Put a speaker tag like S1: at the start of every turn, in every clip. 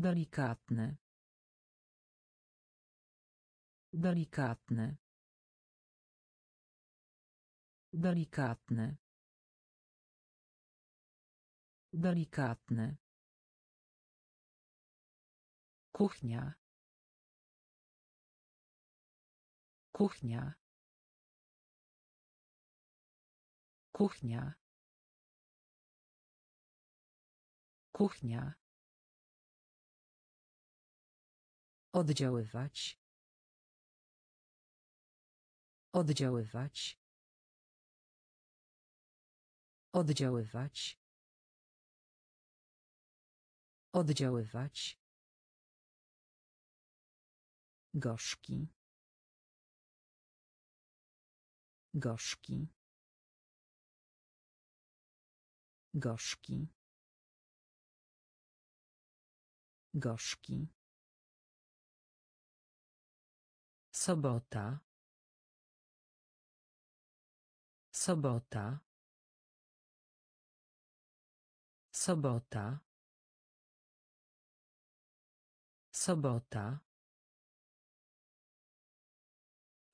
S1: Delikatny. Delikatny.
S2: Delikatny. Delikatny. Kuchnia. Kuchnia. Kuchnia. Kuchnia. Oddziaływać. Oddziaływać. Oddziaływać. Oddziaływać. Gorzki. Gorzki. Gorzki. Gorzki. Sobota. Sobota. Sobota. Sobota.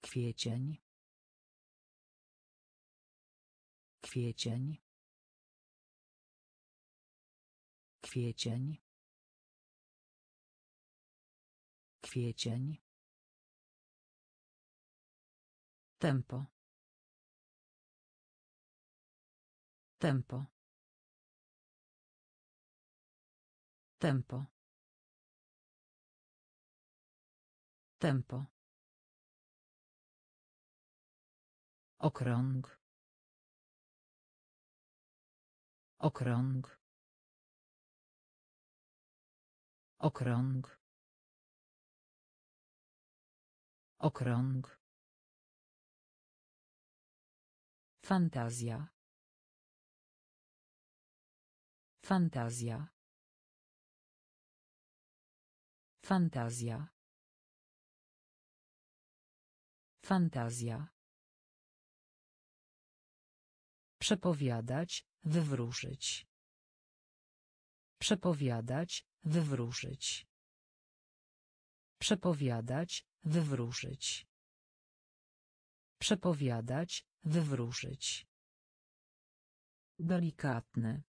S2: Kwiecień. Kwiecień. Kwiecień. Kwiecień. Tempo. Tempo. Tempo. Tempo. Okrąg. Okrąg. Okrąg. Okrąg. Fantazja. Fantazja. Fantazja.
S1: Fantazja. Przepowiadać, wywróżyć. Przepowiadać, wywróżyć. Przepowiadać, wywróżyć. Przepowiadać, Wywróżyć.
S2: Delikatny.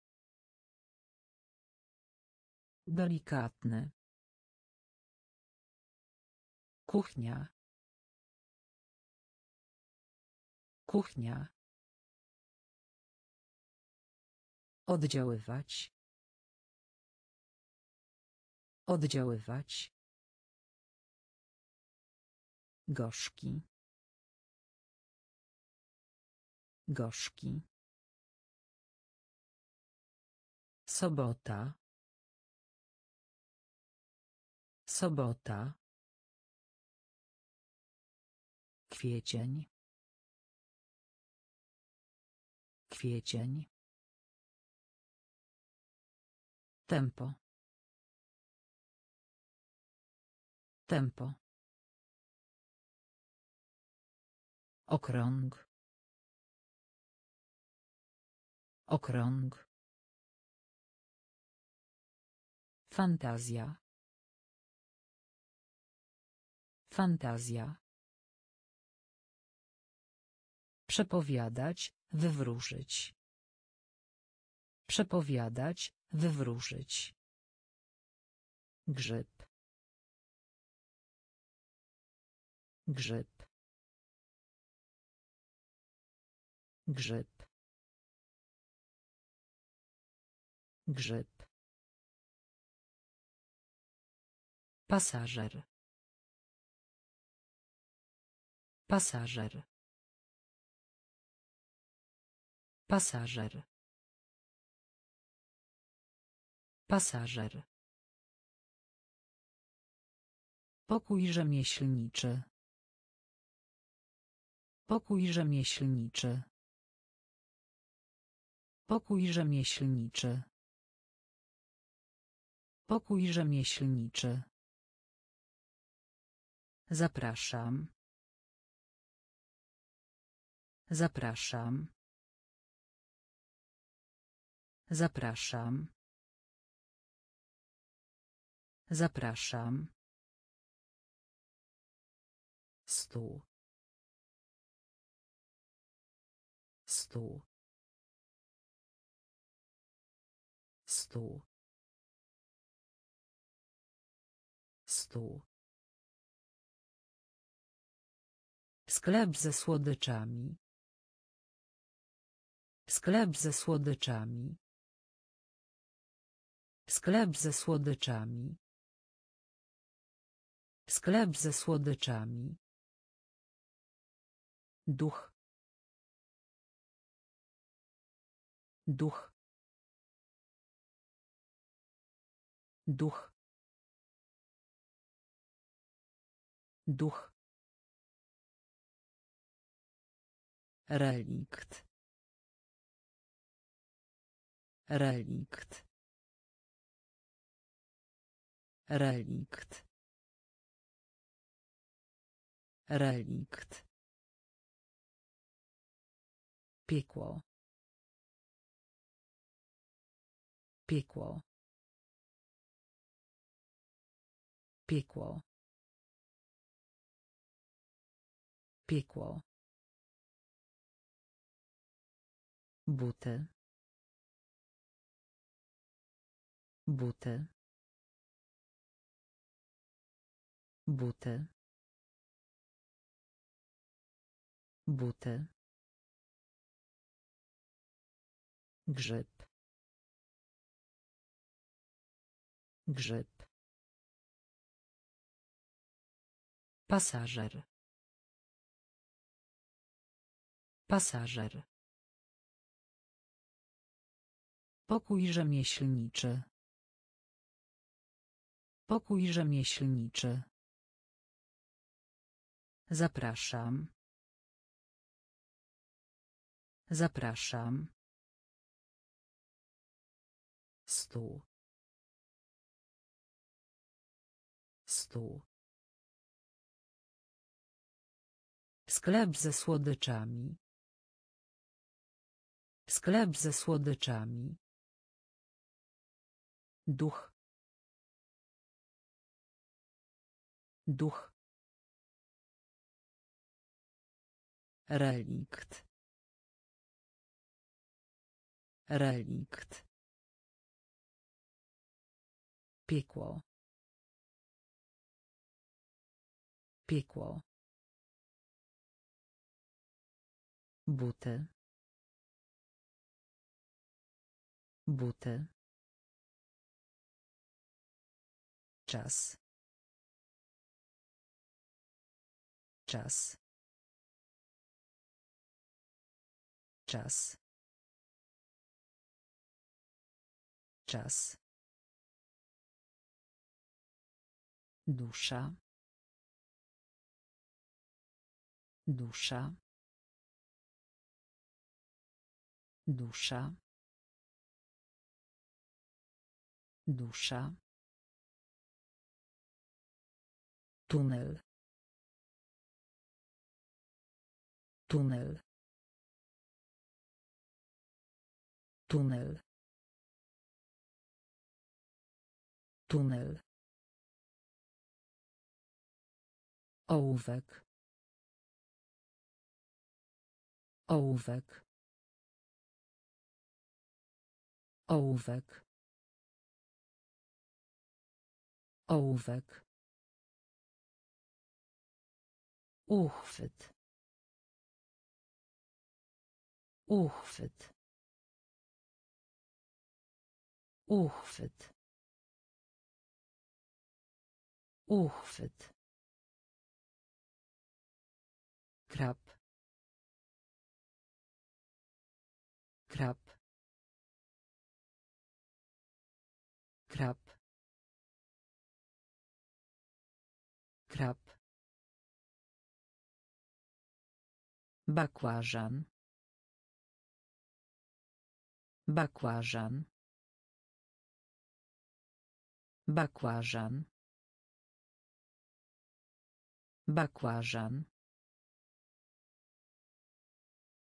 S2: Delikatny. Kuchnia. Kuchnia. Oddziaływać. Oddziaływać. Gorzki. Gorzki. Sobota. Sobota. Kwiecień. Kwiecień. Tempo. Tempo. Okrąg. Okrąg. Fantazja. Fantazja. Przepowiadać, wywróżyć. Przepowiadać, wywróżyć. Grzyb. Grzyb. Grzyb. grzyb pasażer pasażer pasażer pasażer pokój rzemieślniczy pokój rzemieślniczy Pokój rzemieślniczy. Pokój rzemieślniczy. Zapraszam. Zapraszam. Zapraszam. Zapraszam. Stół. Stół. Stół. stół.
S1: Sklep ze słodyczami. Sklep ze słodyczami. Sklep ze słodyczami.
S2: Sklep ze słodyczami. Duch. Duch. Duch. Duch. Relikt. Relikt. Relikt. Relikt. Piekło. Piekło. Piekło. Piekło. Buty. Buty. Buty. Buty. Grzyb. Grzyb. Pasażer. Pasażer. Pokój rzemieślniczy. Pokój rzemieślniczy. Zapraszam. Zapraszam. Stół. Stół. Sklep ze słodyczami. Sklep ze słodyczami. Duch. Duch. Relikt. Relikt. Piekło. Piekło. Buty. buty czas czas czas czas dusza dusza dusza dusza tunel tunel tunel tunel ołówek ołówek ołówek Ołówek. Uchwyt. Uchwyt. Uchwyt. Uchwyt. Krab. Bakłażan. Bakłażan. Bakłażan. Bakłażan.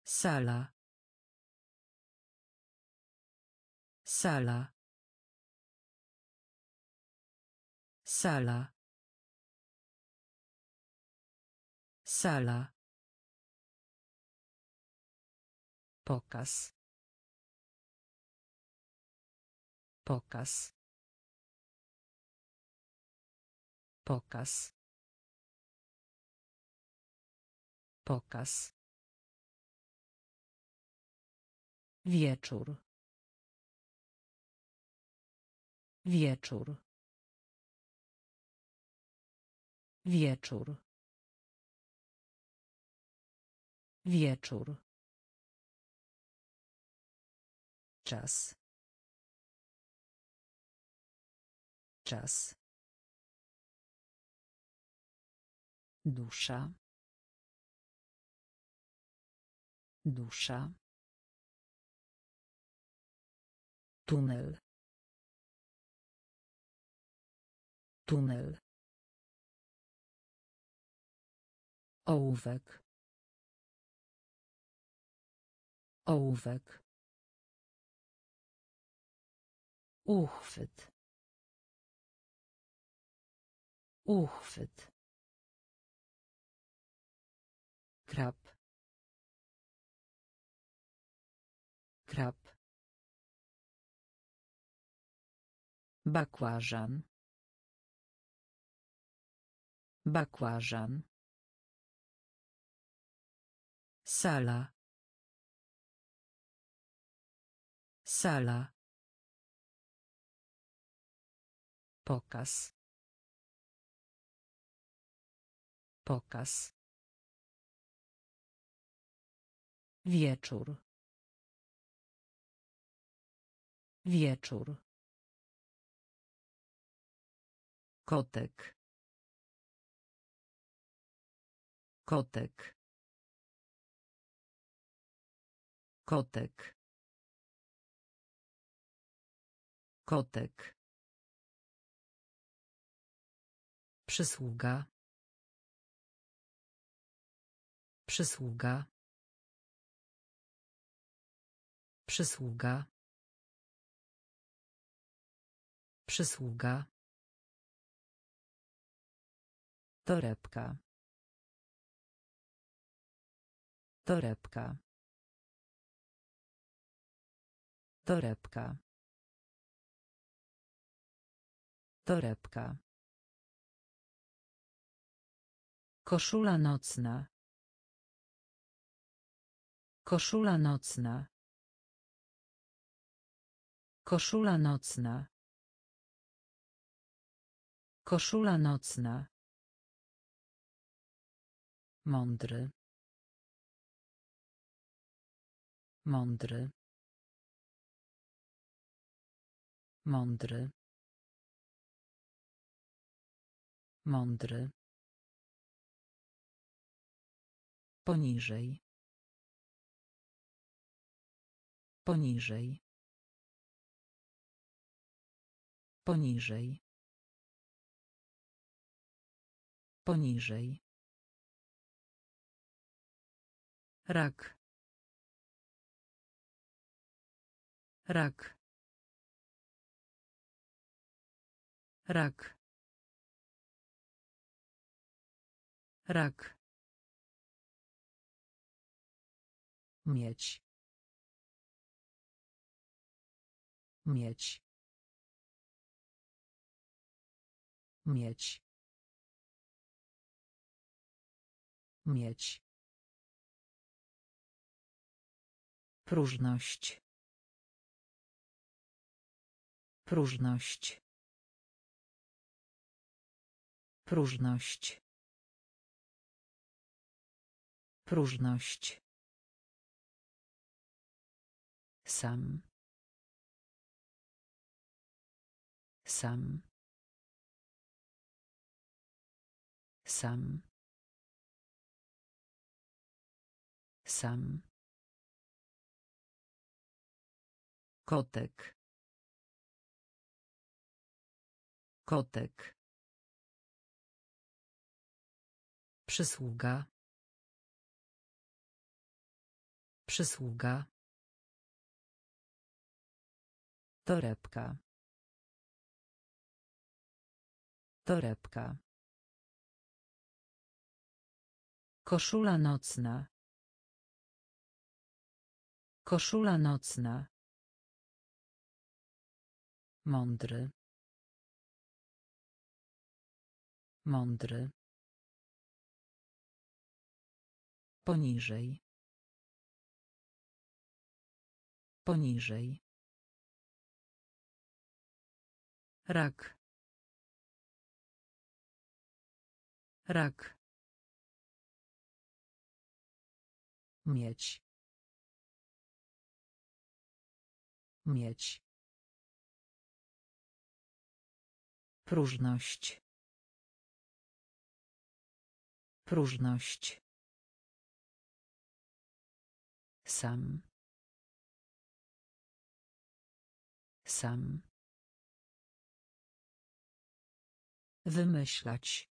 S2: Sala. Sala. Sala. Sala. Pokaz. Pokaz. Pokaz. Pokaz. Wieczór. Wieczór. Wieczór. Wieczór. Czas. Czas. Dusza. Dusza. Tunel. Tunel. Ołówek. Ołówek. Uchwyt. Uchwyt. Krab. Krab. Bakłażan. Bakłażan. Sala. Sala. Pokaz. Pokaz. Wieczór. Wieczór. Kotek. Kotek. Kotek. Kotek. Przysługa. Przysługa. Przysługa. Przysługa. Torebka. Torebka. Torebka. Torebka. Koszula nocna. Koszula nocna. Koszula nocna. Koszula nocna. Mądry. Mądry. Mądry. Mądry. Poniżej. Poniżej. Poniżej. Poniżej. Rak. Rak. Rak. Rak. mieć mieć mieć mieć próżność próżność próżność próżność Sam. Sam. Sam. Sam. Kotek. Kotek. Przysługa. Przysługa. Torebka. Torebka. Koszula nocna. Koszula nocna. Mądry. Mądry. Poniżej. Poniżej. Rak. Rak. Mieć. Mieć. Próżność. Próżność. Sam. Sam. Wymyślać.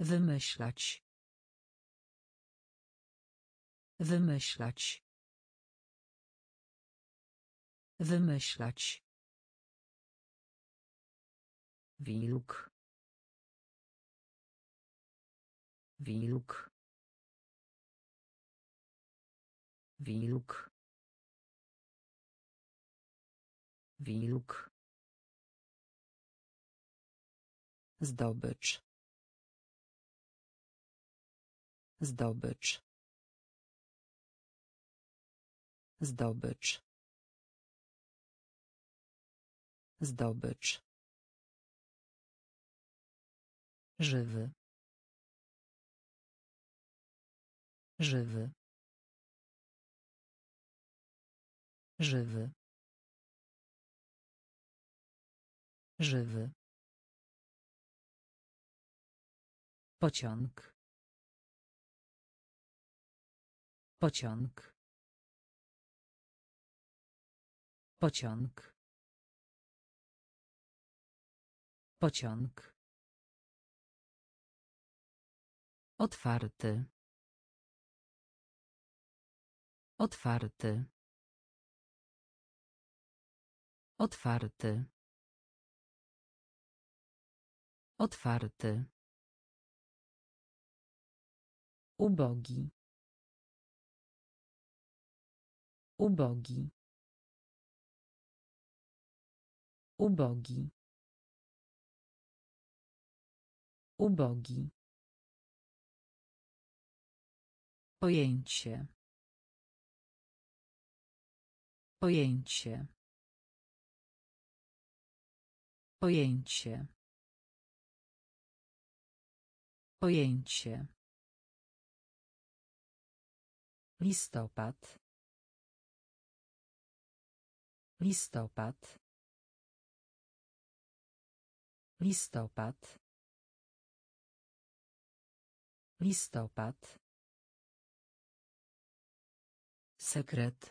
S2: Wymyślać. Wymyślać. Wymyślać. Wilk. Wilk. Wilk. Wilk. Zdobycz. Zdobycz. Zdobycz. Zdobycz. Żywy. Żywy. Żywy. Żywy. Pociąg. Pociąg. Pociąg. Pociąg. Otwarty. Otwarty. Otwarty. Otwarty. Ubogi. Ubogi. Ubogi. Ubogi. Pojęcie. Pojęcie. Pojęcie. Pojęcie. listopad listopad listopad listopad sekret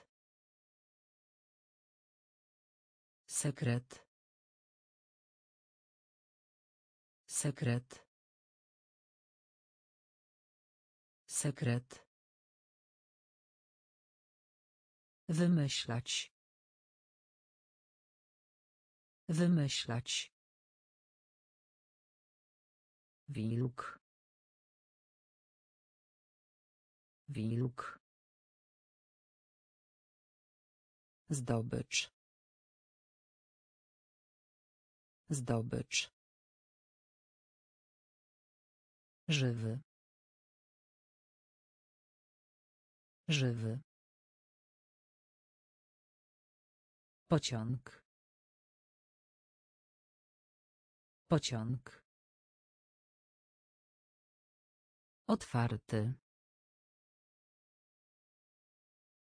S2: sekret sekret sekret Wymyślać. Wymyślać. Wilk. Wilk. Zdobycz. Zdobycz. Żywy. Żywy. Pociąg. Pociąg. Otwarty.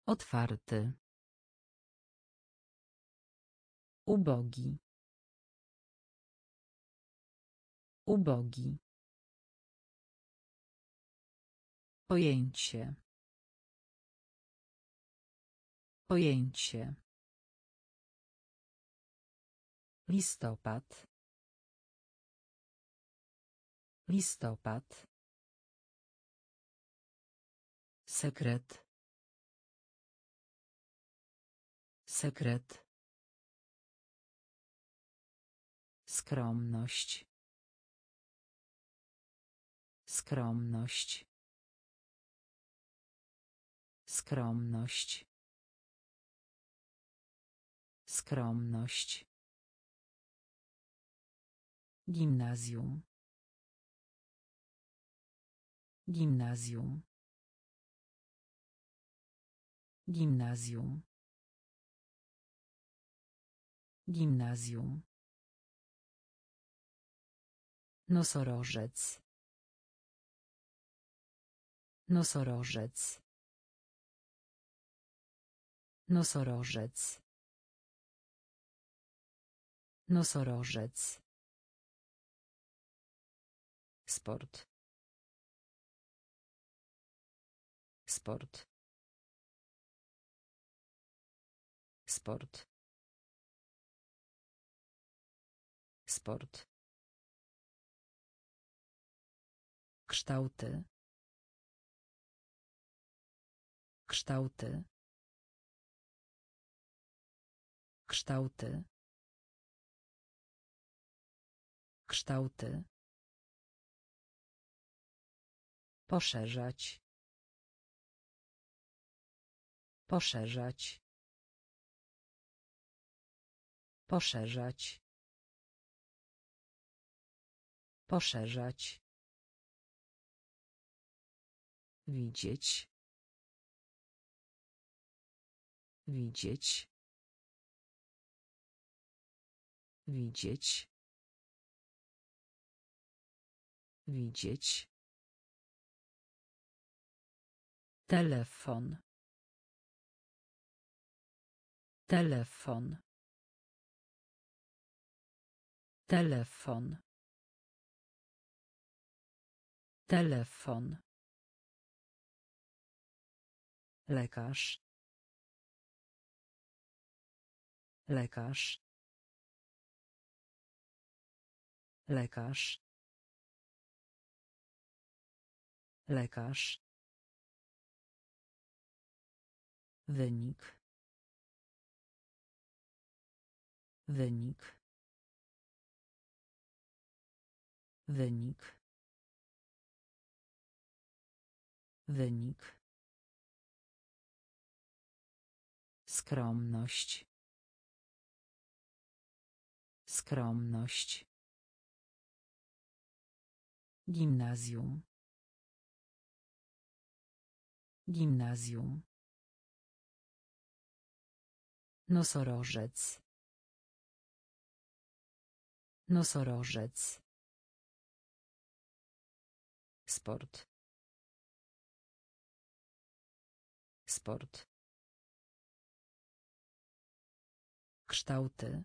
S2: Otwarty. Ubogi. Ubogi. Pojęcie. Pojęcie. Listopad. Listopad. Sekret. Sekret. Skromność. Skromność. Skromność. Skromność. Gimnazjum. Gimnazjum. Gimnazjum. Gimnazjum. Nosorożec. Nosorożec. Nosorożec. Nosorożec. Sport. Sport. Sport. Sport. Kształty. Kształty. Kształty. Kształty. Poszerzać. Poszerzać. Poszerzać. Poszerzać. Widzieć. Widzieć. Widzieć. Widzieć. Telefon. Telefon. Telefon. Telefon. Lekarz. Lekarz. Lekarz. Lekarz. Wynik. Wynik. Wynik. Wynik. Skromność. Skromność. Gimnazjum. Gimnazjum. Nosorożec. Nosorożec. Sport. Sport. Kształty.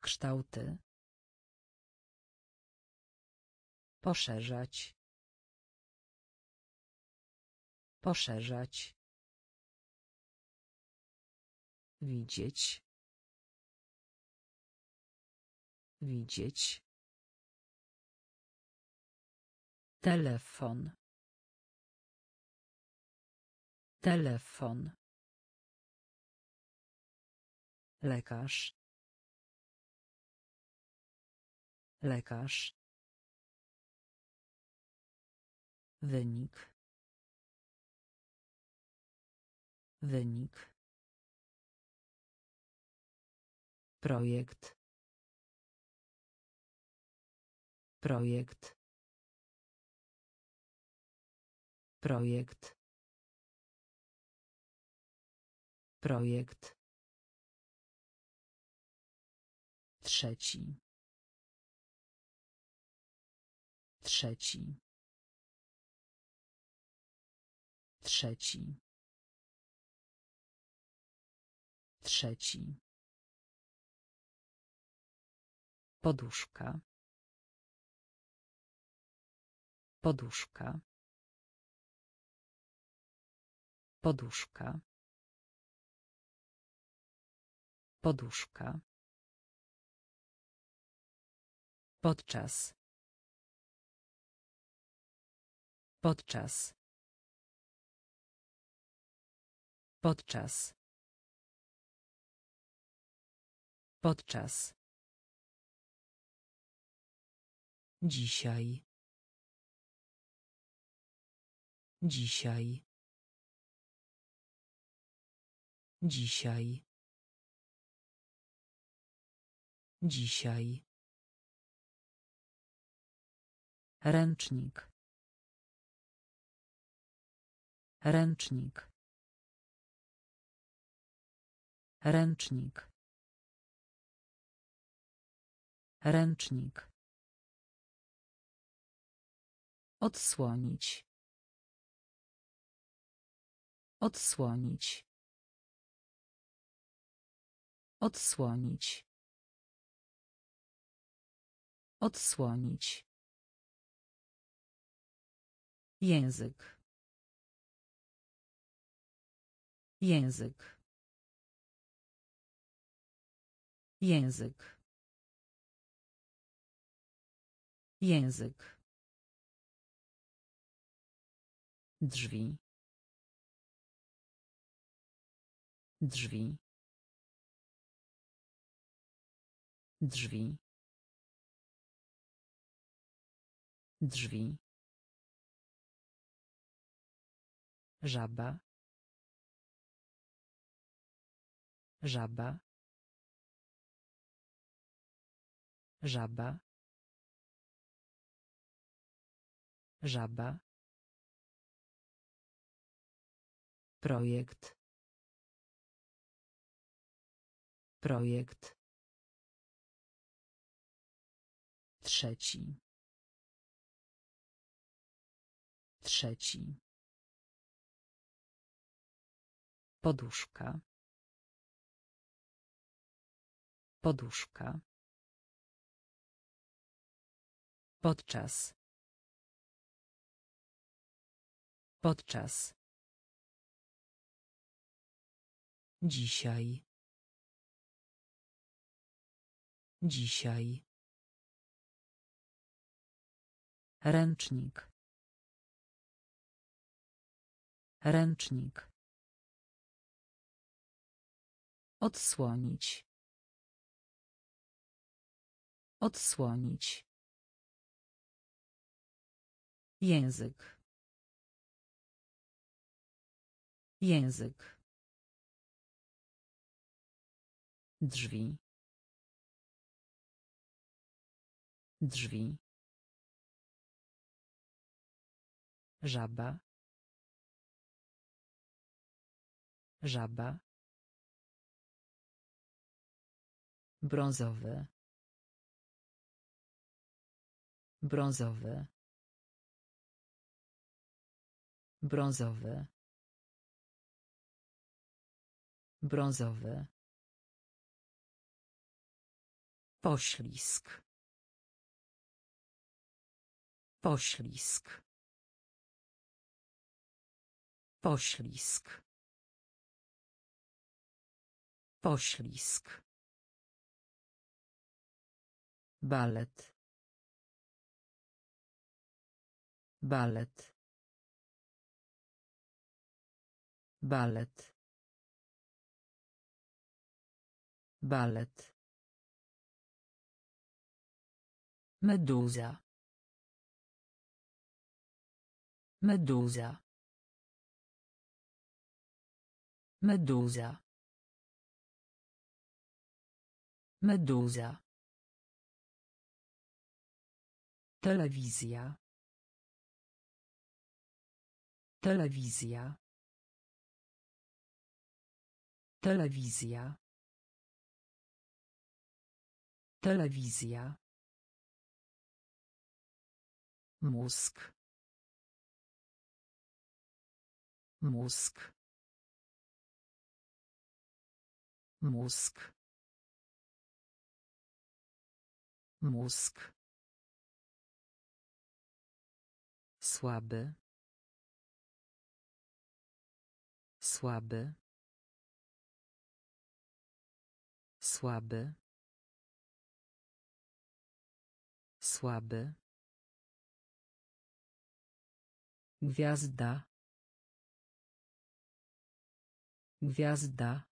S2: Kształty. Poszerzać. Poszerzać. Widzieć. Widzieć. Telefon. Telefon. Lekarz. Lekarz. Wynik. Wynik. Projekt. Projekt. Projekt. Projekt. Trzeci. Trzeci. Trzeci. Trzeci. Poduszka. Poduszka. Poduszka. Poduszka. Podczas. Podczas. Podczas. Podczas. Dzisiaj. Dzisiaj. Dzisiaj. Dzisiaj. Ręcznik. Ręcznik. Ręcznik. Ręcznik. Odsłonić. Odsłonić. Odsłonić. Odsłonić. Język. Język. Język. Język. drzwi drzwi drzwi drzwi żaba żaba żaba żaba Projekt. Projekt. Trzeci. Trzeci. Poduszka. Poduszka. Podczas. Podczas. Dzisiaj. Dzisiaj. Ręcznik. Ręcznik. Odsłonić. Odsłonić. Język. Język. drzwi drzwi żaba żaba brązowy brązowy brązowy brązowy Poślizg. Poślizg. Poślizg. Poślizg. Balet. Balet. Balet. Balet. Meduza. Meduza. Meduza. Meduza. Telewizja. Telewizja. Telewizja. Telewizja. Mózg. Mózg. Mózg. Mózg. Słaby. Słaby. Słaby. Słaby. Gwiazda. Gwiazda.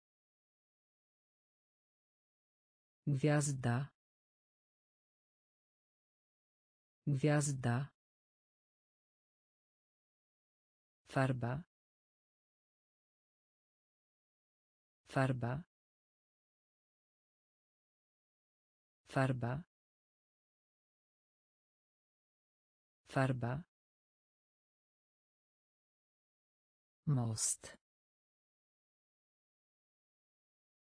S2: Gwiazda. Gwiazda. Farba. Farba. Farba. Farba. Most.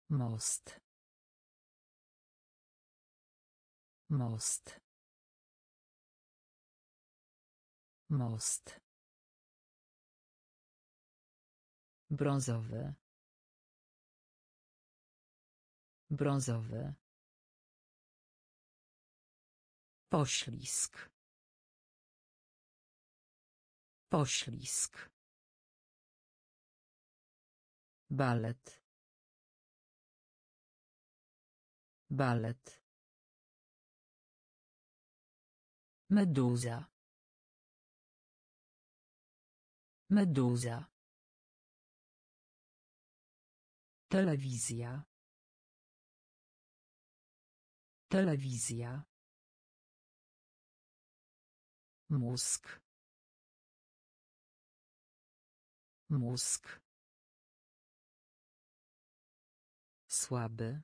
S2: Most. Most. Most. Brązowy. Brązowy. Poślizg. Poślizg. Balet. Balet. Meduza. Meduza. Telewizja. Telewizja. Mózg. Mózg. Słaby.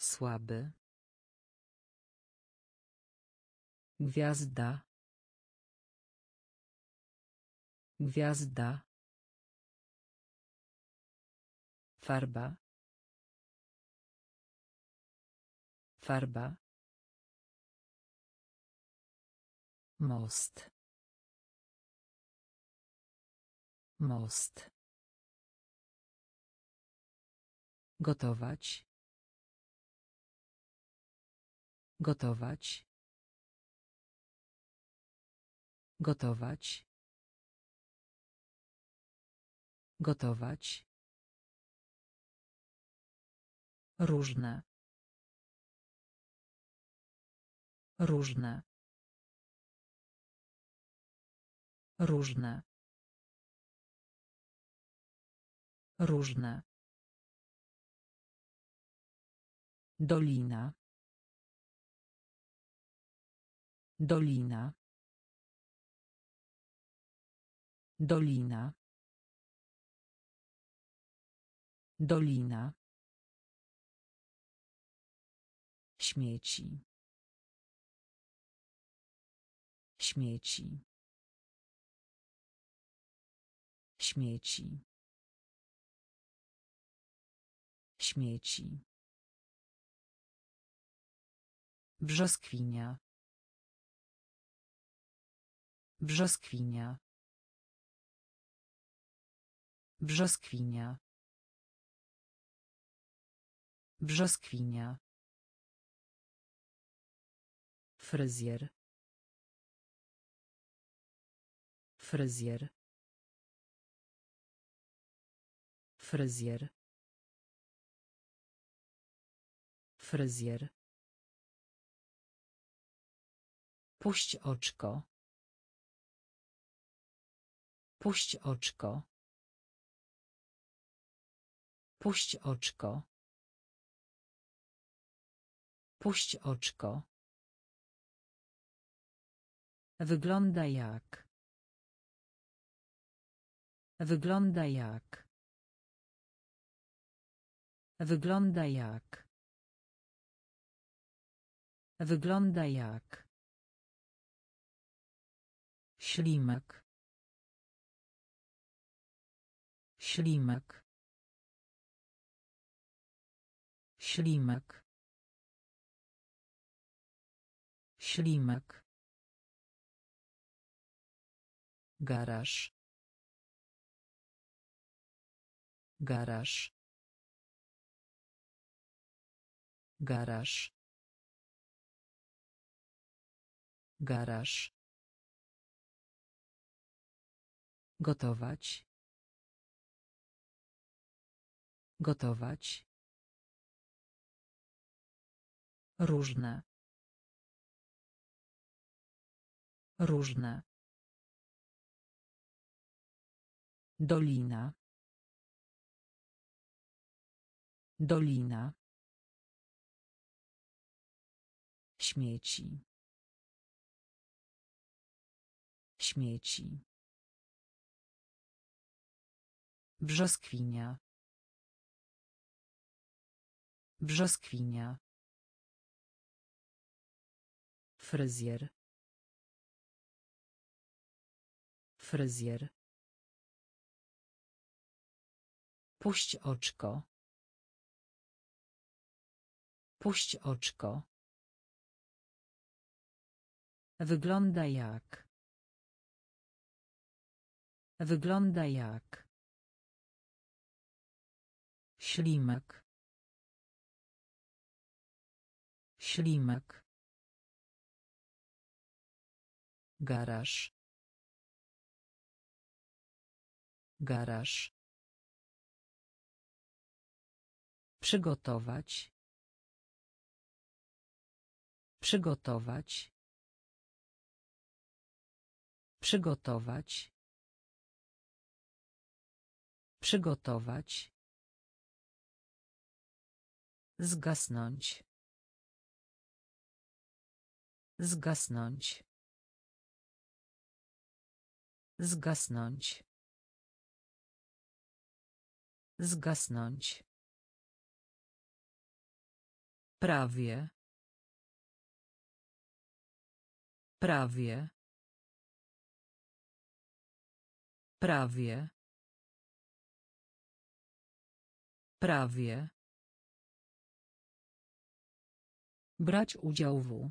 S2: Słaby. Gwiazda. Gwiazda. Farba. Farba. Most. Most. Gotować. Gotować. Gotować. Gotować. Różne. Różne. Różne. Różne. Dolina. Dolina. Dolina. Dolina. Śmieci. Śmieci. Śmieci. Śmieci. Brzoskwinia. Brzoskwinia. Brzoskwinia. Brzoskwinia. Fryzjer. Fryzjer. Fryzjer. Fryzjer. Puść oczko. Puść oczko. Puść oczko. Puść oczko. Wygląda jak. Wygląda jak. Wygląda jak. Wygląda jak. Ślimak. Ślimak. Ślimak. Ślimak. Garaż. Garaż. Garaż. Garaż. Gotować. Gotować. Różne. Różne. Dolina. Dolina. Śmieci. Śmieci. Brzoskwinia. Brzoskwinia. Fryzjer. Fryzjer. Puść oczko. Puść oczko. Wygląda jak. Wygląda jak. Ślimak. Ślimak. Garaż. Garaż. Przygotować. Przygotować. Przygotować. Przygotować. Zgasnąć. Zgasnąć. Zgasnąć. Zgasnąć. Prawie. Prawie. Prawie. Prawie. Brać udział w.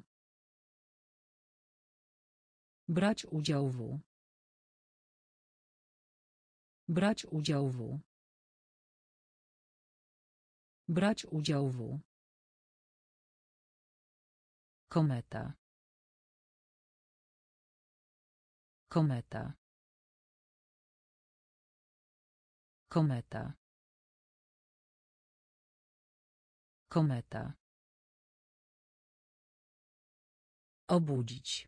S2: Brać udział w. Brać udział w. Brać udział w. Kometa. Kometa. Kometa. Kometa. Obudzić.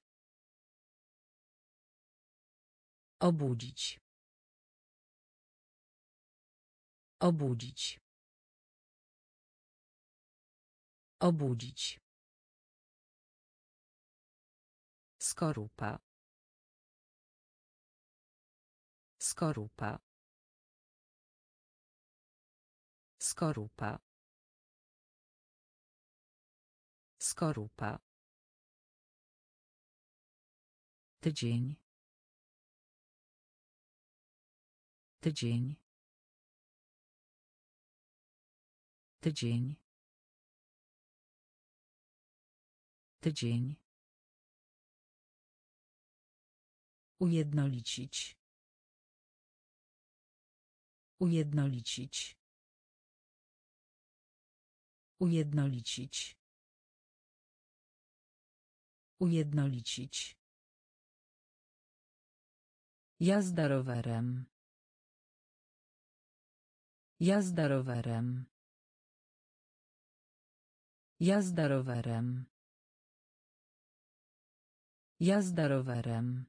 S2: Obudzić. Obudzić. Obudzić. Skorupa. Skorupa. Skorupa. Skorupa. Tydzień. Tydzień. Tydzień. Tydzień. Ujednolicić. Ujednolicić. Ujednolicić. Ujednolicić. Jazda rowerem. Jazda rowerem. Jazda rowerem. Jazda rowerem.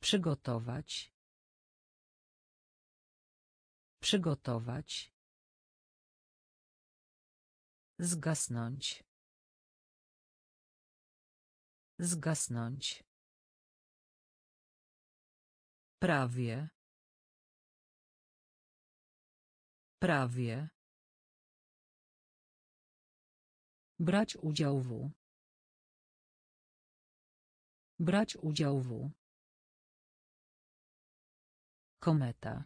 S2: Przygotować. Przygotować. Zgasnąć. Zgasnąć. Prawie. Prawie. Brać udział w. Brać udział w. Kometa.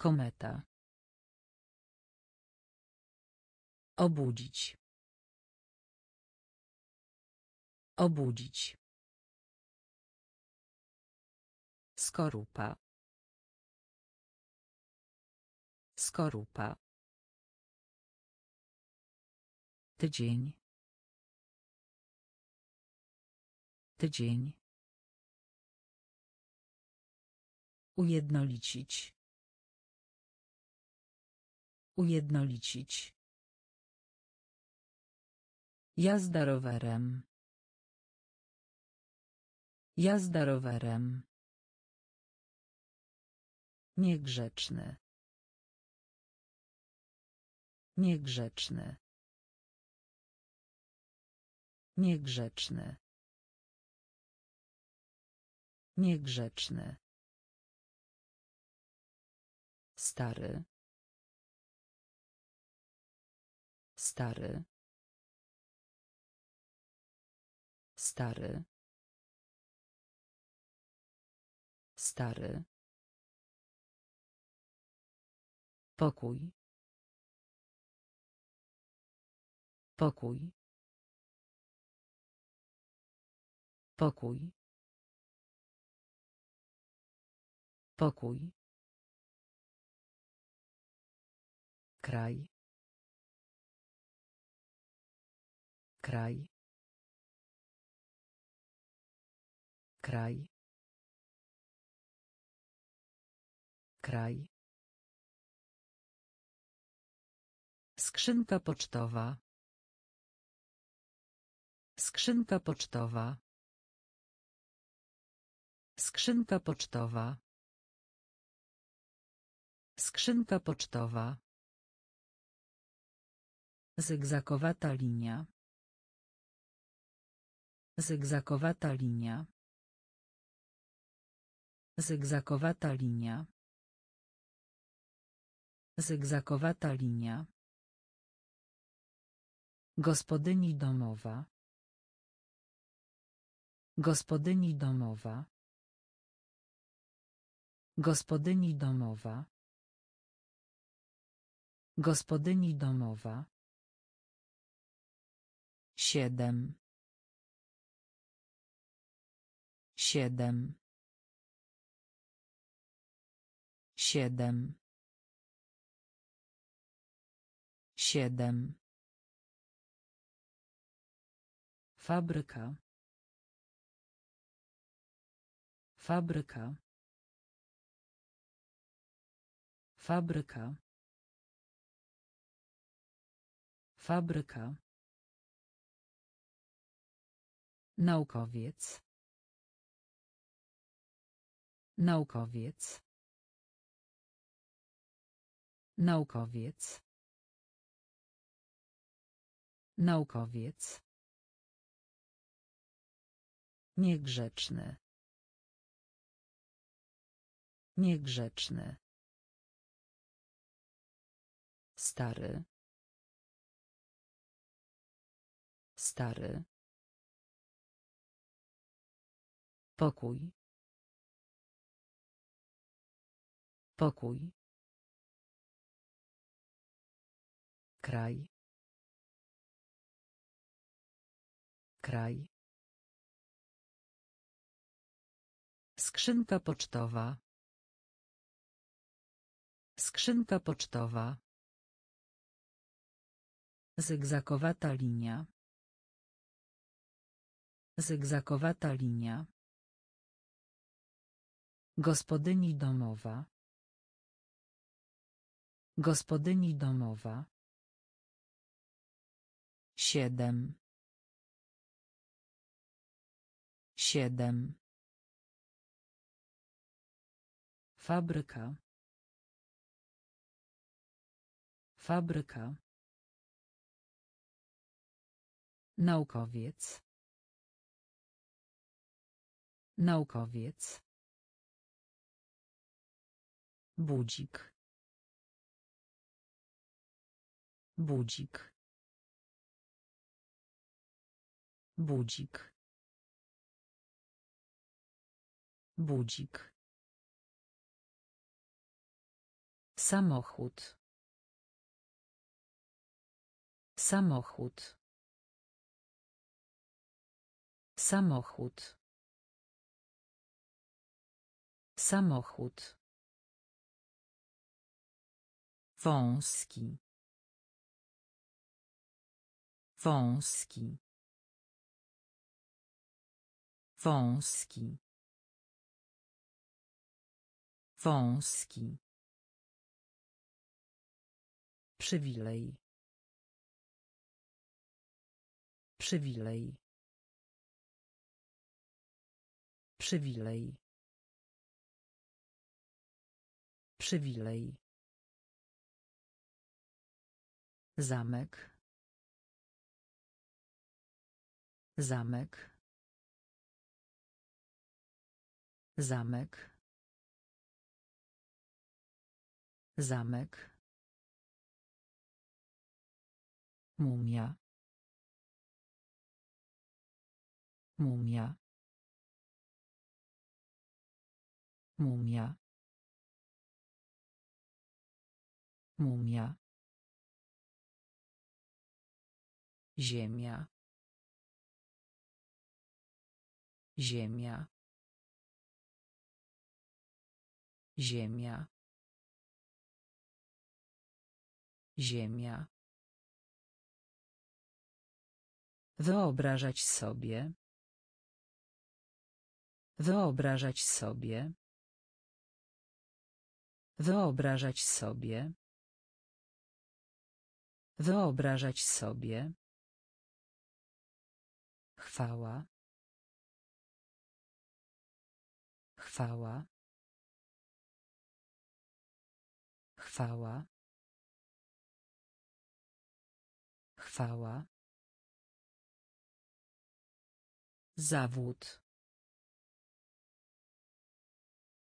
S2: Kometa. Obudzić. Obudzić. Skorupa. Skorupa. Tydzień. Tydzień. Ujednolicić. Ujednolicić. Jazda rowerem. Jazda rowerem. Niegrzeczny. Niegrzeczny. Niegrzeczny. Niegrzeczny. Stary. Stary. Stary. Stary. Pokój. Pokój. Pokój. Pokój. kraj kraj kraj kraj Skrzynka pocztowa. Skrzynka pocztowa. Skrzynka pocztowa. Skrzynka pocztowa.
S1: Zygzakowata linia. Zygzakowata linia. Zygzakowata linia.
S2: Zygzakowata linia. Gospodyni domowa. Gospodyni domowa. Gospodyni domowa. Gospodyni domowa. Siedem. Siedem. Siedem. Siedem. Fabryka. Fabryka. Fabryka. Fabryka. Naukowiec. Naukowiec. Naukowiec. Naukowiec. Niegrzeczny. Niegrzeczny. Stary. Stary. Pokój. Pokój. Kraj. Kraj. Skrzynka pocztowa. Skrzynka pocztowa.
S1: Zygzakowata linia. Zygzakowata linia. Gospodyni domowa.
S2: Gospodyni domowa. Siedem. Siedem. Fabryka. Fabryka. Naukowiec. Naukowiec. Budzik. Budzik. Budzik. Budzik. Samochód. Samochód. Samochód. Samochód. Wąski. Wąski. Wąski. Wąski. Przywilej. Przywilej. Przywilej. Przywilej. Zamek. Zamek. Zamek. Zamek. Mumia. Mumia. Mumia. Mumia. Ziemia. Ziemia. Ziemia. Ziemia. Wyobrażać sobie. Wyobrażać sobie. Wyobrażać sobie. Wyobrażać sobie. Chwała. Chwała. Chwała. Chwała. Zawód.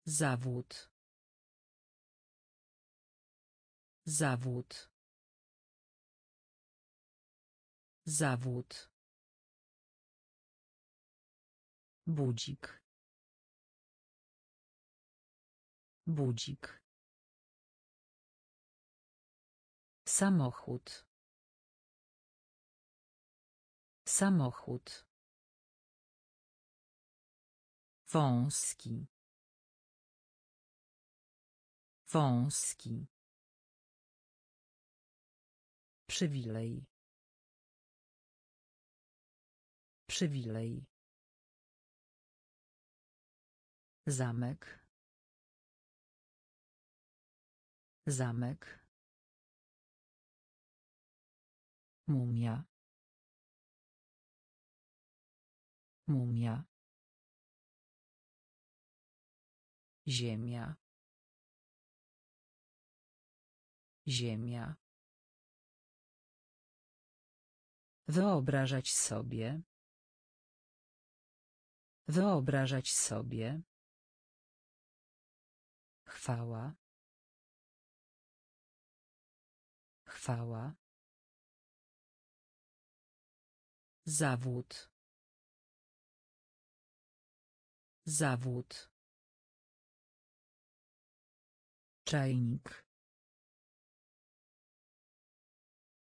S2: Zawód. Zawód. Zawód. Budzik. Budzik. Samochód. Samochód. Wąski. Wąski. Przywilej. Przywilej. Zamek. Zamek. Mumia. Mumia. Ziemia. Ziemia. Wyobrażać sobie. Wyobrażać sobie. Chwała. Chwała. Zawód. Zawód. Czajnik.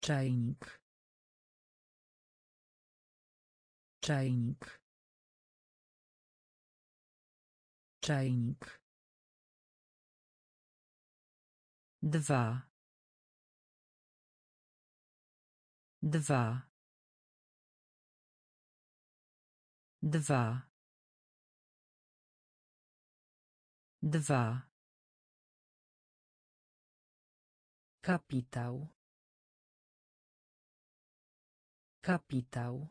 S2: Czajnik. Czajnik. Czajnik. Dwa. Dwa. Dwa. Dwa. Kapitał. Kapitał.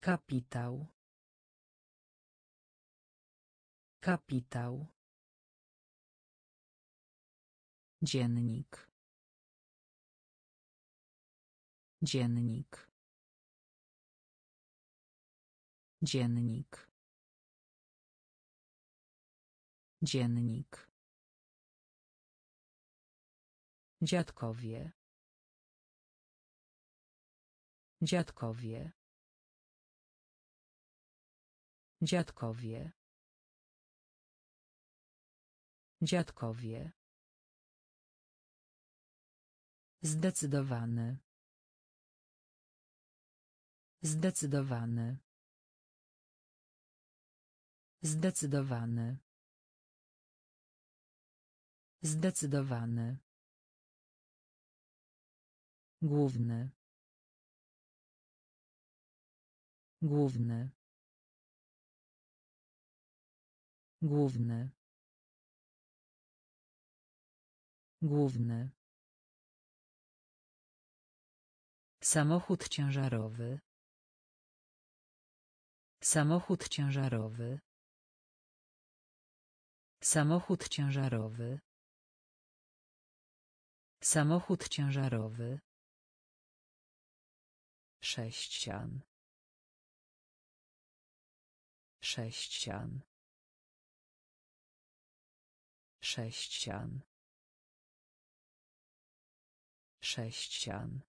S2: Kapitał. Kapitał. Dziennik. Dziennik. Dziennik. Dziennik. Dziadkowie. Dziadkowie. Dziadkowie. Dziadkowie. Zdecydowany. Zdecydowany. Zdecydowany. Zdecydowany. Główny. Główny. Główny. Główny. Samochód ciężarowy. Samochód ciężarowy. Samochód ciężarowy. Samochód ciężarowy. Sześcian. Sześcian. Sześcian. Sześcian.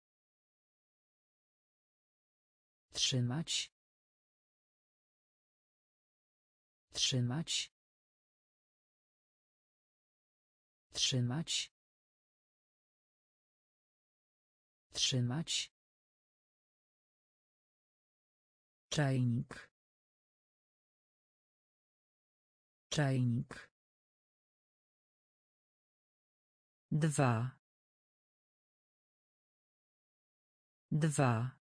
S2: Trzymać. Trzymać. Trzymać. Trzymać. Czajnik. Czajnik. Dwa. Dwa.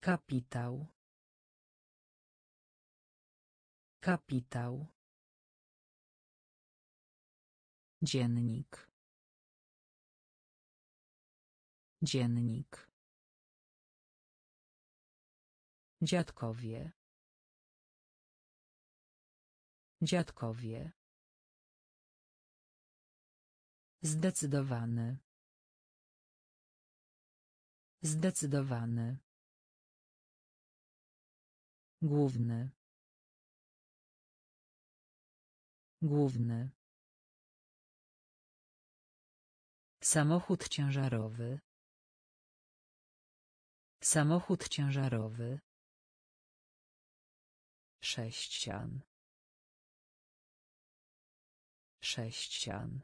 S2: Kapitał. Kapitał. Dziennik. Dziennik. Dziadkowie. Dziadkowie. Zdecydowany. Zdecydowany. Główny. Główny. Samochód ciężarowy. Samochód ciężarowy. Sześcian. Sześcian.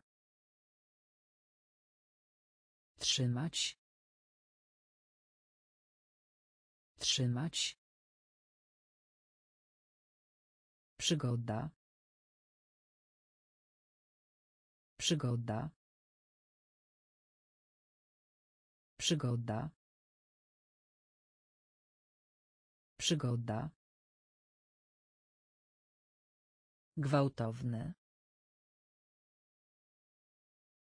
S2: Trzymać. Trzymać. Przygoda. Przygoda. Przygoda. Przygoda. Gwałtowne.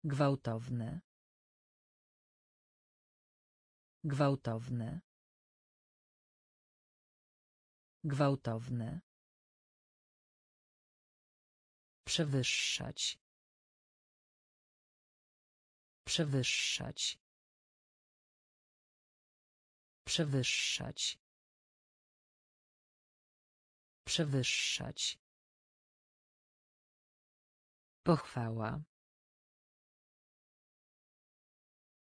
S2: Gwałtowne. Gwałtowne. Gwałtowne. Przewyższać. Przewyższać. Przewyższać. Przewyższać. Pochwała.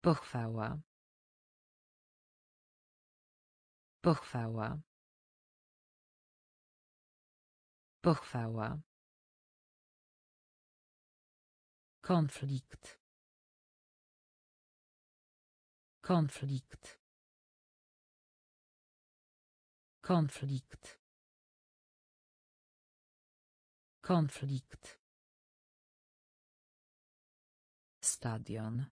S2: Pochwała. Pochwała. Pochwała. Konflikt. Konflikt. Konflikt. Konflikt. Stadion.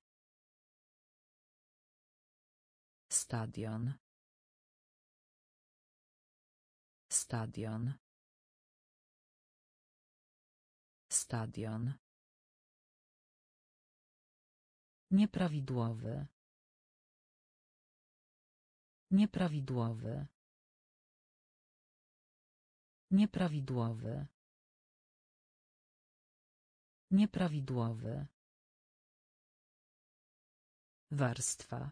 S2: Stadion. Stadion. Stadion. Nieprawidłowy. Nieprawidłowy. Nieprawidłowy. Nieprawidłowy. Warstwa.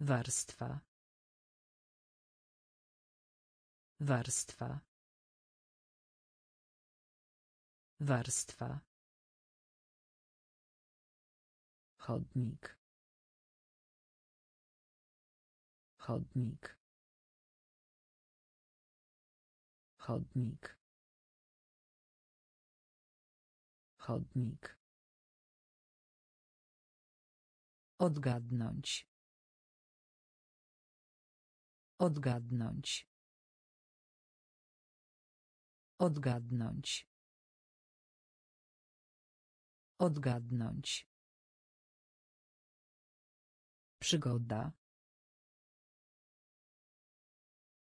S2: Warstwa. Warstwa. Warstwa. Chodnik. Chodnik. Chodnik. Chodnik. Odgadnąć. Odgadnąć. Odgadnąć. Odgadnąć. Przygoda.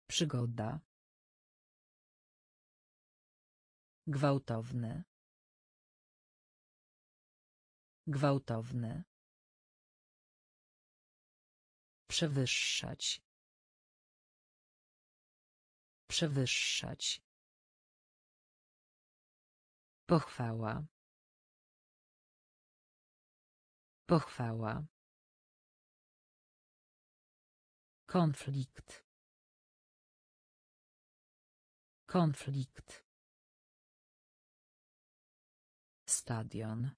S2: Przygoda. gwałtowne, gwałtowne. Przewyższać. Przewyższać. Pochwała. Pochwała. Konflikt. Konflikt. Stadion.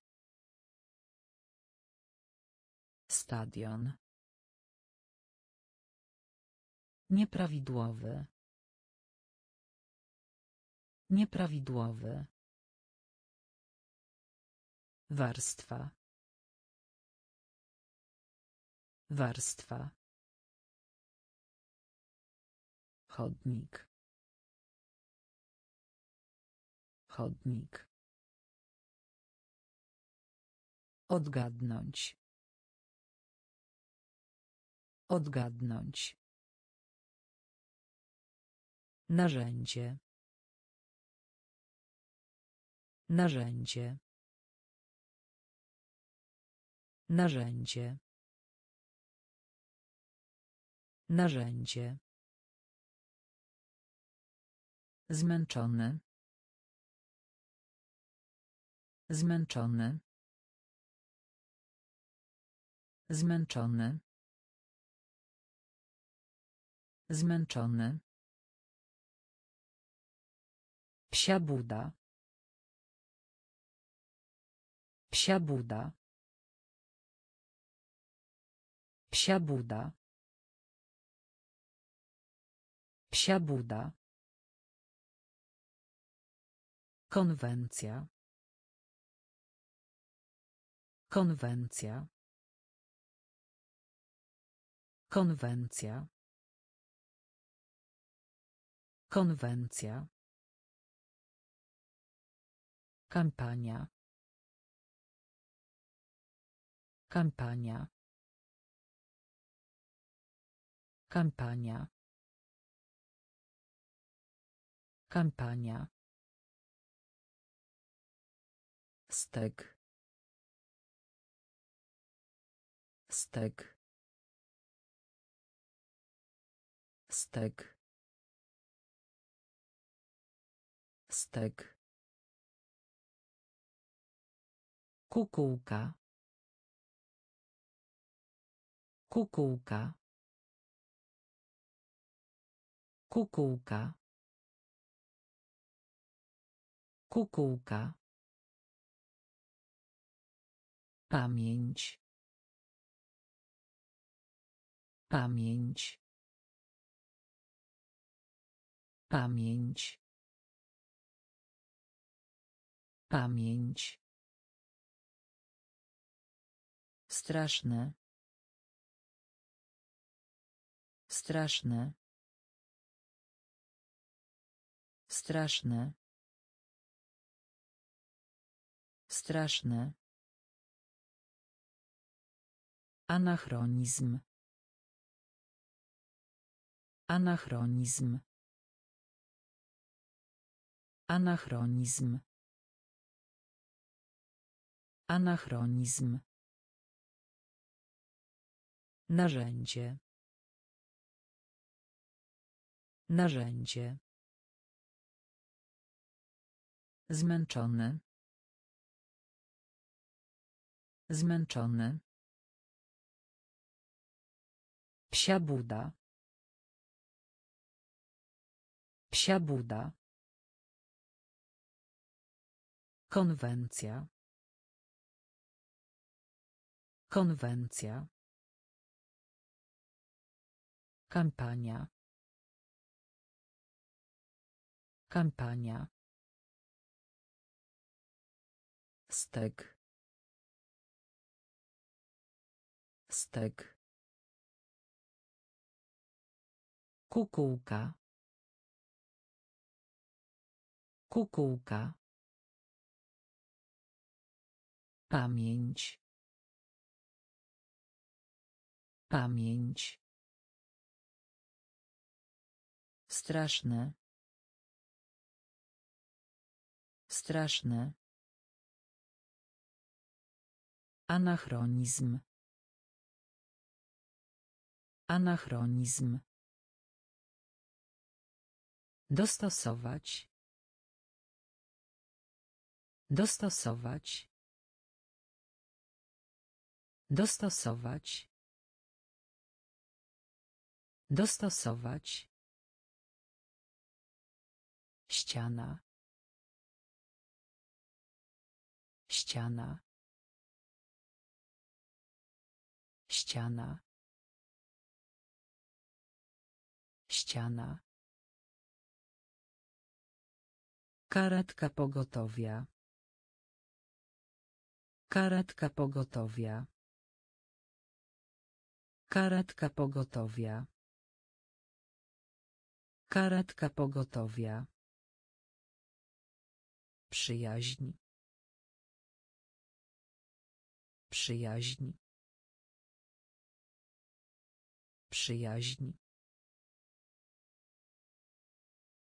S2: Stadion. Nieprawidłowy. Nieprawidłowy. Warstwa. Warstwa. Chodnik. Chodnik. Odgadnąć. Odgadnąć. Narzędzie. Narzędzie. Narzędzie. Narzędzie. Zmęczony. Zmęczony. Zmęczony. Zmęczony. Psia buda. Psia buda. Psia buda. Psia buda. Konwencja. Konwencja. Konwencja. Konwencja. Kampania. Kampania. Kampania. Kampania. steg steg steg steg Kukułka. Kukułka. Kukułka. Kukułka. Pamięć. Pamięć. Pamięć. Pamięć. Straszne. Straszne. Straszne. Straszne. Anachronizm. Anachronizm. Anachronizm. Anachronizm. Narzędzie. Narzędzie. Zmęczony. Zmęczony. Psia Buda. Psia Buda. Konwencja. Konwencja. Kampania. Kampania. steg, steg, Kukułka. Kukułka. Pamięć. Pamięć. Straszne. Straszne. Anachronizm. Anachronizm. Dostosować. Dostosować. Dostosować. Dostosować ściana ściana ściana ściana karetka pogotowia karetka pogotowia karetka pogotowia karetka pogotowia Przyjaźni. Przyjaźni. Przyjaźni.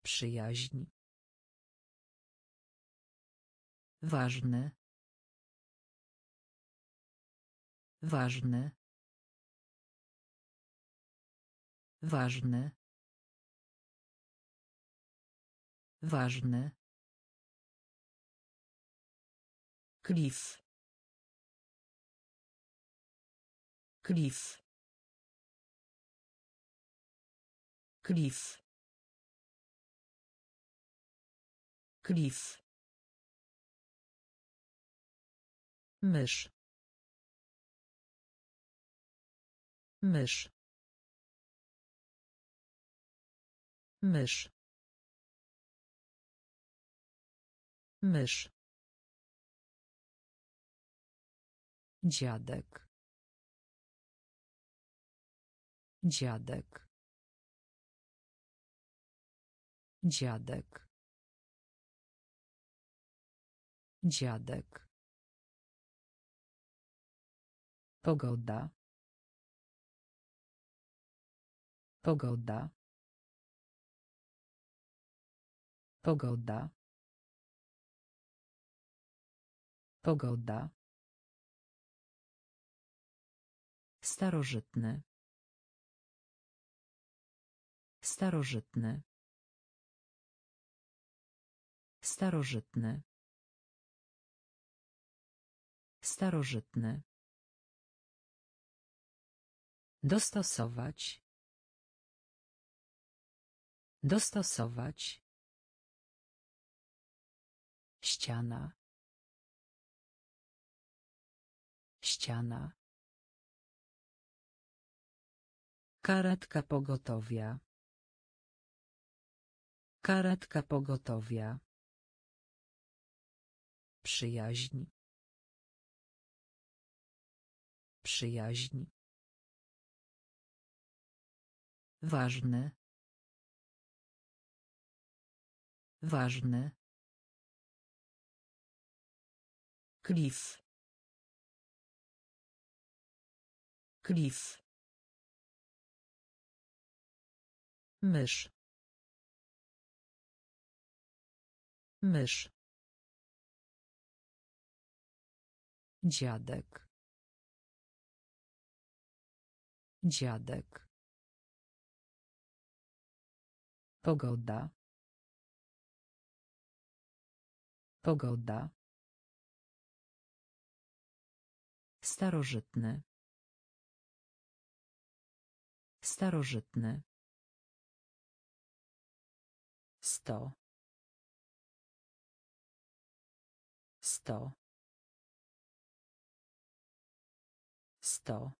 S2: Przyjaźni. Ważne. Ważne. Ważne. Ważne. Klif. Klif. Klif. Klif. Mysz. Mysz. Mysz. Mysz. Dziadek. Dziadek. Dziadek. Dziadek. Pogoda. Pogoda. Pogoda. Pogoda. Starożytny. Starożytny. Starożytny. Starożytny. Dostosować. Dostosować. Ściana. Ściana. Karetka pogotowia. Karetka pogotowia. Przyjaźń. Przyjaźń. Ważne. Ważne. Klif. Klif. mysz mysz dziadek dziadek pogoda pogoda Starożytny. Starożytny sto sto sto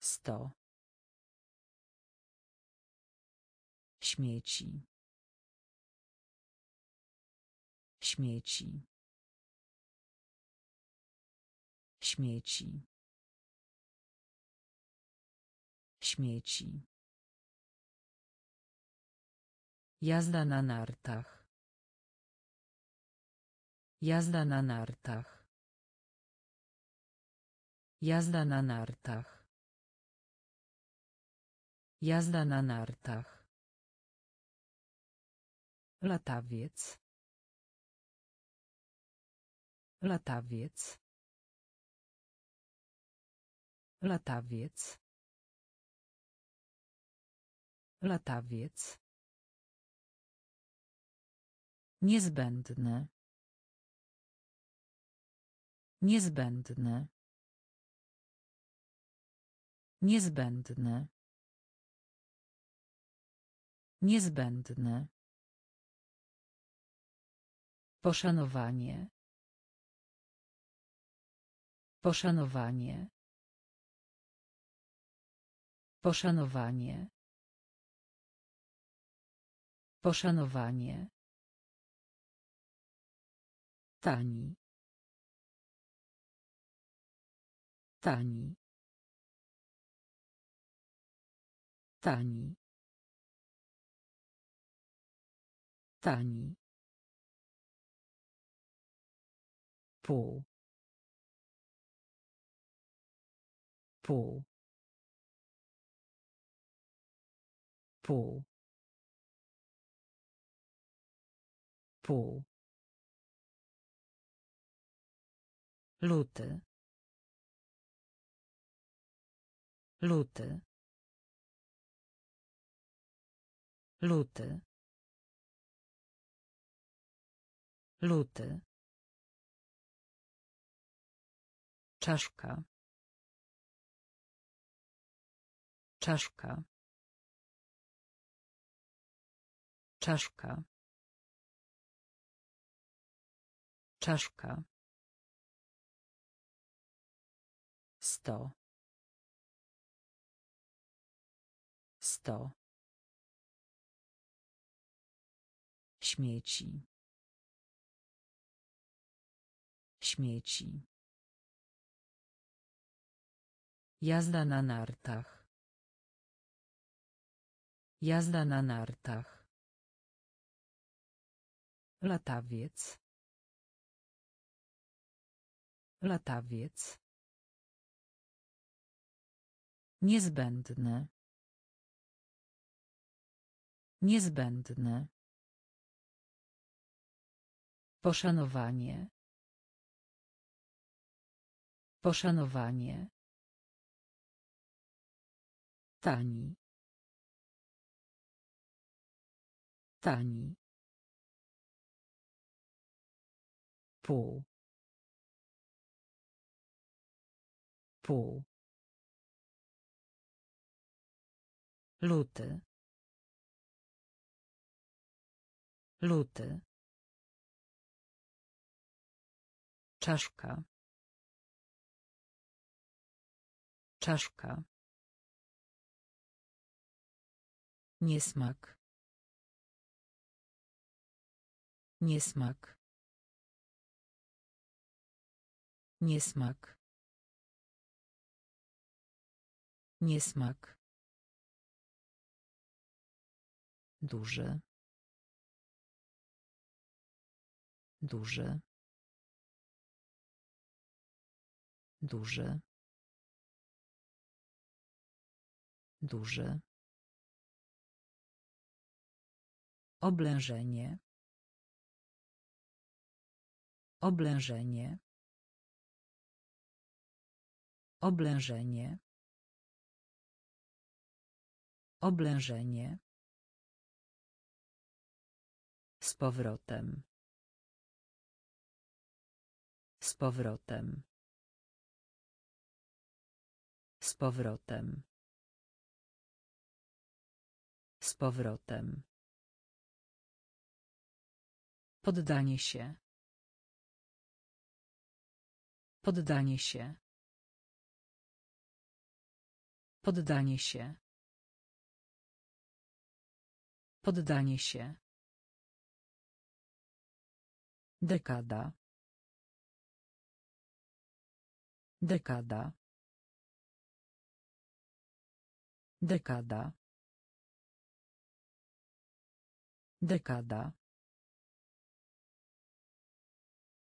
S2: sto śmieci śmieci śmieci śmieci Jazda na nartach. Jazda na nartach. Jazda na nartach. Jazda na nartach. Latawiec. Latawiec. Latawiec. Latawiec. Niezbędne. Niezbędne. Niezbędne. Niezbędne. Poszanowanie. Poszanowanie. Poszanowanie. Poszanowanie. Tani. Tani. Tani. Tani. Pół. Pół. Pół. Pół. Luty. Luty. Luty. Luty. Czaszka. Czaszka. Czaszka. Czaszka. sto sto śmieci śmieci jazda na nartach jazda na nartach latawiec latawiec Niezbędne. Niezbędne. Poszanowanie. Poszanowanie. Tani. Tani. Pół. Pół. Luty. Luty. Czaszka. Czaszka. Niesmak. Niesmak. Niesmak. Niesmak. duży duży duży duży oblężenie oblężenie oblężenie oblężenie z powrotem. Z powrotem. Z powrotem. Z powrotem. Poddanie się. Poddanie się. Poddanie się. Poddanie się. Dekada. Dekada. Dekada. Dekada.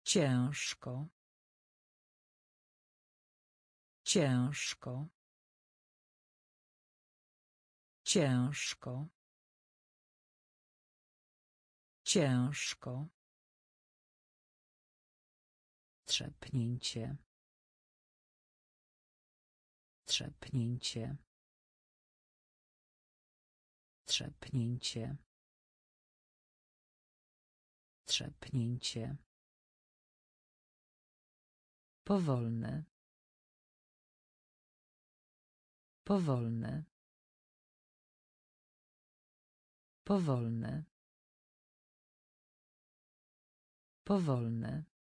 S2: Ciężko. Ciężko. Ciężko. Ciężko. Trzepnięcie. Trzepnięcie. Trzepnięcie. Trzepnięcie. Powolne, powolne, powolne, powolne.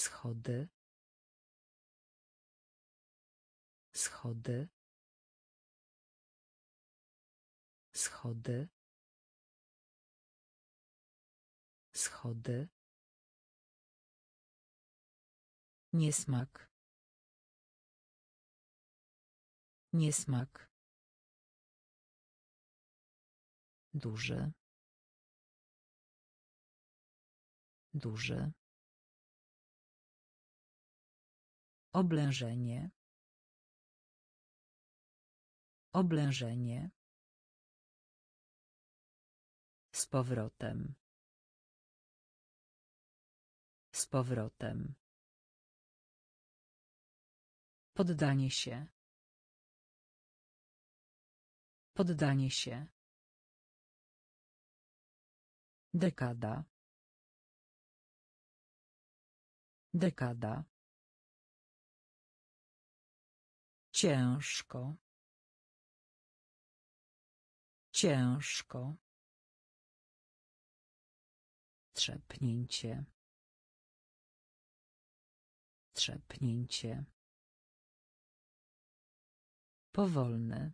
S2: schody schody schody schody niesmak niesmak Duże. Duże. Oblężenie. Oblężenie. Z powrotem. Z powrotem. Poddanie się. Poddanie się. Dekada. Dekada. Ciężko. Ciężko. Trzepnięcie. Trzepnięcie. powolne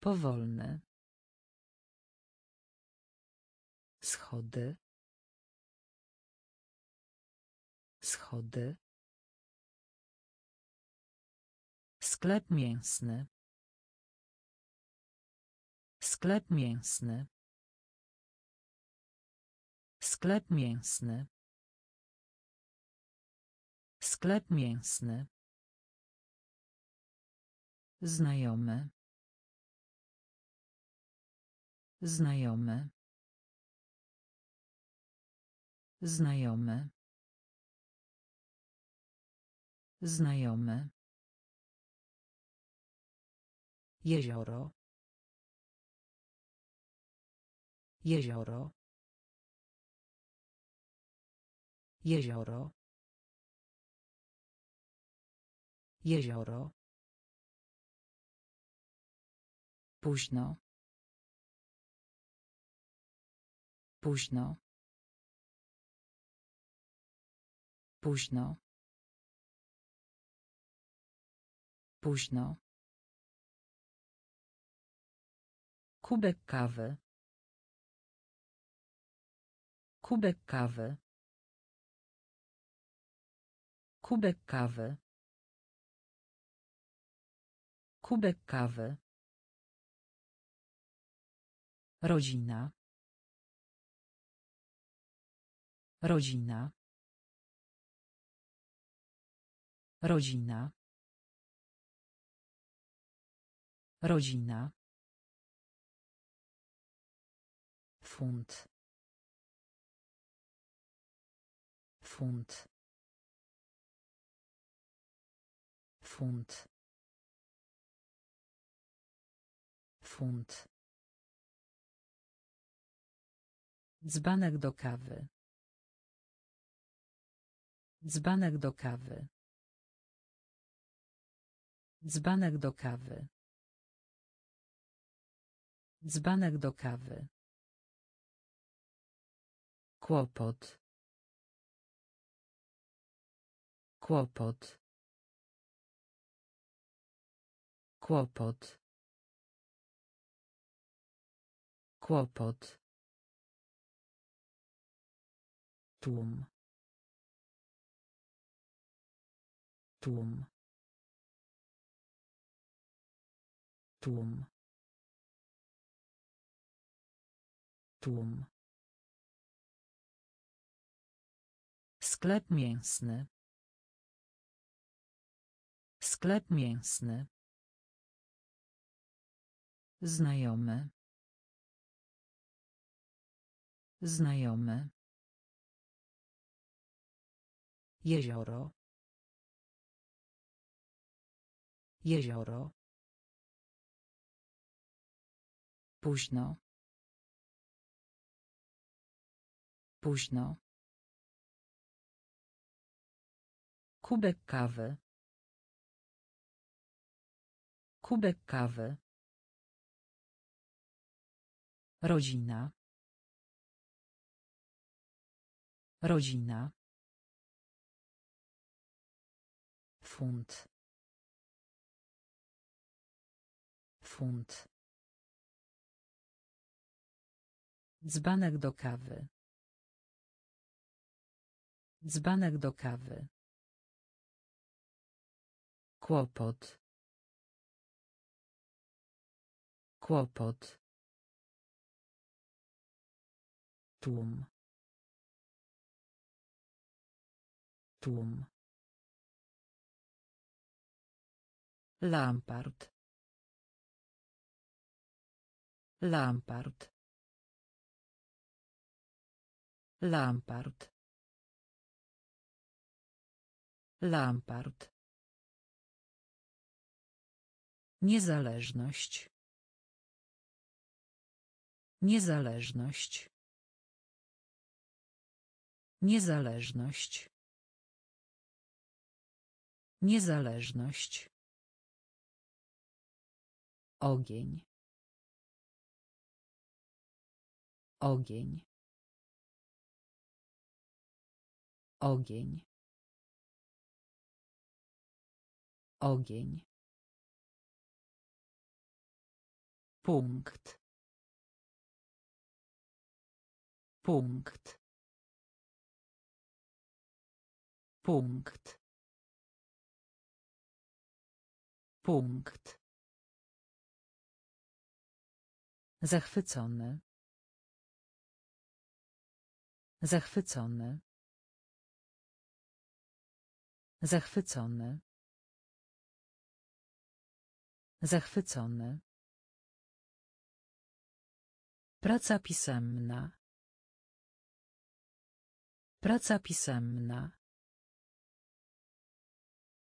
S2: powolne Schody. Schody. Sklep mięsny. Sklep mięsny. Sklep mięsny. Sklep mięsny. Znajomy. Znajomy. Znajomy. Znajomy. Jezioro. Jezioro. Jezioro. Jezioro. Późno. Późno. Późno. Późno. Kubek kawy. Kubek kawy. Kubek kawy. Kubek kawy. Rodzina. Rodzina. Rodzina. Rodzina. Funt. Dzbanek do kawy. Dzbanek do kawy. Dzbanek do kawy. Dzbanek do kawy. Kłopot. Kłopot. Kłopot. Kłopot. Tłum. Tłum. Tłum. Tłum. Sklep mięsny. Sklep mięsny. Znajomy. Znajomy. Jezioro. Jezioro. Późno. Późno. Kubek kawy. Kubek kawy. Rodzina. Rodzina. Funt. Funt. Dzbanek do kawy. Dzbanek do kawy. Kłopot. Kłopot. Tłum. Tłum. Lampard. Lampard. Lampard. Lampard. Niezależność. Niezależność. Niezależność. Niezależność. Ogień. Ogień. Ogień. Ogień. Punkt. Punkt. Punkt. Punkt. Zachwycony. Zachwycony. Zachwycony. Zachwycony. Praca pisemna. Praca pisemna.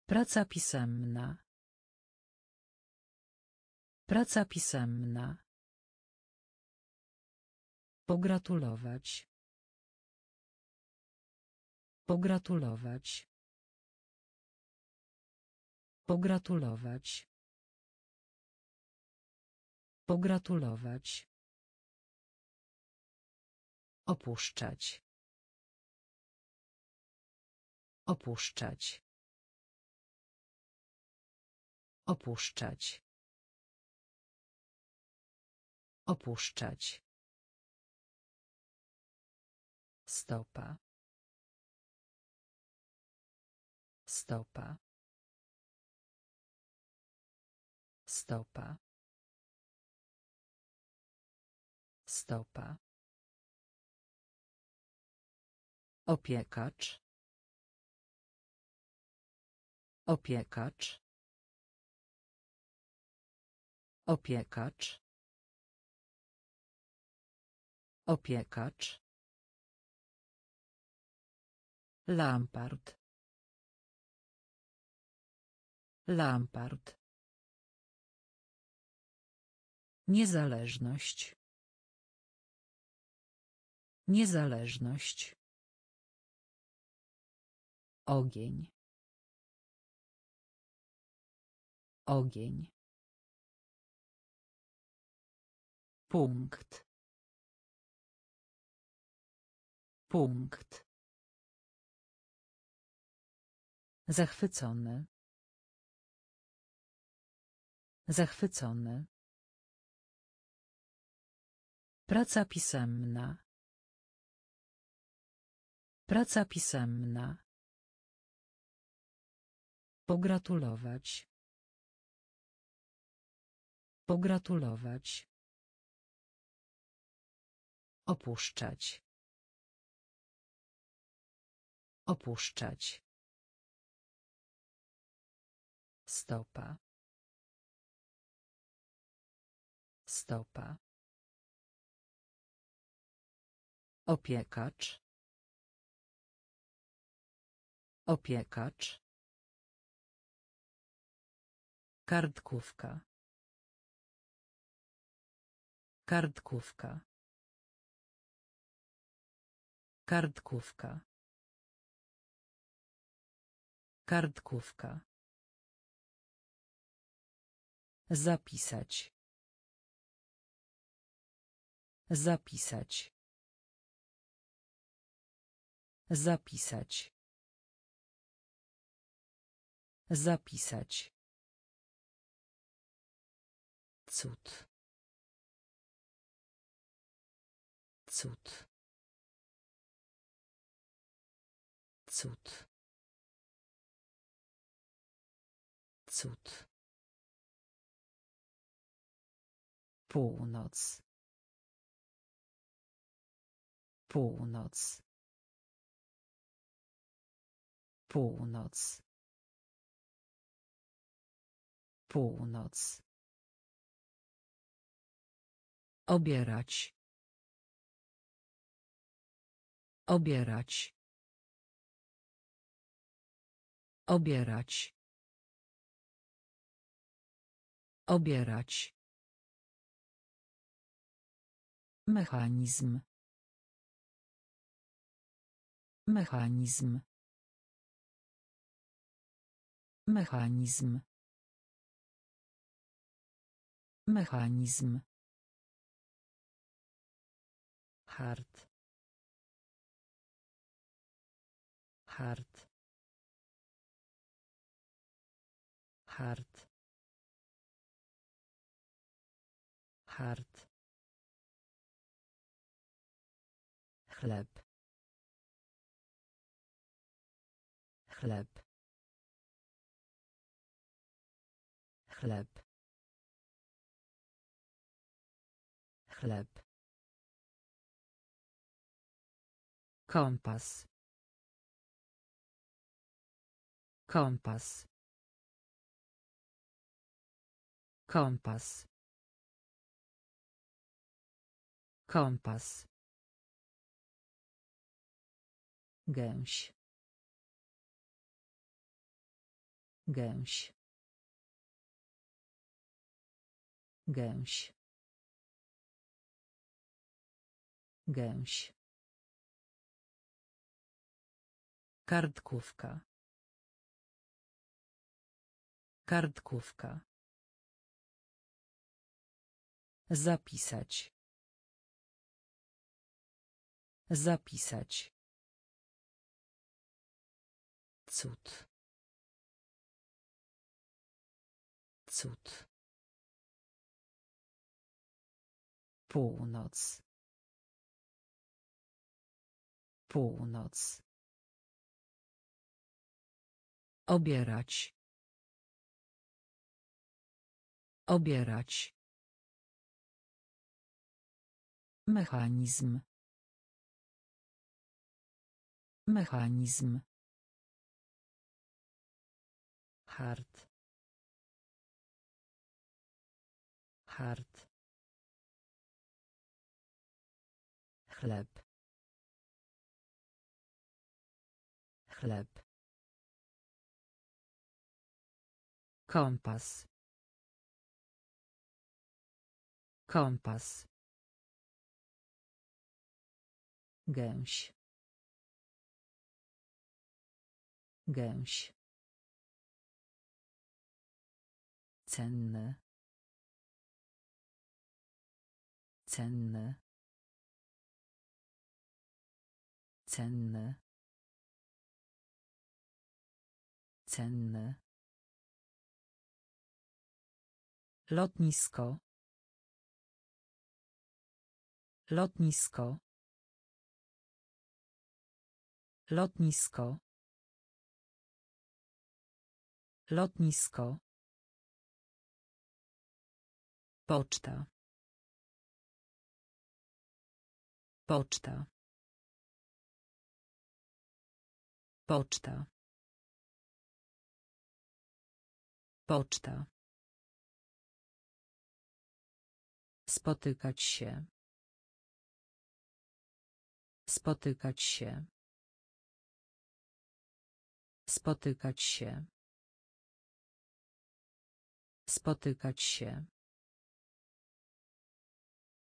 S2: Praca pisemna. Praca pisemna. Pogratulować. Pogratulować. Pogratulować. Pogratulować. Opuszczać. Opuszczać. Opuszczać. Opuszczać. Stopa. Stopa. Stopa. Stopa. Opiekacz. Opiekacz. Opiekacz. Opiekacz. Lampard. Lampard. Niezależność. Niezależność. Ogień. Ogień. Punkt. Punkt. Zachwycony. Zachwycony. Praca pisemna. Praca pisemna. Pogratulować. Pogratulować. Opuszczać. Opuszczać. Stopa. Stopa. Opiekacz. Opiekacz. Kartkówka. Kartkówka. Kartkówka. Kartkówka. Zapisać. Zapisać. Zapisać. Zapisać. Cud. Cud. Cud. Cud. Północ. Północ. Północ. Północ. Obierać. Obierać. Obierać. Obierać. Mechanizm. Mechanizm. Mechanizm. Mechanizm hart hart hart hart chleb chleb chleb chleb Kompas. Kompas. Kompas. Kompas. Gęś. Gęś. Gęś. Gęś. Kartkówka. Kartkówka. Zapisać. Zapisać. Cud. Cud. Północ. Północ. Obierać. Obierać. Mechanizm. Mechanizm. Hart. Hart. Chleb. Chleb. Kompas. Kompas. Gęś. Gęś. Cenny. Cenny. Cenny. Cenny. Lotnisko. Lotnisko. Lotnisko. Lotnisko. Poczta. Poczta. Poczta. Poczta. Spotykać się. Spotykać się. Spotykać się. Spotykać się.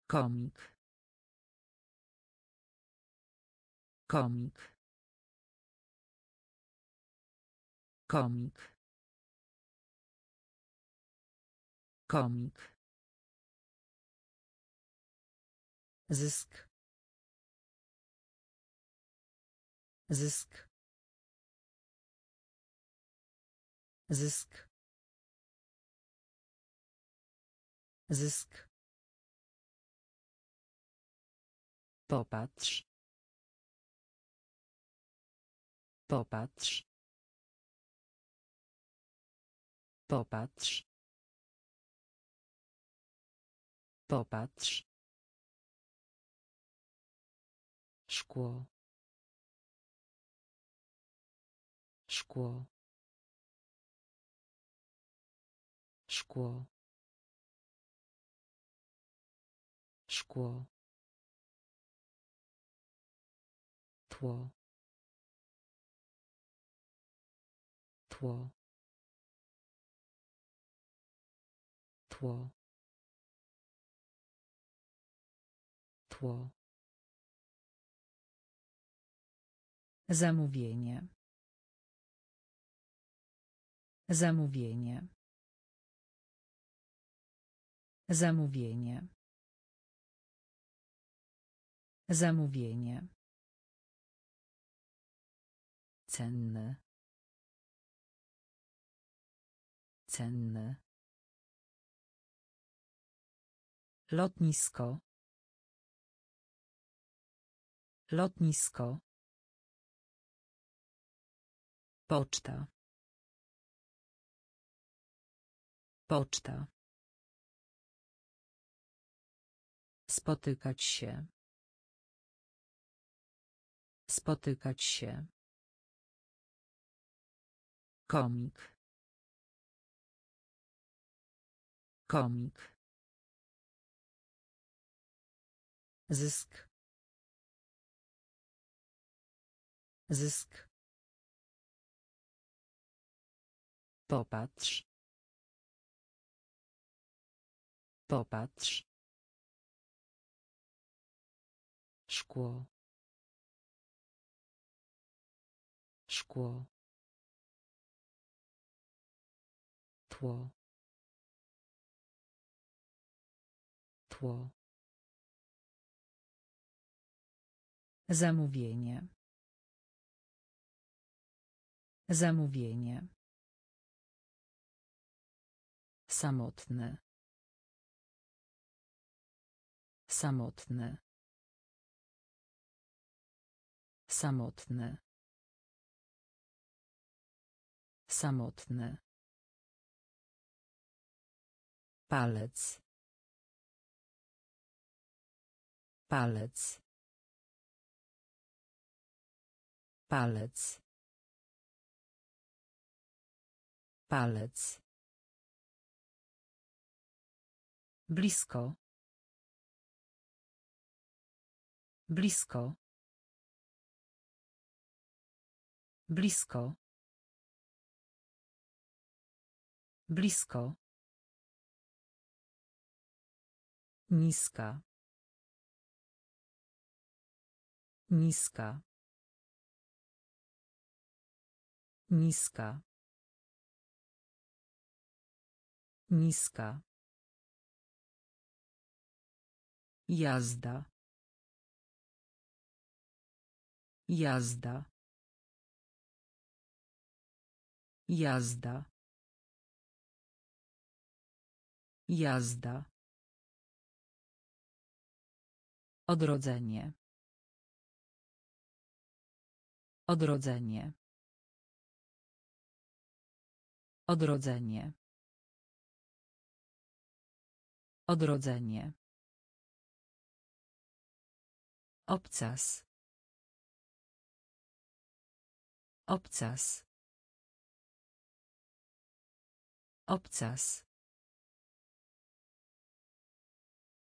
S2: Komik. Komik. Komik. Komik. Zysk. Zysk. Zysk. Zysk. Popatrz. Popatrz. Popatrz. Popatrz. szkło szkło szkło szkło tło tło tło tło Zamówienie. Zamówienie. Zamówienie. Zamówienie. Cenny. Cenny. Lotnisko. Lotnisko. Poczta. Poczta. Spotykać się. Spotykać się. Komik. Komik. Zysk. Zysk. Popatrz. Popatrz. Szkło. Szkło. Tło. Tło. Zamówienie. Zamówienie. Samotny. Samotny. Samotny. Samotny. Palec. Palec. Palec. Palec. Blisko. Blisko. Blisko. Blisko. Niska. Niska. Niska. Niska. Jazda. Jazda. Jazda. Jazda. Odrodzenie. Odrodzenie. Odrodzenie. Odrodzenie. Obcas. Obcas. Obcas.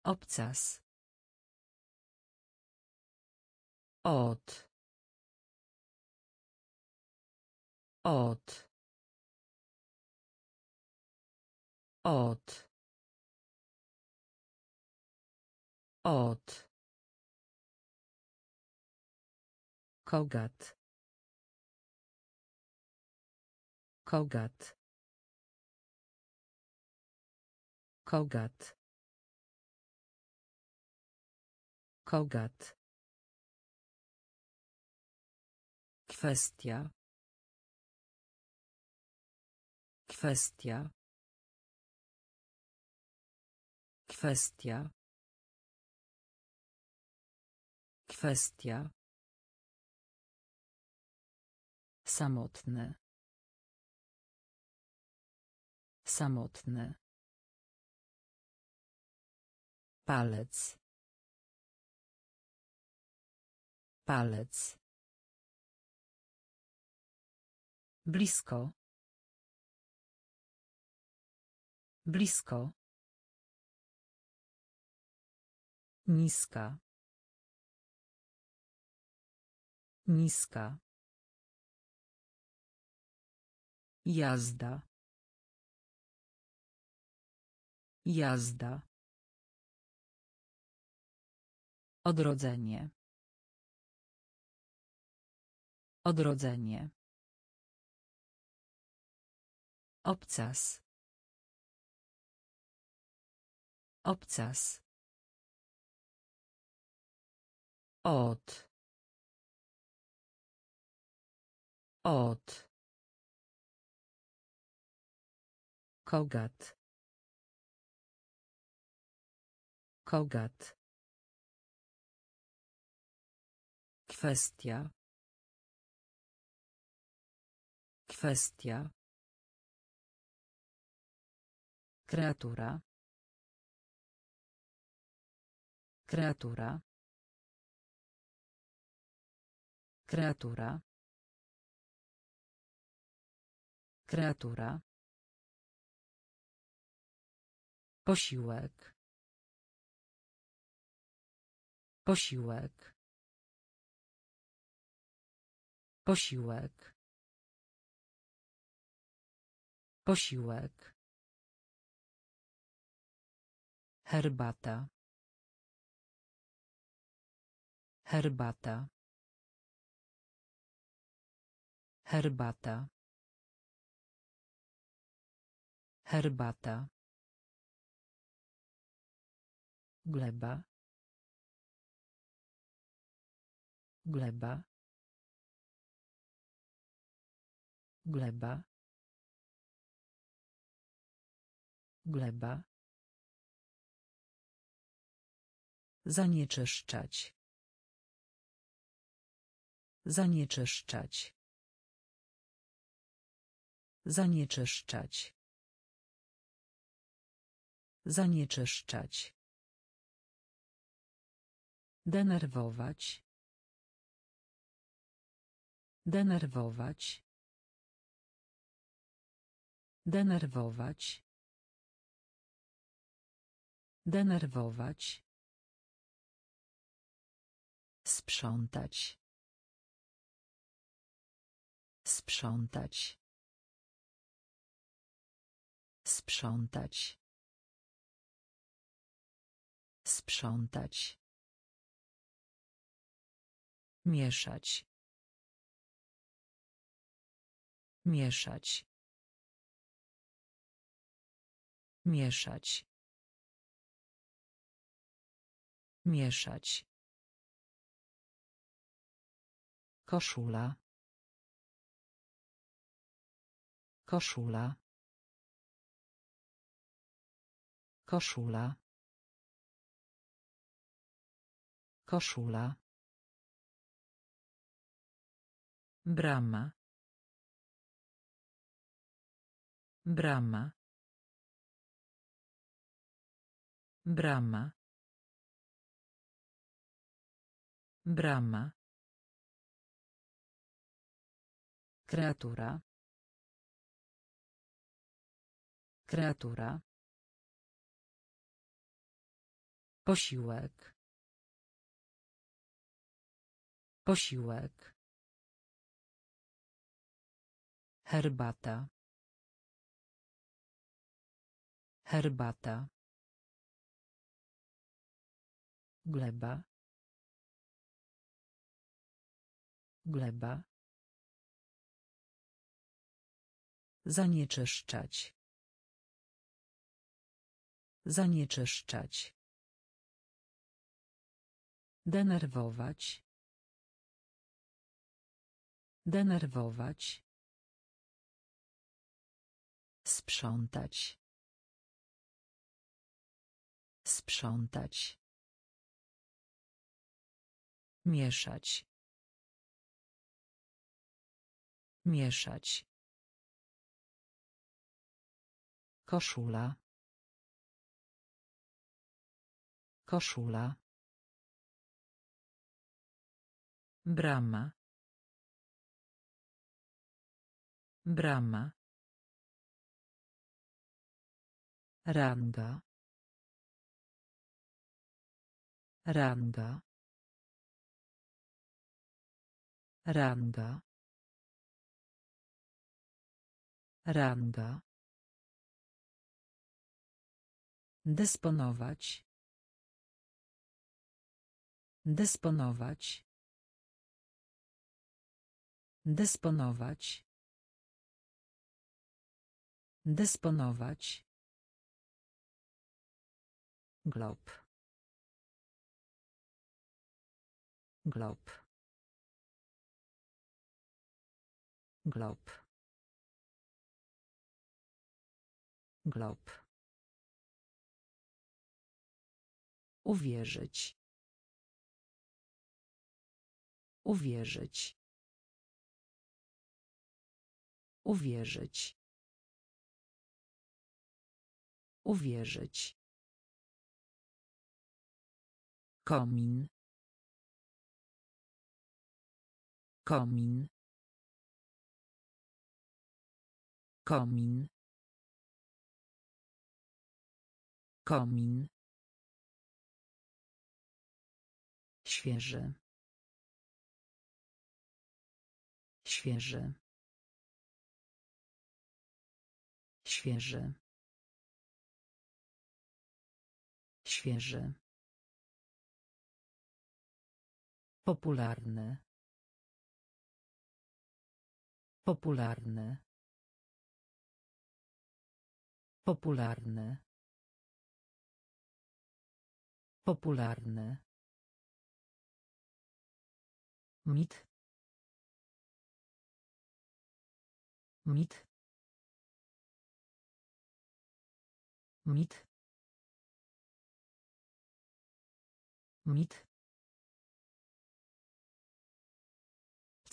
S2: Obcas. Od. Od. Od. Od. Kogat. Kogat. Kogat. Kogat. Kwestia. Kwestia. Kwestia. Kwestia. Samotny. Samotny. Palec. Palec. Blisko. Blisko. Niska. Niska. Jazda. Jazda. Odrodzenie. Odrodzenie. Obcas. Obcas. Od. Od. Kogat. Kogat. Kwestia. Kwestia. Kreatura. Kreatura. Kreatura. Kreatura. Posiłek. Posiłek. Posiłek. Posiłek. Herbata. Herbata. Herbata. Herbata. gleba gleba gleba gleba zanieczyszczać zanieczyszczać zanieczyszczać zanieczyszczać Denerwować. Denerwować. Denerwować. Denerwować. Sprzątać. Sprzątać. Sprzątać. Sprzątać. Mieszać. Mieszać. Mieszać. Mieszać. Koszula. Koszula. Koszula. Koszula. Brama. Brama. Brama. Brama. Kreatura. Kreatura. Posiłek. Posiłek. Herbata. Herbata. Gleba. Gleba. Zanieczyszczać. Zanieczyszczać. Denerwować. Denerwować. Sprzątać. Sprzątać. Mieszać. Mieszać. Koszula. Koszula. Brama. Brama. Ranga. Ranga. Ranga. Ranga. Dysponować. Dysponować. Dysponować. Dysponować glob glob glob glob uwierzyć uwierzyć uwierzyć uwierzyć Komin. Komin. Komin. Komin. Świeży. Świeży. Świeży. Świeży. Popularny. Popularny. Popularny. Popularny. Mit. Mit. Mit. Mit.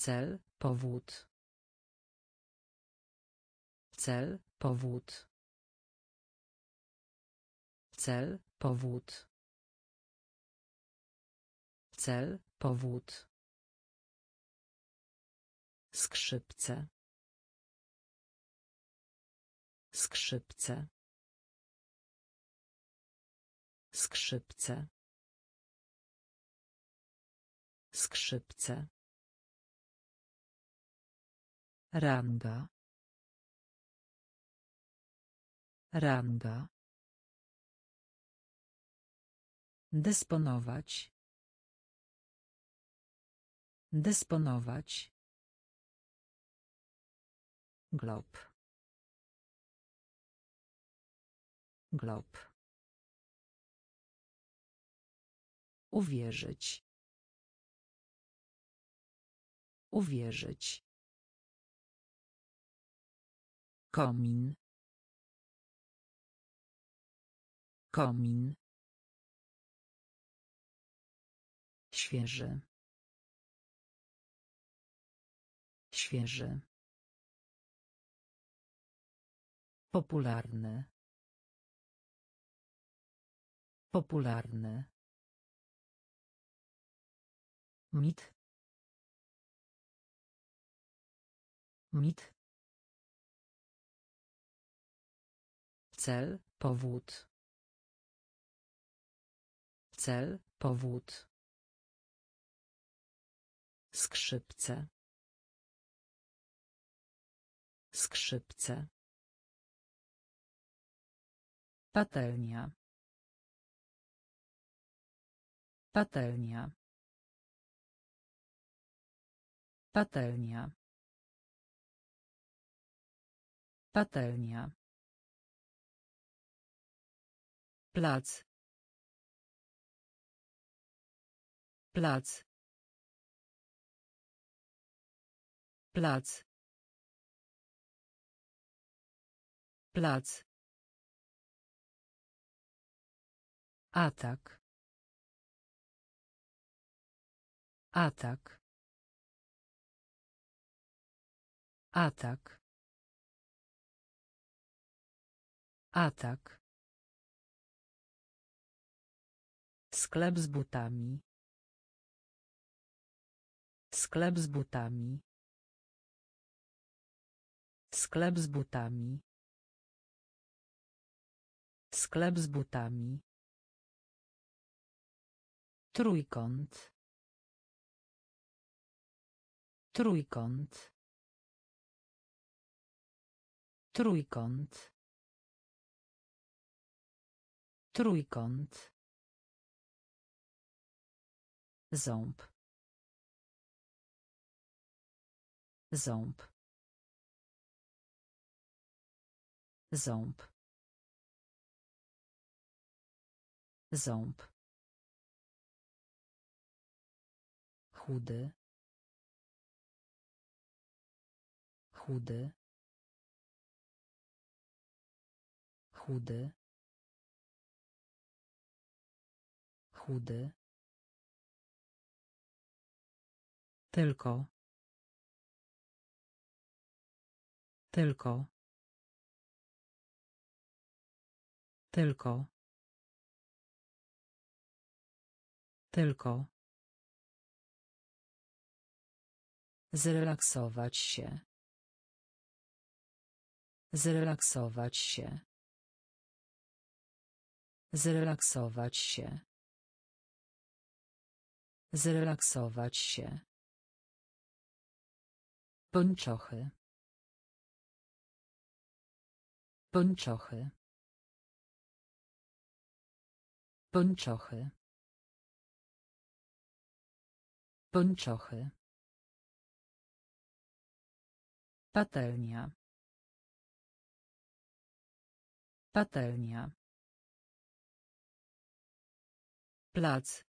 S2: Cel, powód. Cel, powód. Cel, powód. Cel, powód. Skrzypce. Skrzypce. Skrzypce. Skrzypce. Ranga. Ranga. Dysponować. Dysponować. Glob. Glob. Uwierzyć. Uwierzyć. Komin. Komin. Świeży. Świeży. Popularny. Popularny. Mit. Mit. Cel, powód. Cel, powód. Skrzypce. Skrzypce. Patelnia. Patelnia. Patelnia. Patelnia. plac plac plac plac atak atak atak atak Sklep z butami. Sklep z butami. Sklep z butami. Sklep z butami. Trójkąt. Trójkąt. Trójkąt. Trójkąt. Ząb. Ząb. Ząb. Ząb. Chudy. Chudy. Chudy. Chudy. Tylko. Tylko. Tylko. Tylko. Zrelaksować się. Zrelaksować się. Zrelaksować się. Zrelaksować się. Pończochy. Pończochy. Pończochy. Pończochy. Patelnia. Patelnia. Plac.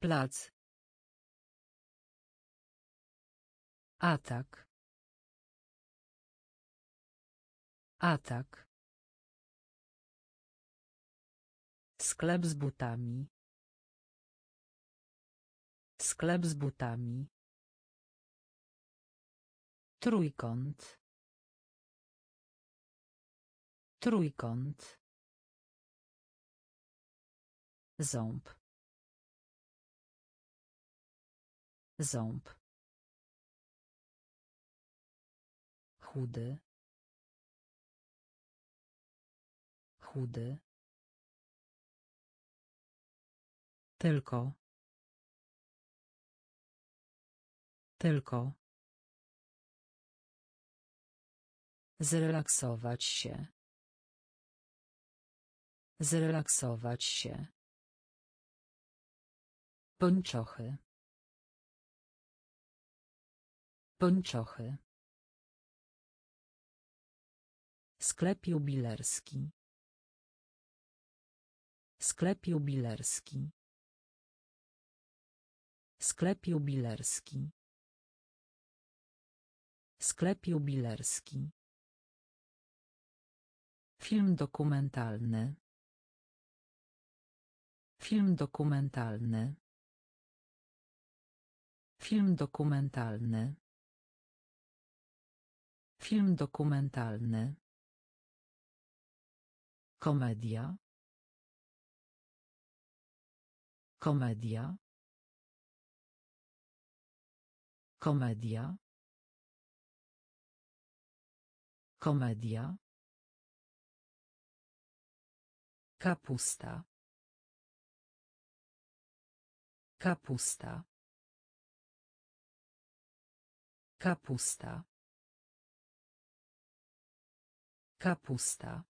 S2: Plac. Atak. Atak. Sklep z butami. Sklep z butami. Trójkąt. Trójkąt. Ząb. Ząb. chudy chudy tylko tylko zrelaksować się zrelaksować się Pończochy. Pończochy. Sklep jubilerski. Sklep jubilerski. Sklep jubilerski. Sklep jubilerski. Film dokumentalny.
S1: Film dokumentalny. Film dokumentalny. Film dokumentalny.
S2: Komedia. Komedia. Komedia. Komedia. Kapusta. Kapusta. Kapusta. Kapusta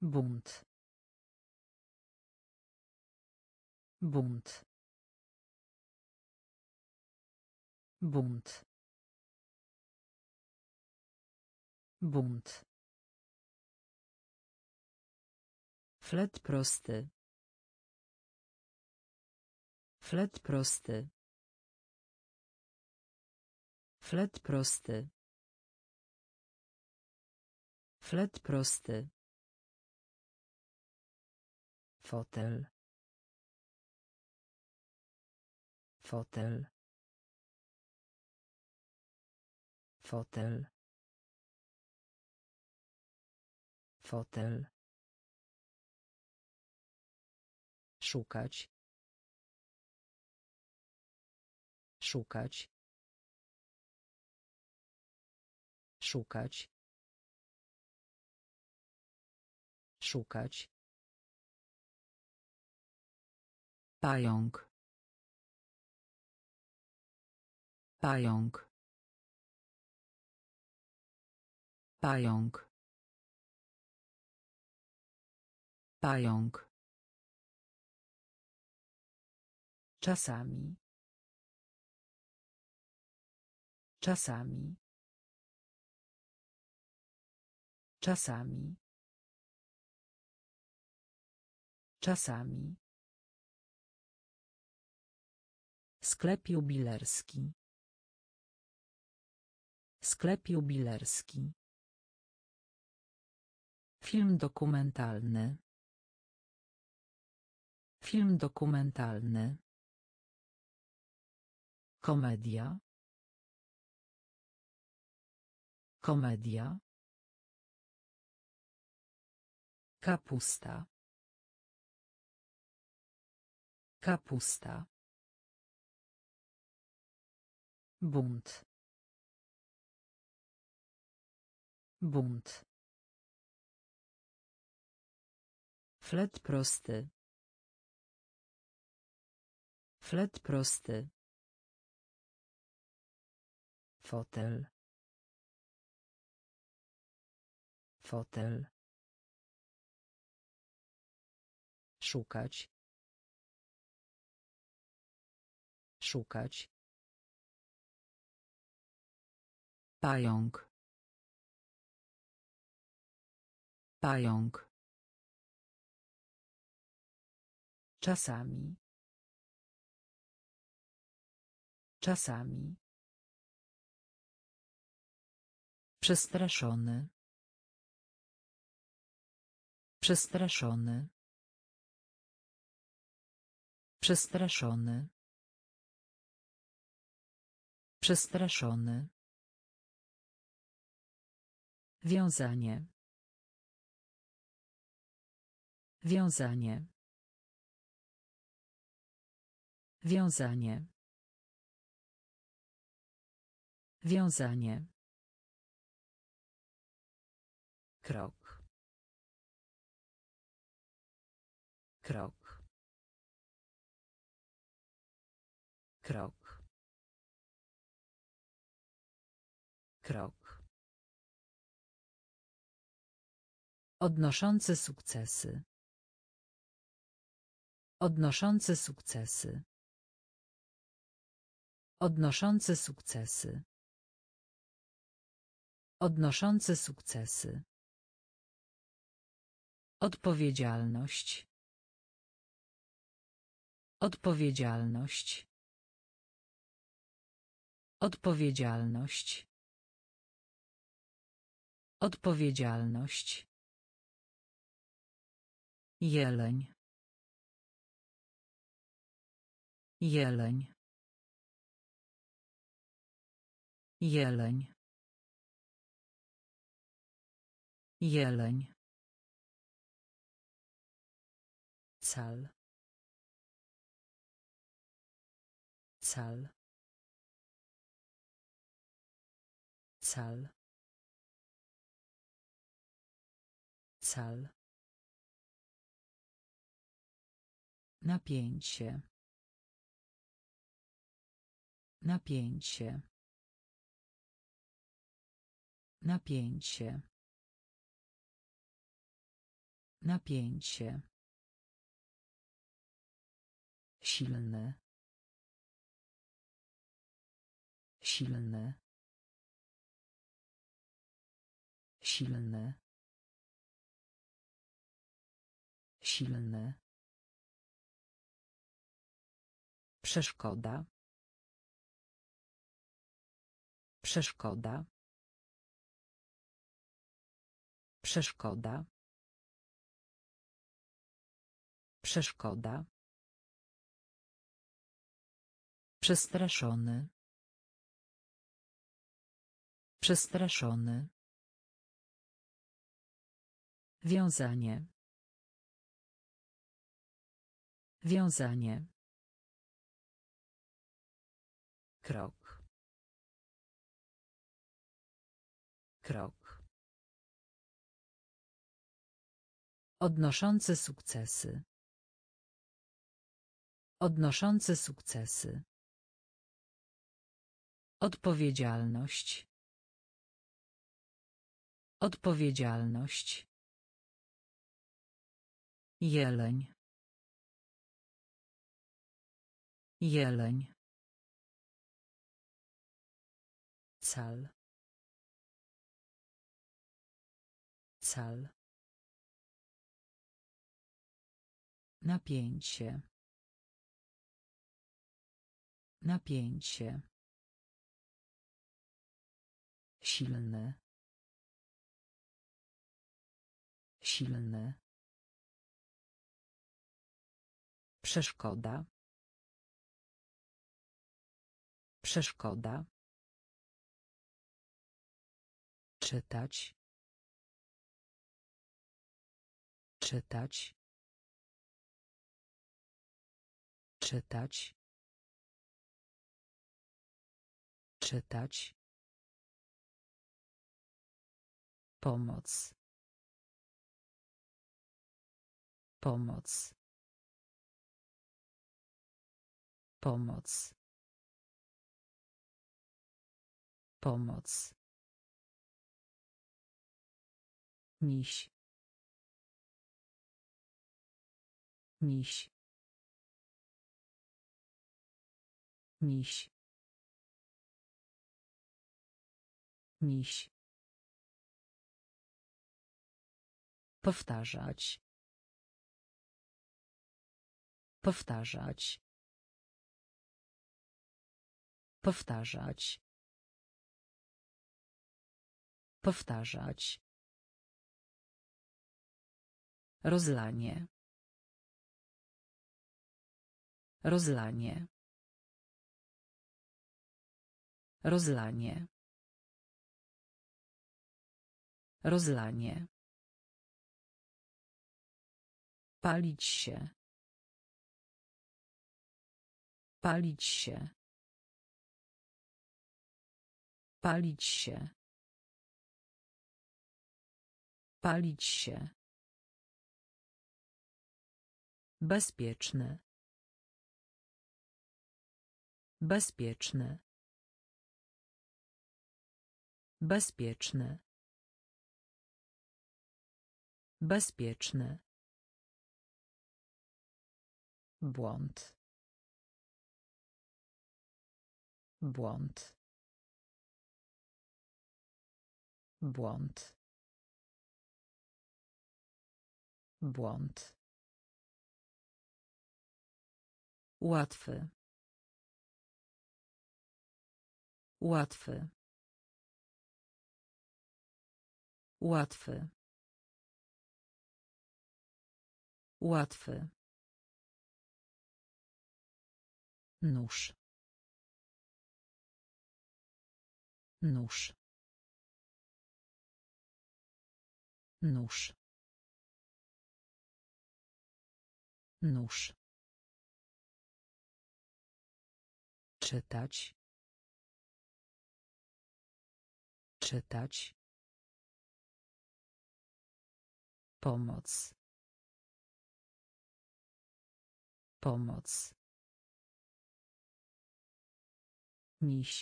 S2: bunt bunt bunt bunt flet prosty flet prosty flet prosty flet prosty fotel fotel fotel fotel szukać szukać szukać szukać Pająk. Pająk. Pająk. Pająk. Czasami. Czasami. Czasami. Czasami.
S1: Sklep jubilerski. Sklep jubilerski. Film dokumentalny.
S2: Film dokumentalny. Komedia. Komedia. Kapusta. Kapusta bunt bunt flet prosty flet prosty fotel fotel szukać szukać Pająk. Pająk. Czasami. Czasami. Przestraszony. Przestraszony. Przestraszony. Przestraszony. Wiązanie. Wiązanie. Wiązanie. Wiązanie. Krok. Krok. Krok. Krok. Odnoszący sukcesy. Odnoszący sukcesy. Odnoszący sukcesy.
S1: Odnoszący sukcesy. Odpowiedzialność. Odpowiedzialność.
S2: Odpowiedzialność. Odpowiedzialność. Jeleń. Jeleń. Jeleń. Jeleń. Cal. Cal. Cal. Cal. Napięcie. Napięcie. Napięcie. Napięcie. Silny. Silny. Silny. Silny. Przeszkoda. Przeszkoda. Przeszkoda. Przeszkoda. Przestraszony. Przestraszony. Wiązanie. Wiązanie. Krok. Krok. Odnoszący sukcesy. Odnoszący sukcesy. Odpowiedzialność. Odpowiedzialność. Jeleń. Jeleń. cal cal napięcie napięcie silne, silne. Przeszkoda. Przeszkoda. czytać czytać czytać czytać Pomoc. Pomoc. Pomoc. Pomoc. Miś. Miś. Miś. Miś. Powtarzać. Powtarzać. Powtarzać. Powtarzać. Rozlanie. Rozlanie. Rozlanie. Rozlanie. Palić się. Palić się. Palić się. Palić się bezpieczne, bezpieczne, bezpieczne, bezpieczne, Błąd. Błąd. Błąd. Błąd. Łatwy. Łatwy. Łatwy. Łatwy. Nóż. Nóż. Nóż. Nóż. czytać czytać pomoc pomoc Miś.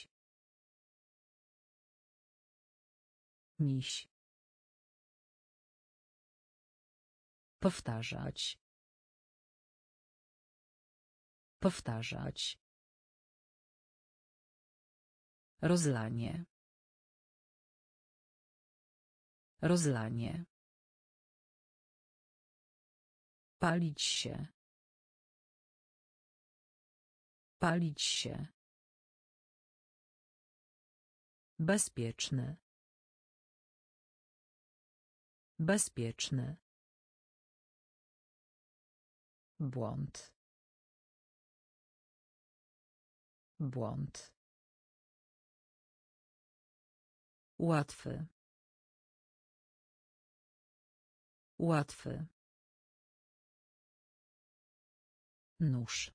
S2: Miś. Powtarzać. Powtarzać. Rozlanie. Rozlanie. Palić się. Palić się. Bezpieczny. Bezpieczny. Błąd. Błąd. Łatwy. Łatwy. Nóż.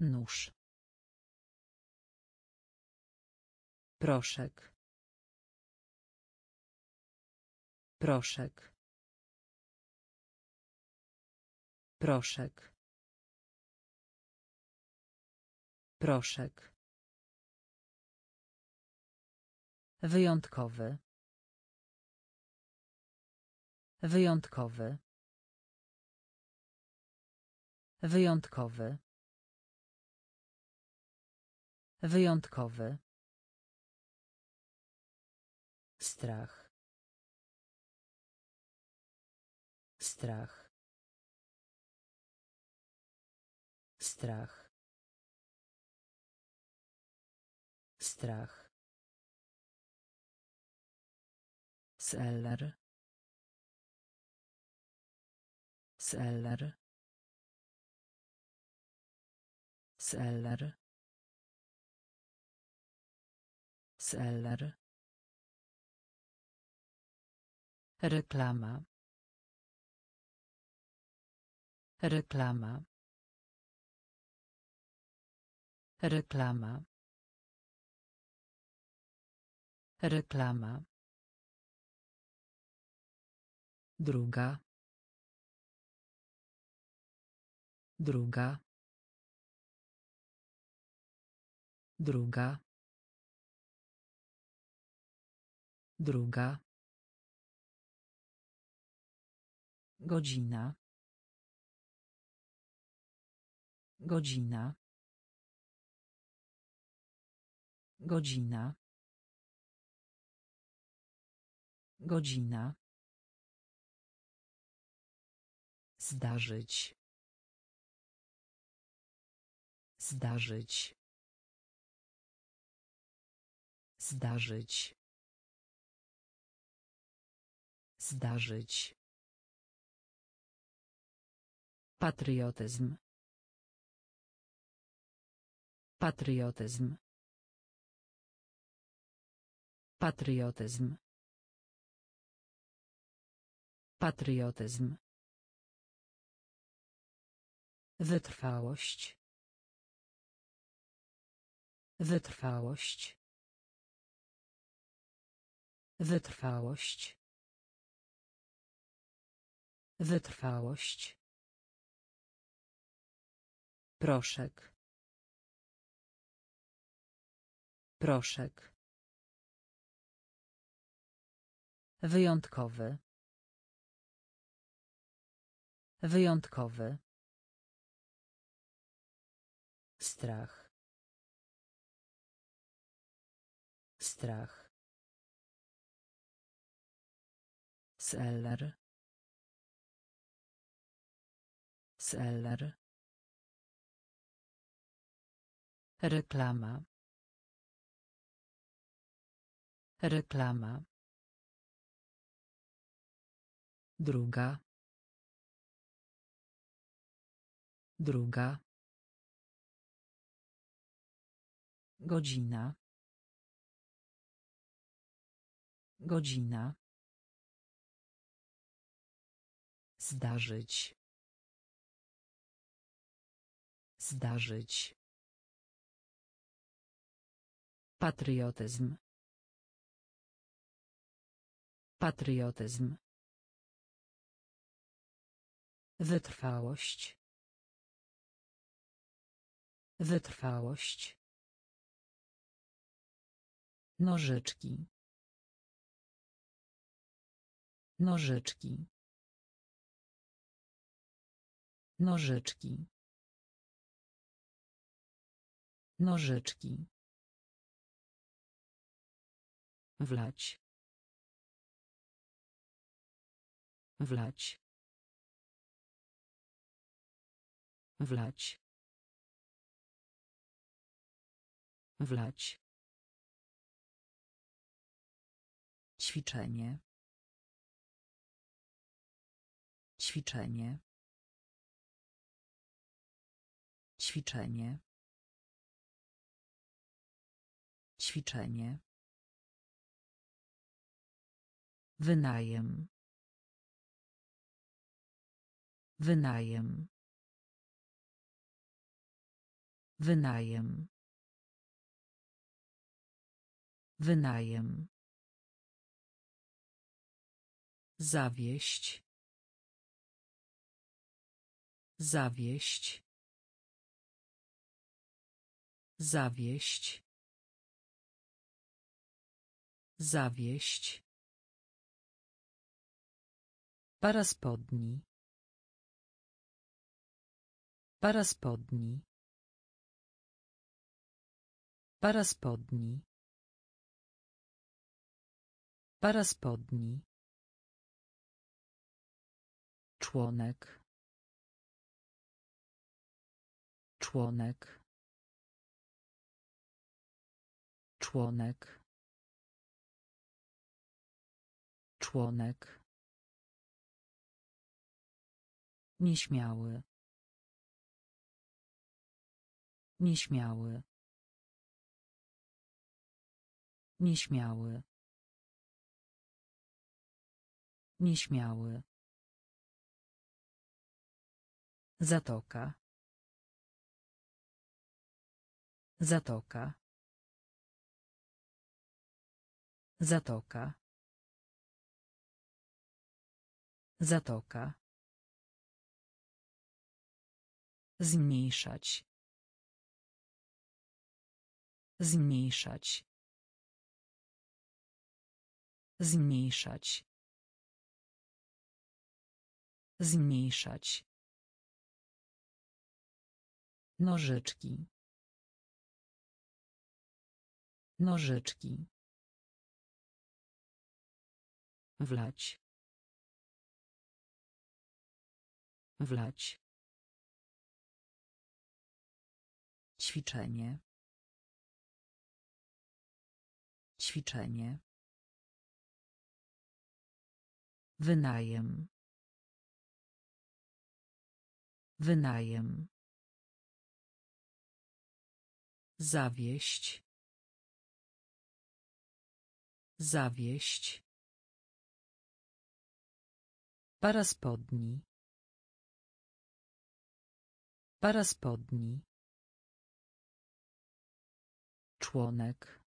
S2: Nóż. Proszek. Proszek. Proszek. Proszek. Wyjątkowy. Wyjątkowy. Wyjątkowy. Wyjątkowy. Strach. Strach. Strach. Strach. Seller. Seller. Seller. Seller. Reklama. Reklama. Reklama. Reklama druga druga druga druga godzina godzina godzina godzina Zdarzyć. Zdarzyć. Zdarzyć. Zdarzyć. Patriotyzm. Patriotyzm. Patriotyzm. Patriotyzm. Wytrwałość. Wytrwałość. Wytrwałość. Wytrwałość. Proszek. Proszek. Wyjątkowy. Wyjątkowy. Strach. Strach. Seller. Seller. Reklama. Reklama. Druga. Druga. Godzina. Godzina. Zdarzyć. Zdarzyć. Patriotyzm. Patriotyzm. Wytrwałość. Wytrwałość. Nożyczki. Nożyczki. Nożyczki. Nożyczki. Wlać. Wlać. Wlać. Wlać. Ćwiczenie. Ćwiczenie. Ćwiczenie. Ćwiczenie. Wynajem. Wynajem. Wynajem. Wynajem. Zawieść. Zawieść. Zawieść. Zawieść. para spodni, para spodni członek członek członek członek nieśmiały nieśmiały nieśmiały nieśmiały Zatoka. Zatoka. Zatoka. Zatoka. Zmniejszać. Zmniejszać. Zmniejszać. Zmniejszać. Nożyczki. Nożyczki. Wlać. Wlać. Ćwiczenie. Ćwiczenie. Wynajem. Wynajem. Zawieść. Zawieść. Paraspodni. Paraspodni. Członek.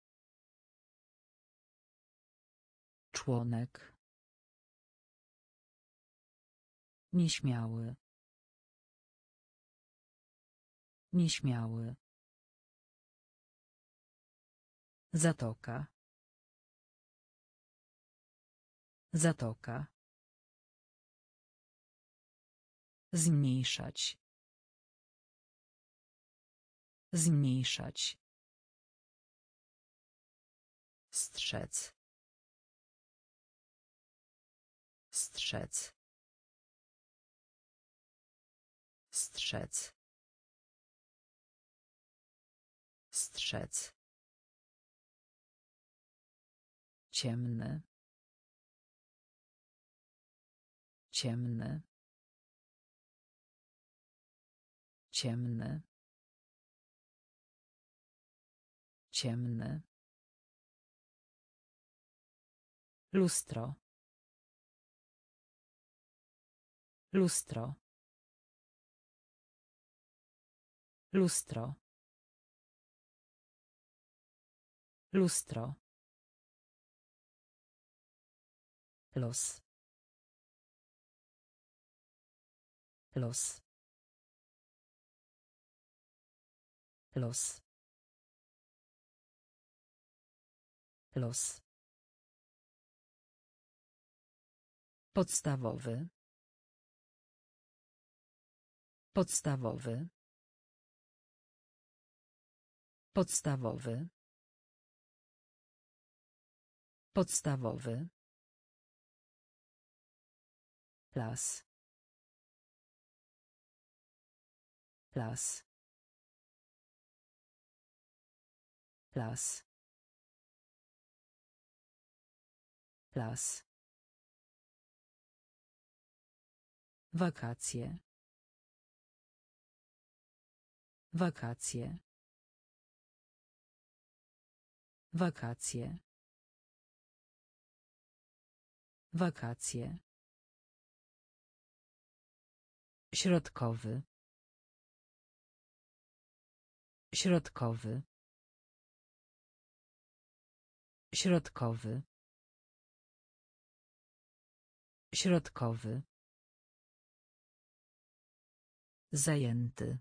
S2: Członek. Nieśmiały. Nieśmiały. Zatoka. Zatoka. Zmniejszać. Zmniejszać. Strzec. Strzec. Strzec. Strzec. Ciemny. Ciemny. Ciemny. Ciemny. Lustro. Lustro. Lustro. Lustro. los los los los podstawowy podstawowy podstawowy podstawowy las las las las wakacje wakacje wakacje wakacje Środkowy. Środkowy. Środkowy. Środkowy. Zajęty.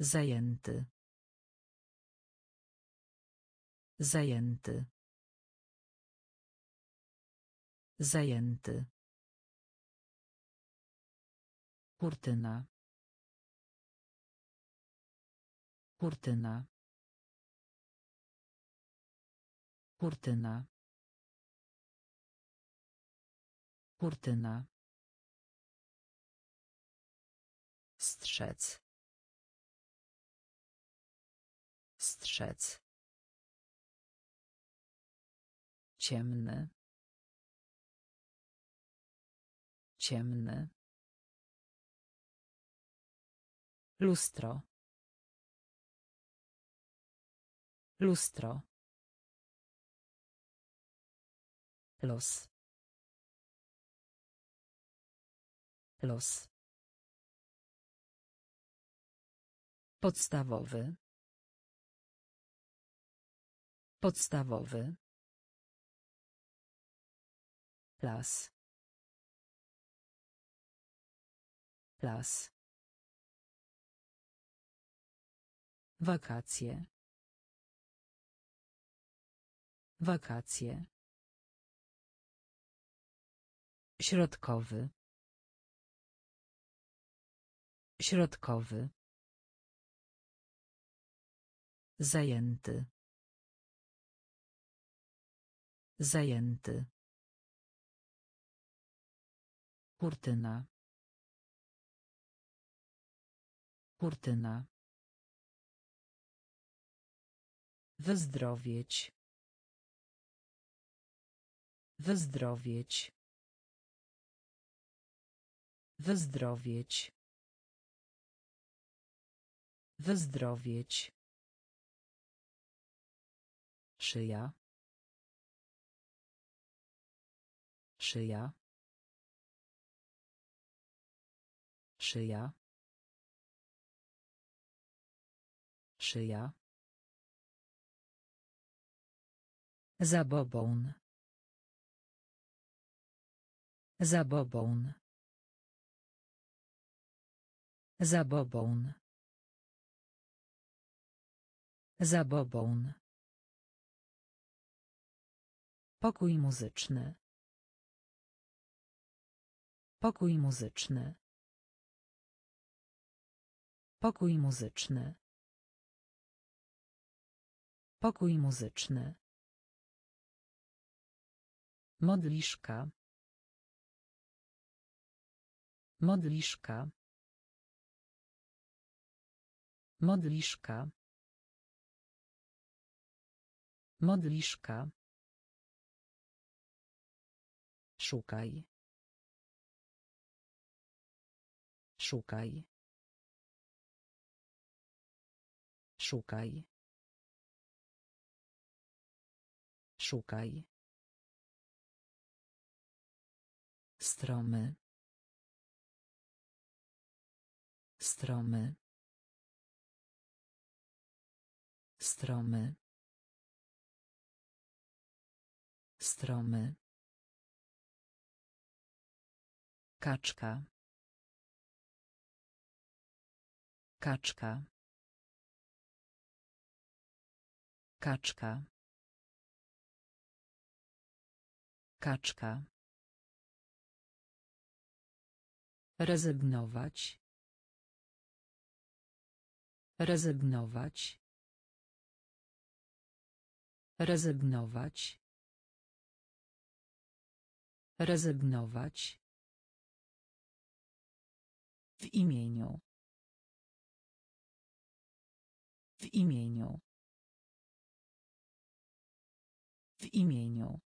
S2: Zajęty. Zajęty. Zajęty. Kurtyna. Kurtyna. Kurtyna. Kurtyna. Strzec. Strzec. Ciemny. Ciemny. Lustro. Lustro. Los. Los. Podstawowy. Podstawowy. Las. Las. Wakacje. Wakacje. Środkowy. Środkowy. Zajęty. Zajęty. Kurtyna. Kurtyna. Wyzdrowieć. Wyzdrowieć. Wyzdrowieć. Wyzdrowieć. Szyja. Szyja. Szyja. Szyja. Zabobon. Zabobon. Zabobon. Zabobon. Pokój muzyczny. Pokój muzyczny. Pokój muzyczny. Pokój muzyczny. Modliszka. Modliszka. Modliszka. Modliszka. Szukaj. Szukaj. Szukaj. Szukaj. Stromy. Stromy. Stromy. Stromy. Kaczka. Kaczka. Kaczka. Kaczka. Rezygnować. Rezygnować. Rezygnować. Rezygnować. W imieniu. W imieniu. W imieniu.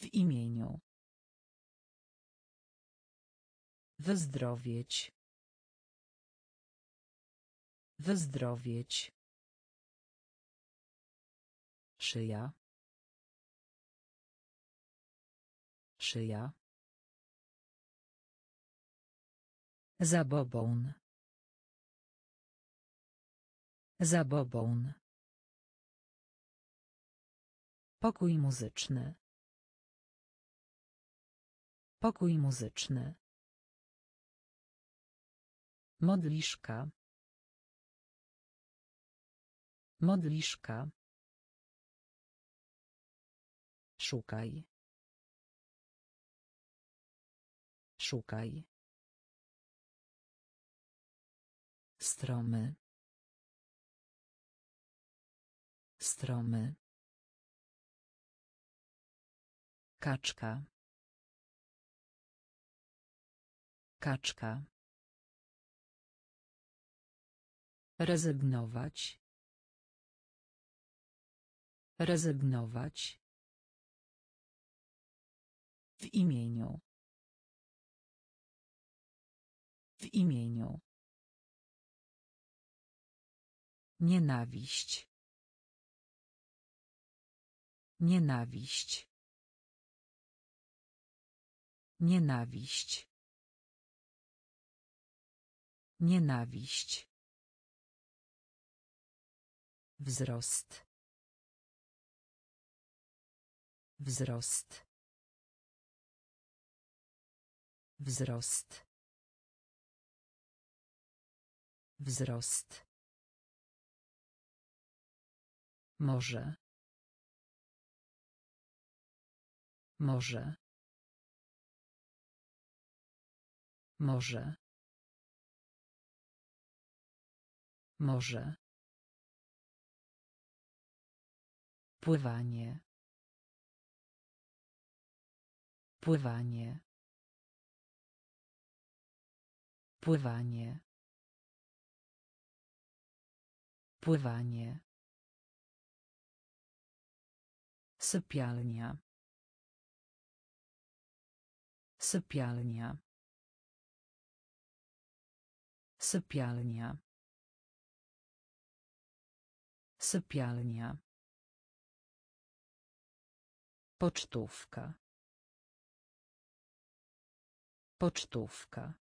S2: W imieniu. Wyzdrowieć. Wyzdrowieć. Szyja. Szyja. Zabobon. Zabobon. Pokój muzyczny. Pokój muzyczny. Modliszka. Modliszka. Szukaj. Szukaj. Stromy. Stromy. Kaczka. Kaczka. Rezygnować. Rezygnować. W imieniu. W imieniu. Nienawiść. Nienawiść. Nienawiść. Nienawiść. Wzrost. Wzrost. Wzrost. Wzrost. Może. Może. Może. Może. Pływanie. Pływanie. Pływanie. Pływanie. Sypialnia. Sypialnia. Sypialnia. Sypialnia. Pocztówka. Pocztówka.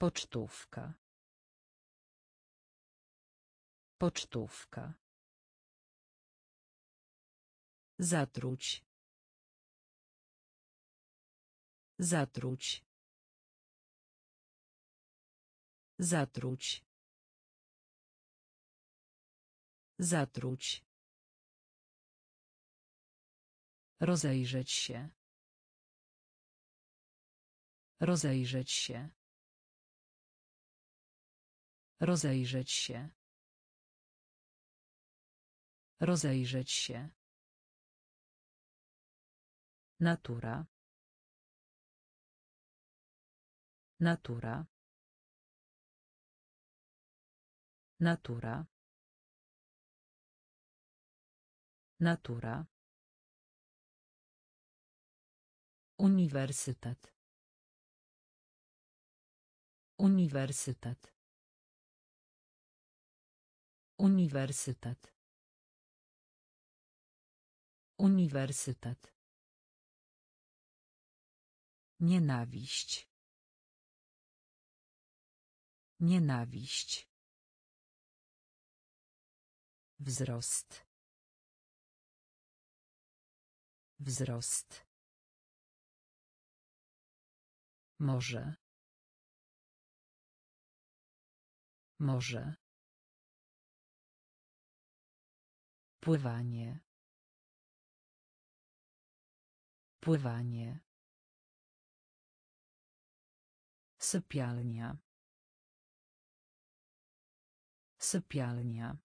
S2: Pocztówka. Pocztówka. Zatruć. Zatruć. Zatruć. Zatruć. Rozejrzeć się. Rozejrzeć się. Rozejrzeć się. Rozejrzeć się. Natura. Natura. Natura. Natura. Uniwersytet. Uniwersytet. Uniwersytet. Uniwersytet. Nienawiść. Nienawiść. Wzrost. Wzrost. Może. Może. Pływanie. Pływanie. Sypialnia. Sypialnia.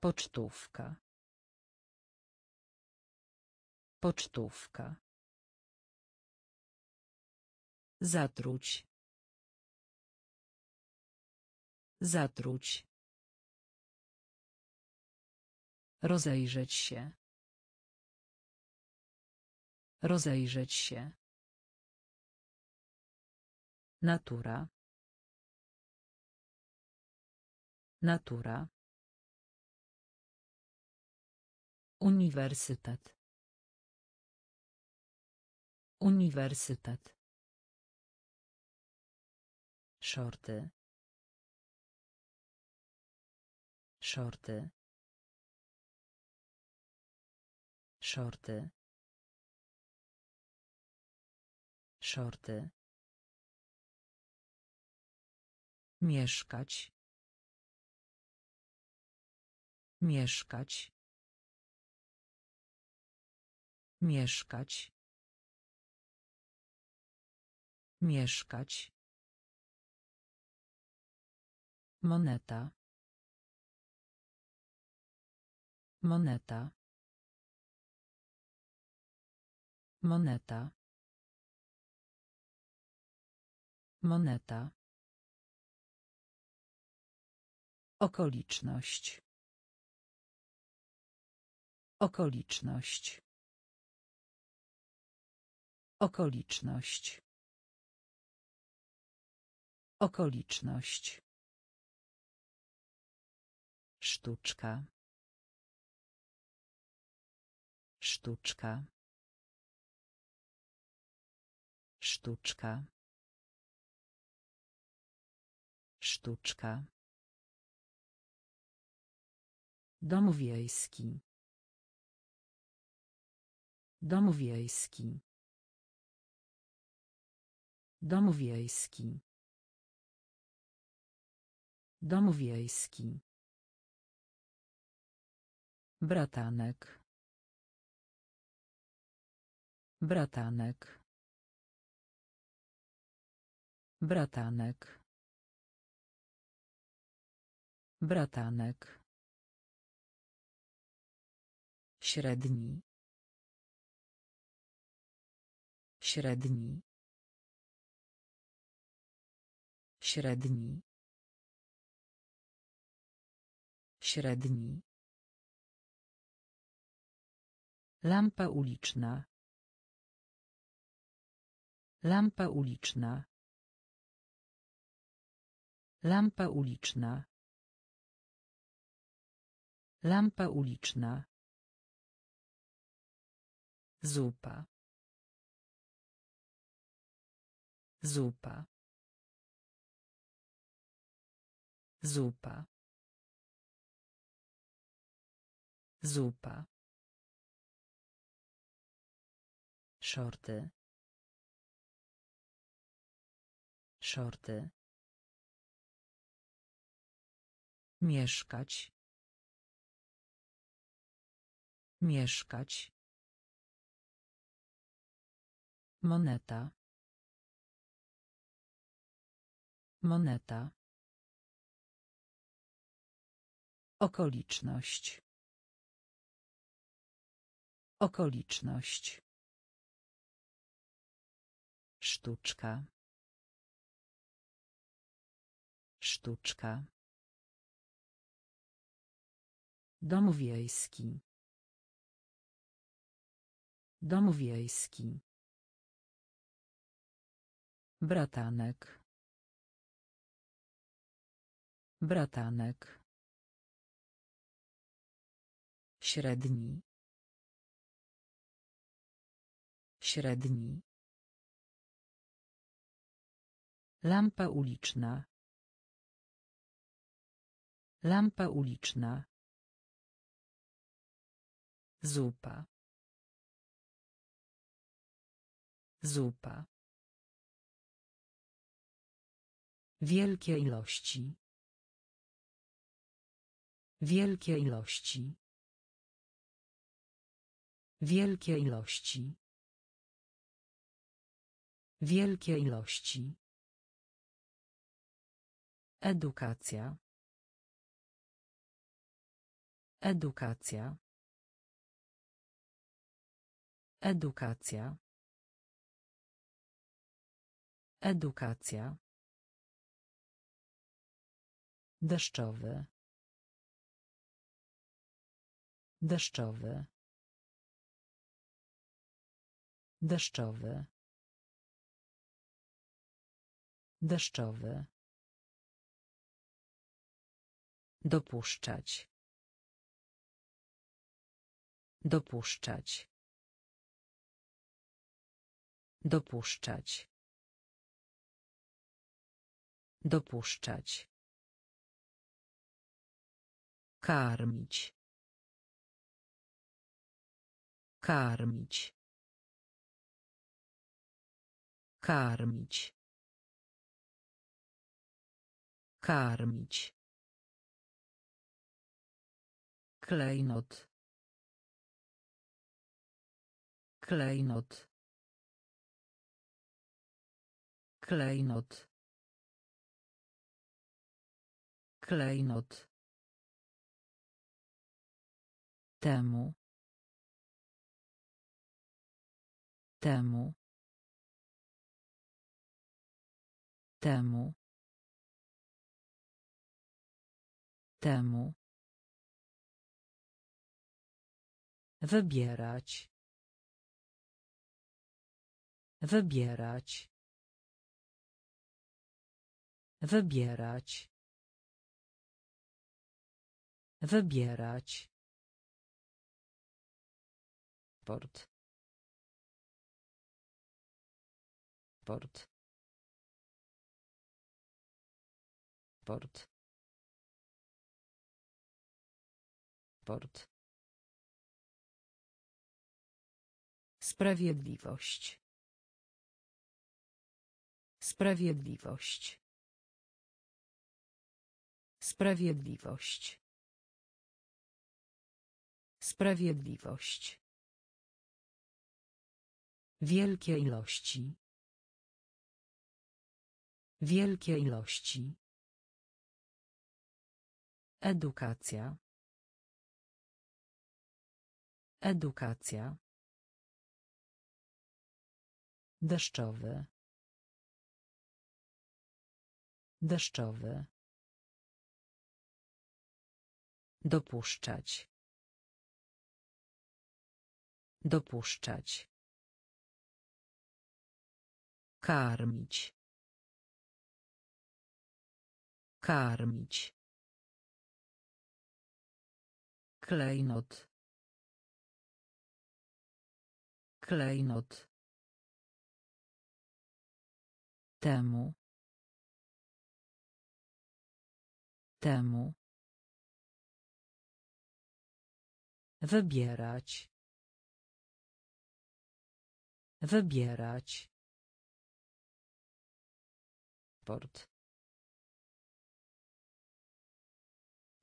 S2: Pocztówka. Pocztówka. Zatruć. Zatruć. Rozejrzeć się. Rozejrzeć się. Natura. Natura. Uniwersytet. Uniwersytet. Shorty. Shorty. Shorty. Shorty. Mieszkać. Mieszkać. Mieszkać. Mieszkać. Moneta. Moneta. Moneta. Moneta. Okoliczność. Okoliczność. Okoliczność. Okoliczność. Sztuczka. Sztuczka. Sztuczka. Sztuczka. Dom wiejski. Dom wiejski. Dom wiejski. Dom wiejski. Bratanek. Bratanek. Bratanek. Bratanek. Średni. Średni. Średni. Średni. Lampa uliczna. Lampa uliczna. Lampa uliczna. Lampa uliczna. Zupa. Zupa. Zupa. Zupa. Shorty. Shorty. Mieszkać. Mieszkać. Moneta. Moneta. Okoliczność. Okoliczność. Sztuczka. Sztuczka. Dom wiejski. Dom wiejski. Bratanek. Bratanek. Średni. Średni. Lampa uliczna. Lampa uliczna. Zupa. Zupa. Wielkie ilości. Wielkie ilości. Wielkie ilości. Wielkie ilości. Edukacja. Edukacja. Edukacja. Edukacja. Deszczowy. Deszczowy. Deszczowy. Deszczowy. Dopuszczać. Dopuszczać. Dopuszczać. Dopuszczać. Karmić. Karmić. Karmić. Karmić. Klejnot. Klejnot. Klejnot. Klejnot. Temu. Temu. Temu. Temu. Wybierać. Wybierać. Wybierać. Wybierać. Port. Port. Port. Port. Sprawiedliwość. Sprawiedliwość. Sprawiedliwość. Sprawiedliwość. Wielkie ilości. Wielkie ilości. Edukacja. Edukacja deszczowy deszczowy dopuszczać dopuszczać karmić karmić klejnot klejnot temu temu wybierać wybierać port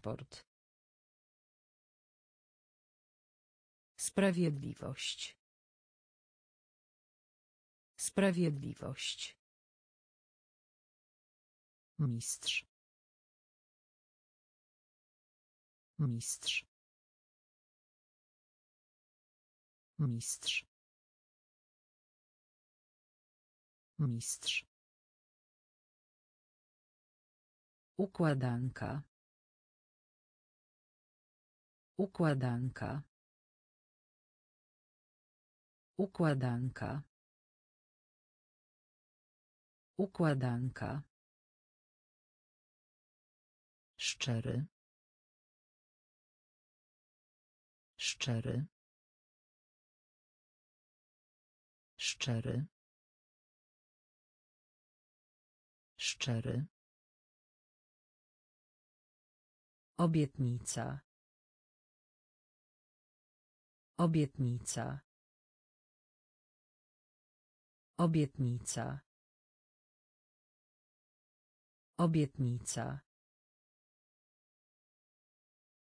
S2: port Sprawiedliwość. Sprawiedliwość. Mistrz. Mistrz. Mistrz. Mistrz. Układanka. Układanka. Układanka. Układanka. Szczery. Szczery. Szczery. Szczery. Obietnica. Obietnica. Obietnica. Obietnica.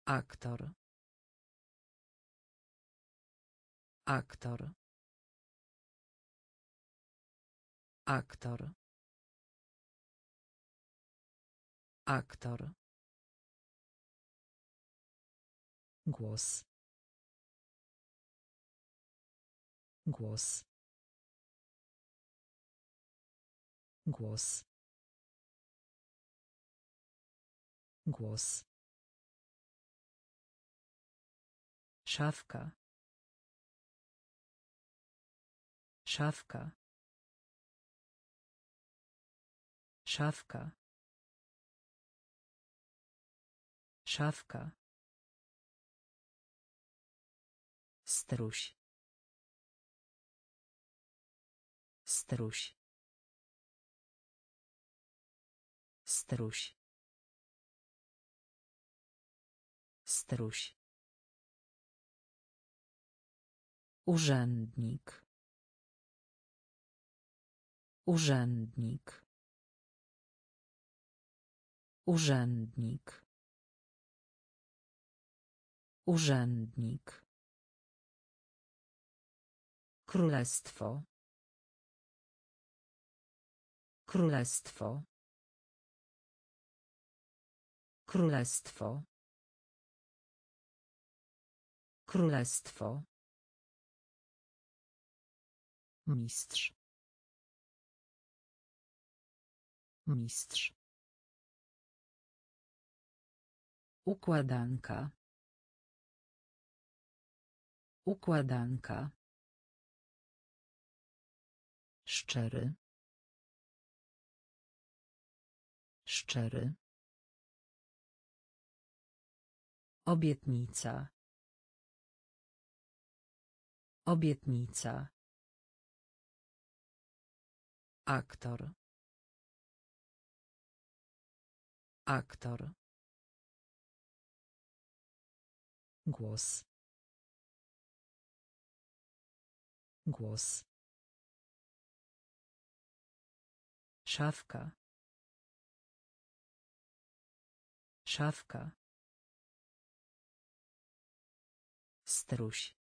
S2: Aktor. Aktor. Aktor. Aktor. Głos. Głos. Głos. Głos. Szafka. Szafka. Szafka. Szafka. Struś. Struś. Struś. Struś. Urzędnik. Urzędnik. Urzędnik. Urzędnik. Królestwo. Królestwo. Królestwo. Królestwo. Mistrz. Mistrz. Układanka. Układanka. Szczery. Szczery. Obietnica. Obietnica. Aktor. Aktor. Głos. Głos. Szafka. Szafka. Struś.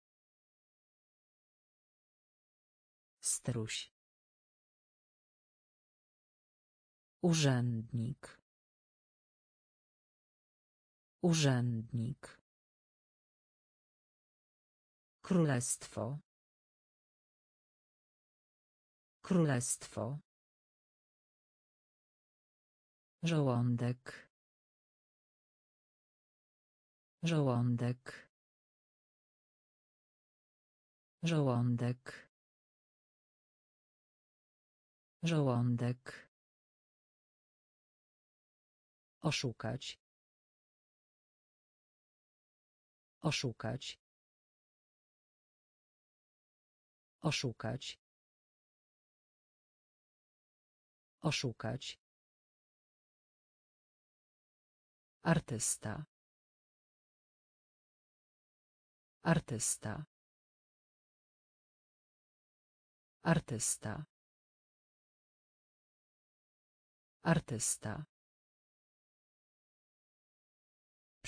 S2: Struś. Urzędnik. Urzędnik. Królestwo. Królestwo. Żołądek. Żołądek. Żołądek. Żołądek. Oszukać. Oszukać. Oszukać. Oszukać. Artysta. Artysta. Artysta. Artysta.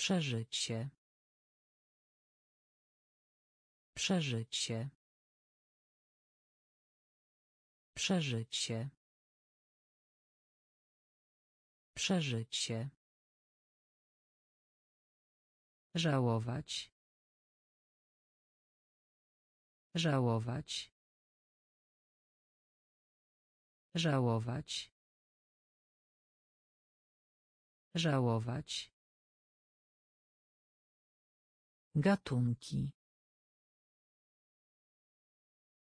S2: Przeżycie. Przeżycie. Przeżycie. Przeżycie. Żałować. Żałować. Żałować. Żałować. Gatunki.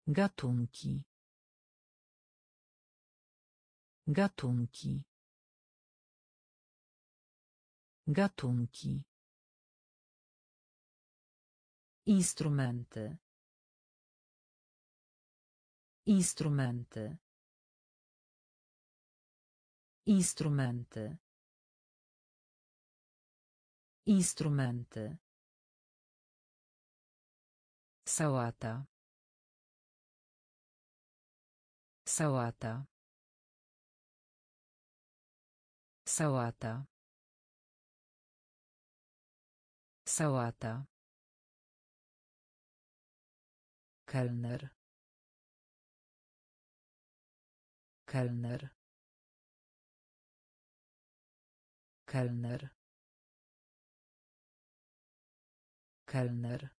S2: Gatunki. Gatunki. Gatunki. Instrumenty. Instrumenty. Instrumenty. Instrumenty. Sałata. Sałata. Sałata. Sałata. Kelner. Kelner. Kelner. Kelner.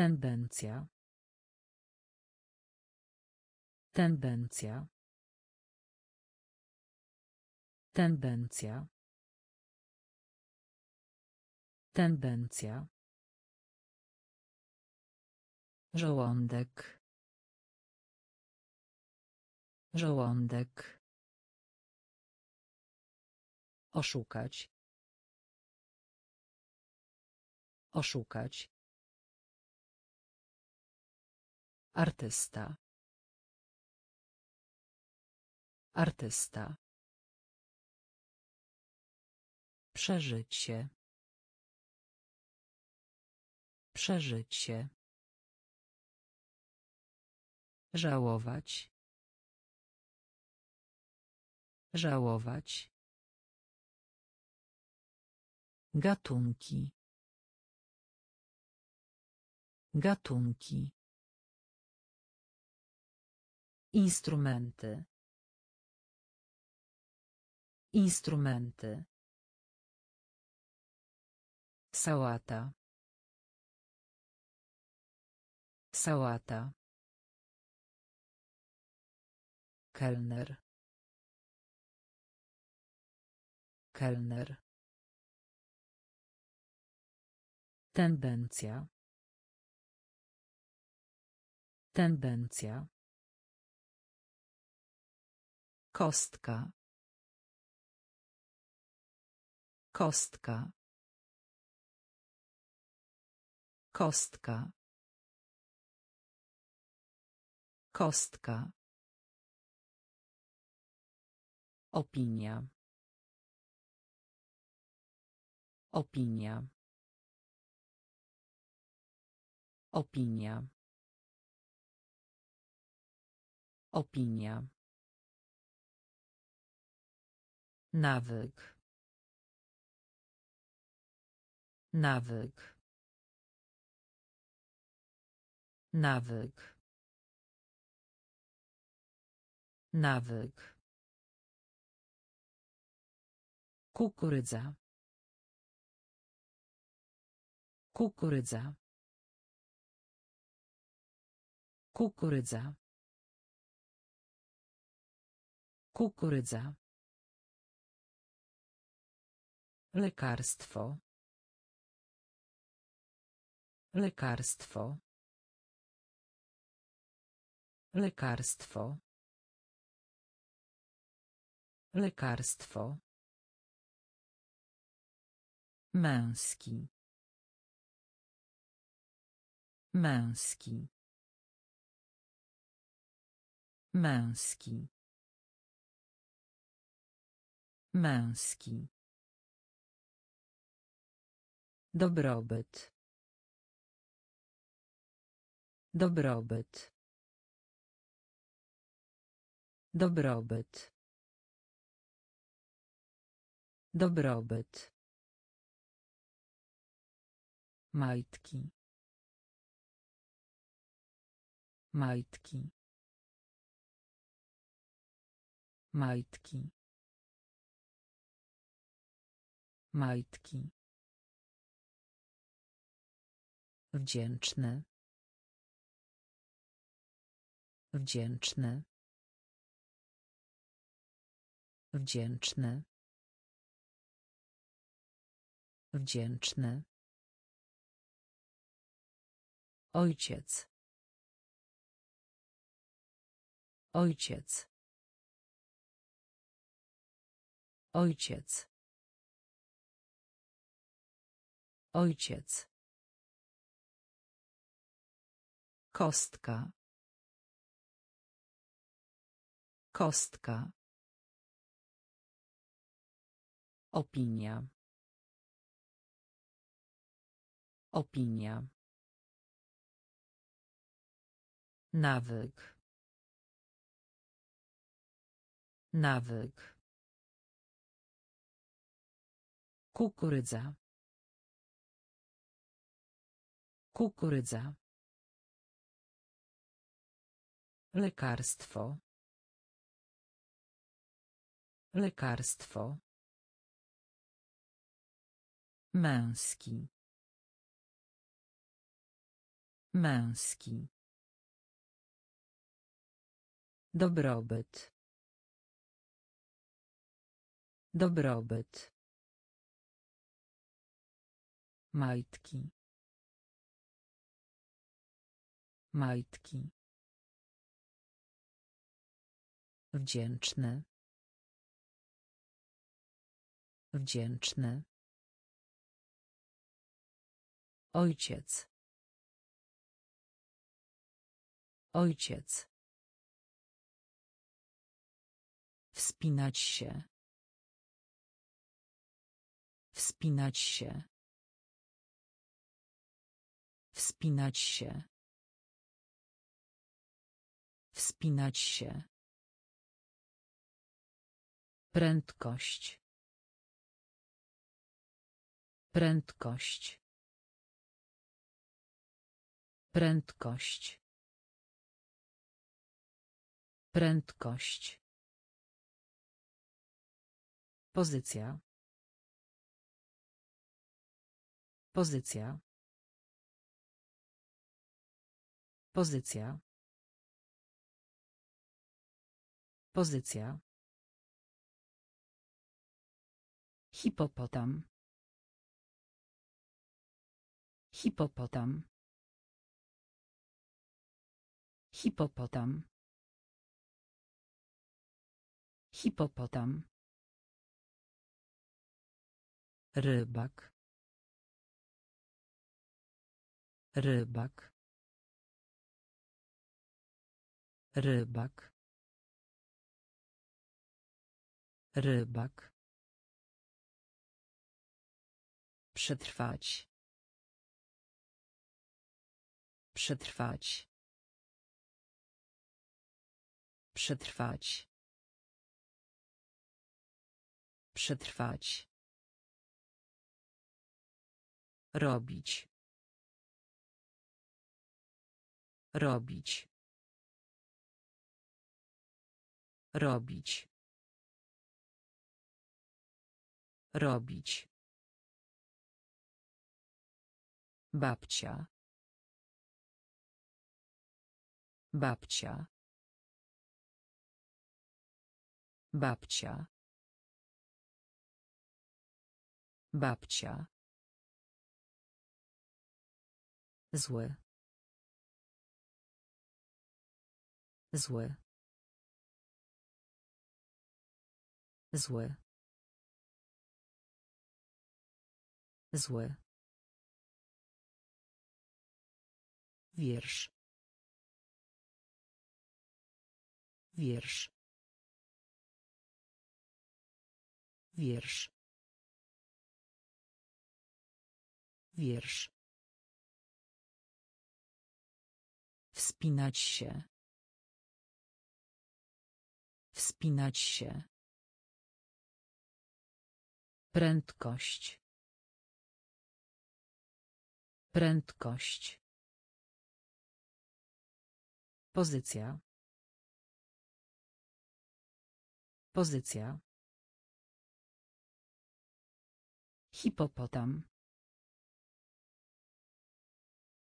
S2: Tendencja. Tendencja. Tendencja. Tendencja. Żołądek. Żołądek. Oszukać. Oszukać. Artysta. Artysta. Przeżycie. Przeżycie. Żałować. Żałować. Gatunki. Gatunki. Instrumenty. Instrumenty. Sałata. Sałata. Kelner. Kelner. Tendencja. Tendencja. Kostka. Kostka. Kostka. Kostka. Opinia. Opinia. Opinia. Opinia. Nawyk. Nawyk. Nawyk. Nawyk. Kukurydza. Kukurydza. Kukurydza. Kukurydza. Lekarstwo. Lekarstwo. Lekarstwo. Lekarstwo. Męski. Męski. Męski. Męski. Dobrobyt. Dobrobyt. Dobrobyt. Dobrobyt. Majtki. Majtki. Majtki. Majtki. Wdzięczny. Wdzięczny. Wdzięczny. Wdzięczny. Ojciec. Ojciec. Ojciec. Ojciec. Kostka. Kostka. Opinia. Opinia. Nawyk. Nawyk. Kukurydza. Kukurydza. Lekarstwo. Lekarstwo. Męski. Męski. Dobrobyt. Dobrobyt. Majtki. Majtki. Wdzięczny. Wdzięczny. Ojciec. Ojciec. Wspinać się. Wspinać się. Wspinać się. Wspinać się. Prędkość. Prędkość. Prędkość. Prędkość. Pozycja. Pozycja. Pozycja. Pozycja. Hipopotam. Hipopotam. Hipopotam. Hipopotam. Rybak. Rybak. Rybak. Rybak. Przetrwać. Przetrwać. Przetrwać. Przetrwać. Robić. Robić. Robić. Robić. Babcia. Babcia. Babcia. Babcia. Zły. Zły. Zły. Zły. Wiersz. Wiersz. Wiersz. Wiersz. Wspinać się. Wspinać się. Prędkość. Prędkość. Pozycja. Pozycja. Hipopotam.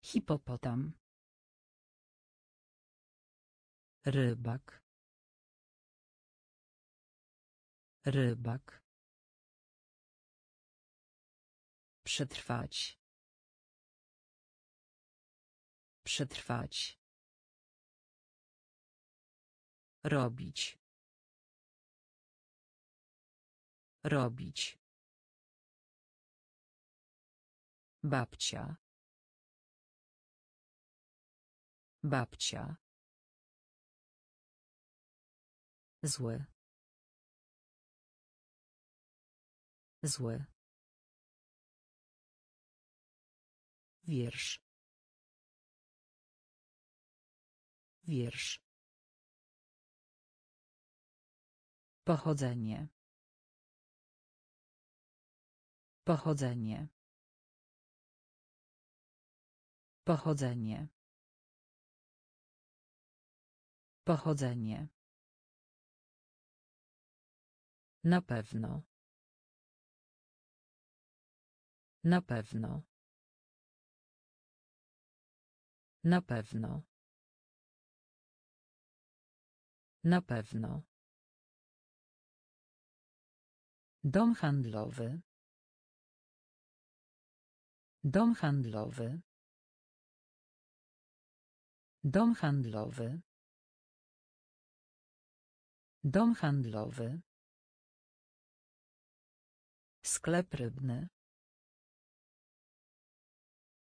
S2: Hipopotam. Rybak. Rybak. Przetrwać. Przetrwać. Robić. Robić. Babcia. Babcia. Zły. Zły. Wiersz. Wiersz. Pochodzenie. Pochodzenie. Pochodzenie. Pochodzenie. Na pewno. Na pewno. Na pewno. Na pewno. Dom handlowy. Dom handlowy. Dom handlowy. Dom handlowy. Sklep rybny.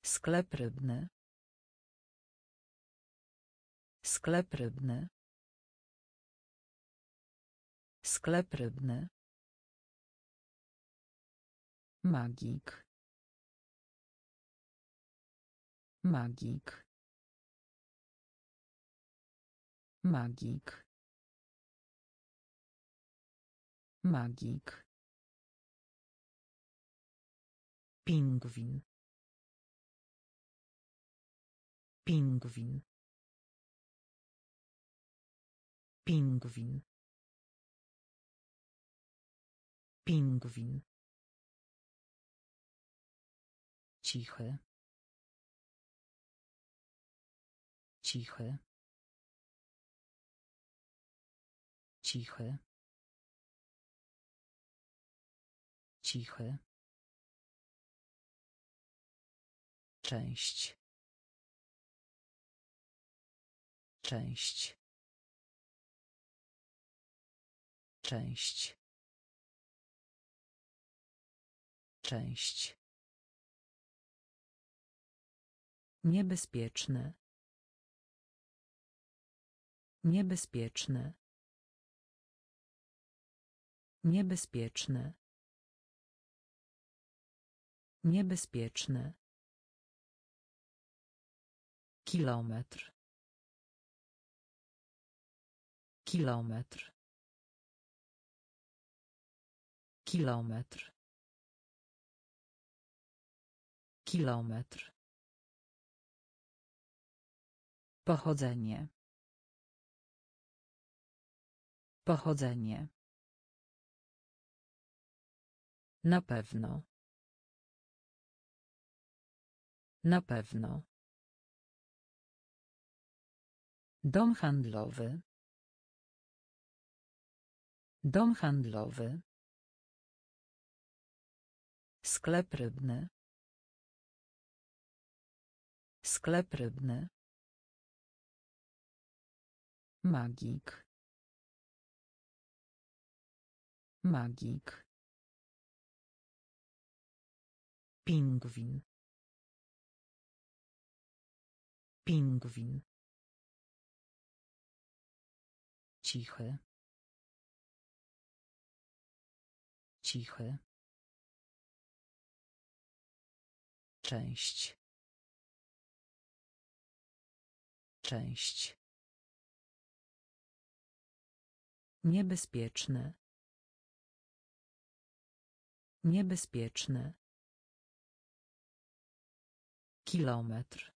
S2: Sklep rybny. Sklep rybny. Sklep rybny. Magik. Magik. Magik. Magik. Pingwin. Pingwin. Pingwin. Pingwin. Cichy. Cichy. Cichy. Cichy. Część. Część. Część. Część. Niebezpieczny. Niebezpieczny. Niebezpieczny. Niebezpieczny. Kilometr. Kilometr. Kilometr. Kilometr. Pochodzenie. Pochodzenie. Na pewno. Na pewno. Dom handlowy. Dom handlowy. Sklep rybny. Sklep rybny. Magik. Magik. Pingwin. Pingwin. Cichy. Cichy. Część. Część. Niebezpieczne. Niebezpieczne. Kilometr.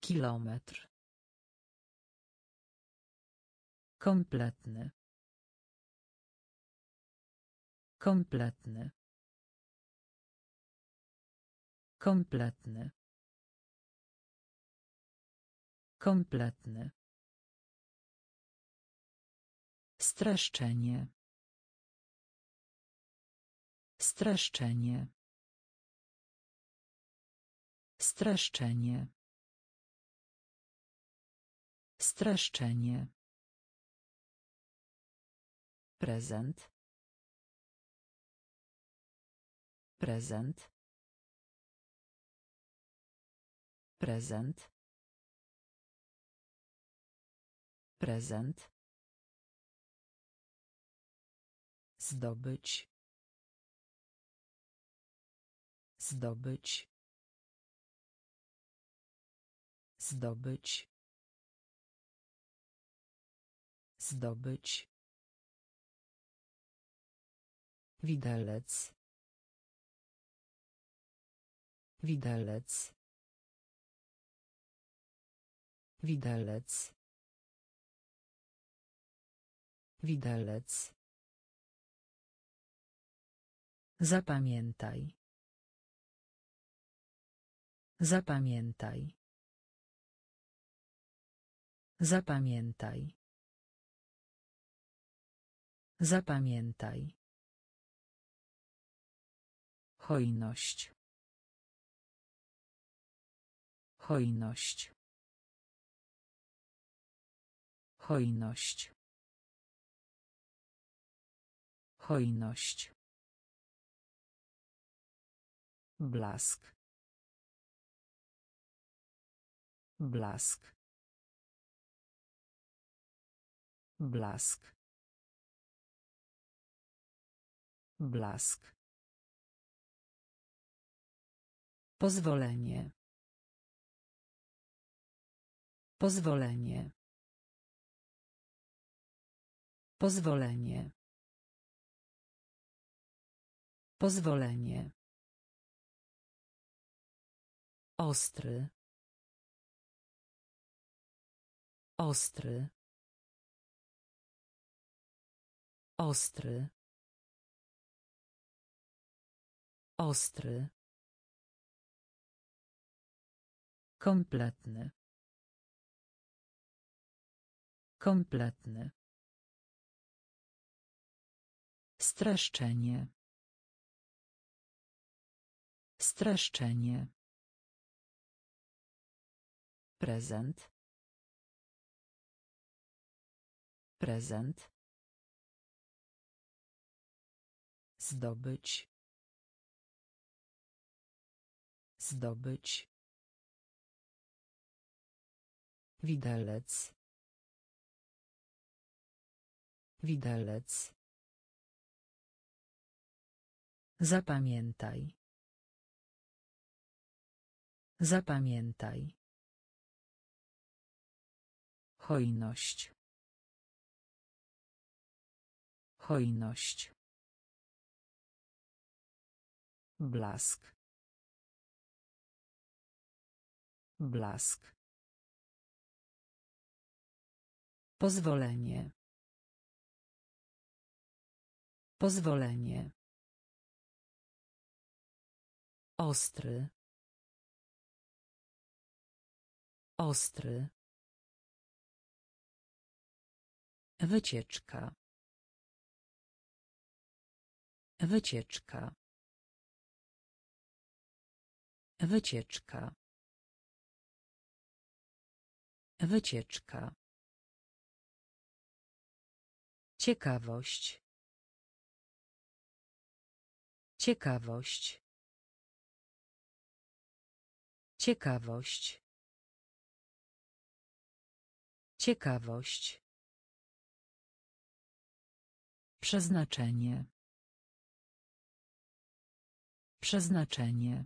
S2: Kilometr. Kompletny. Kompletny. Kompletny. Kompletny. Streszczenie. Streszczenie. Streszczenie. Streszczenie. Prezent. Prezent. Prezent. Prezent. Zdobyć. Zdobyć. Zdobyć. Zdobyć. Widelec. Widelec. Widelec. Widelec. Zapamiętaj. Zapamiętaj. Zapamiętaj. Zapamiętaj. Hojność. Hojność. Hojność. Hojność. Blask. Blask. Blask. Blask. Pozwolenie. Pozwolenie. Pozwolenie. Pozwolenie. Ostry. Ostry. Ostry. Ostry. Kompletny. Kompletny. Streszczenie. Streszczenie. Prezent. Prezent. Zdobyć. Zdobyć. Widelec. Widelec. Zapamiętaj. Zapamiętaj. Hojność. Hojność. Blask. Blask. Pozwolenie. Pozwolenie. Ostry. Ostry. Wycieczka. Wycieczka. Wycieczka. Wycieczka. Ciekawość. Ciekawość. Ciekawość. Ciekawość. Przeznaczenie. Przeznaczenie.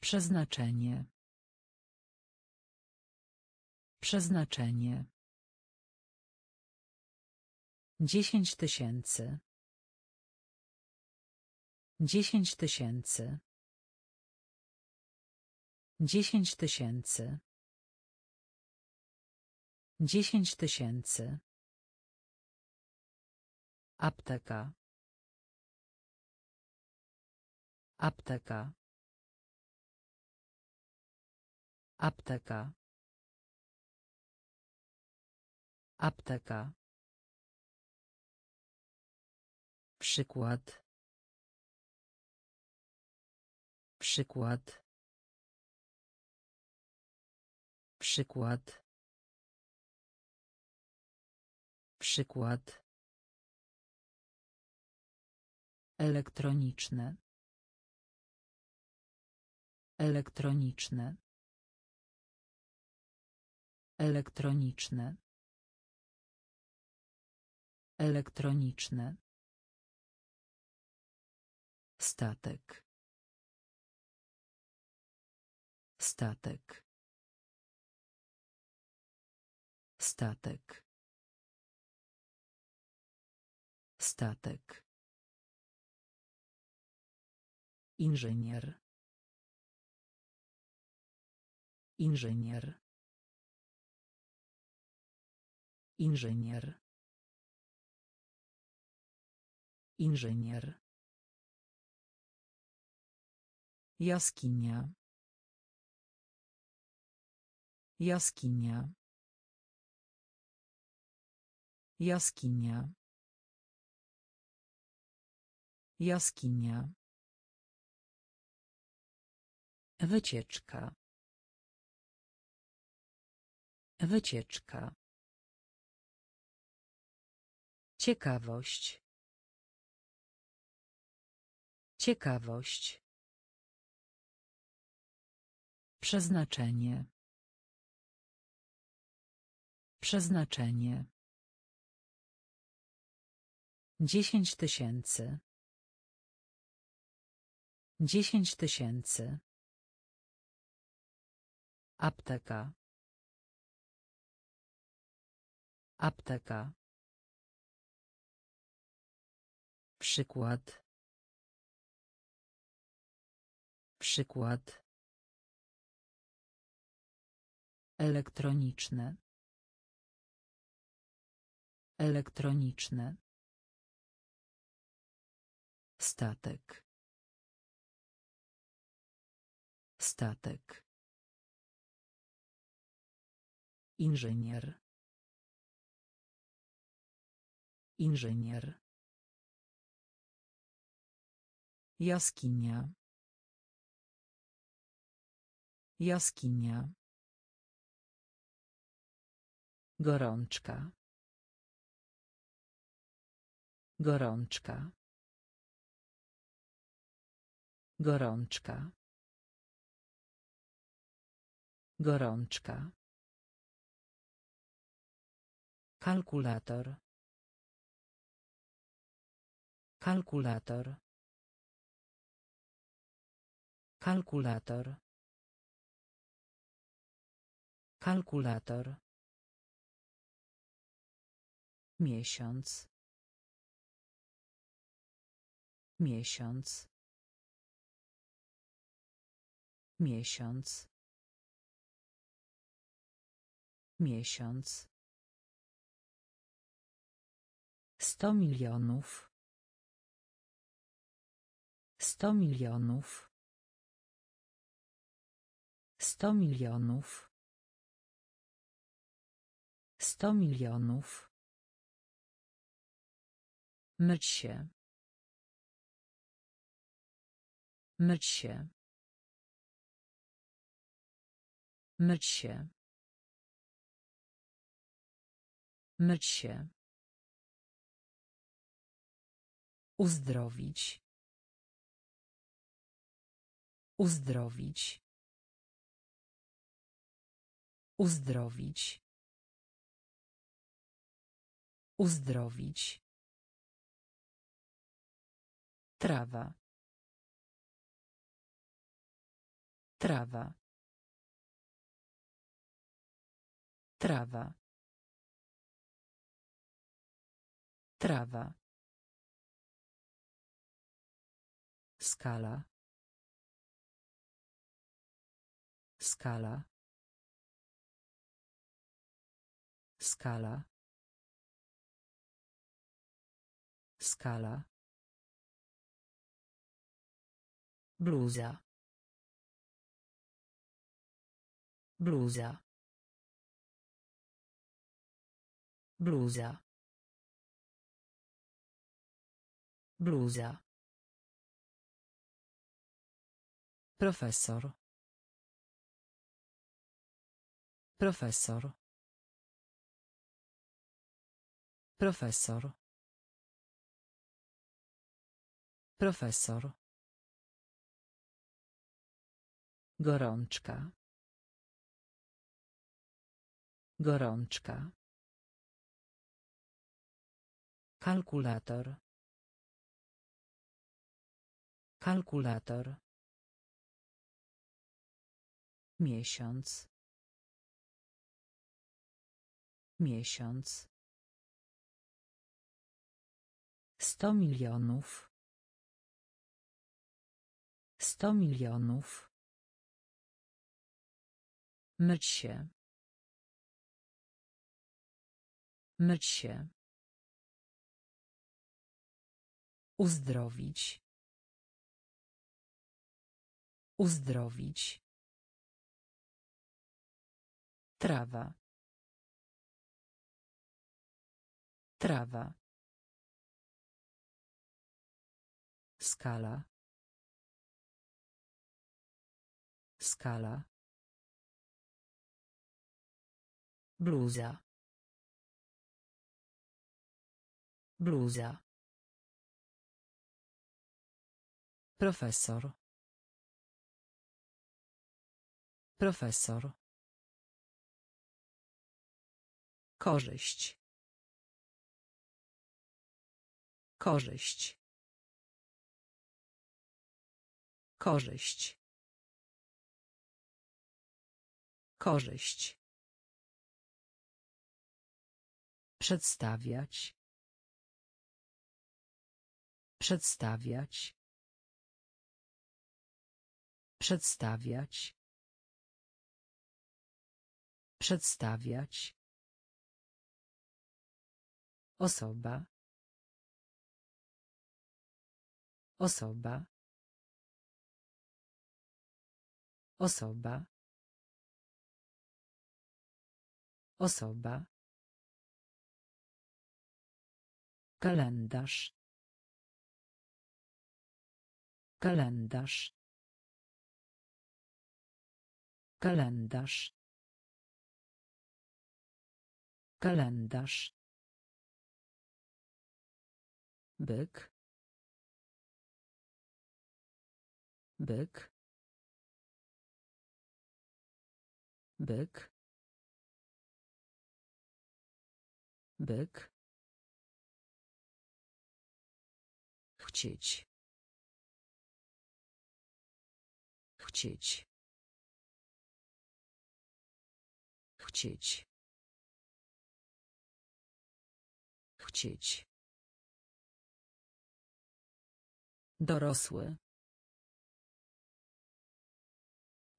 S2: Przeznaczenie. Przeznaczenie. Dziesięć tysięcy. Dziesięć tysięcy. Dziesięć tysięcy. Dziesięć tysięcy. Apteka. Apteka. Apteka. Apteka. Przykład. Przykład. Przykład. Przykład. Elektroniczne. Elektroniczne. Elektroniczne. Elektroniczne. Statek. Statek. Statek. Statek. инженер инженер инженер инженер яскиня яскиня яскиня яскиня Wycieczka. Wycieczka. Ciekawość. Ciekawość. Przeznaczenie. Przeznaczenie. Dziesięć tysięcy. Dziesięć tysięcy. Apteka. Apteka. Przykład. Przykład. Elektroniczne. Elektroniczne. Statek. Statek. Inżynier. Inżynier. Jaskinia. Jaskinia. Gorączka. Gorączka. Gorączka. Gorączka. Kalkulator. Kalkulator. Kalkulator. Kalkulator. Miesiąc. Miesiąc. Miesiąc. Miesiąc. Sto milionów. Sto milionów. Sto milionów. Sto milionów. Myć się. Myć się. Myć się. Myć się. Uzdrowić. Uzdrowić. Uzdrowić. Uzdrowić. Trawa. Trawa. Trawa. Trawa. Skala. Skala. Skala. Skala. Bluza. Bluza. Bluza. Bluza. Profesor. Profesor. Profesor. Profesor. Gorączka. Gorączka. Kalkulator. Kalkulator miesiąc miesiąc sto milionów sto milionów myć się myć się uzdrowić uzdrowić Trawa. Trawa. Skala. Skala. Bluza. Bluza. Profesor. Profesor. Korzyść. Korzyść. Korzyść. Korzyść. Przedstawiać. Przedstawiać. Przedstawiać. Przedstawiać. Osoba. Osoba. Osoba. Osoba. Kalendarz. Kalendarz. Kalendarz. Kalendarz. Byk. Byk. Byk. Byk. Chcieć. Chcieć. Chcieć. Chcieć. Dorosły.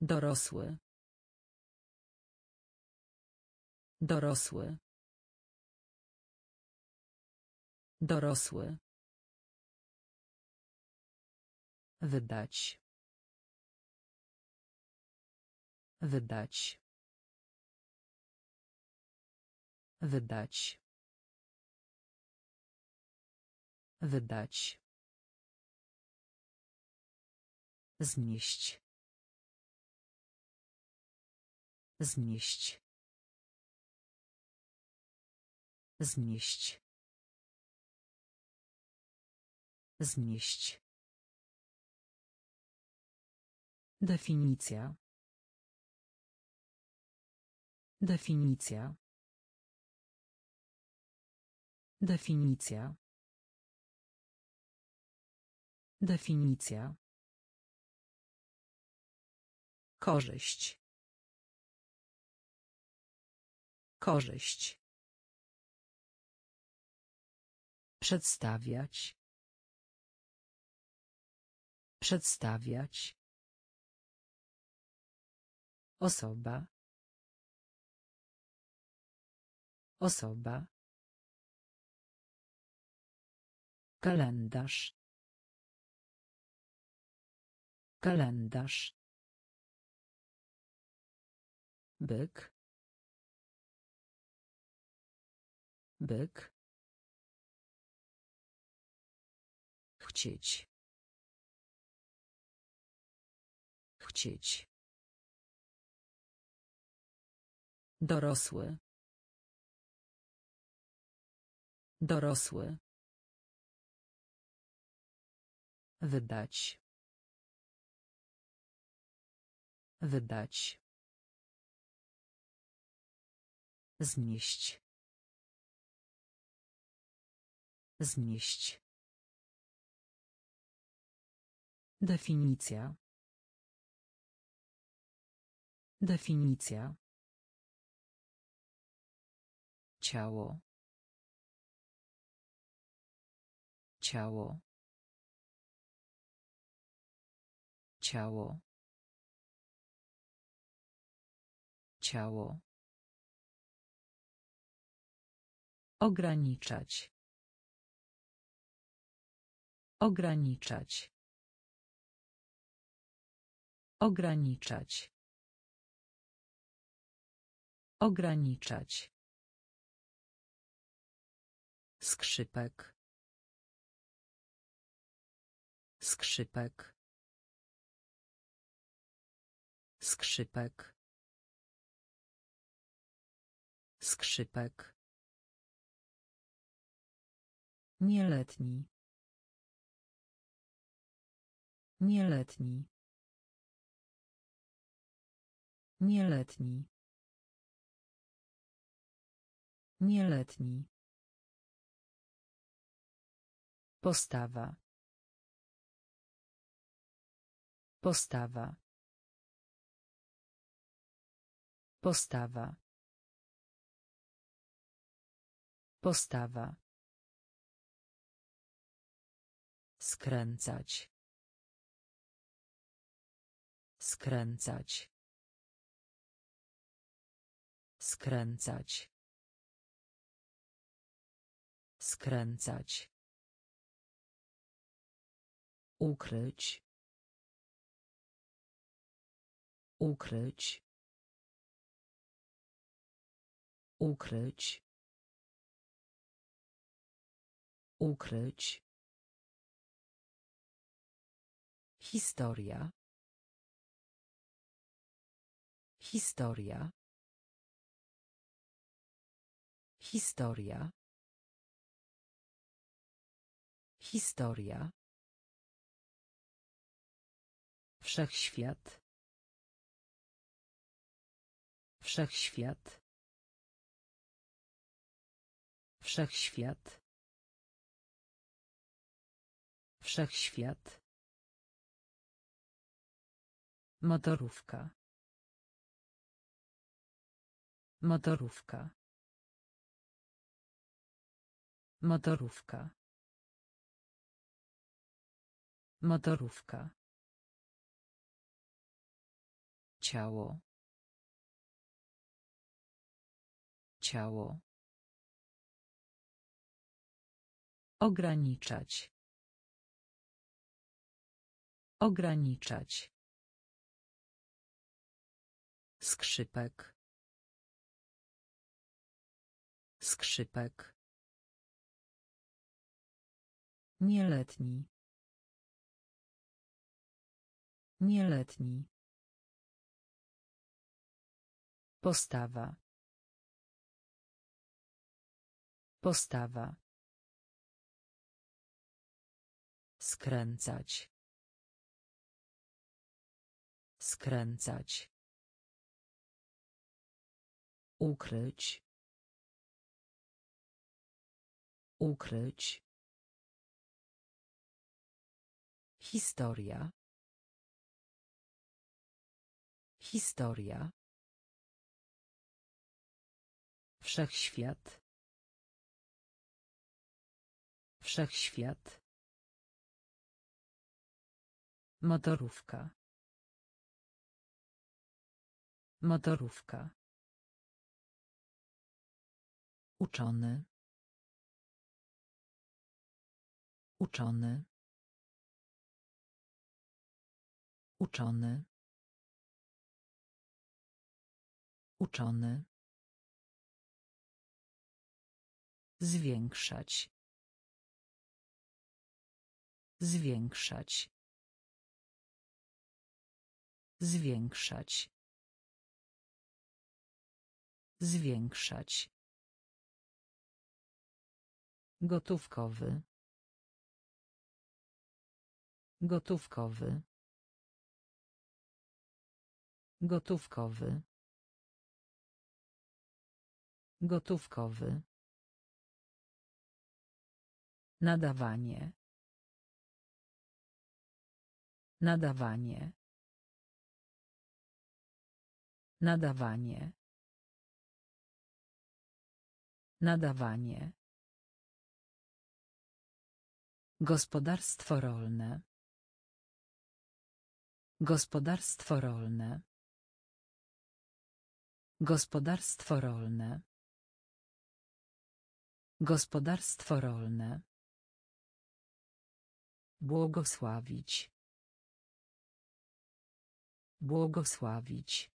S2: Dorosły. Dorosły. Dorosły. Wydać. Wydać. Wydać. Wydać. Znieść. Znieść. Znieść. Znieść. Definicja. Definicja. Definicja. Definicja. Korzyść. Korzyść. Przedstawiać. Przedstawiać. Osoba. Osoba. Kalendarz. Kalendarz. Byk. Byk. Chcieć. Chcieć. Dorosły. Dorosły. Wydać. Wydać. Znieść. Znieść. Definicja. Definicja. Ciało. Ciało. Ciało. Ciało. Ograniczać. Ograniczać. Ograniczać. Ograniczać. Skrzypek. Skrzypek. Skrzypek. Skrzypek. Nieletni. Nieletni. Nieletni. Nieletni. Postawa. Postawa. Postawa. Postawa. Skręcać. Skręcać. Skręcać. Skręcać. Ukryć. Ukryć. Ukryć. Ukryć. Historia. Historia. Historia. Historia. Wszechświat. Wszechświat. Wszechświat. Wszechświat. Motorówka. Motorówka. Motorówka. Motorówka. Ciało. Ciało. Ograniczać. Ograniczać. Skrzypek. Skrzypek. Nieletni. Nieletni. Postawa. Postawa. Skręcać. Skręcać. Ukryć. Ukryć. Historia. Historia. Wszechświat. Wszechświat. Motorówka. Motorówka. Uczony. Uczony. Uczony. Uczony. Zwiększać. Zwiększać. Zwiększać. Zwiększać. Gotówkowy. Gotówkowy. Gotówkowy. Gotówkowy. Nadawanie. Nadawanie. Nadawanie. Nadawanie. Gospodarstwo rolne. Gospodarstwo rolne. Gospodarstwo rolne. Gospodarstwo rolne. Błogosławić. Błogosławić.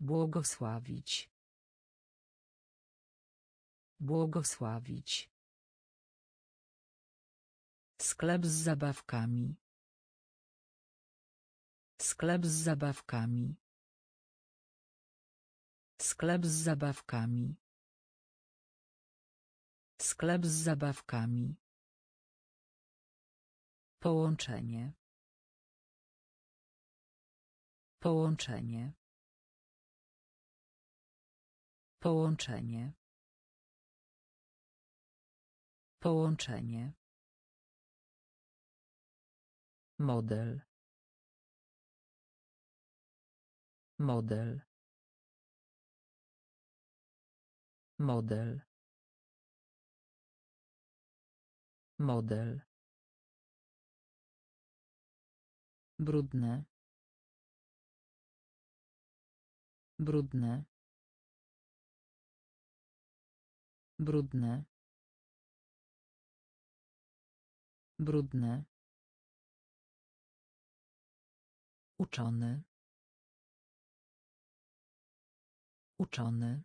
S2: Błogosławić. Błogosławić. Sklep z zabawkami.
S1: Sklep z zabawkami. Sklep z zabawkami. Sklep z zabawkami.
S2: Połączenie. Połączenie. Połączenie. Połączenie model model model model brudne brudne brudne brudne Uczony. Uczony.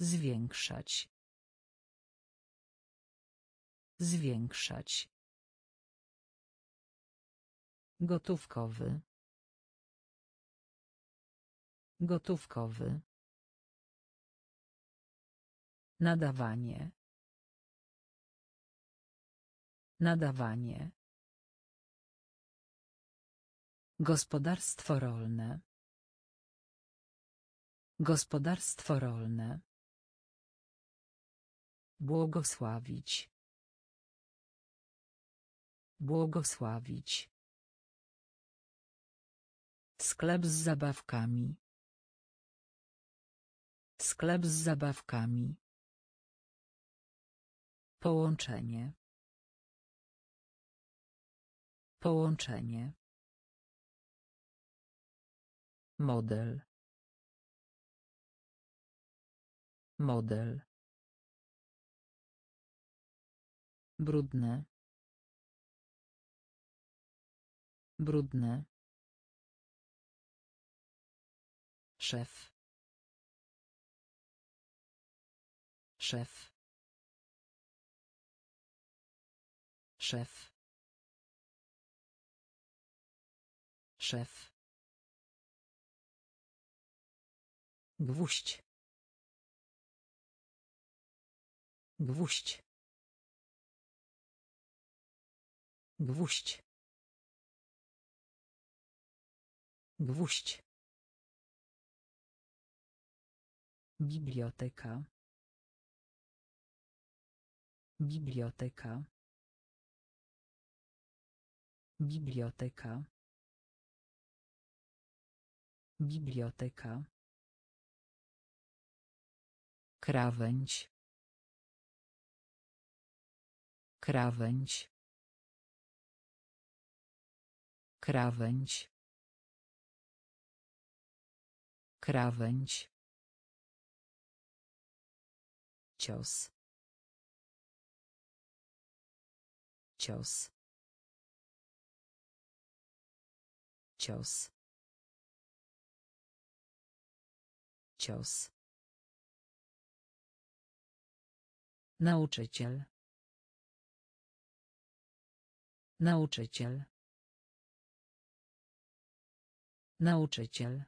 S2: Zwiększać. Zwiększać. Gotówkowy. Gotówkowy. Nadawanie. Nadawanie. Gospodarstwo rolne. Gospodarstwo rolne. Błogosławić. Błogosławić. Sklep z zabawkami. Sklep z zabawkami. Połączenie. Połączenie model model brudne brudne szef szef szef szef Gwóźdź. Gwóźdź. Gwóźdź. Gwóźdź. Biblioteka. Biblioteka. Biblioteka. Biblioteka. Krawędź. Krawędź. Krawędź. Krawędź. Cios. Cios. Cios. Cios. Nauczyciel. Nauczyciel. Nauczyciel.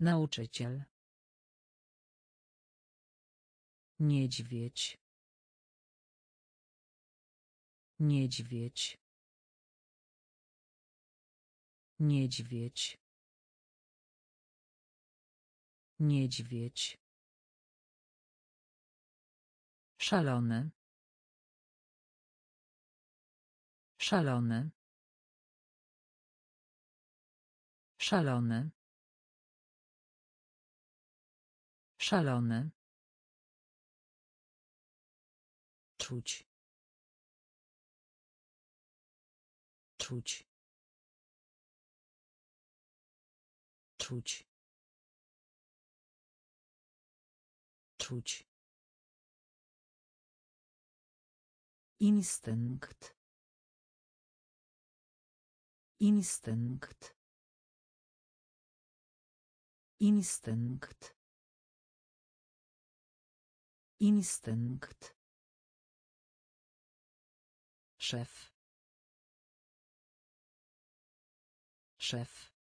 S2: Nauczyciel. Niedźwiedź. Niedźwiedź. Niedźwiedź. Niedźwiedź. Szalony. Szalony. Szalony. Szalony. Czuć. Czuć. Czuć. Czuć. Instynkt. Instynkt. Instynkt. Instynkt. Szef. Szef.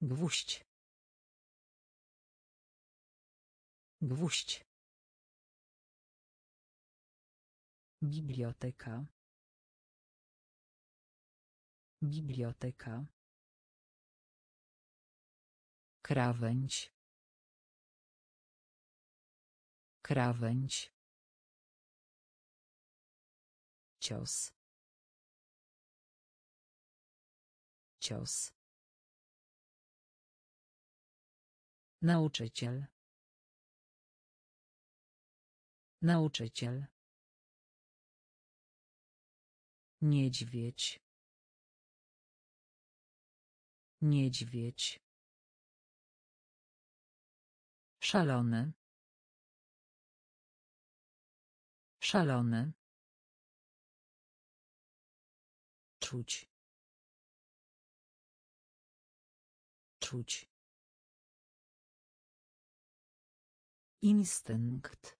S2: Gwóźdź. Gwóźdź. Biblioteka. Biblioteka. Krawędź. Krawędź. Cios. Cios. Nauczyciel. Nauczyciel. Niedźwiedź. Niedźwiedź. Szalony. Szalony. Czuć. Czuć. Instynkt.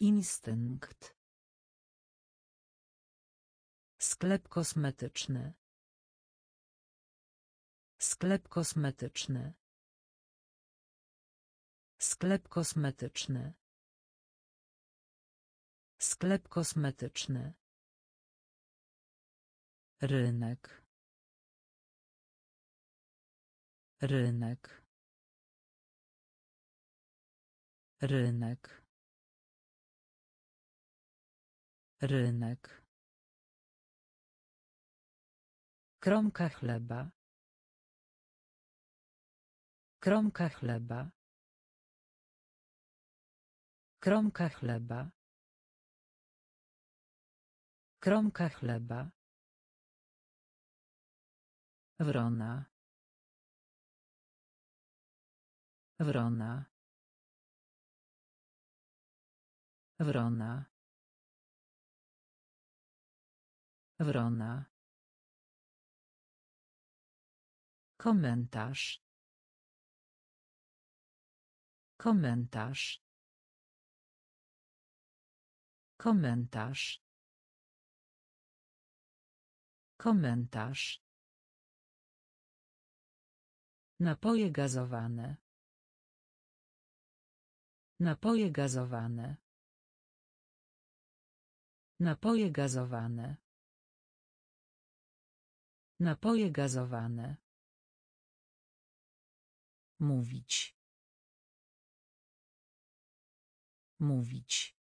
S2: Instynkt.
S1: Sklep kosmetyczny. Sklep kosmetyczny. Sklep kosmetyczny.
S2: Sklep kosmetyczny. Rynek. Rynek. Rynek. Rynek. Kromka chleba. Kromka chleba. Kromka chleba. Kromka chleba. Wrona. Wrona. Wrona. Wrona. Komentarz. Komentarz. Komentarz. Komentarz.
S1: Napoje gazowane. Napoje gazowane. Napoje gazowane.
S2: Napoje gazowane. Mówić. Mówić.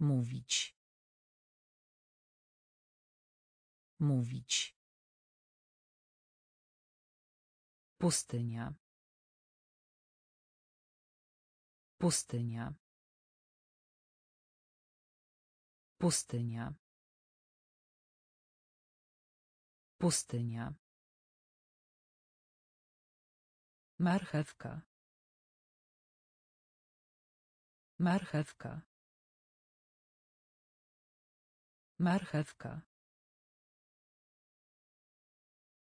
S2: Mówić. Mówić. Pustynia. Pustynia. Pustynia. Pustynia. Marchewka. Marchewka. Marchewka.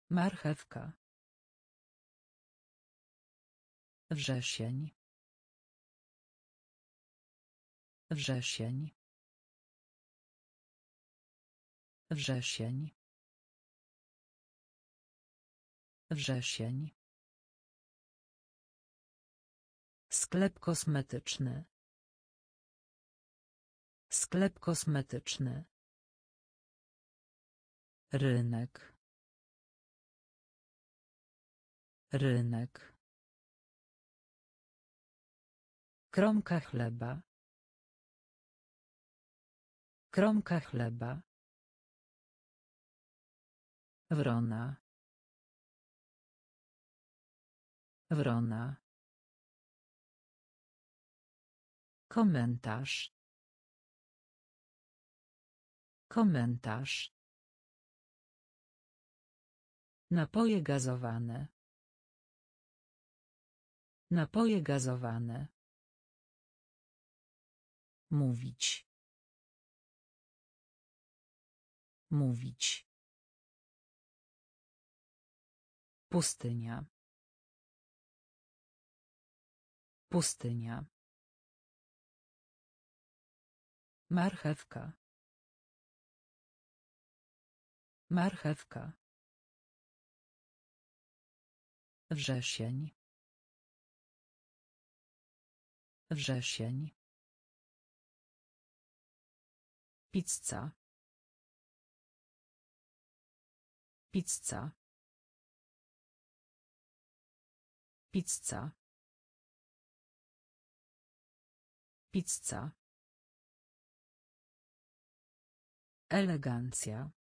S2: Marchewka. Wrzesień. Wrzesień. Wrzesień. Wrzesień. Sklep kosmetyczny. Sklep kosmetyczny. Rynek. Rynek. Kromka chleba. Kromka chleba. Wrona. Wrona. Komentarz. Komentarz. Napoje gazowane. Napoje gazowane. Mówić. Mówić. Pustynia. Pustynia. Marchewka. Marchewka. Wrzesień. Wrzesień. Pizza. Pizza. Pizza. Pizza. Elegancja.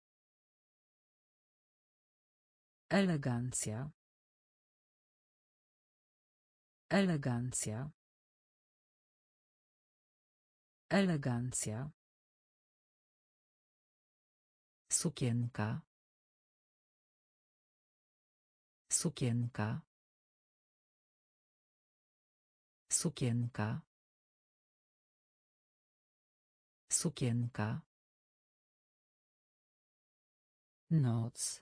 S2: Elegancja. Elegancja. Elegancja. Sukienka. Sukienka. Sukienka. Sukienka. Noc.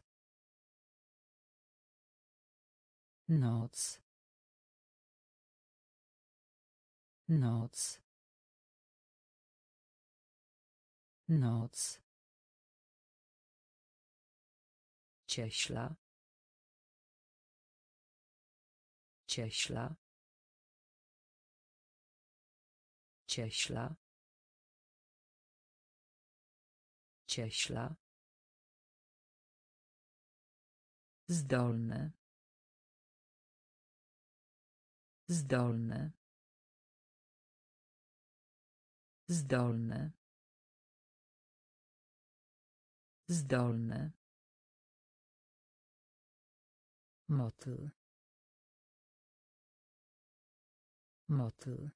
S2: Noc. Noc. Noc. Cieśla. Cieśla. Cieśla. Cieśla. Zdolny. Zdolny. Zdolny. Zdolny. Motyl. Motyl.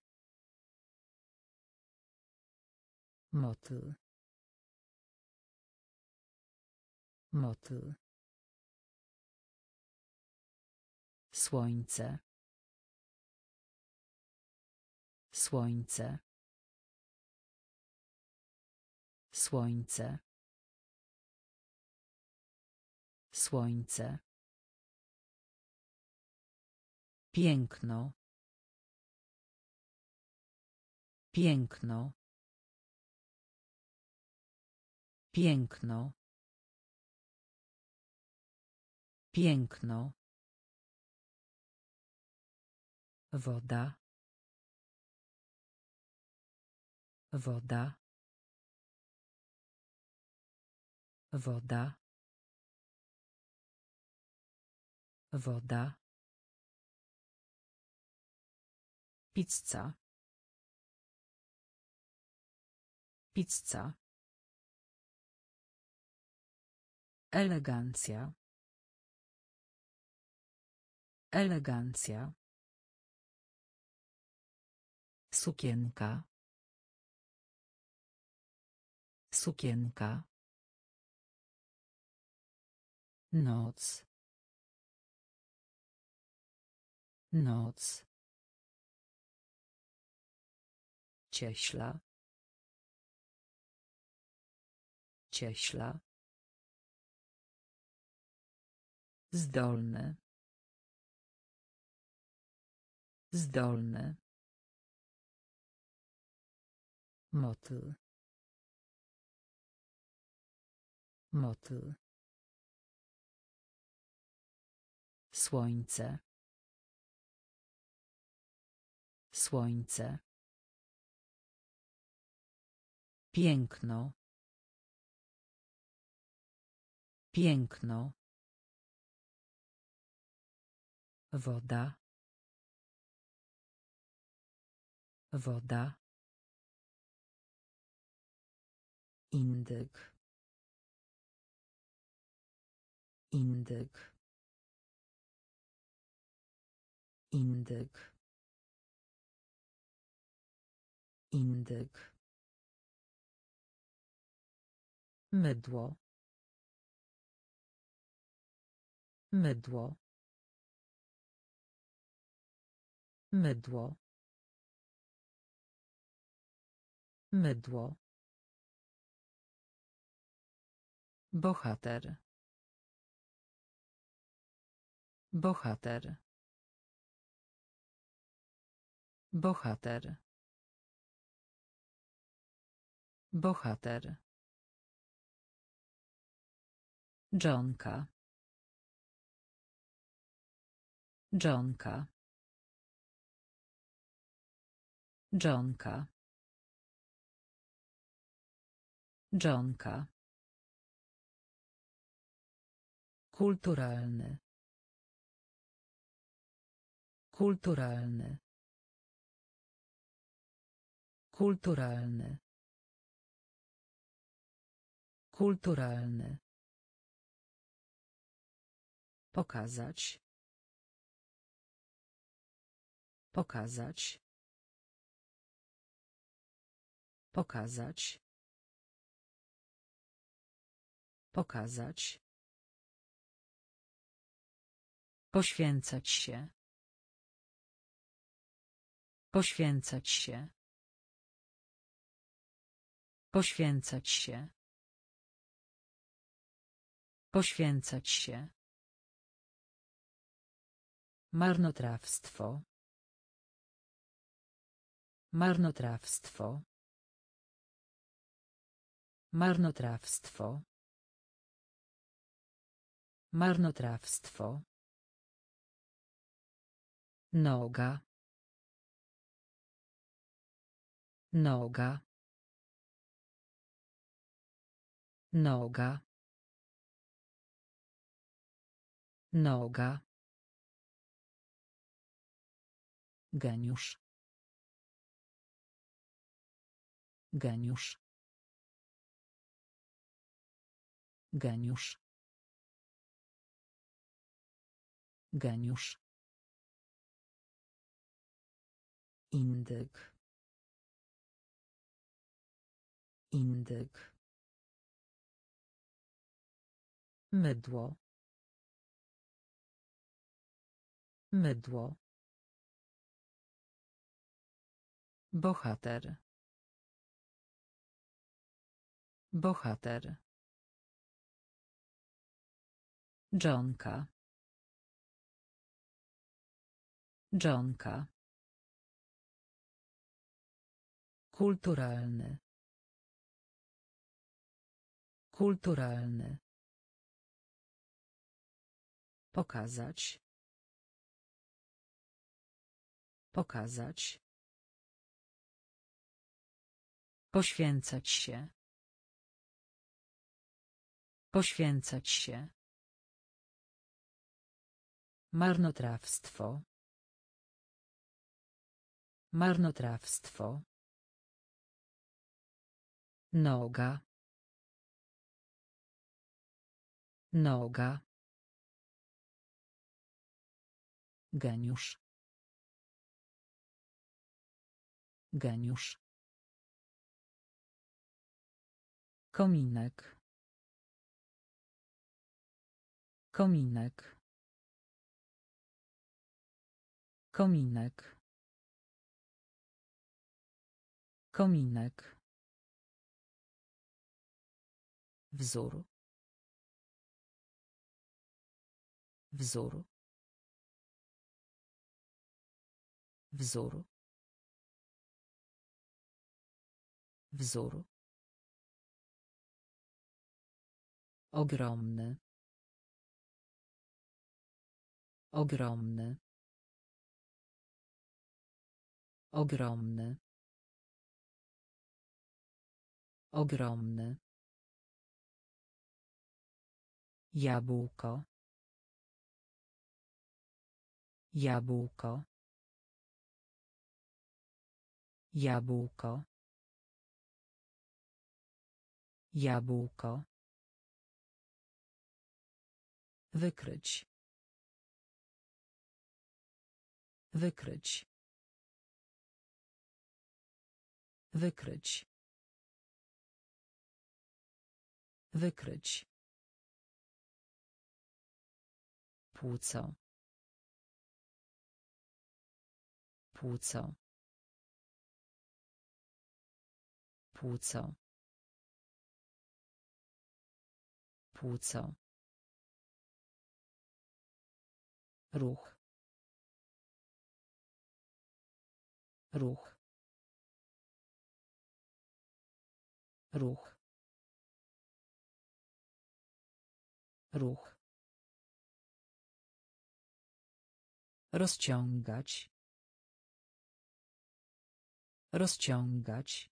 S2: Motyl. Motyl. Słońce. Słońce. Słońce. Słońce. Piękno. Piękno. Piękno. Piękno. woda woda woda woda pizza pizza elegancja elegancja Sukienka. Sukienka. Noc. Noc. Cieśla. Cieśla. Zdolny. Zdolny motyl motyl słońce słońce piękno piękno woda woda Indyk. Indyk. Indyk. Indyk. Mydło. Mydło. Mydło. Mydło. Bohater. Bohater. Bohater. Bohater. Dżonka. Dżonka. Dżonka. Dżonka. Kulturalny. Kulturalny. Kulturalny. Kulturalny. Pokazać. Pokazać. Pokazać. Pokazać. Poświęcać się. Poświęcać się. Poświęcać się. Poświęcać się. Marnotrawstwo. Marnotrawstwo. Marnotrawstwo. Marnotrawstwo. Noga. Noga. Noga. Noga. Geniusz. Geniusz. Geniusz. Geniusz. Indyk. Indyk. Mydło. Mydło. Bohater. Bohater. Johnka. Johnka. Kulturalny. Kulturalny. Pokazać. Pokazać. Poświęcać się. Poświęcać się. Marnotrawstwo. Marnotrawstwo. Noga. Noga. Geniusz. Geniusz. Kominek. Kominek. Kominek. Kominek. Wzór. Wzór. Wzór. Wzór. Ogromny. Ogromny. Ogromny. Ogromny. Jabłko. Jabłko. Jabłko. Jabłko. Wykryć. Wykryć. Wykryć. Wykryć. Puder Puder Puder Puder Ruch Ruch Ruch Ruch Rozciągać. Rozciągać.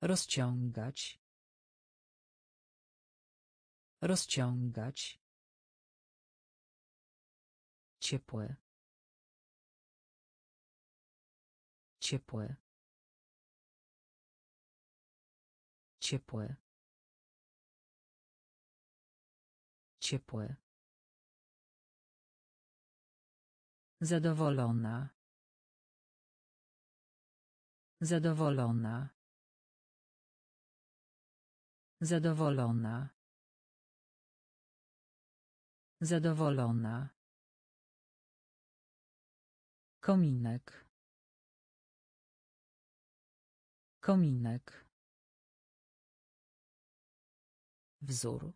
S2: Rozciągać. Rozciągać. Ciepłe. Ciepłe. Ciepłe. Ciepłe. Zadowolona. Zadowolona. Zadowolona. Zadowolona. Kominek. Kominek. Wzór.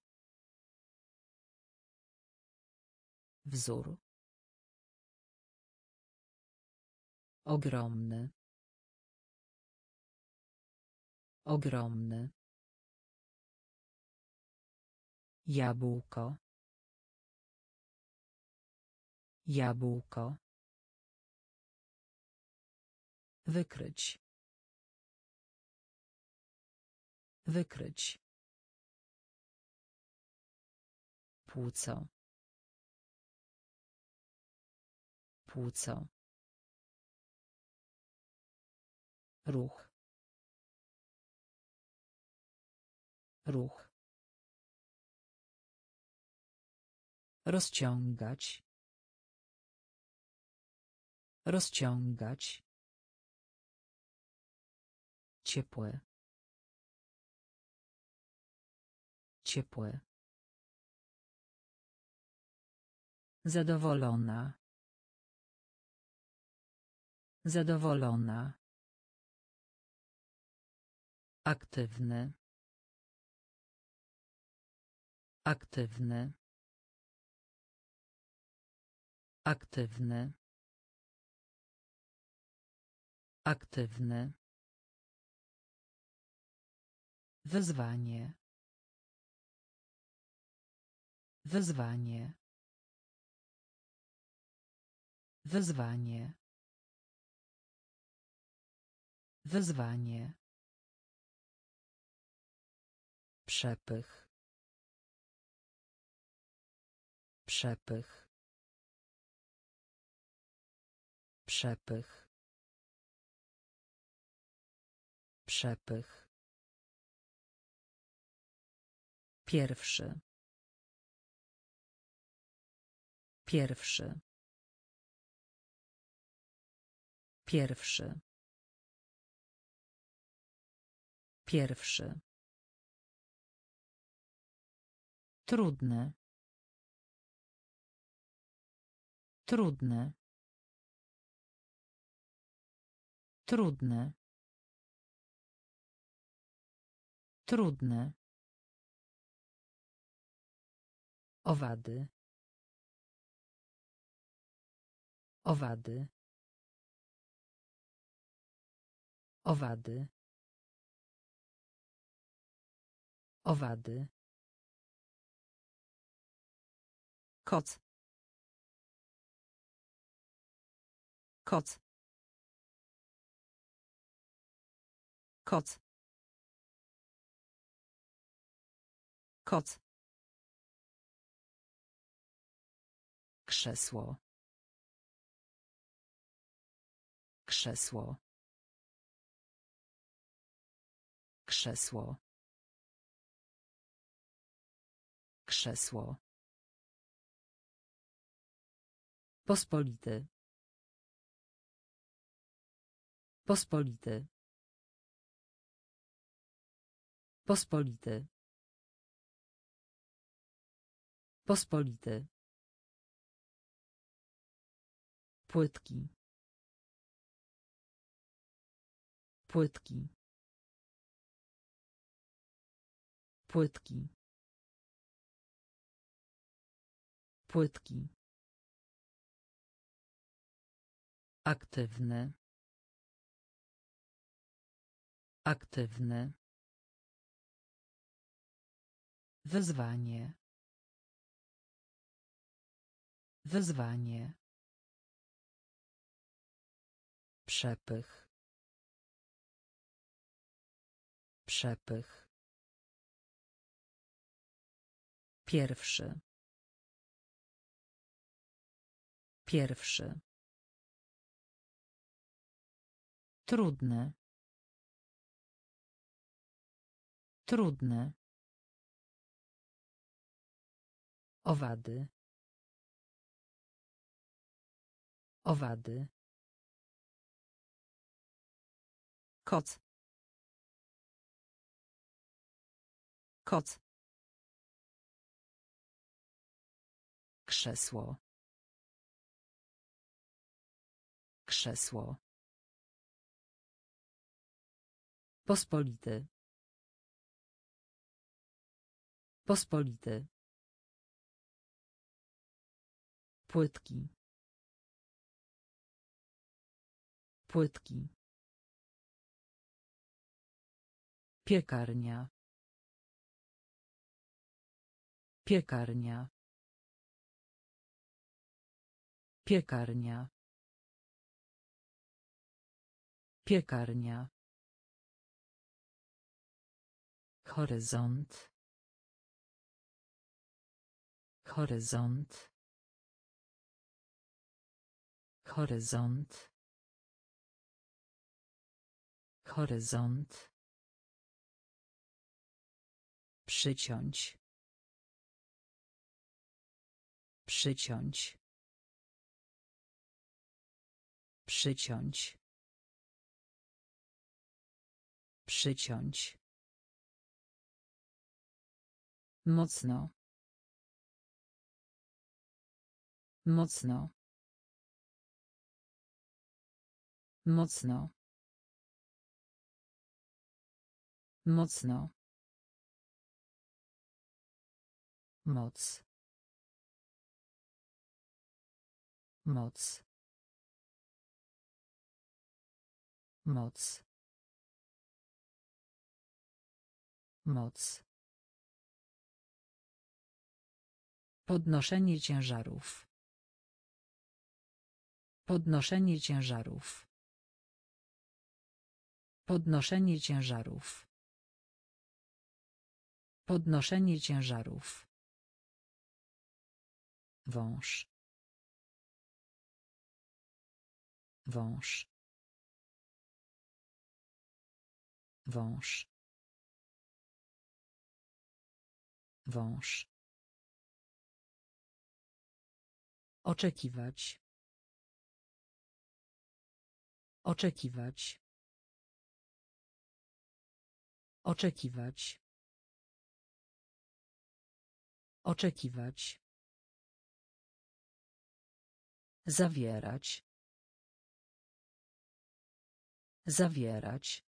S2: Wzór. Ogromny. Ogromny. Jabłko. Jabłko. Wykryć. Wykryć. Płuco. Płuco. ruch ruch rozciągać rozciągać ciepłe ciepłe zadowolona zadowolona Aktywny. Aktywny. Aktywny. Aktywny. Wyzwanie. Wyzwanie. Wyzwanie. Wyzwanie. Przepych. Przepych. Przepych. Przepych. Pierwszy. Pierwszy. Pierwszy. Pierwszy. trudne, trudne, trudne, trudne, Owady. Owady. Owady. Owady. Koc. Koc. Koc. Koc. Krzesło. Krzesło. Krzesło. Krzesło. Pospolity. Pospolity. Pospolity. Pospolity. Płytki. Płytki. Płytki. Płytki. Aktywny. Aktywny. Wyzwanie. Wyzwanie. Przepych. Przepych. Pierwszy. Pierwszy. trudne, trudne, Owady. Owady. Koc. Koc. Krzesło. Krzesło. Pospolity. Pospolity. Płytki. Płytki. Piekarnia. Piekarnia. Piekarnia. Piekarnia. Horyzont. Horyzont. Horyzont. Horyzont. Przyciąć. Przyciąć. Przyciąć. Przyciąć. Mocno. Mocno. Mocno. Mocno. Moc. Moc. Moc. Moc.
S1: Podnoszenie ciężarów. Podnoszenie ciężarów. Podnoszenie ciężarów.
S2: Podnoszenie ciężarów. Wąż. Wąż. Wąż. Wąż. Oczekiwać. Oczekiwać. Oczekiwać. Oczekiwać. Zawierać. Zawierać.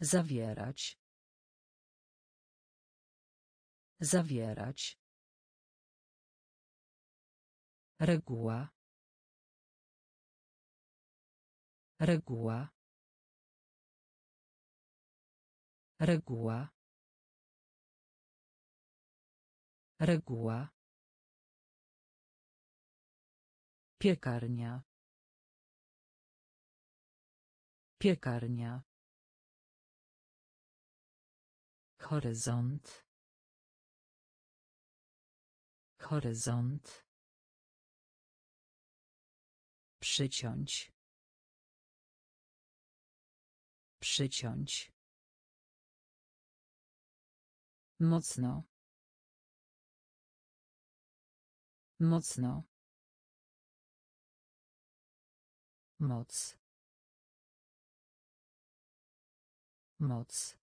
S2: Zawierać. Zawierać. Reguła. Reguła. Reguła. Reguła. Piekarnia. Piekarnia. Horyzont. Horyzont. Przyciąć. Przyciąć. Mocno. Mocno. Moc. Moc.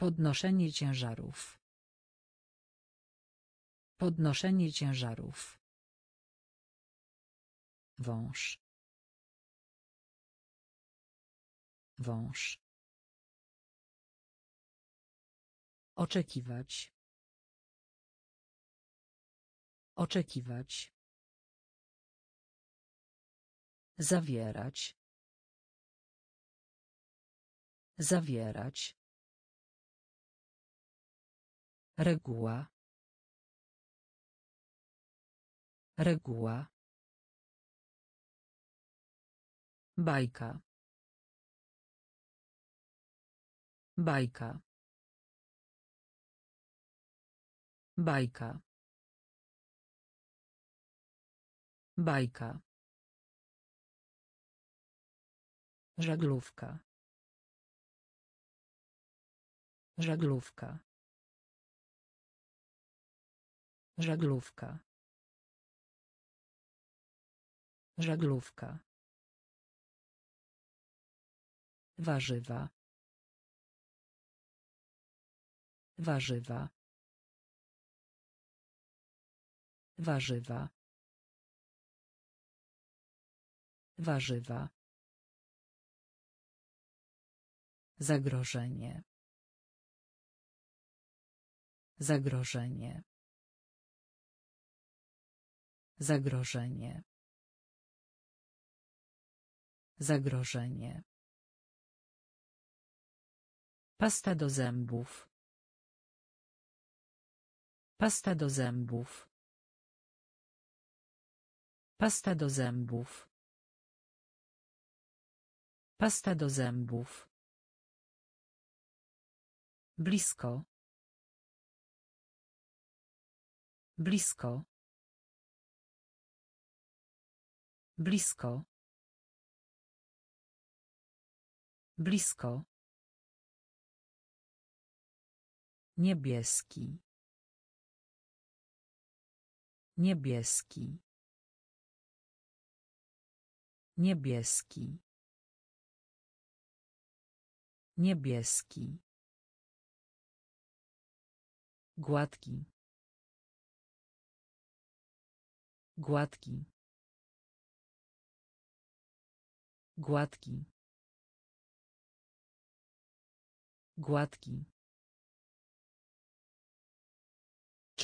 S2: Podnoszenie ciężarów. Podnoszenie ciężarów. Wąż. Wąż. Oczekiwać. Oczekiwać. Zawierać. Zawierać. Reguła. Reguła. Bajka. Bajka. Bajka. Bajka. Żaglówka. Żaglówka. Żaglówka. Żaglówka. Warzywa. Warzywa. Warzywa. Warzywa. Zagrożenie. Zagrożenie. Zagrożenie. Zagrożenie. Pasta do zębów. Pasta do zębów. Pasta do zębów. Pasta do zębów. Blisko. Blisko. Blisko. Blisko. Niebieski. Niebieski. Niebieski. Niebieski. Gładki. Gładki. Gładki. Gładki.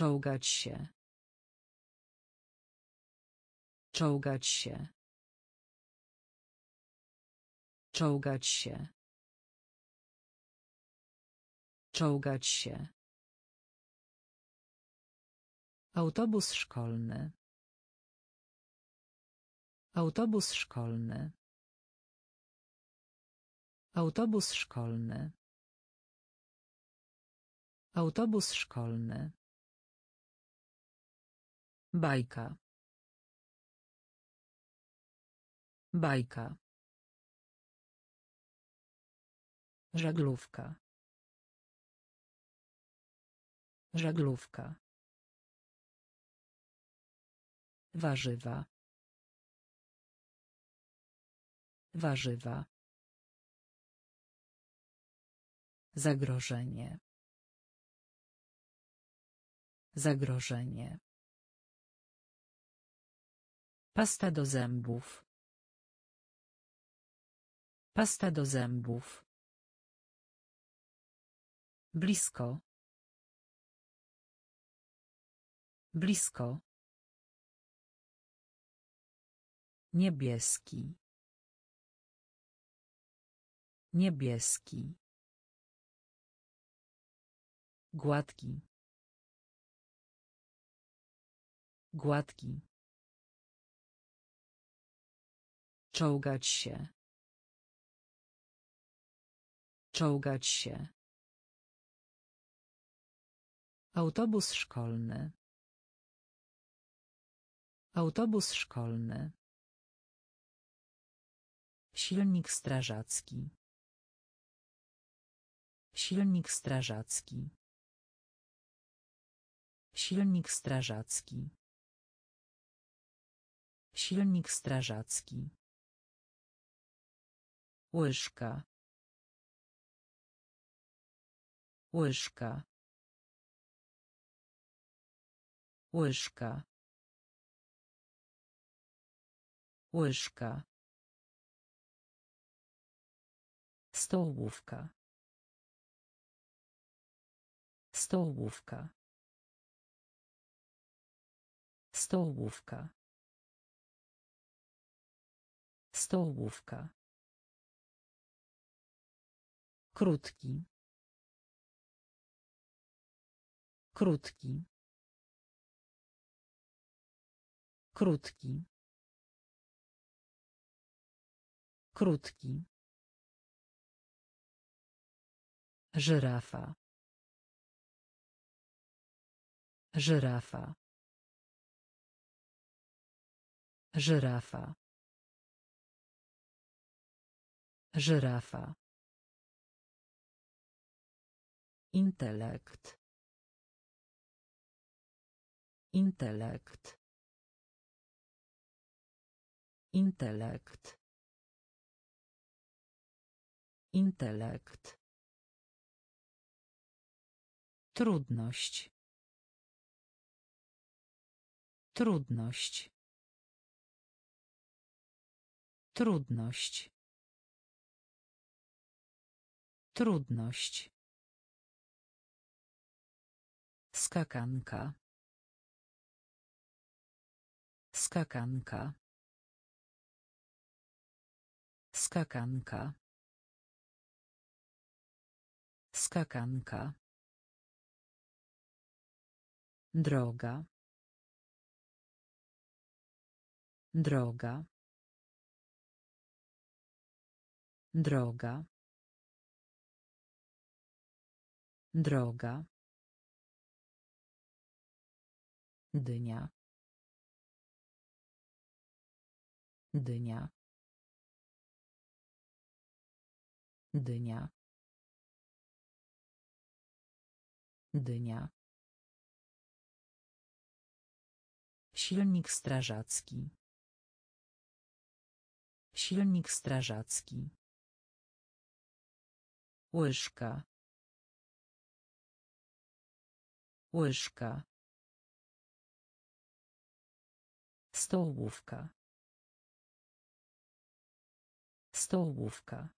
S2: Czołgać się. Czołgać się. Czołgać się. Czołgać się. Autobus szkolny. Autobus szkolny. Autobus szkolny. Autobus szkolny. Bajka. Bajka. Żaglówka. Żaglówka. Warzywa. Warzywa. Zagrożenie. Zagrożenie. Pasta do zębów. Pasta do zębów. Blisko. Blisko. Niebieski. Niebieski. Gładki. Gładki. Czołgać się. Czołgać się. Autobus szkolny. Autobus szkolny. Silnik strażacki. Silnik strażacki. Silnik strażacki. Silnik strażacki łyżka łyżka łyżka łyżka stołówka stołówka stołówka stołówka Krótki. Krótki. Krótki. Krótki. Żyrafa. Żyrafa. Żyrafa. Żyrafa. Intelekt. Intelekt. Intelekt. Intelekt. Trudność. Trudność. Trudność. Trudność. Skakanka. Skakanka. Skakanka. Skakanka. Droga. Droga. Droga. Droga. Dynia. Dynia. Dynia. Dynia. Silnik strażacki. Silnik strażacki. Łyżka. Łyżka. Stołówka. Stołówka.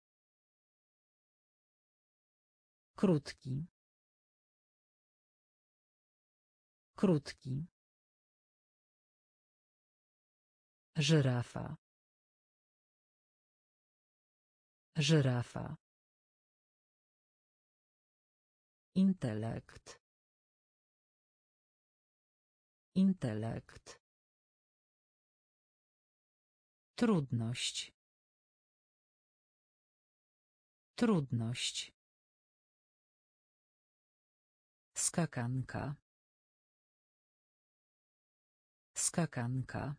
S2: Krótki. Krótki. Żyrafa. Żyrafa. Intelekt. Intelekt. Trudność. Trudność. Skakanka. Skakanka.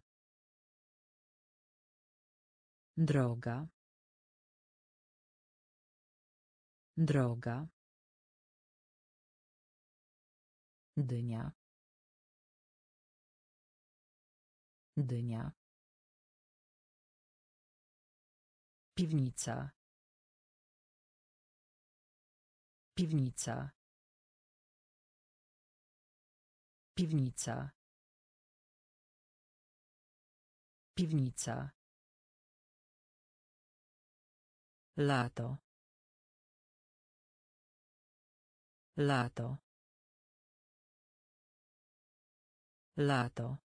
S2: Droga. Droga. Dynia. Dynia. Piwnica. Piwnica. Piwnica. Piwnica. Lato. Lato. Lato.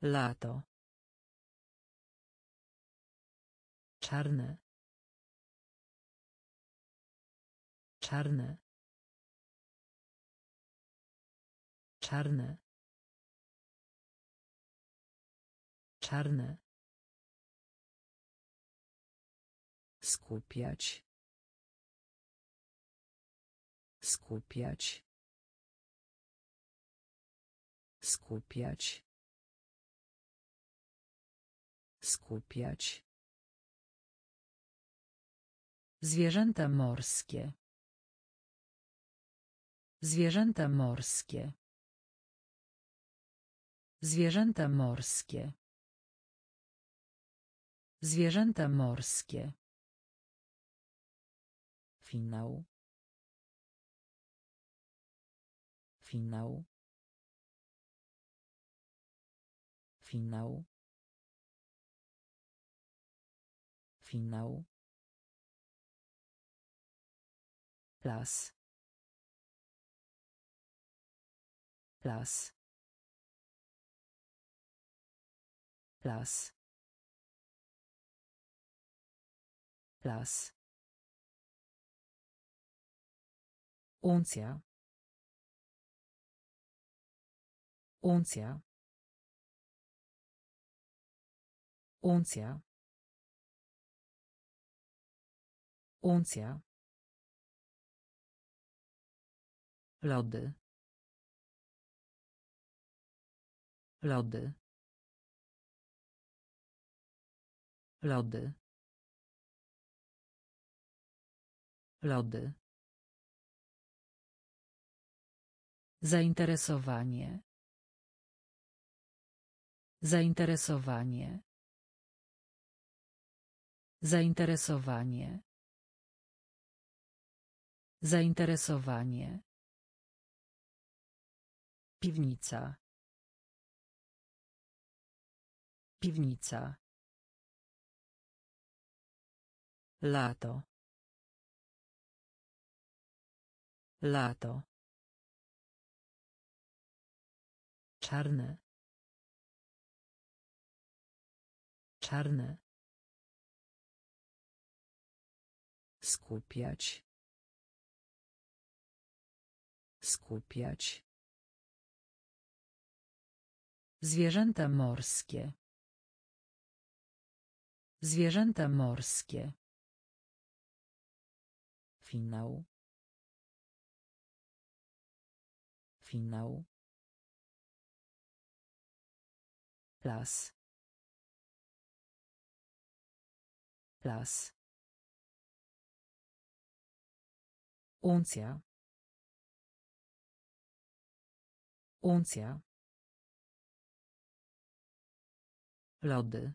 S2: Lato. czarne czarne czarne czarne skupiać skupiać skupiać skupiać Zwierzęta morskie. Zwierzęta morskie. Zwierzęta morskie. Zwierzęta morskie. Finał. Finał. Finał. Finał. las las las las Uncja. Uncja. Uncja. Uncja. lody lody lody lody zainteresowanie zainteresowanie zainteresowanie zainteresowanie Piwnica. Piwnica. Lato. Lato. Czarne. Czarne. Skupiać. Skupiać. Zwierzęta morskie. Zwierzęta morskie. Finał. Finał. Las. Las. Uncja. Uncja. lody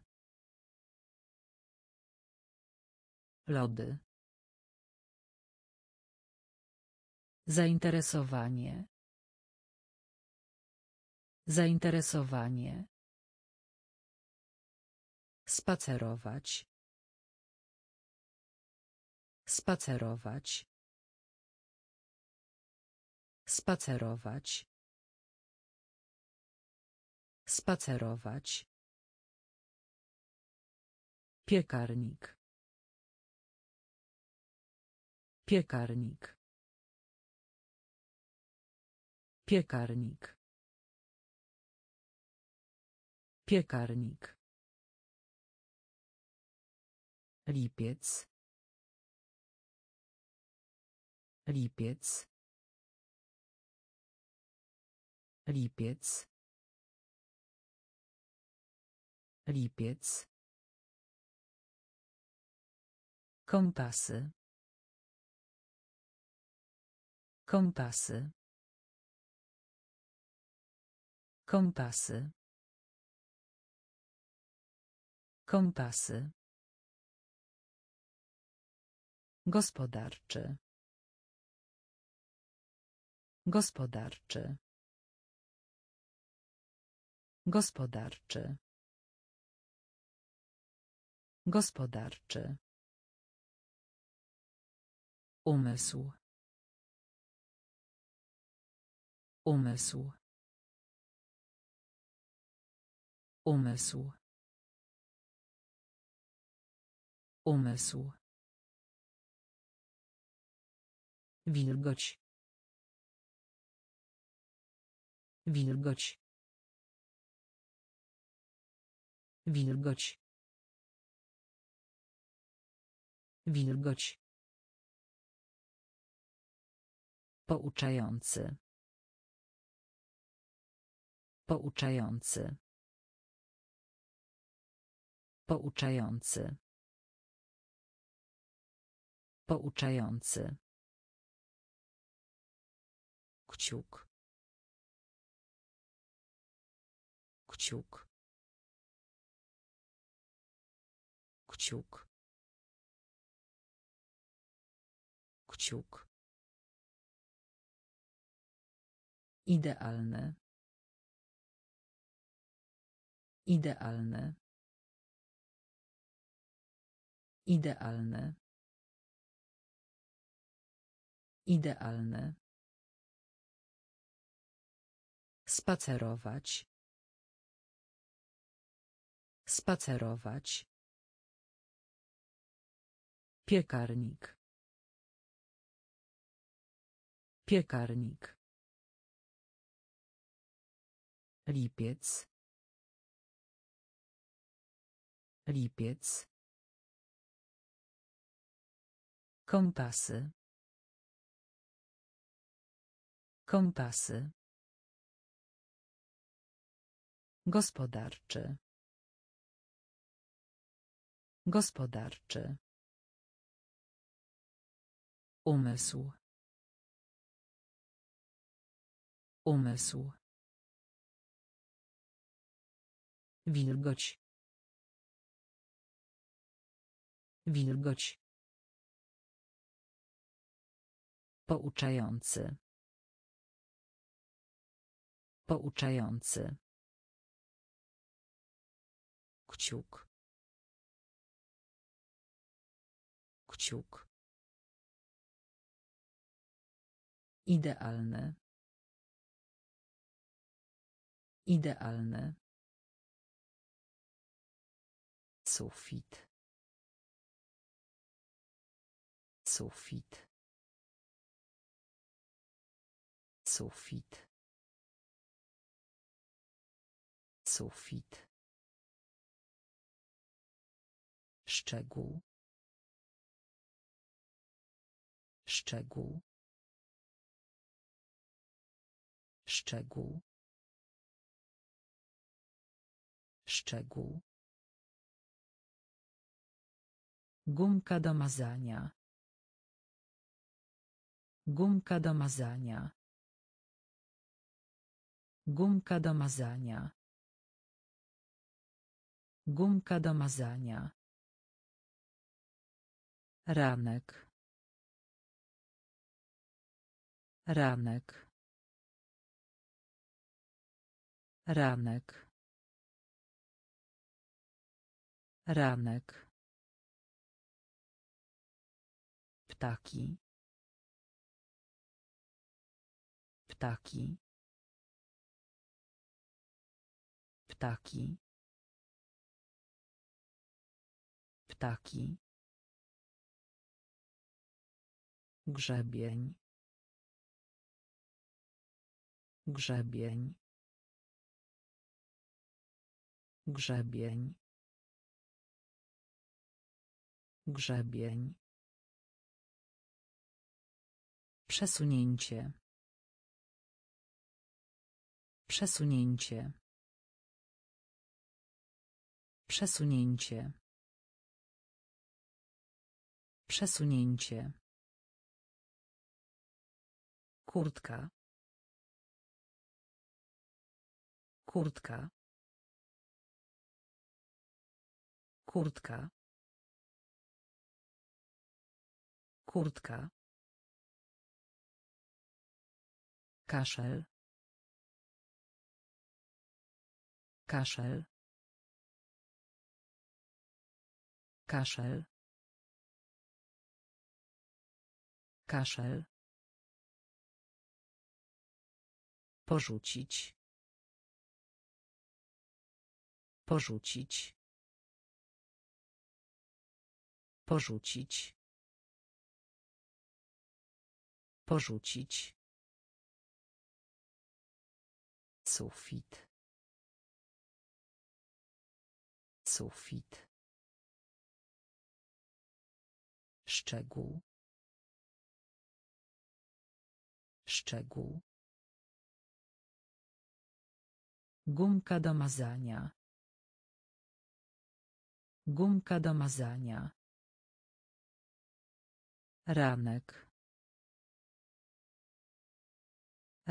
S2: lody zainteresowanie zainteresowanie spacerować spacerować spacerować spacerować Piekarnik. Piekarnik. Piekarnik. Piekarnik. Lipiec. Lipiec. Lipiec. Lipiec. Kompasy. Kompasy. Kompasy. Kompasy. Gospodarczy. Gospodarczy. Gospodarczy. Gospodarczy. Umysł. Umysł. Umysł. Umysł. Wilgoć. Wilgoć. Wilgoć. Wilgoć. Pouczający. Pouczający. Pouczający. Pouczający. Kciuk. Kciuk. Kciuk. Kciuk. idealne, idealne, idealne, idealne, Spacerować. Spacerować. Piekarnik. Piekarnik. Lipiec. Lipiec. Kompasy. Kompasy. Gospodarczy. Gospodarczy. Umysł. Umysł. Wilgoć. Wilgoć. Pouczający. Pouczający. Kciuk. Kciuk. Idealny. Idealny. Sufit. Sufit. Sufit. Sufit. Szczegół. Szczegół. Szczegół. Szczegół. Gumka do mazania. Gumka do mazania. Gumka do mazania. Gumka do mazania. Ranek. Ranek. Ranek. Ranek. Ptaki. Ptaki. Ptaki. Ptaki. Grzebień. Grzebień. Grzebień. Grzebień. Przesunięcie. Przesunięcie. Przesunięcie. Przesunięcie. Kurtka. Kurtka. Kurtka. Kurtka. Kaszel. Kaszel. Kaszel. Kaszel. Porzucić. Porzucić. Porzucić. Porzucić. Sufit. Sufit. Szczegół. Szczegół. Gumka do mazania. Gumka do mazania. Ranek.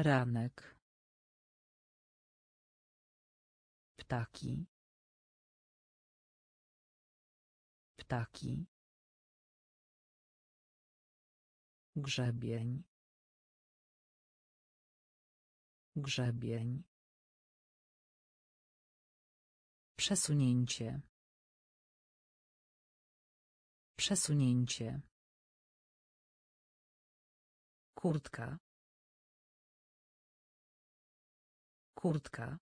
S2: Ranek. Ptaki. Ptaki. Grzebień. Grzebień. Przesunięcie. Przesunięcie. Kurtka. Kurtka.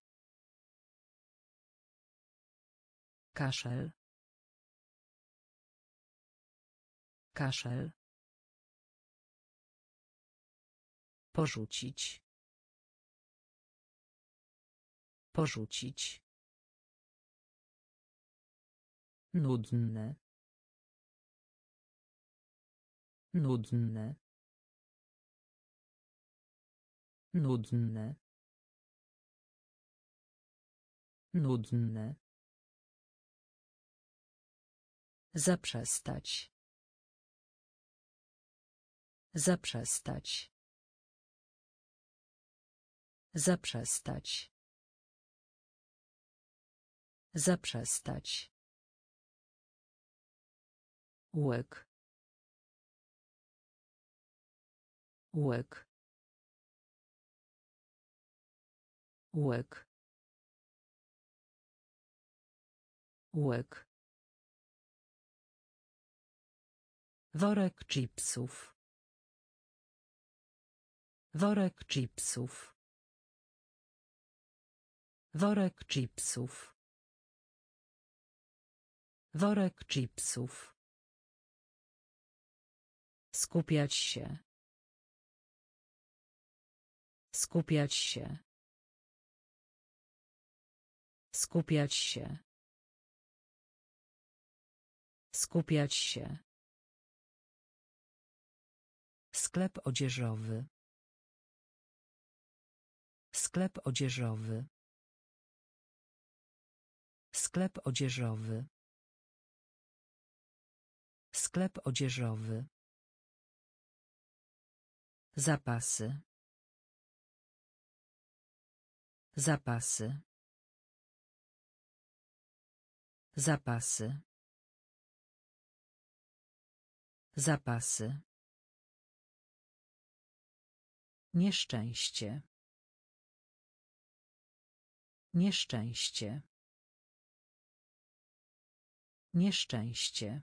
S2: Kaszel. Kaszel. Porzucić. Porzucić. Nudne. Nudne. Nudne. Nudne. Zaprzestać. Zaprzestać. Zaprzestać. Zaprzestać. Łyk. Łek. Łyk. Łyk. Worek chipsów. Worek chipsów. Worek chipsów. Worek chipsów. Skupiać się. Skupiać się. Skupiać się. Skupiać się. Sklep odzieżowy. Sklep odzieżowy. Sklep odzieżowy. Sklep odzieżowy. Zapasy. Zapasy. Zapasy. Zapasy. Nieszczęście. Nieszczęście. Nieszczęście.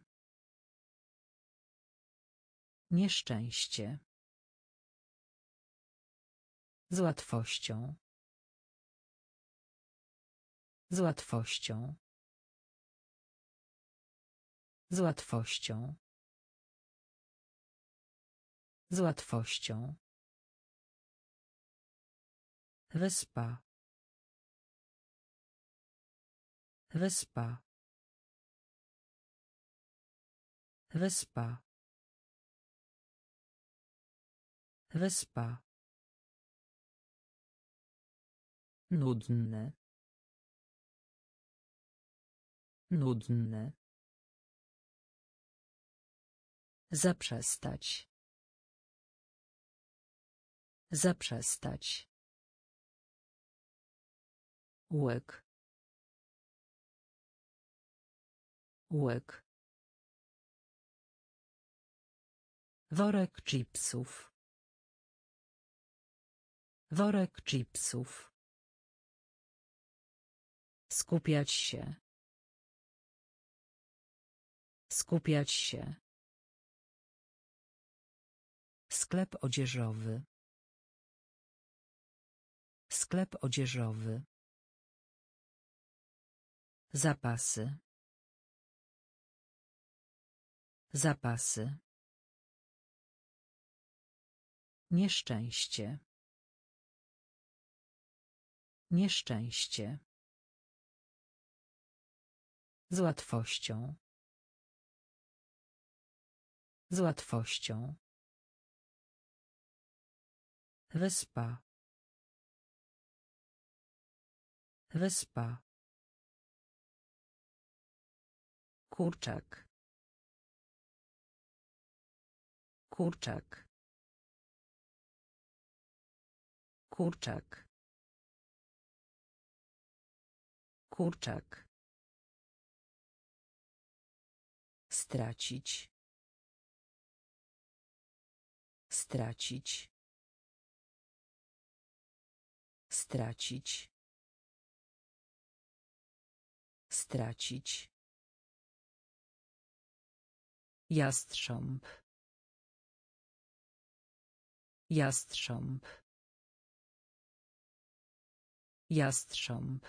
S2: Nieszczęście. Z łatwością. Z łatwością. Z łatwością. Z łatwością. Wyspa. Wyspa. Wyspa. Wyspa. Nudne. Nudne. Zaprzestać. Zaprzestać. Łek. Łek. Worek chipsów. Worek chipsów. Skupiać się. Skupiać się. Sklep odzieżowy. Sklep odzieżowy. Zapasy. Zapasy. Nieszczęście. Nieszczęście. Z łatwością. Z łatwością. Wyspa. Wyspa. Kurczak. Kurczak. Kurczak. Kurczak. Stracić. Stracić. Stracić. Stracić. Jastrząb. Jastrząb. Jastrząb.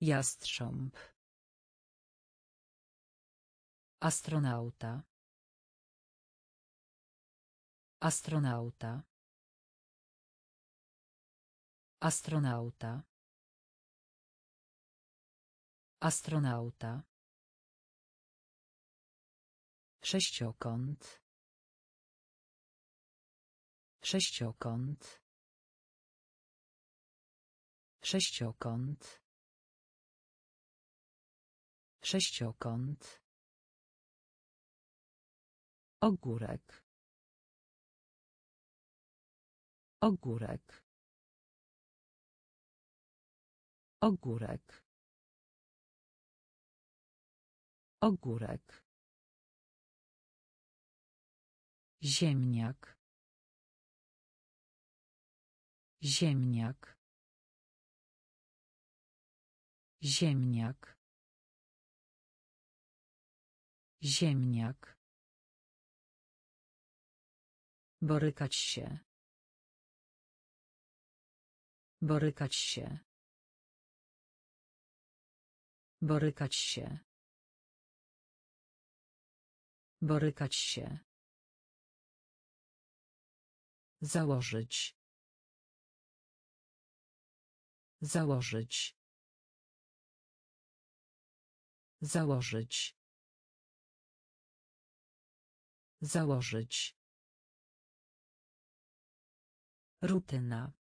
S2: Jastrząb. Astronauta. Astronauta. Astronauta. Astronauta. Sześciokąt. Sześciokąt. Sześciokąt. Sześciokąt. Ogórek. Ogórek. Ogórek. Ogórek. Ziemniak. Ziemniak. Ziemniak. Ziemniak. Borykać się. Borykać się. Borykać się. Borykać się. Założyć. Założyć. Założyć. Założyć. Rutyna.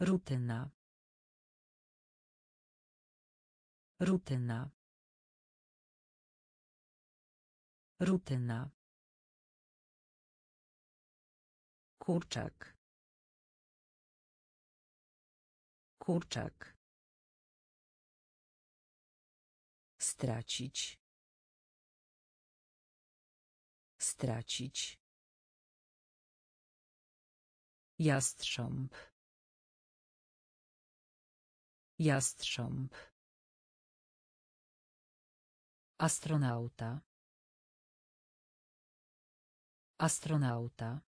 S2: Rutyna. Rutyna. Rutyna. Kurczak. Kurczak. Stracić. Stracić. Jastrząb. Jastrząb. Astronauta. Astronauta.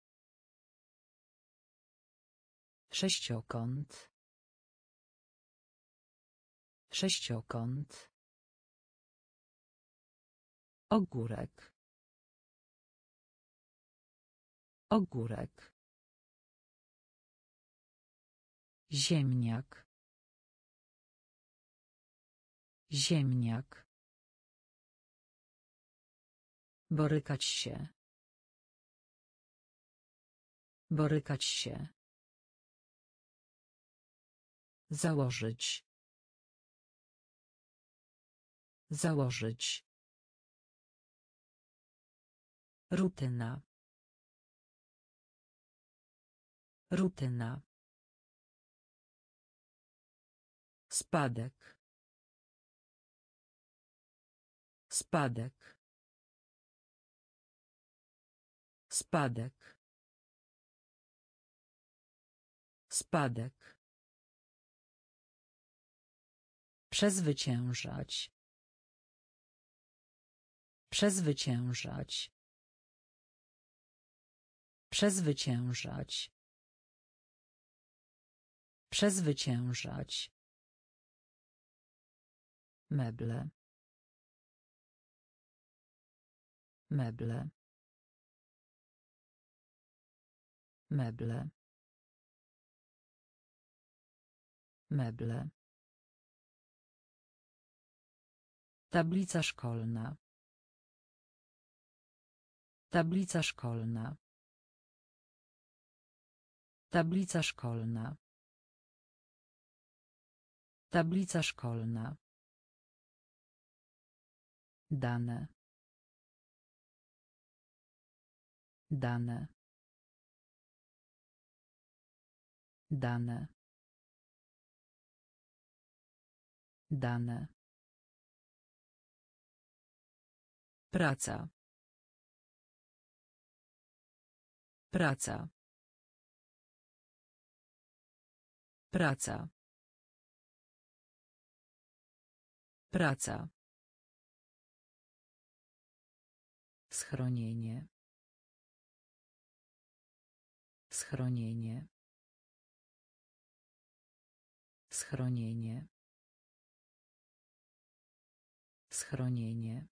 S2: Sześciokąt. Sześciokąt. Ogórek. Ogórek. Ziemniak. Ziemniak. Borykać się. Borykać się. Założyć. Założyć. Rutyna. Rutyna. Spadek. Spadek. Spadek. Spadek. Przezwyciężać. Przezwyciężać. Przezwyciężać. Przezwyciężać. Meble. Meble. Meble. Meble. Tablica szkolna. Tablica szkolna. Tablica szkolna. Tablica szkolna. Dane. Dane. Dane. Dane. Praca. Praca. Praca. Praca. Schronienie. Schronienie. Schronienie. Schronienie.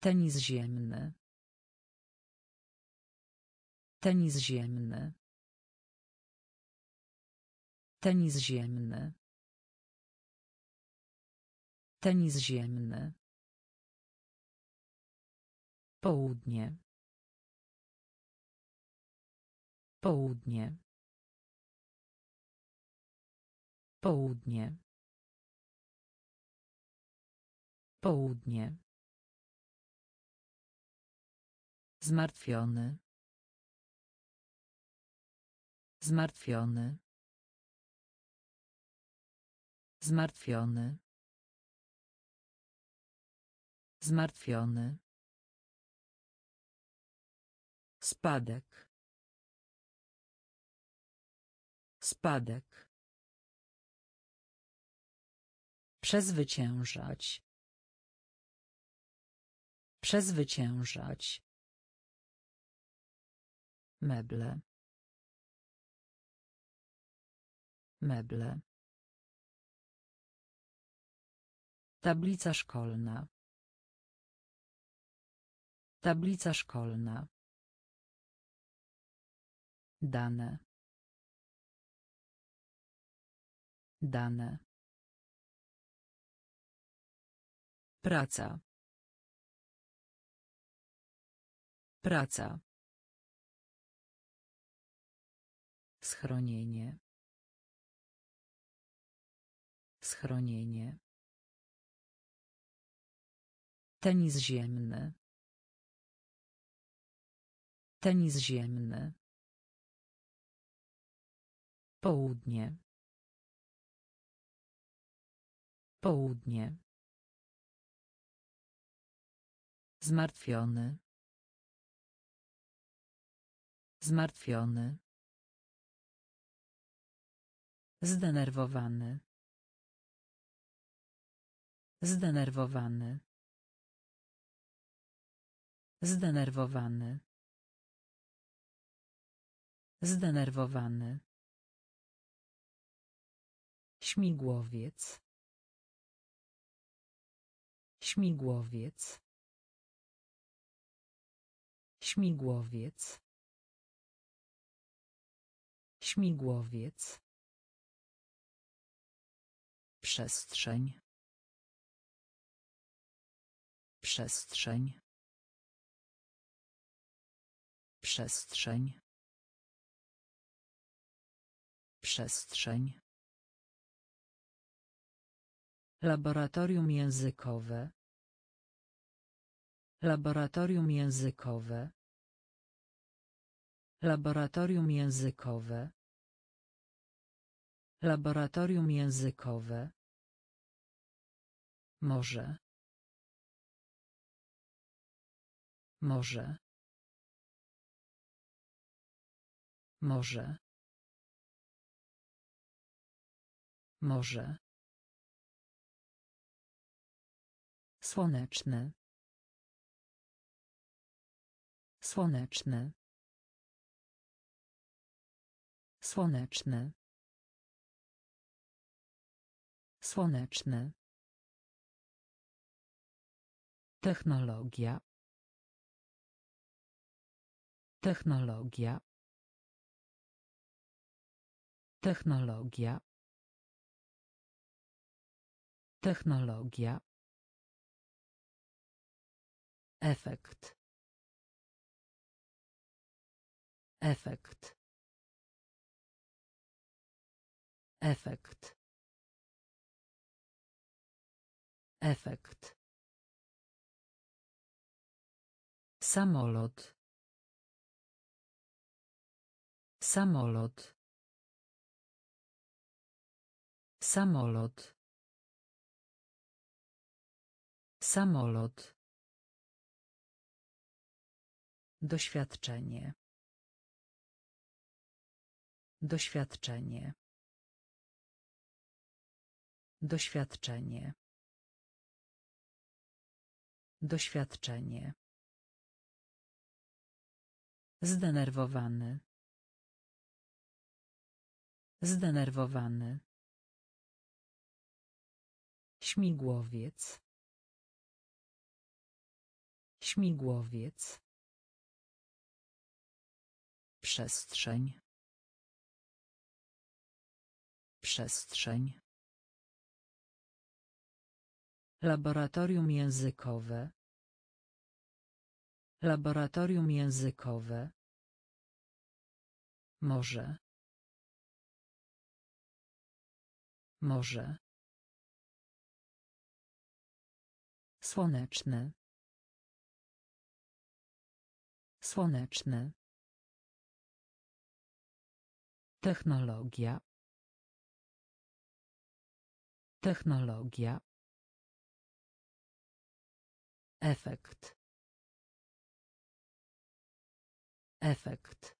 S2: Tenis ziemny. Tenis ziemny. Tenis ziemny. Tenis ziemny. Południe. Południe. Południe. Południe. Zmartwiony. Zmartwiony. Zmartwiony. Zmartwiony. Spadek. Spadek. Przezwyciężać. Przezwyciężać meble meble tablica szkolna tablica szkolna dane dane Praca. Praca. Schronienie. Schronienie. Tenis ziemny. Tenis ziemny. Południe. Południe. Zmartwiony. Zmartwiony. Zdenerwowany. Zdenerwowany. Zdenerwowany. Zdenerwowany. Śmigłowiec. Śmigłowiec. Śmigłowiec. Śmigłowiec. Przestrzeń. Przestrzeń. Przestrzeń. Przestrzeń. Laboratorium językowe. Laboratorium językowe.
S1: Laboratorium językowe. Laboratorium językowe. Może.
S2: Może. Może. Może. Słoneczny. Słoneczny. Słoneczny. Słoneczny. Technologia. Technologia. Technologia. Technologia. Efekt. Efekt. Efekt. Efekt. Samolot. Samolot. Samolot. Samolot. Doświadczenie. Doświadczenie. Doświadczenie. Doświadczenie. Zdenerwowany. Zdenerwowany. Śmigłowiec. Śmigłowiec. Przestrzeń.
S1: Przestrzeń. Laboratorium językowe. Laboratorium językowe.
S2: Może. Może. Słoneczny. Słoneczny. Technologia. Technologia. Efekt. Efekt.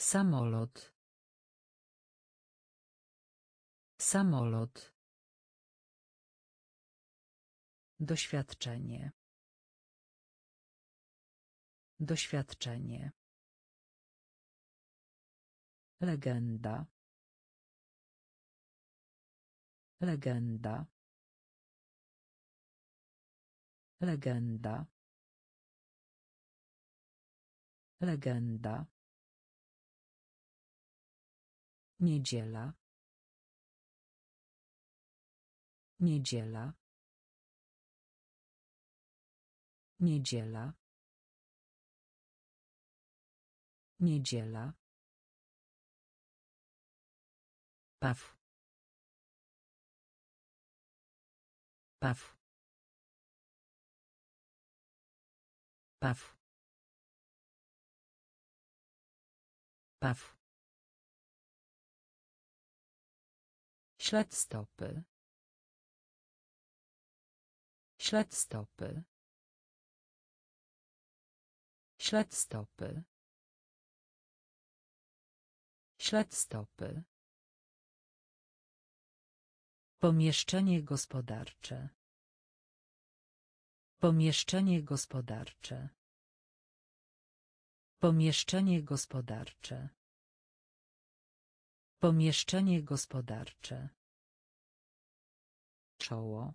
S2: Samolot. Samolot. Doświadczenie. Doświadczenie. Legenda. Legenda. Legenda. Legenda. Niedziela. Niedziela. Niedziela. Niedziela. Paf. Paf. Paf. Staw. stopy. Ślad stopy. Ślad stopy.
S1: Ślad stopy. Pomieszczenie gospodarcze. Pomieszczenie gospodarcze. Pomieszczenie gospodarcze.
S2: Pomieszczenie gospodarcze. Czoło.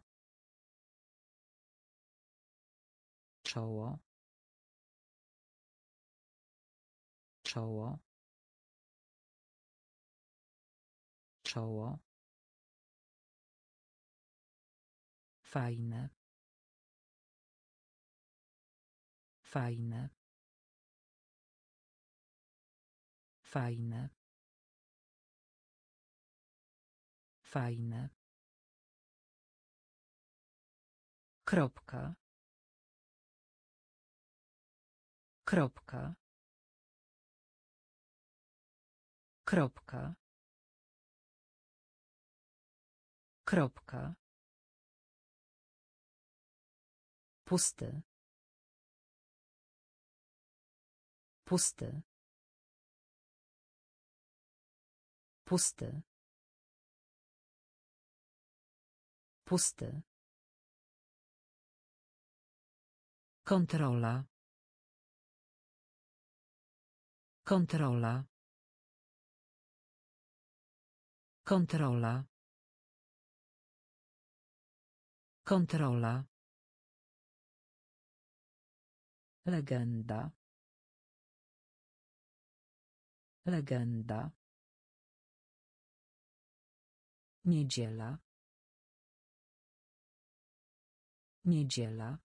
S2: Czoło. Czoło. Czoło. Fajne. Fajne. Fajne. Fajne. Kropka. Kropka. Kropka. Kropka. Pusty. Pusty. Pusty. Pusty. Kontrola. Kontrola. Kontrola. Kontrola. Legenda. Legenda. Niedziela. Niedziela.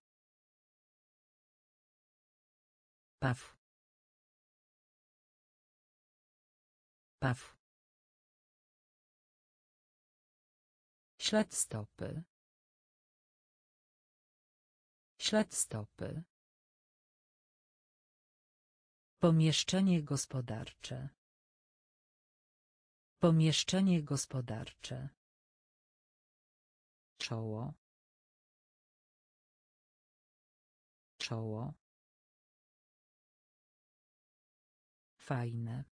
S2: Paw. Paw. Ślad stopy. Ślad stopy. Pomieszczenie gospodarcze. Pomieszczenie gospodarcze. Czoło. czoło. Fajne.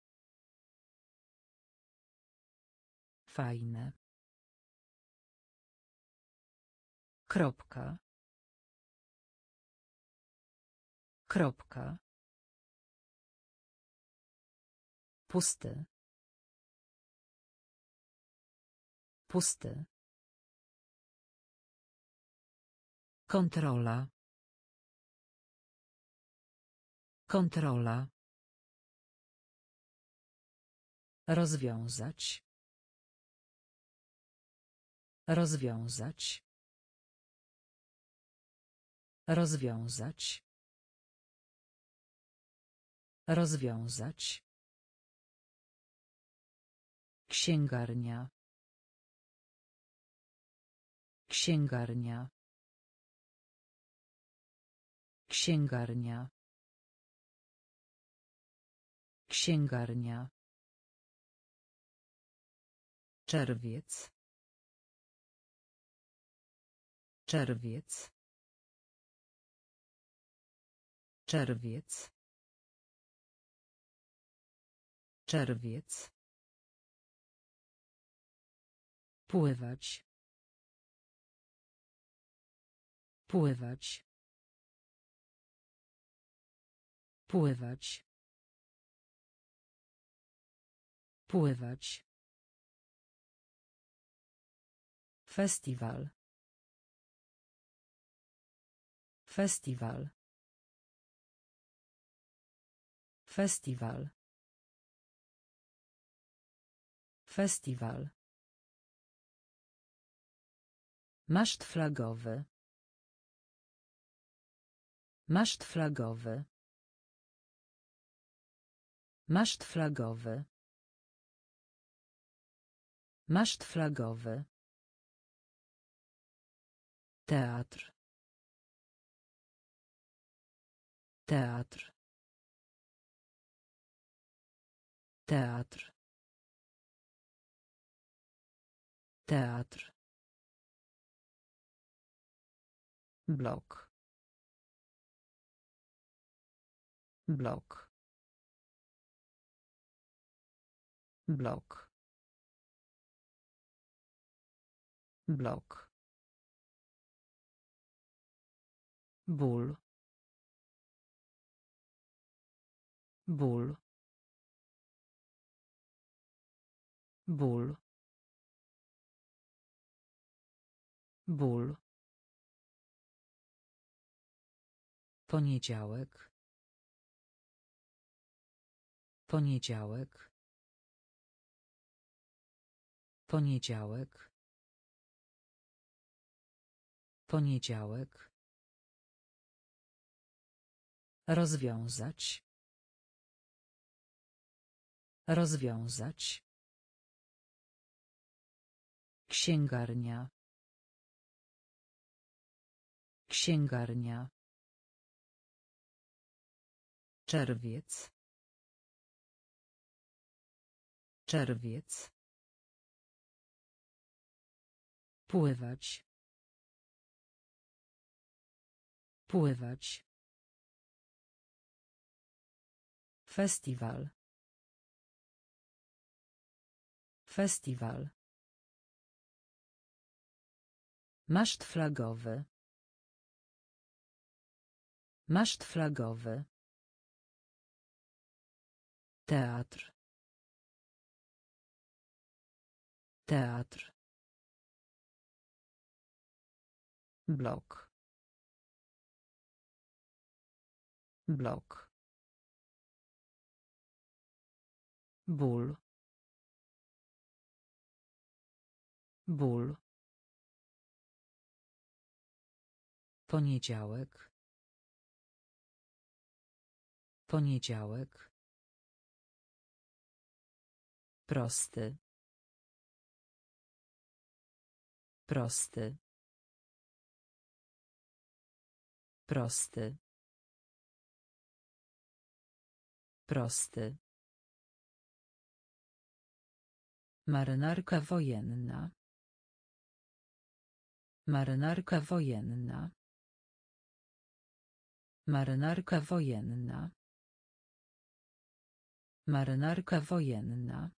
S2: Fajne. Kropka. Kropka. Pusty. Pusty. Kontrola. Kontrola. Rozwiązać. Rozwiązać. Rozwiązać. Rozwiązać. Księgarnia. Księgarnia. Księgarnia. Księgarnia. Czerwiec. Czerwiec. Czerwiec. Czerwiec. Pływać. Pływać. Pływać. Pływać. Festiwal. Festiwal. Festiwal. Festiwal. Maszt flagowy. Maszt flagowy. Maszt flagowy. Maszt flagowy. Teatr. Teatr. Teatr. Teatr. Blok. Blok. Blok. blok ból ból ból ból poniedziałek poniedziałek poniedziałek Poniedziałek. Rozwiązać. Rozwiązać. Księgarnia. Księgarnia. Czerwiec. Czerwiec. Pływać. Pływać. Festiwal. Festiwal. Maszt flagowy. Maszt flagowy. Teatr. Teatr. Blok. blok ból ból poniedziałek poniedziałek prosty prosty prosty Prosty. Marynarka wojenna.
S1: Marynarka wojenna. Marynarka wojenna. Marynarka wojenna.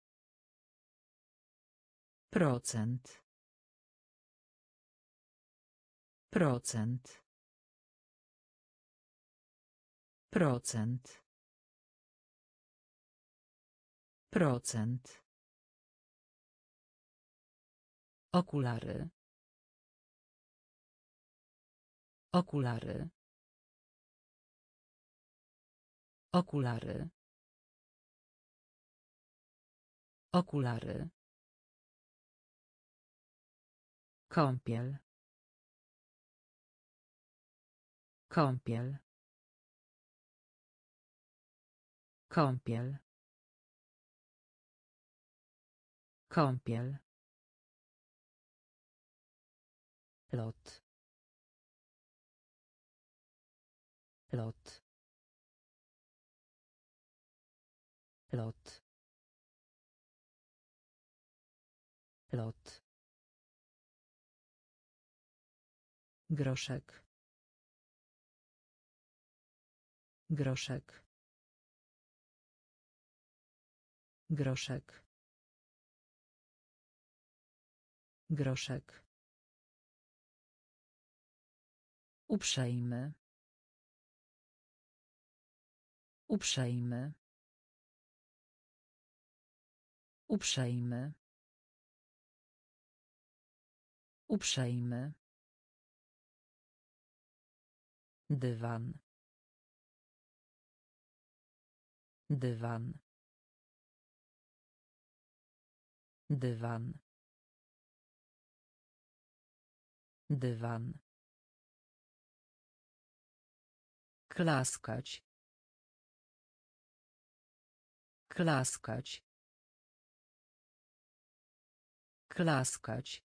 S2: Procent. Procent. Procent. Procent. Okulary. Okulary. Okulary. Okulary. Kąpiel. Kąpiel. Kąpiel. Kąpiel. Lot. Lot. Lot. Lot. Groszek. Groszek. Groszek. Groszek. Uprzejmy. Uprzejmy. Uprzejmy. Uprzejmy. Dywan. Dywan. Dywan. Dywan. Klaskać. Klaskać. Klaskać.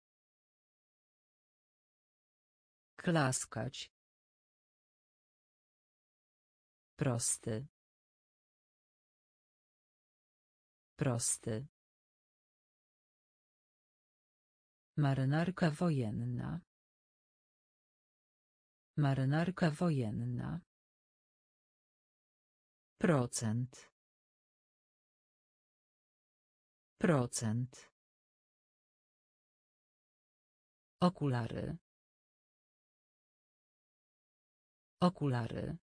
S2: Klaskać. Prosty. Prosty. Marynarka wojenna. Marynarka wojenna. Procent. Procent. Okulary. Okulary.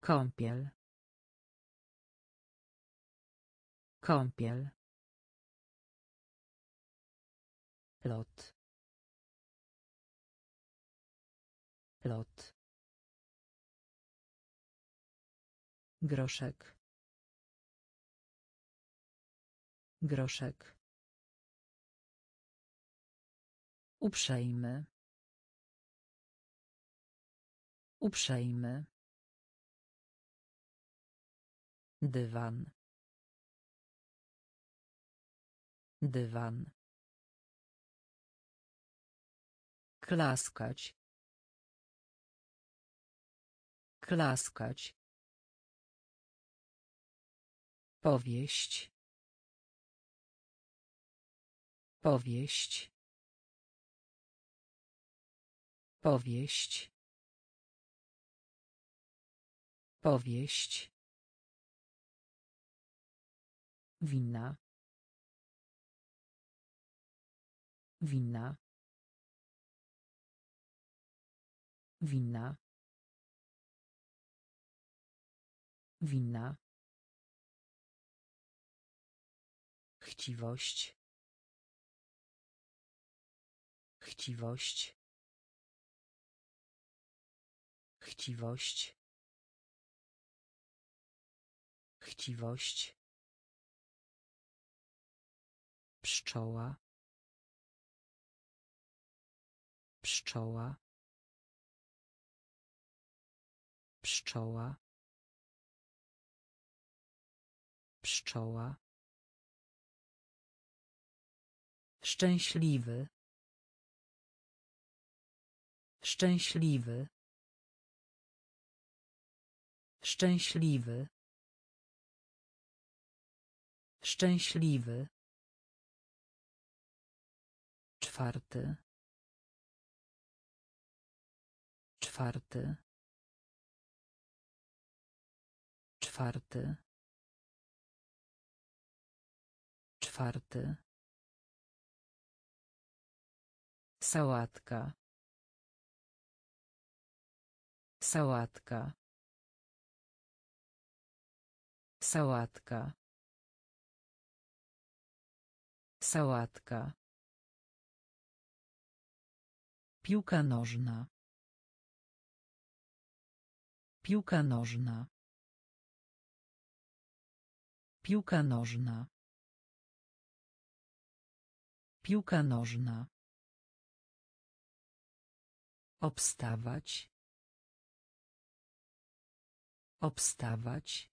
S2: Kąpiel. Kąpiel. Lot. lot groszek groszek Uprzejmy. Uprzejmy. Dywan. Dywan. Klaskać. Klaskać. Powieść. Powieść. Powieść. Powieść. Winna. Winna. Winna. Winna. Chciwość. Chciwość. Chciwość. Chciwość. Pszczoła. Pszczoła. Pszczoła. Pszczoła. Szczęśliwy. Szczęśliwy. Szczęśliwy. Szczęśliwy. Czwarty. Czwarty. Czwarty. otwarty. Sałatka. Sałatka. Sałatka. Sałatka. Piłka nożna. Piłka nożna. Piłka nożna. Piłka nożna. Obstawać. Obstawać.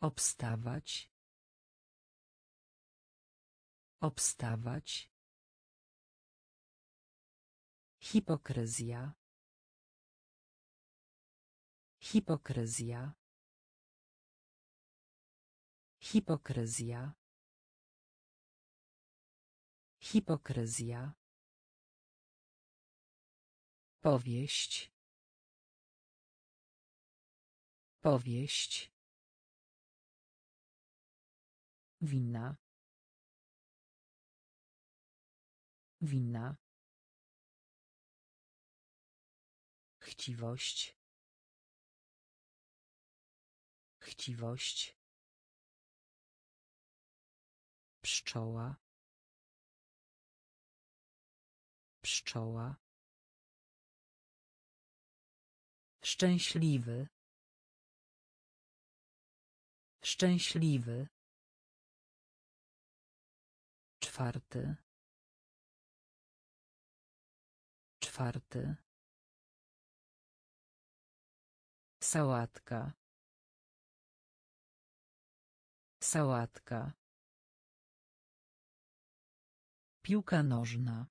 S2: Obstawać. Obstawać. Hipokryzja. Hipokryzja. Hipokryzja. Hipokryzja. Powieść. Powieść. Winna. Winna. Chciwość. Chciwość. Pszczoła. Pszczoła. Szczęśliwy. Szczęśliwy. Czwarty. Czwarty. Sałatka. Sałatka. Piłka nożna.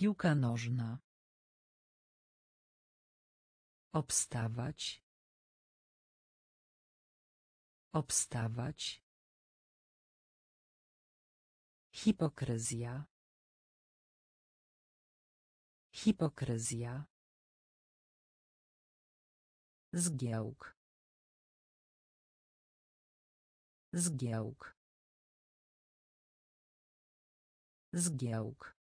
S2: Piłka nożna. Obstawać. Obstawać. Hipokryzja. Hipokryzja. Zgiełk. Zgiełk. Zgiełk.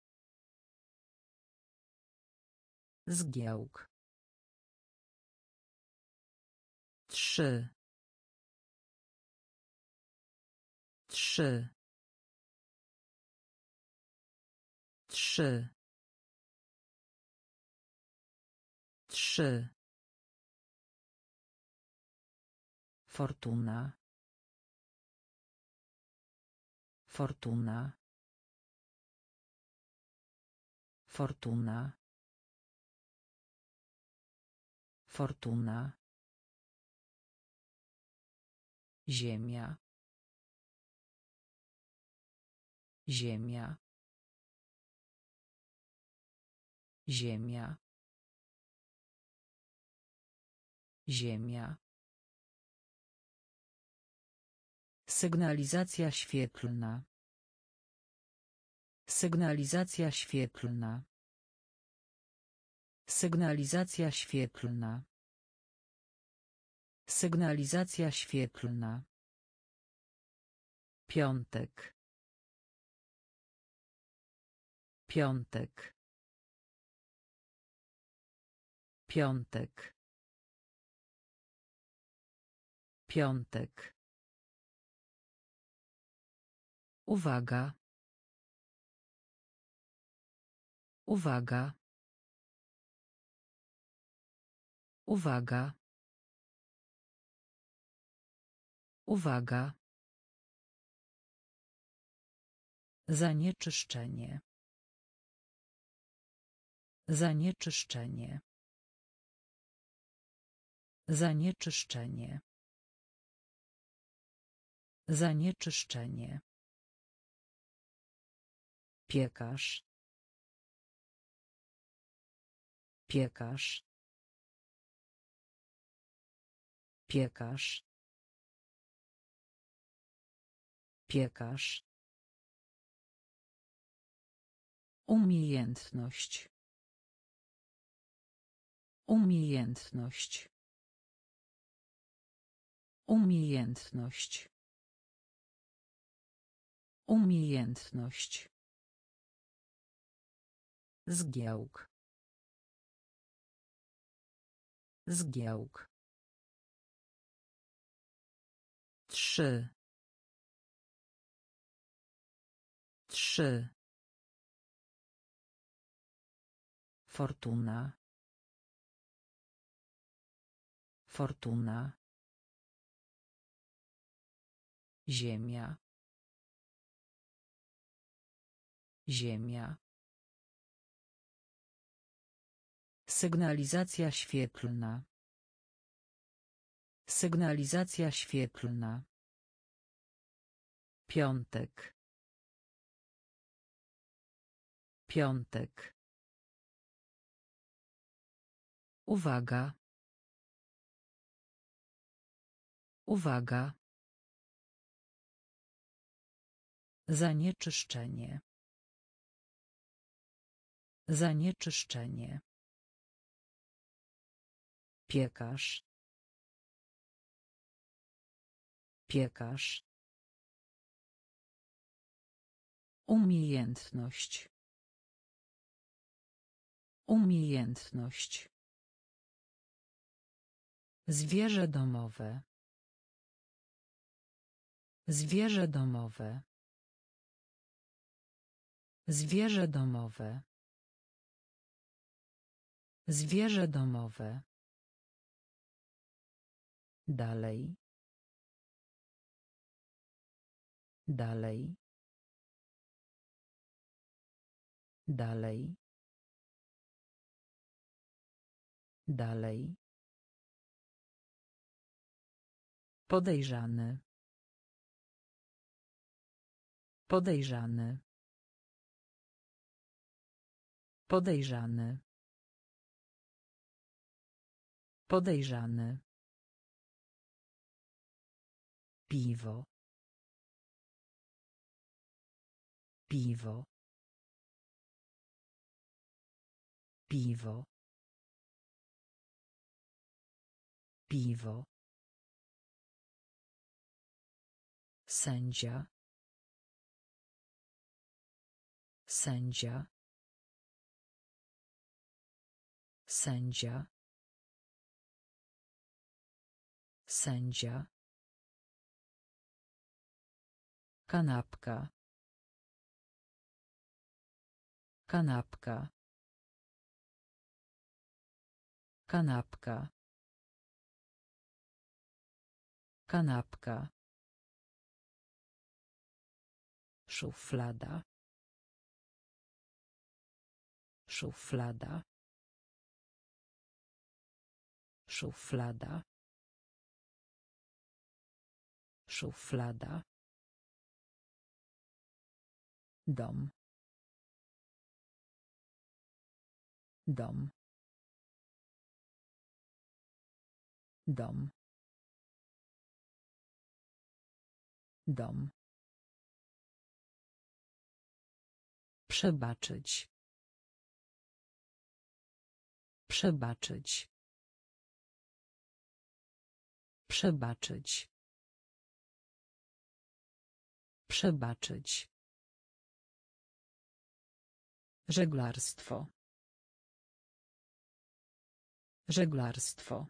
S2: Zgiełk. Trzy. Trzy. Trzy. Trzy. Fortuna. Fortuna. Fortuna. Fortuna. Ziemia. Ziemia. Ziemia.
S1: Ziemia. Sygnalizacja świetlna. Sygnalizacja świetlna. Sygnalizacja świetlna. Sygnalizacja świetlna.
S2: Piątek. Piątek. Piątek. Piątek. Uwaga. Uwaga. Uwaga. Uwaga. Zanieczyszczenie. Zanieczyszczenie. Zanieczyszczenie. Zanieczyszczenie. Piekarz. Piekarz. Piekarz. Piekarz. Umiejętność. Umiejętność. Umiejętność. Umiejętność. Zgiełk. Zgiełk. trzy trzy fortuna fortuna ziemia ziemia
S1: Sygnalizacja świetlna. Sygnalizacja świetlna.
S2: Piątek. Piątek. Uwaga. Uwaga. Zanieczyszczenie. Zanieczyszczenie. Piekarz. Piekarz. Umiejętność. Umiejętność. Zwierzę domowe. Zwierzę domowe. Zwierzę domowe. Zwierzę domowe. Dalej. dalej dalej dalej podejrzany podejrzany podejrzany podejrzany piwo piwo piwo piwo sędzia sędzia sędzia sędzia kanapka Kanapka. Kanapka. Kanapka. Szuflada. Szuflada. Szuflada. Szuflada. Dom. Dom. Dom. Dom. Przebaczyć. Przebaczyć. Przebaczyć. Przebaczyć. Żeglarstwo. Żeglarstwo.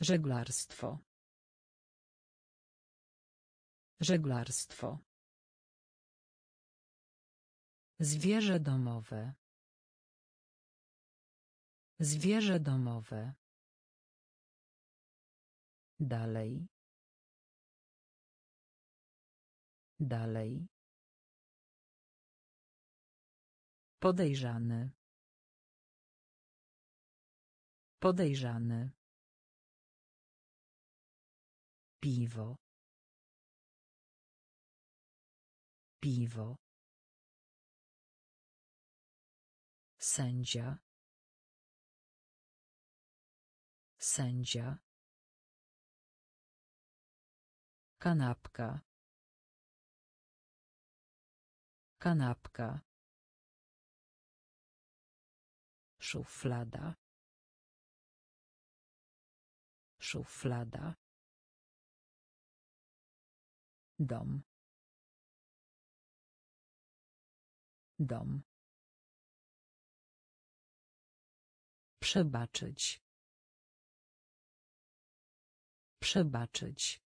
S2: Żeglarstwo. Żeglarstwo. Zwierzę domowe. Zwierzę domowe. Dalej. Dalej. Podejrzany. Podejrzany. Piwo. Piwo. Sędzia. Sędzia. Kanapka. Kanapka. Szuflada. Szuflada. Dom. Dom. Przebaczyć. Przebaczyć.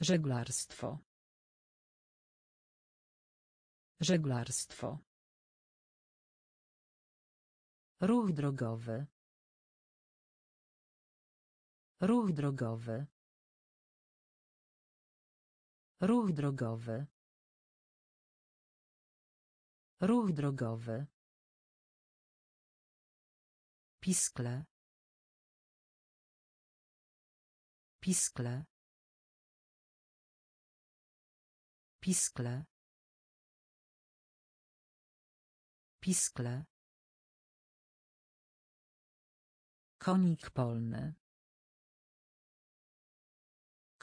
S2: Żeglarstwo. Żeglarstwo. Ruch drogowy. Ruch drogowy. Ruch drogowy. Ruch drogowy. Piskle. Piskle. Piskle. Piskle. Konik polny.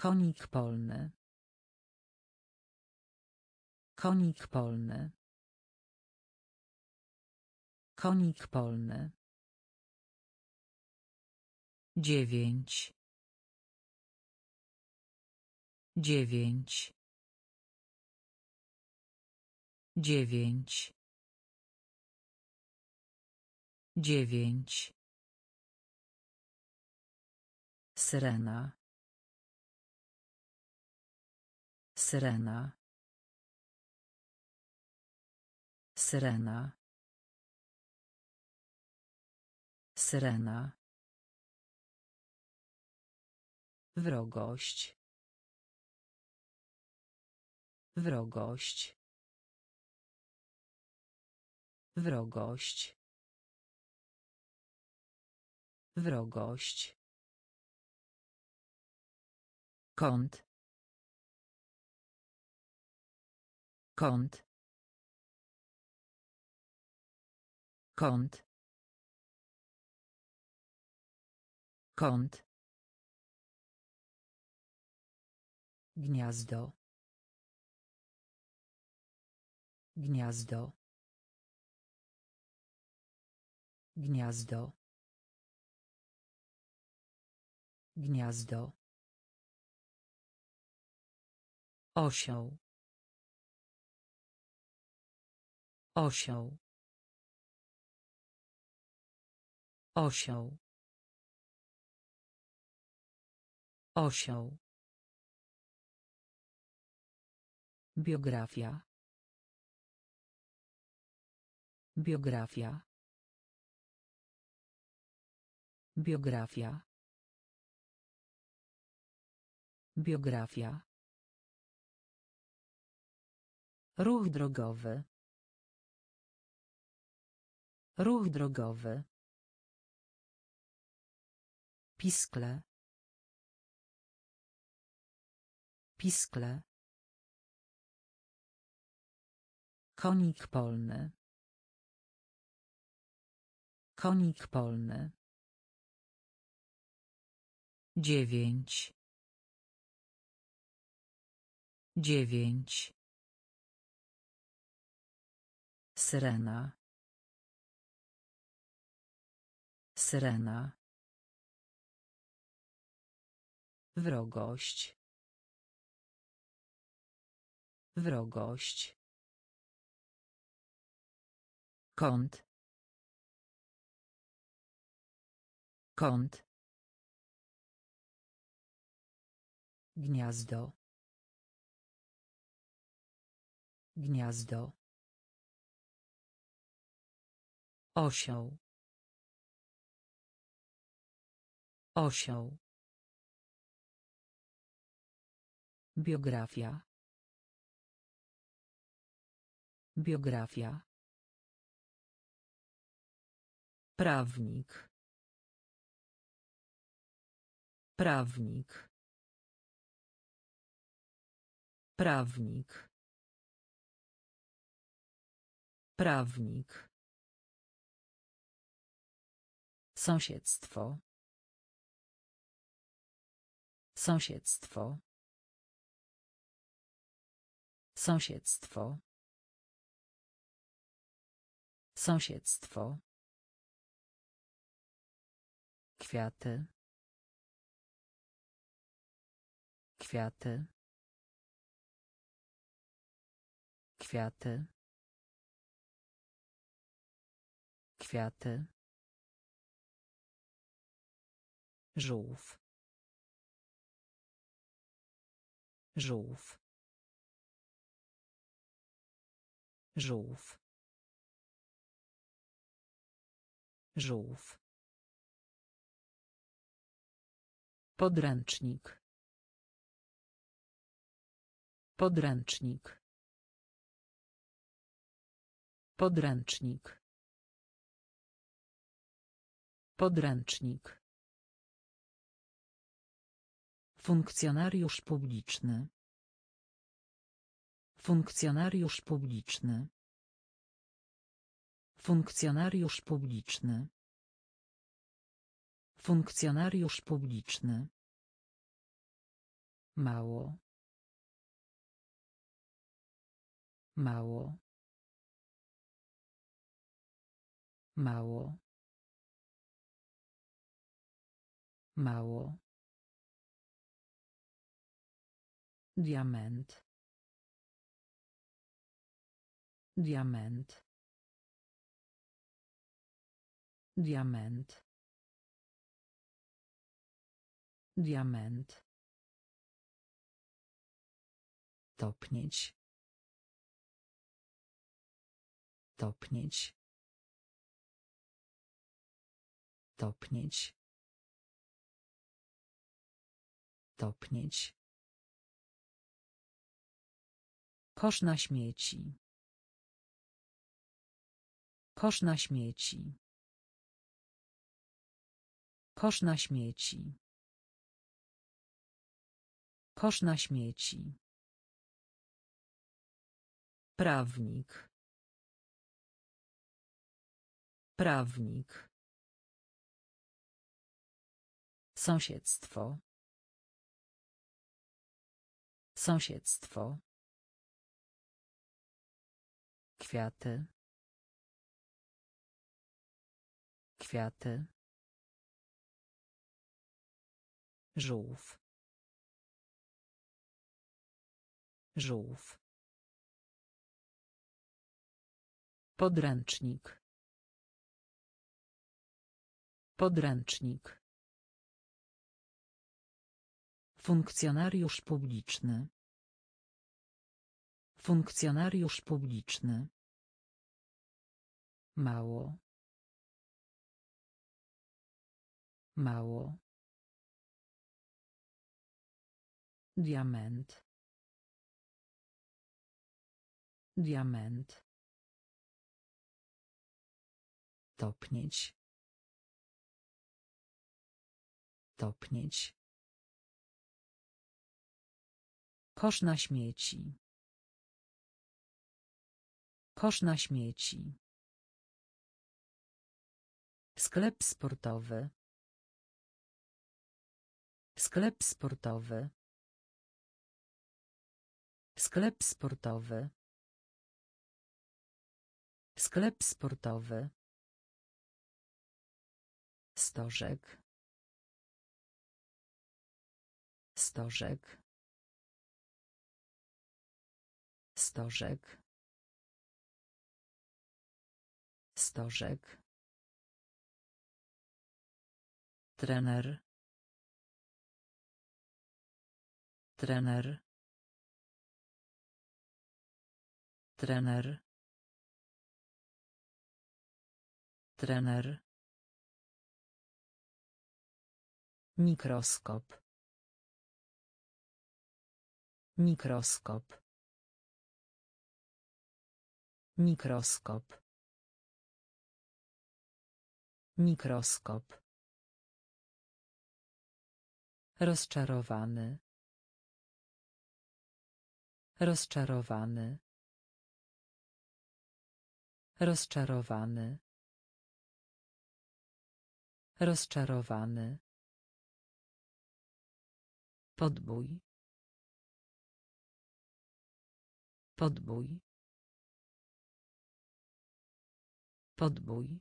S2: Konik polny. Konik polny. Konik polny. Dziewięć. Dziewięć. Dziewięć. Dziewięć. Syrena. Syrena. Syrena. Syrena. Wrogość. Wrogość. Wrogość. Wrogość. Kąt. Kąt. Kąt. Kąt. Gniazdo. Gniazdo. Gniazdo. Gniazdo. Osioł. Osioł. Osioł. Osioł. Biografia. Biografia. Biografia. Biografia. Ruch drogowy. Ruch drogowy. Piskle. Piskle. Konik polny. Konik polny. Dziewięć. Dziewięć. Syrena. Syrena. Wrogość. Wrogość. Kąt. Kąt. Gniazdo. Gniazdo. Osioł. Osioł. Biografia. Biografia. Prawnik. Prawnik. Prawnik. Prawnik. Sąsiedztwo. Sąsiedztwo. Sąsiedztwo. Sąsiedztwo. Kwiaty. Kwiaty. Kwiaty. Kwiaty. Żółw. Żółw. Żółw. Żółw. Podręcznik. Podręcznik. Podręcznik. Podręcznik.
S1: Funkcjonariusz publiczny. Funkcjonariusz publiczny. Funkcjonariusz publiczny. Funkcjonariusz publiczny.
S2: Mało. Mało. Mało. Mało. Diament. Diament. Diament. Diament. Topnieć. Topnieć. Topnieć. Topnieć. Kosz na śmieci. Kosz na śmieci. Kosz na śmieci. Kosz na śmieci. Prawnik. Prawnik. Sąsiedztwo. Sąsiedztwo kwiaty kwiaty żółw żółw podręcznik podręcznik
S1: funkcjonariusz publiczny Funkcjonariusz publiczny. Mało.
S2: Mało. Diament. Diament. Topnieć. Topnieć. Kosz na śmieci. Kosz na śmieci. Sklep sportowy. Sklep sportowy. Sklep sportowy. Sklep sportowy. Stożek. Stożek. Stożek. Stożek. Trener. Trener. Trener. Trener. Mikroskop. Mikroskop. Mikroskop. Mikroskop. Rozczarowany. Rozczarowany. Rozczarowany. Rozczarowany. Podbój. Podbój. Podbój.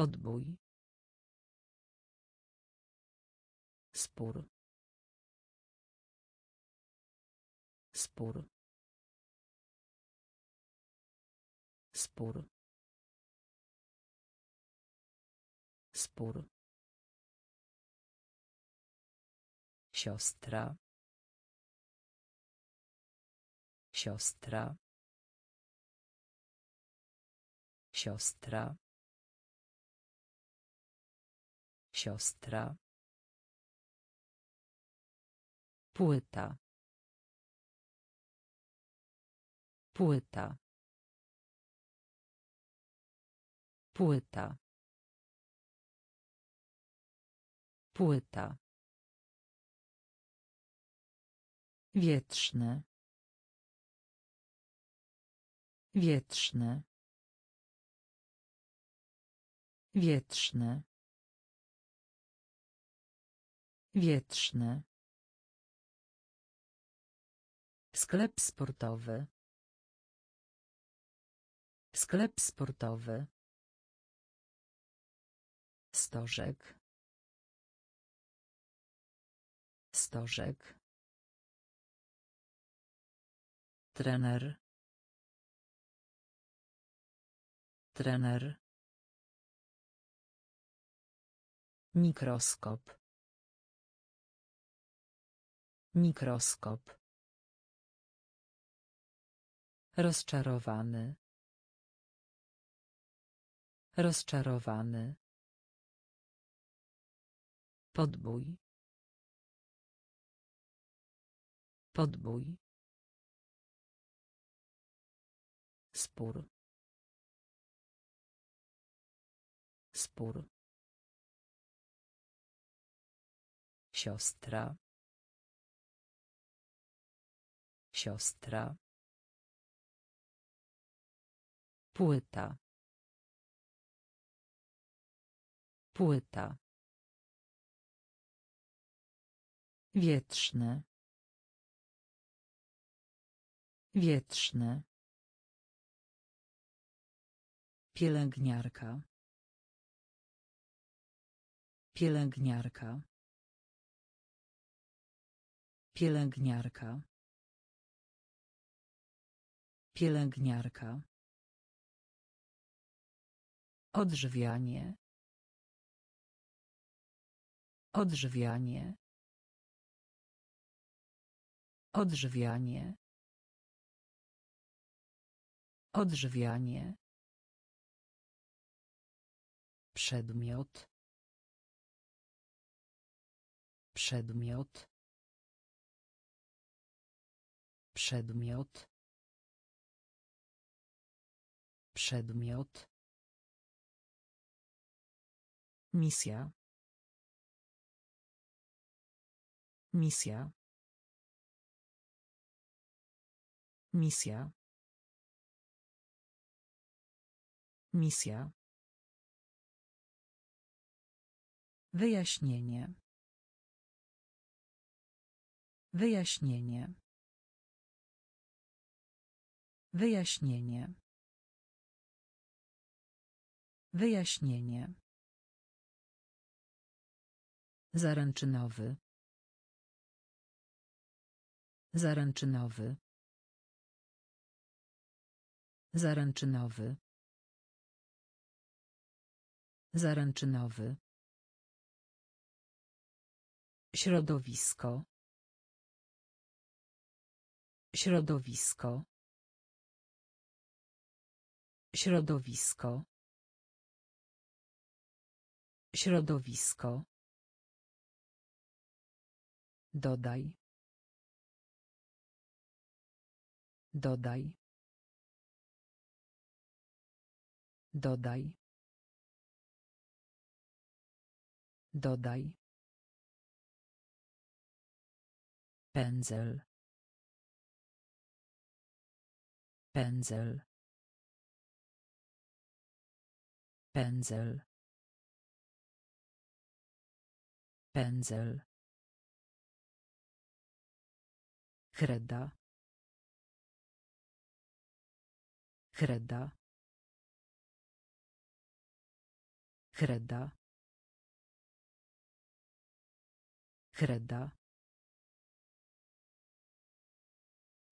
S2: Podbój. Spór. Spór. Spór. Spór. Siostra. Siostra. Siostra. Siostra. Płyta. Płyta. Płyta. Płyta. Wietrzny. Wietrzny. Wietrzny. Wietrzny. Sklep sportowy. Sklep sportowy. Stożek. Stożek. Trener. Trener. Mikroskop. Mikroskop. Rozczarowany. Rozczarowany. Podbój. Podbój. Spór. Spór. Siostra. Siostra. Płyta. Płyta. Wietrzny. Wietrzny. Pielęgniarka. Pielęgniarka. Pielęgniarka. Pielęgniarka. Odżywianie. Odżywianie. Odżywianie. Odżywianie. Przedmiot. Przedmiot. Przedmiot. Przedmiot. Misja. Misja. Misja. Misja. Wyjaśnienie. Wyjaśnienie. Wyjaśnienie. Wyjaśnienie. Zaręczynowy. Zaręczynowy. Zaręczynowy. Zaręczynowy. Środowisko. Środowisko. Środowisko. Środowisko. Dodaj. Dodaj. Dodaj. Dodaj. Pędzel. Pędzel. Pędzel. Pędzel. Kreda. Kreda. Kreda. Kreda.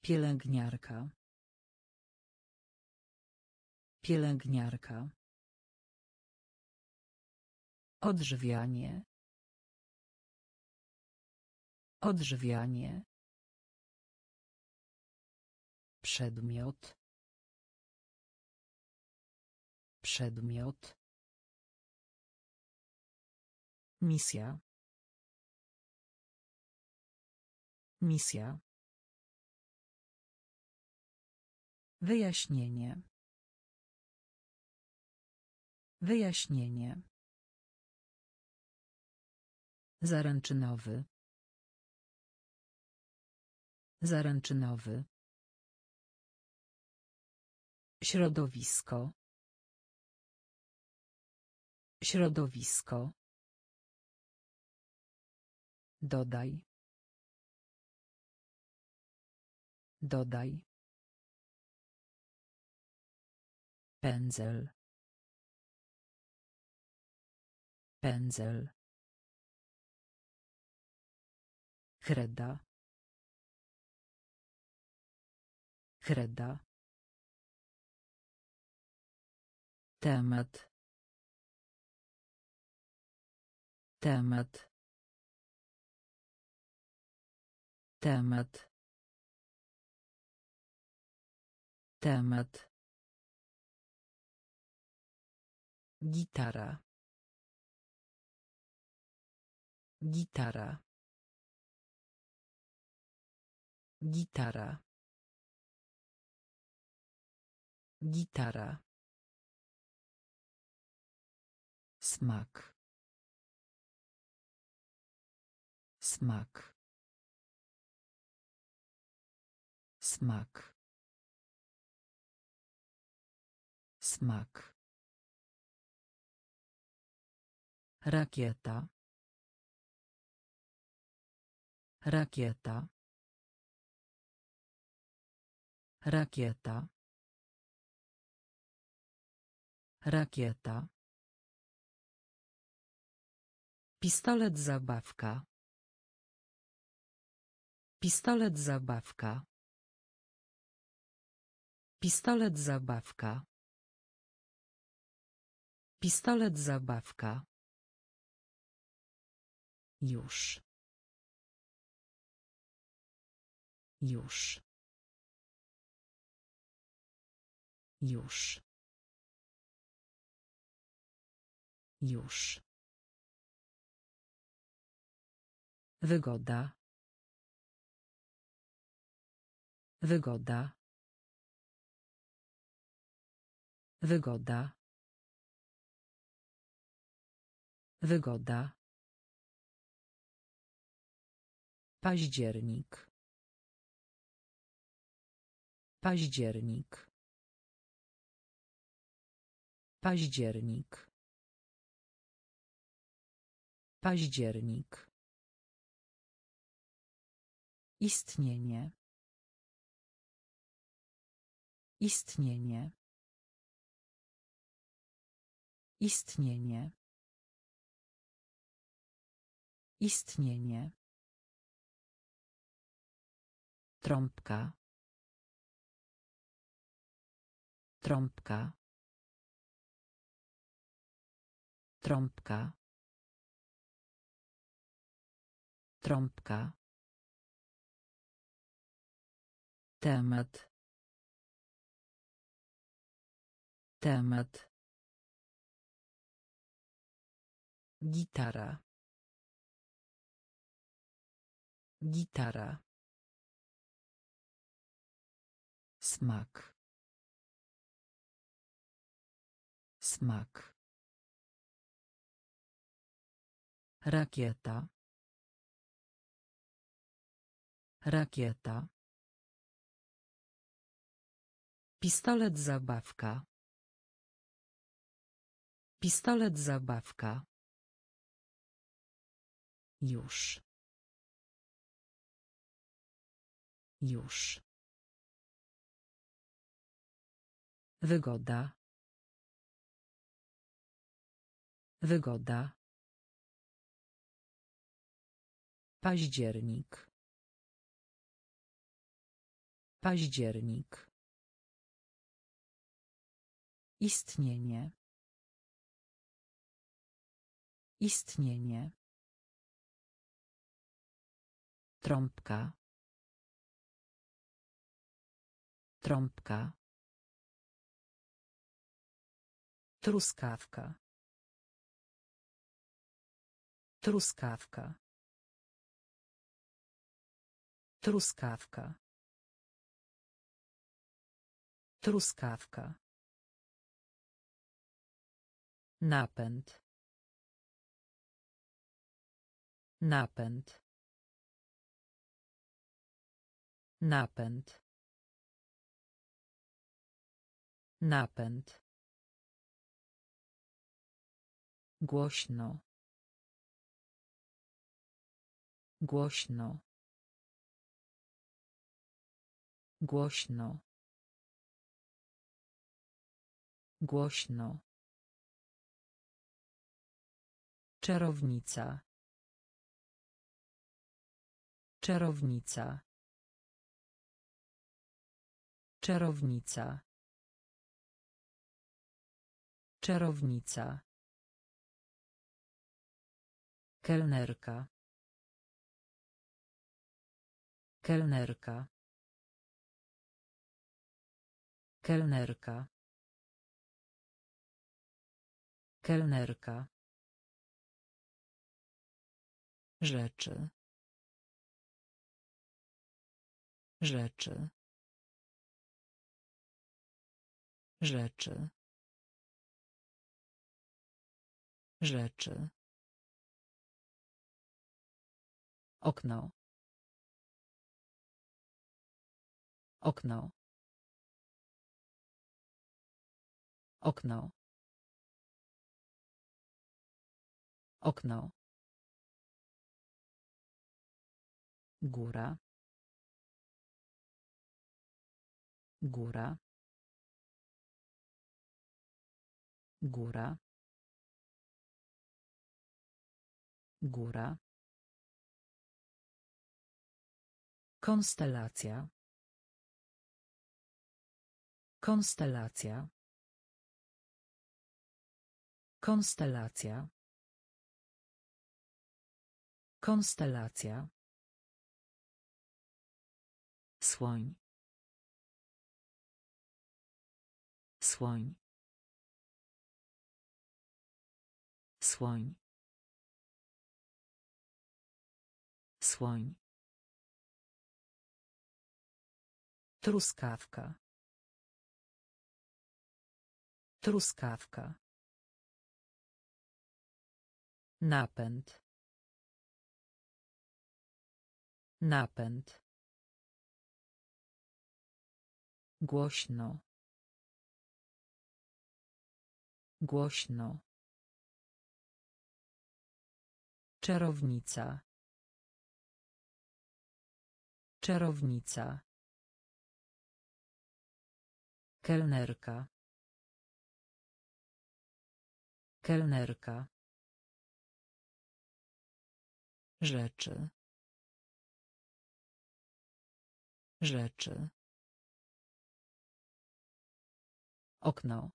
S2: Pielęgniarka. Pielęgniarka. Odżywianie. Odżywianie. Przedmiot. Przedmiot. Misja. Misja. Wyjaśnienie. Wyjaśnienie. Zaręczynowy. Zaręczynowy. Środowisko. Środowisko. Dodaj. Dodaj. Pędzel. Pędzel. Kreda. Kreda. Temat. Temat. Temat. Temat. Gitara. Gitara. Gitara. Gitara. Smak. Smak. Smak. Smak. Rakieta. Rakieta. Rakieta. Rakieta. Pistolet zabawka. Pistolet zabawka. Pistolet zabawka. Pistolet zabawka. Już. Już. Już. Już. Wygoda. Wygoda. Wygoda. Wygoda. Październik. Październik. Październik. Październik. Istnienie. Istnienie. Istnienie. Istnienie. Trąbka. Trąbka. Trąbka. Trąbka. Temat. Temat. Gitara. Gitara. Smak. Smak. Rakieta. Rakieta. Pistolet zabawka. Pistolet zabawka. Już. Już. Wygoda. Wygoda. Październik. Październik. Istnienie. Istnienie. Trąbka. Trąbka. Truskawka. Truskawka. Truskawka. Truskawka. Napęd. Napęd. Napęd. Napęd. Głośno. Głośno. Głośno. Głośno. Czarownica. Czarownica. Czarownica. Czarownica. Kelnerka. Kelnerka. Kelnerka. Kelnerka. Rzeczy. Rzeczy. Rzeczy. Rzeczy. Okno. Okno. Okno. Okno. Góra. Góra. Góra. Góra. Konstelacja. Konstelacja. Konstelacja. Konstelacja. Słoń. Słoń. Słoń. Słoń. Truskawka. Truskawka. Napęd. Napęd. Głośno. Głośno. Czarownica. Czarownica. Kelnerka. Kelnerka. Rzeczy. Rzeczy. Okno.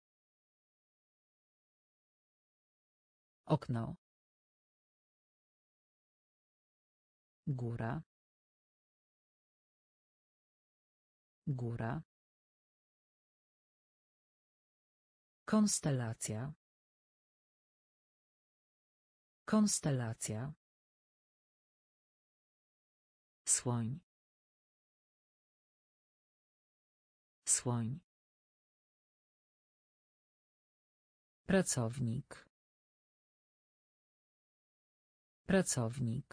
S2: Okno. Góra. Góra. Konstelacja. Konstelacja. Słoń. Słoń. Pracownik. Pracownik.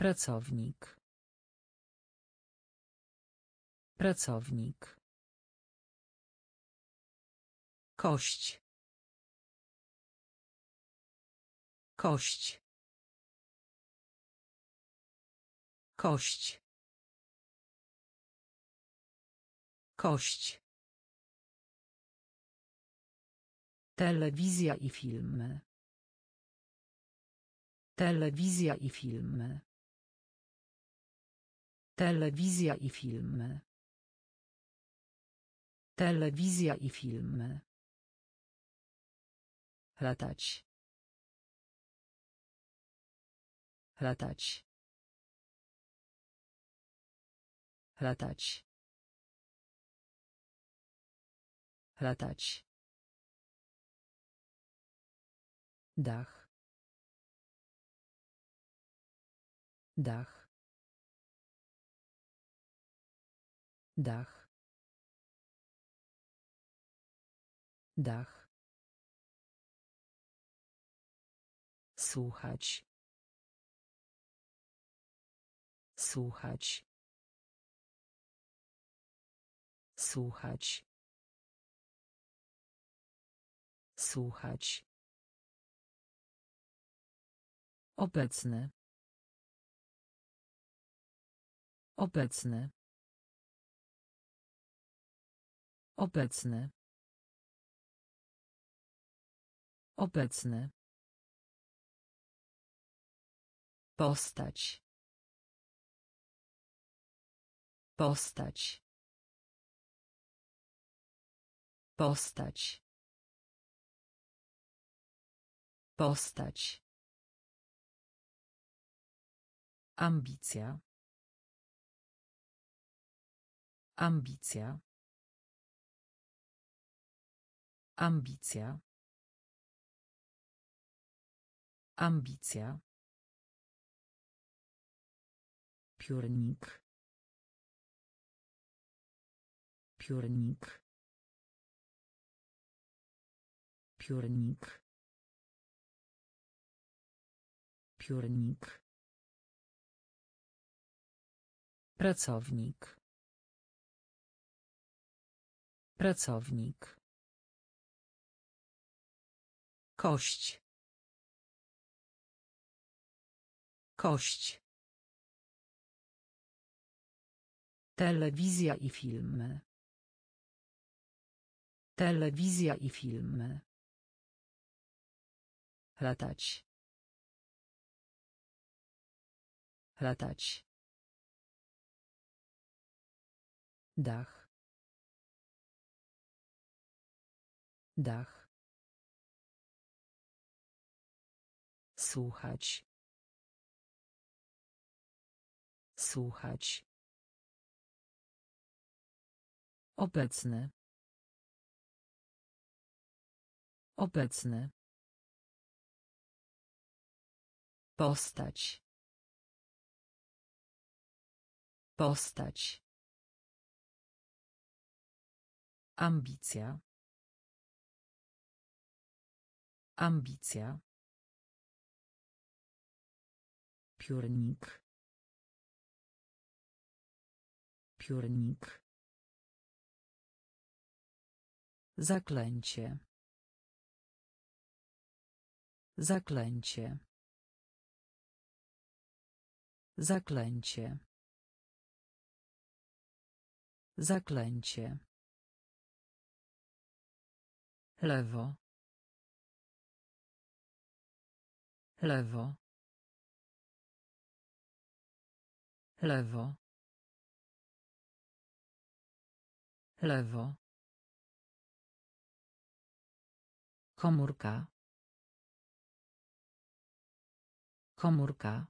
S2: Pracownik. Pracownik. Kość. Kość. Kość. Kość. Telewizja i filmy. Telewizja i filmy. Telewizja i filmy. Telewizja i filmy. Latać. Latać. Latać. Latać. Dach. Dach. Dach. Dach. Słuchać. Słuchać. Słuchać. Słuchać. Obecny. Obecny. Obecny. Obecny. Postać. Postać. Postać. Postać. Ambicja. Ambicja. Ambicja. Ambicja. Piórnik. Piórnik. Piórnik. Piórnik. Pracownik. Pracownik. Kość. Kość. Telewizja i filmy. Telewizja i filmy. Latać. Latać. Dach. Dach. Słuchać. Słuchać. Obecny. Obecny. Postać. Postać. Ambicja. Ambicja. Piórnik. Piórnik. Zaklęcie. Zaklęcie. Zaklęcie. Zaklęcie. Lewo. Lewo. Lewo. Lewo. Komórka. Komórka.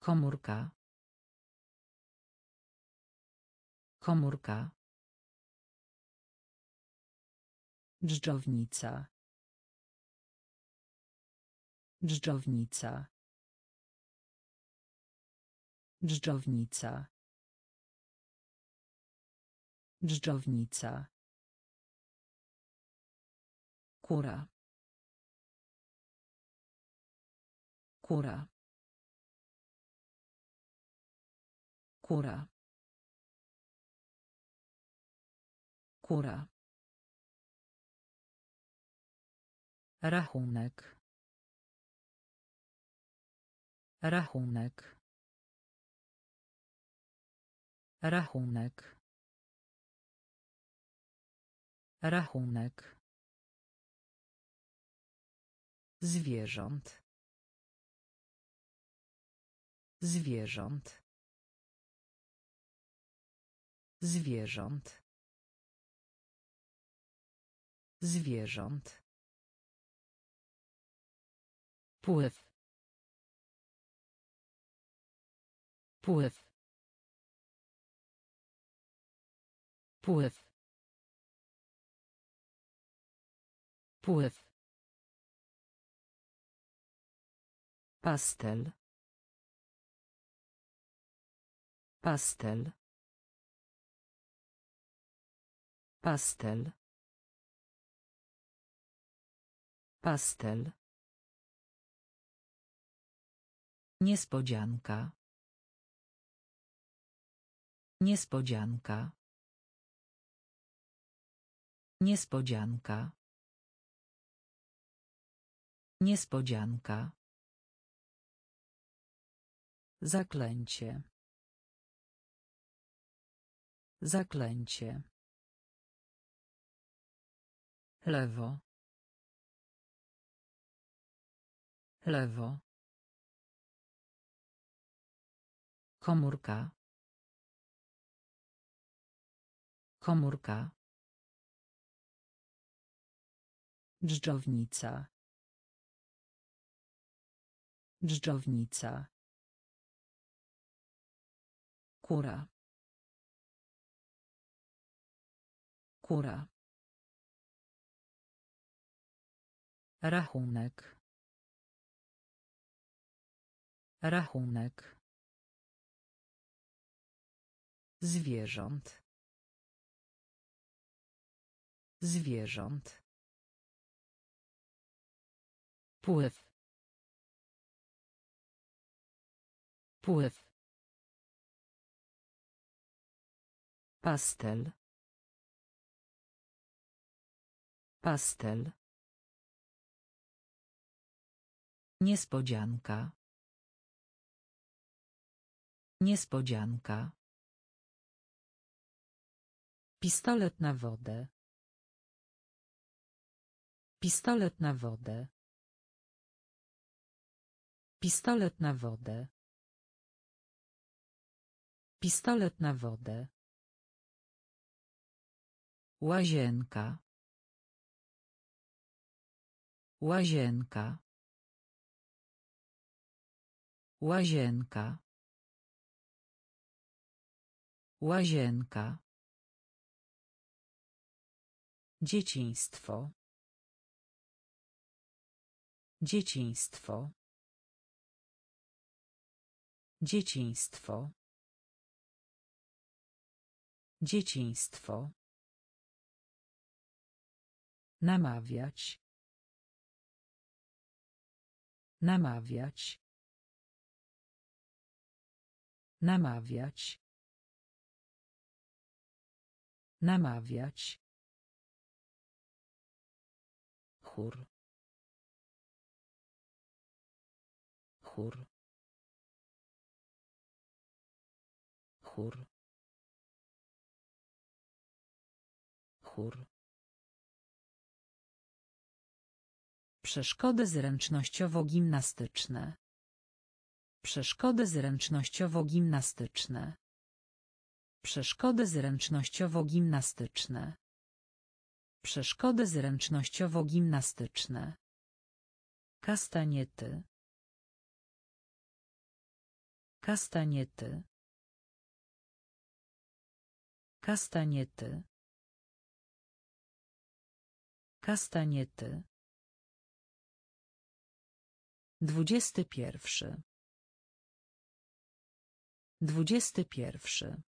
S2: Komórka. Komórka. Dżdżownica. Dżdżownica. Dżdżownica. Dżdżownica. Kura. Kura. Kura. Kura. Rachunek. Rachunek. Rachunek. Rachunek. Zwierząt. Zwierząt. Zwierząt. Zwierząt. Pływ. Pływ. Pływ. Pływ. Pastel. Pastel. Pastel. Pastel. Niespodzianka. Niespodzianka. Niespodzianka. Niespodzianka. Zaklęcie. Zaklęcie. Lewo. Lewo. Komórka. Komórka. Dżdżownica. Dżdżownica. Kura. Kura. Rachunek. Rachunek. Zwierząt. Zwierząt. Pływ. Pływ. Pastel. Pastel. Niespodzianka. Niespodzianka. Pistolet na wodę. Pistolet na wodę. Pistolet na wodę. Pistolet na wodę. Łazienka. Łazienka. Łazienka. Łazienka. Dzieciństwo. Dzieciństwo. Dzieciństwo. Dzieciństwo. Namawiać. Namawiać. Namawiać. Namawiać. Chór. Chór. Chór. Chór.
S1: Przeszkody zręcznościowo-gimnastyczne. Przeszkody zręcznościowo-gimnastyczne. Przeszkody zręcznościowo-gimnastyczne. Przeszkody zręcznościowo-gimnastyczne.
S2: Kastaniety. Kastaniety. Kastaniety. Kastaniety. Dwudziesty pierwszy. Dwudziesty pierwszy.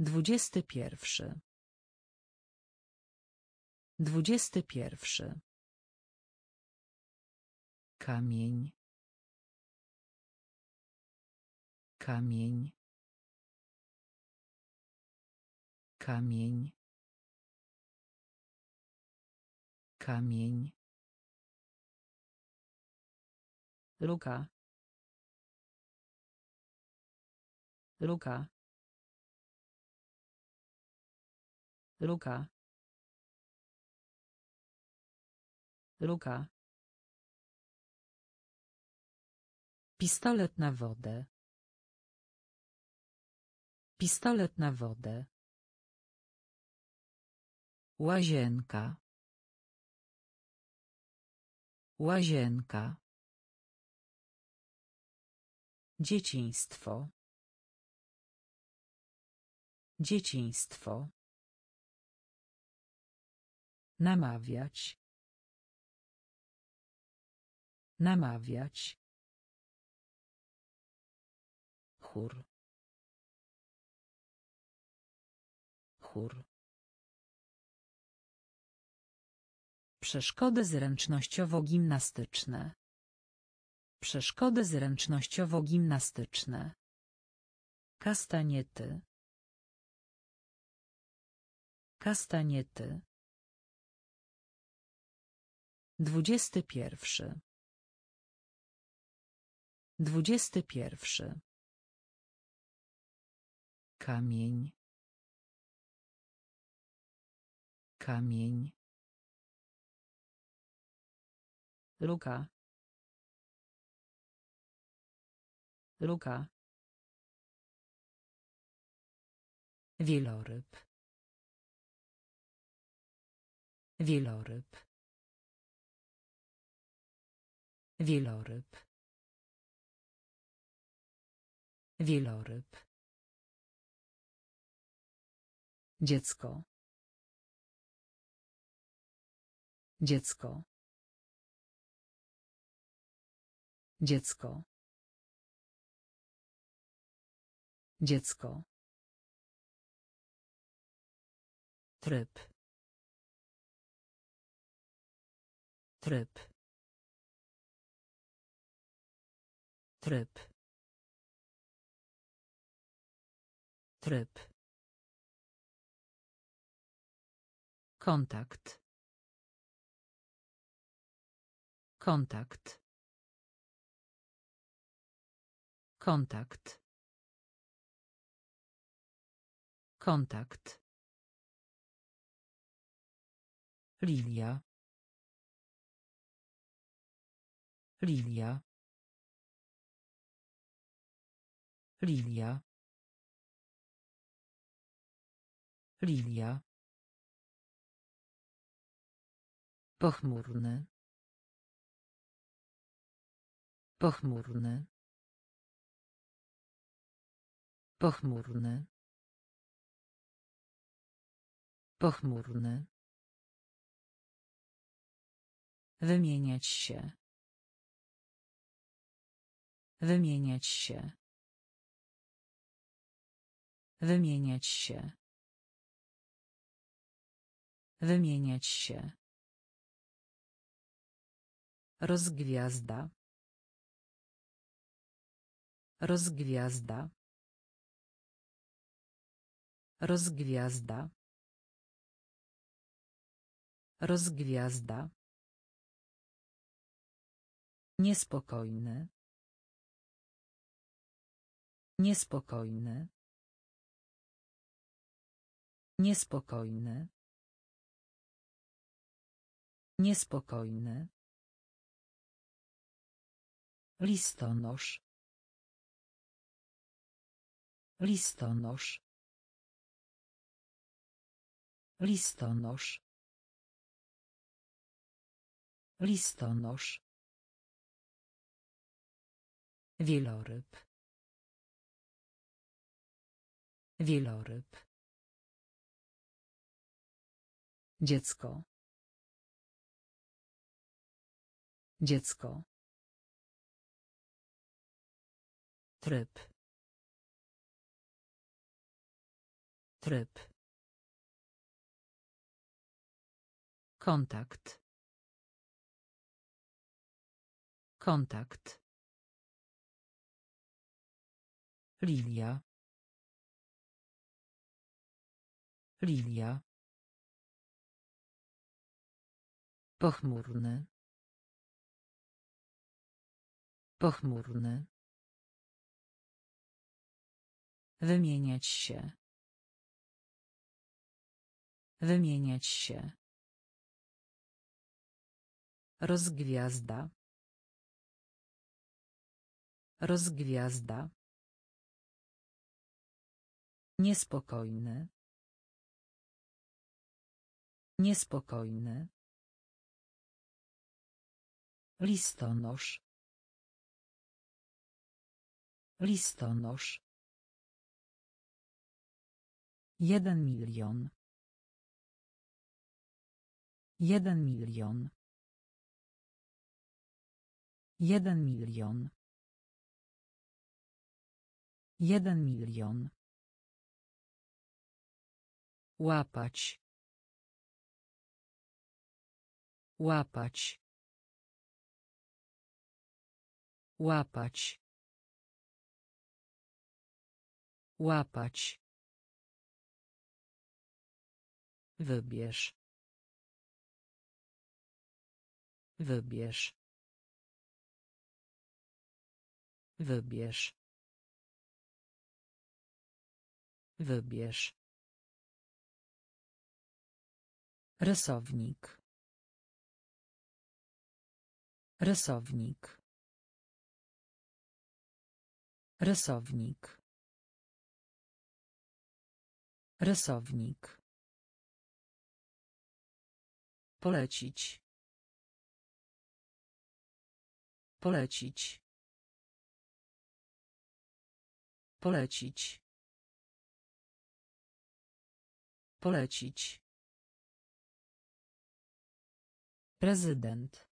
S2: Dwudziesty pierwszy. Dwudziesty pierwszy. Kamień. Kamień. Kamień. Kamień. Luka. Luka. Luka. Luka. Pistolet na wodę. Pistolet na wodę. Łazienka. Łazienka. Dzieciństwo. Dzieciństwo. Namawiać. Namawiać. Chór. Chór.
S1: Przeszkody zręcznościowo-gimnastyczne. Przeszkody zręcznościowo-gimnastyczne. Kastaniety.
S2: Kastaniety. Dwudziesty pierwszy. Dwudziesty pierwszy. Kamień. Kamień. Luka. Luka. Wieloryb. Wieloryb. Wieloryb. Wieloryb. Dziecko. Dziecko. Dziecko. Dziecko. Tryb. Tryb. Tryb. Tryb. Kontakt. Kontakt. Kontakt. Kontakt. Lilia. Lilia. Lilia. Lilia. Pochmurny. Pochmurny. Pochmurny. Pochmurny. Wymieniać się. Wymieniać się. Wymieniać się. Wymieniać się. Rozgwiazda. Rozgwiazda. Rozgwiazda. Rozgwiazda. Niespokojny. Niespokojny. Niespokojny. Niespokojny. Listonosz. Listonosz. Listonosz. Listonosz. Wieloryb. Wieloryb. Dziecko. Dziecko. Tryb. Tryb. Kontakt. Kontakt. Lilia. Lilia. Pochmurny. Pochmurny. Wymieniać się. Wymieniać się. Rozgwiazda. Rozgwiazda. Niespokojny. Niespokojny. Listonosz. Listonosz. Jeden milion. Jeden milion. Jeden milion. Jeden milion. Łapać. Łapać. Łapać. Łapać. Wybierz. Wybierz. Wybierz. Wybierz. Rysownik. Rysownik. Rysownik. Rysownik. Polecić. Polecić. Polecić. Polecić. Prezydent.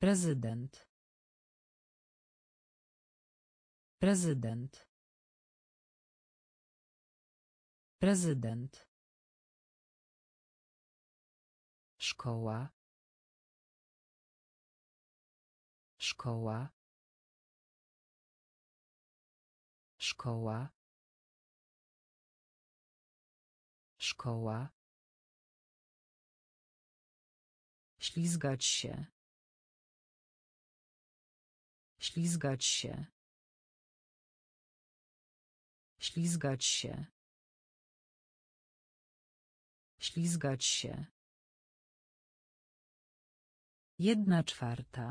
S2: Prezydent. Prezydent. Prezydent. Szkoła. Szkoła. Szkoła. Szkoła. Ślizgać się. Ślizgać się. Ślizgać się. Ślizgać się. Jedna czwarta.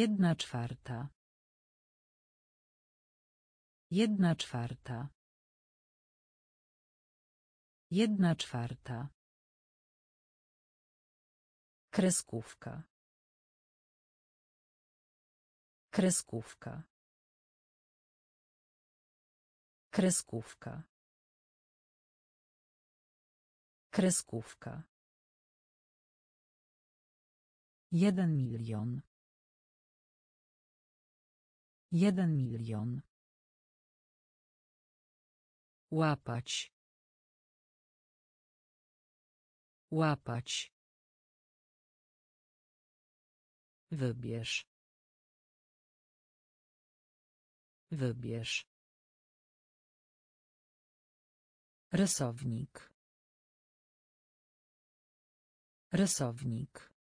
S2: Jedna czwarta. Jedna czwarta. Jedna czwarta. Kreskówka. Kreskówka. Kreskówka. Kreskówka. Jeden milion. Jeden milion. Łapać. Łapać. Wybierz. Wybierz. Rysownik. Rysownik.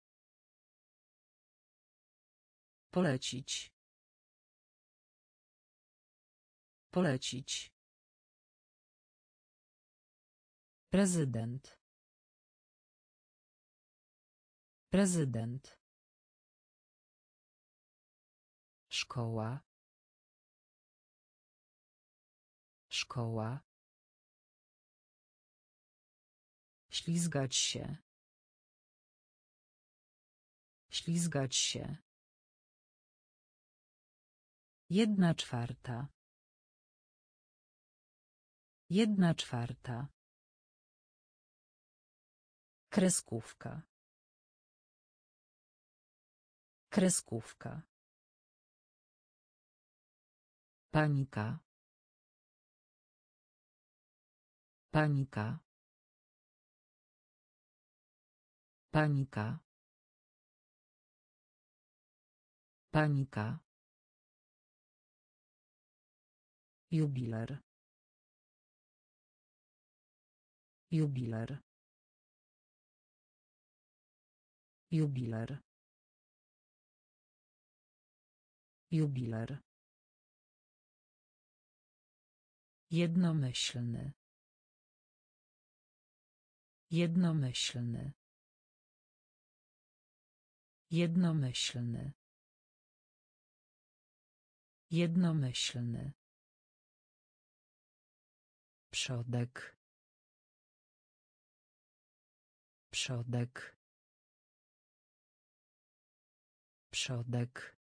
S2: Polecić. Polecić. Prezydent. Prezydent. Szkoła. Szkoła. Ślizgać się. Ślizgać się. Jedna czwarta. Jedna czwarta. Kreskówka. Kreskówka. Panika. Panika. Panika. Panika. Jubiler. Jubiler. Jubiler. Jubiler. Jednomyślny. Jednomyślny. Jednomyślny. Jednomyślny. Przodek. Przodek. Przodek.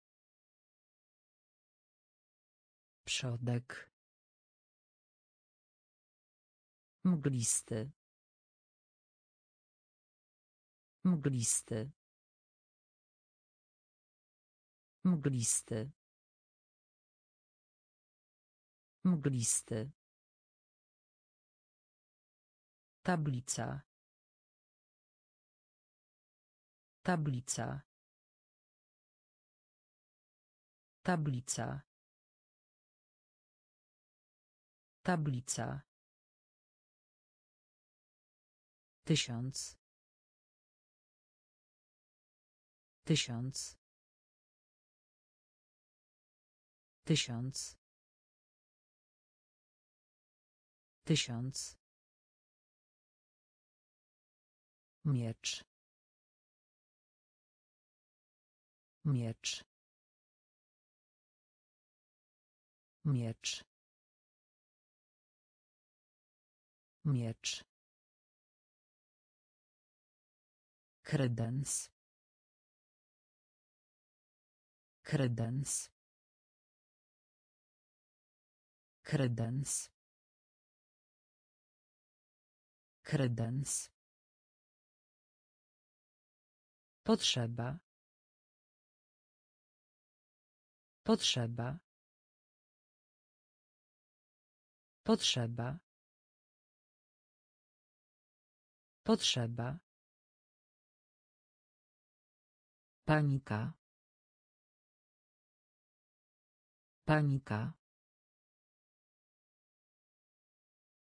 S2: Przodek. Mglisty. Mglisty. Mglisty. Mglisty. Tablica. Tablica. Tablica. Tablica. Tysiąc. Tysiąc. Tysiąc. Tysiąc. Miecz. Miecz. Miecz. Miecz. Kredens. Kredens. Kredens. Kredens. Potrzeba. Potrzeba. Potrzeba. Potrzeba. Panika. Panika.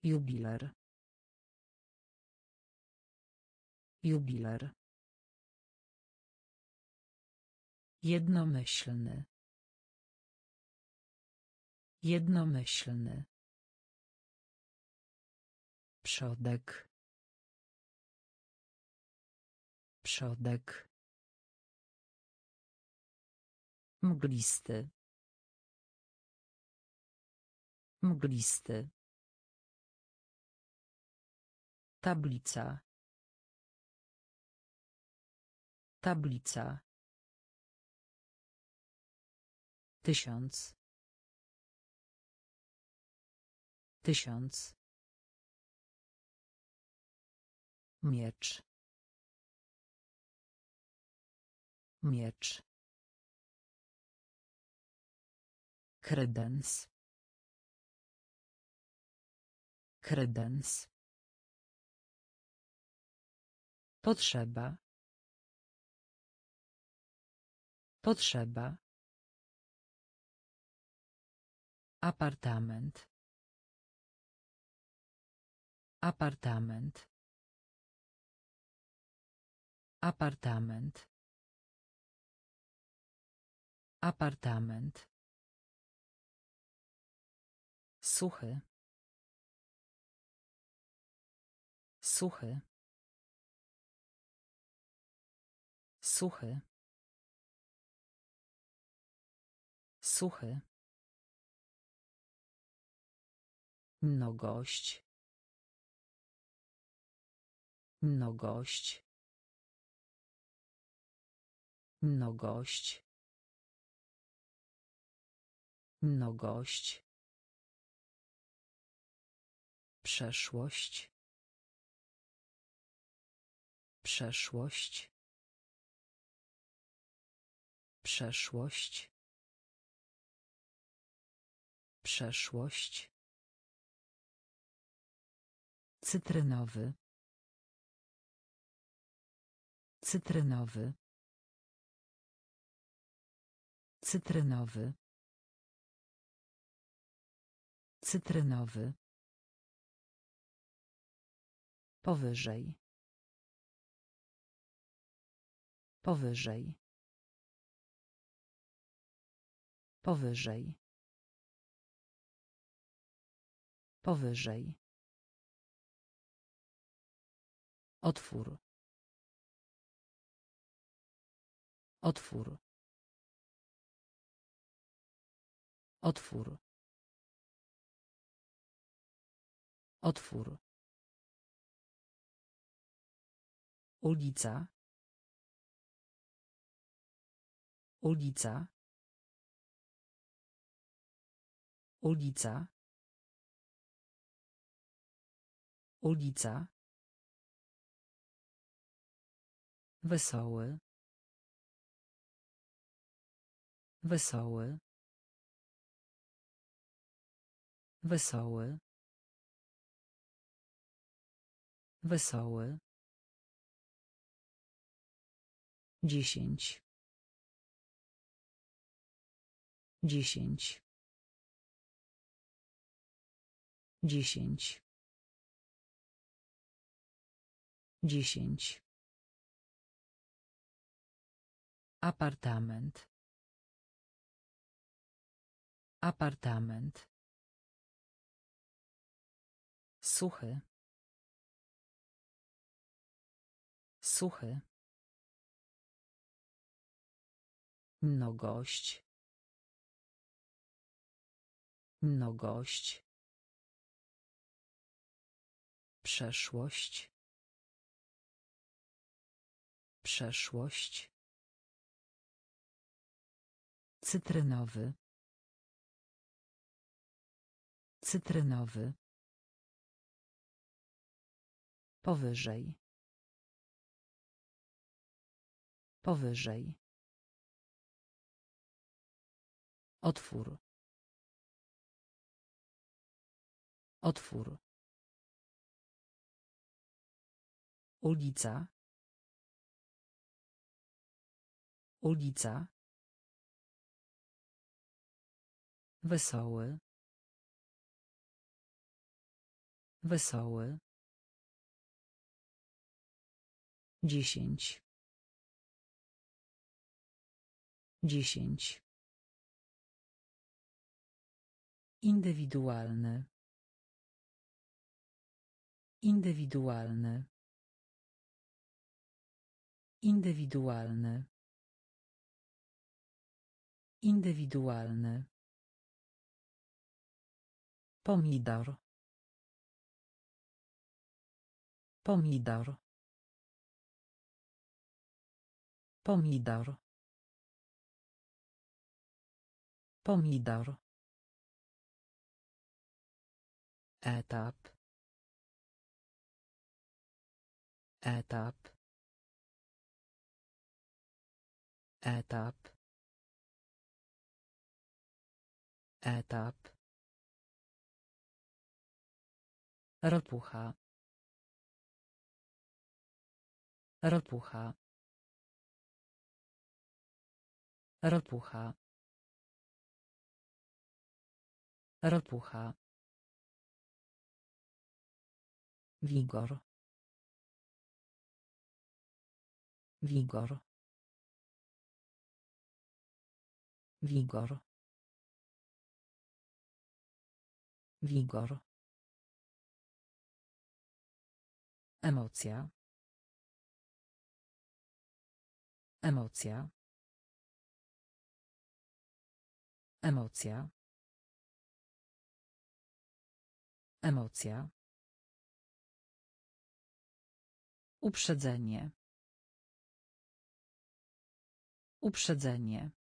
S2: Jubiler. Jubiler. Jednomyślny. Jednomyślny. Przodek. Przodek. Mglisty. Mglisty. Tablica. Tablica. Tysiąc. Tysiąc. Miecz. Miecz. Kredens. Kredens. Potrzeba. Potrzeba. Apartament. Apartament. Apartament. Apartament. Suchy. Suchy. Suchy. Suchy. Mnogość. Mnogość. Mnogość. Mnogość. Przeszłość. Przeszłość. Przeszłość. Przeszłość. Cytrynowy. Cytrynowy. Cytrynowy. Cytrynowy. Powyżej. Powyżej. Powyżej. Powyżej. Otwór. Otwór. Otwór. Otwór. Ulica. Ulica. ulica ulica wesoły wesoły wesoły wesoły dziesięć dziesięć Dziesięć. Dziesięć. Apartament. Apartament. Suchy. Suchy. Mnogość. Mnogość. Przeszłość. Przeszłość. Cytrynowy. Cytrynowy. Powyżej. Powyżej. Otwór. Otwór. ulica ulica wesoły wesoły dziesięć dziesięć Indywidualny. Indywidualny. Indywidualny. Indywidualny. Pomidor. Pomidor. Pomidor. Pomidor. Etap. Etap. Etap. Etap. Ropucha. Ropucha. Ropucha. Ropucha. Wigor. Wigor. Wigor. Wigor. Emocja. Emocja. Emocja. Emocja. Uprzedzenie. Uprzedzenie.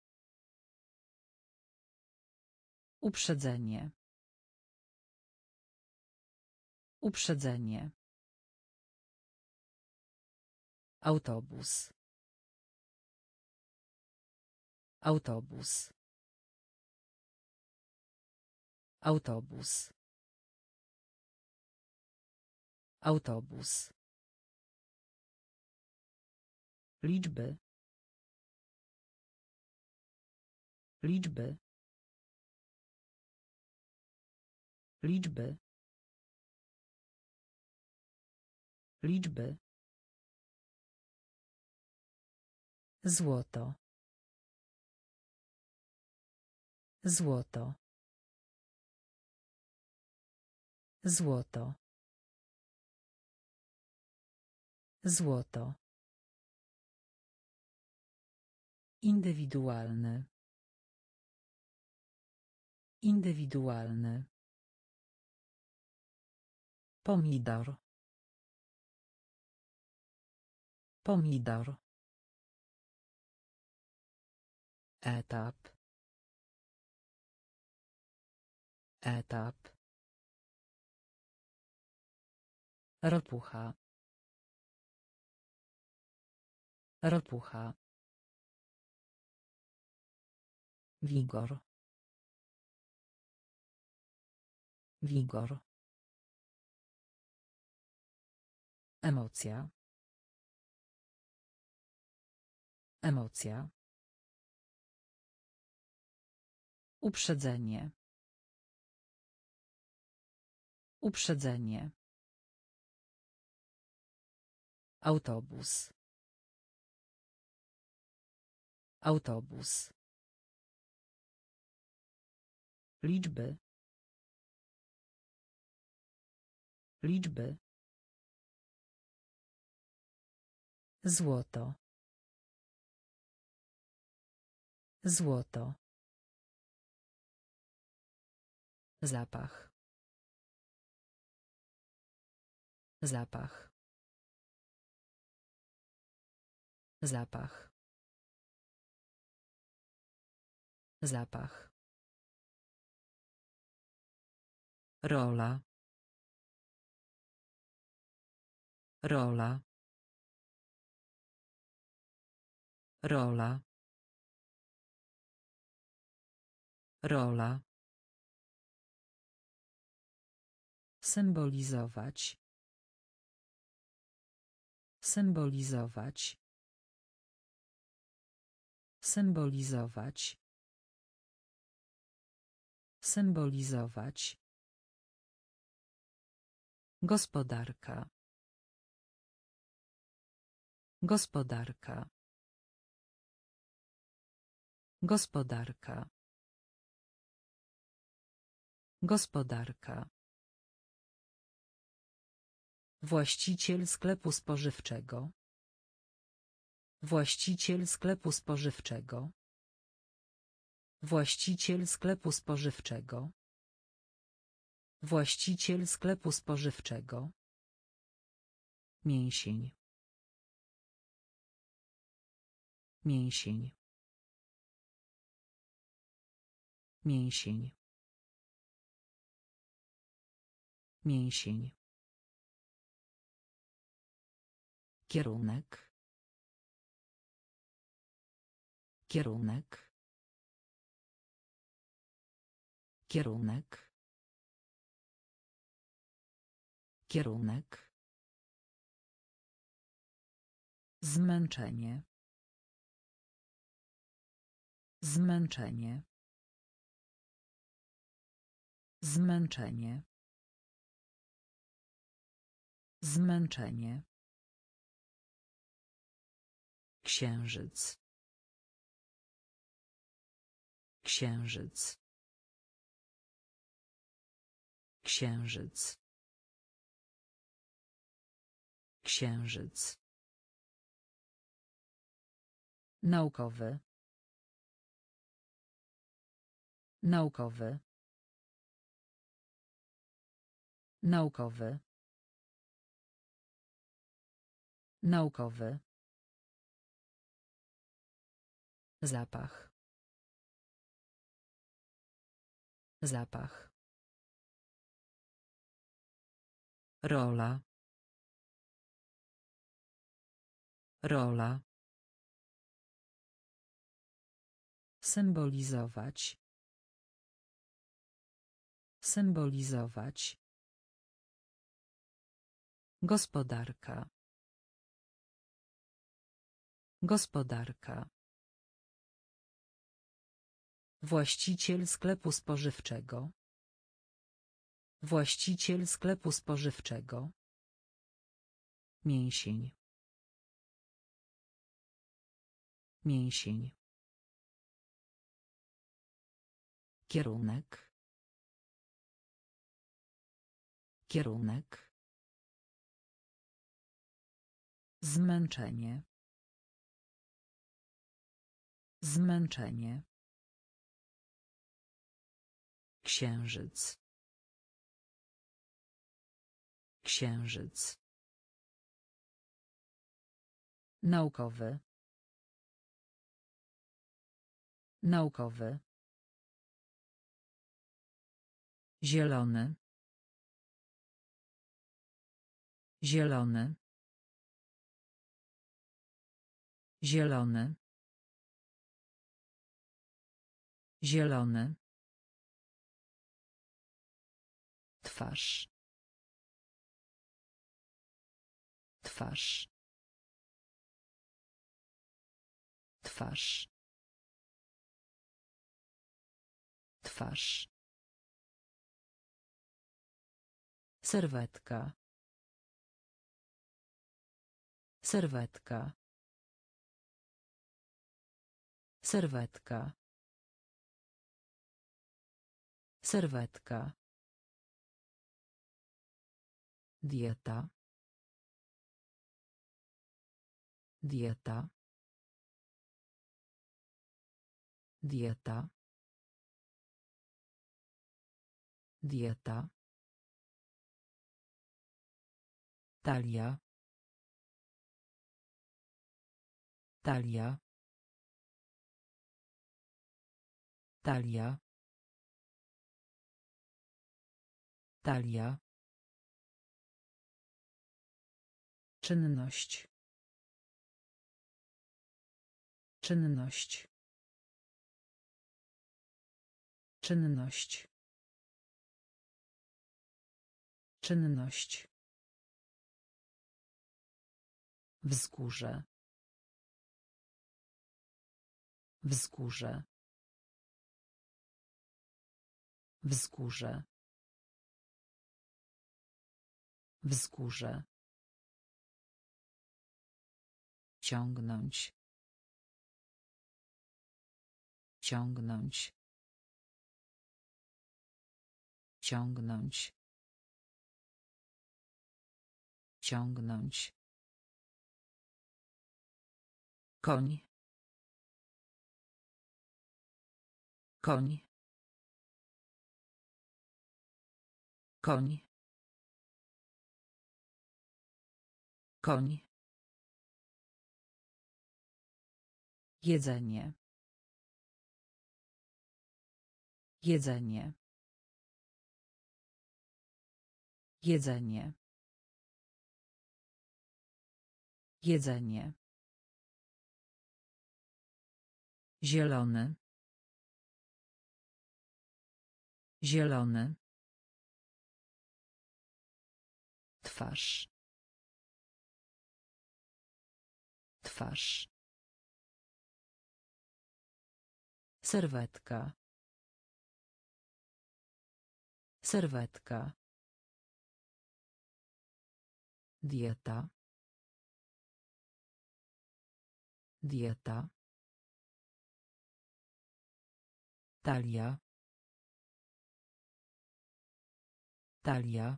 S2: Uprzedzenie. Uprzedzenie. Autobus. Autobus. Autobus. Autobus. Liczby. Liczby. Liczby. Liczby. Złoto. Złoto. Złoto. Złoto. Indywidualny. Indywidualny. Pomidor. Pomidor. Etap. Etap. Ropucha. Ropucha. Wigor. Wigor. Emocja. Emocja. Uprzedzenie. Uprzedzenie. Autobus. Autobus. Liczby. Liczby. Złoto. Złoto. Zapach. Zapach. Zapach. Zapach. Rola. Rola. Rola. Rola. Symbolizować. Symbolizować. Symbolizować. Symbolizować. Gospodarka. Gospodarka. Gospodarka.
S1: Gospodarka. Właściciel sklepu spożywczego. Właściciel sklepu spożywczego. Właściciel sklepu spożywczego. Właściciel sklepu spożywczego.
S2: Mięsień. Mięsień. Mięsień. Mięsień. Kierunek. Kierunek. Kierunek. Kierunek. Zmęczenie. Zmęczenie. Zmęczenie. Zmęczenie. Księżyc. Księżyc. Księżyc. Księżyc. Naukowy. Naukowy. Naukowy. Naukowy. Zapach. Zapach. Rola. Rola. Symbolizować. Symbolizować. Gospodarka. Gospodarka.
S1: Właściciel sklepu spożywczego. Właściciel sklepu spożywczego.
S2: Mięsień. Mięsień. Kierunek. Kierunek. Zmęczenie. Zmęczenie. Księżyc. Księżyc. Naukowy. Naukowy. Zielony. Zielony. Zielony. Zielony. Twarz. Twarz. Twarz. Twarz. Serwetka. Serwetka. Serwetka. Serwetka. Dieta. Dieta. Dieta. Dieta. Talia. Talia. Talia. Talia. Czynność. Czynność. Czynność. Czynność. Wzgórze. Wzgórze. Wzgórze. Wzgórze. Ciągnąć. Ciągnąć. Ciągnąć. Ciągnąć. Koń. Koń. koń koń jedzenie jedzenie jedzenie jedzenie Zielony. Zielony. twarz twarz serwetka serwetka dieta dieta talia talia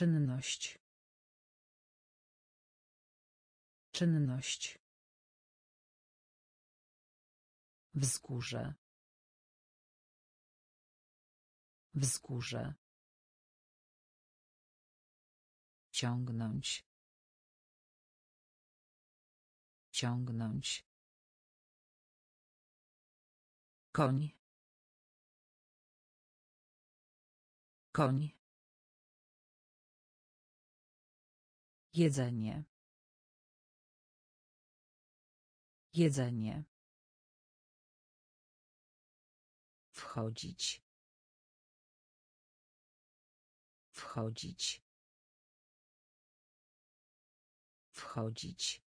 S2: Czynność. Czynność. Wzgórze. Wzgórze. Ciągnąć. Ciągnąć. Koń. Koń. Jedzenie. Jedzenie. Wchodzić. Wchodzić. Wchodzić.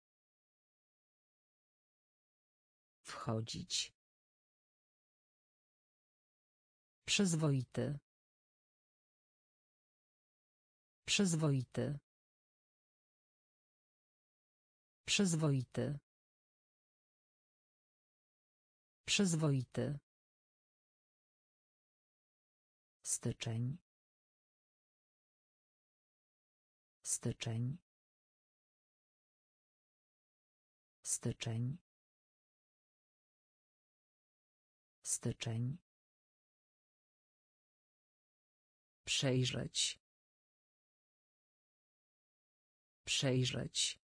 S2: Wchodzić. Przyzwoity. Przyzwoity. Przyzwoity. Przyzwoity. Styczeń. Styczeń. Styczeń. Styczeń. Przejrzeć. Przejrzeć.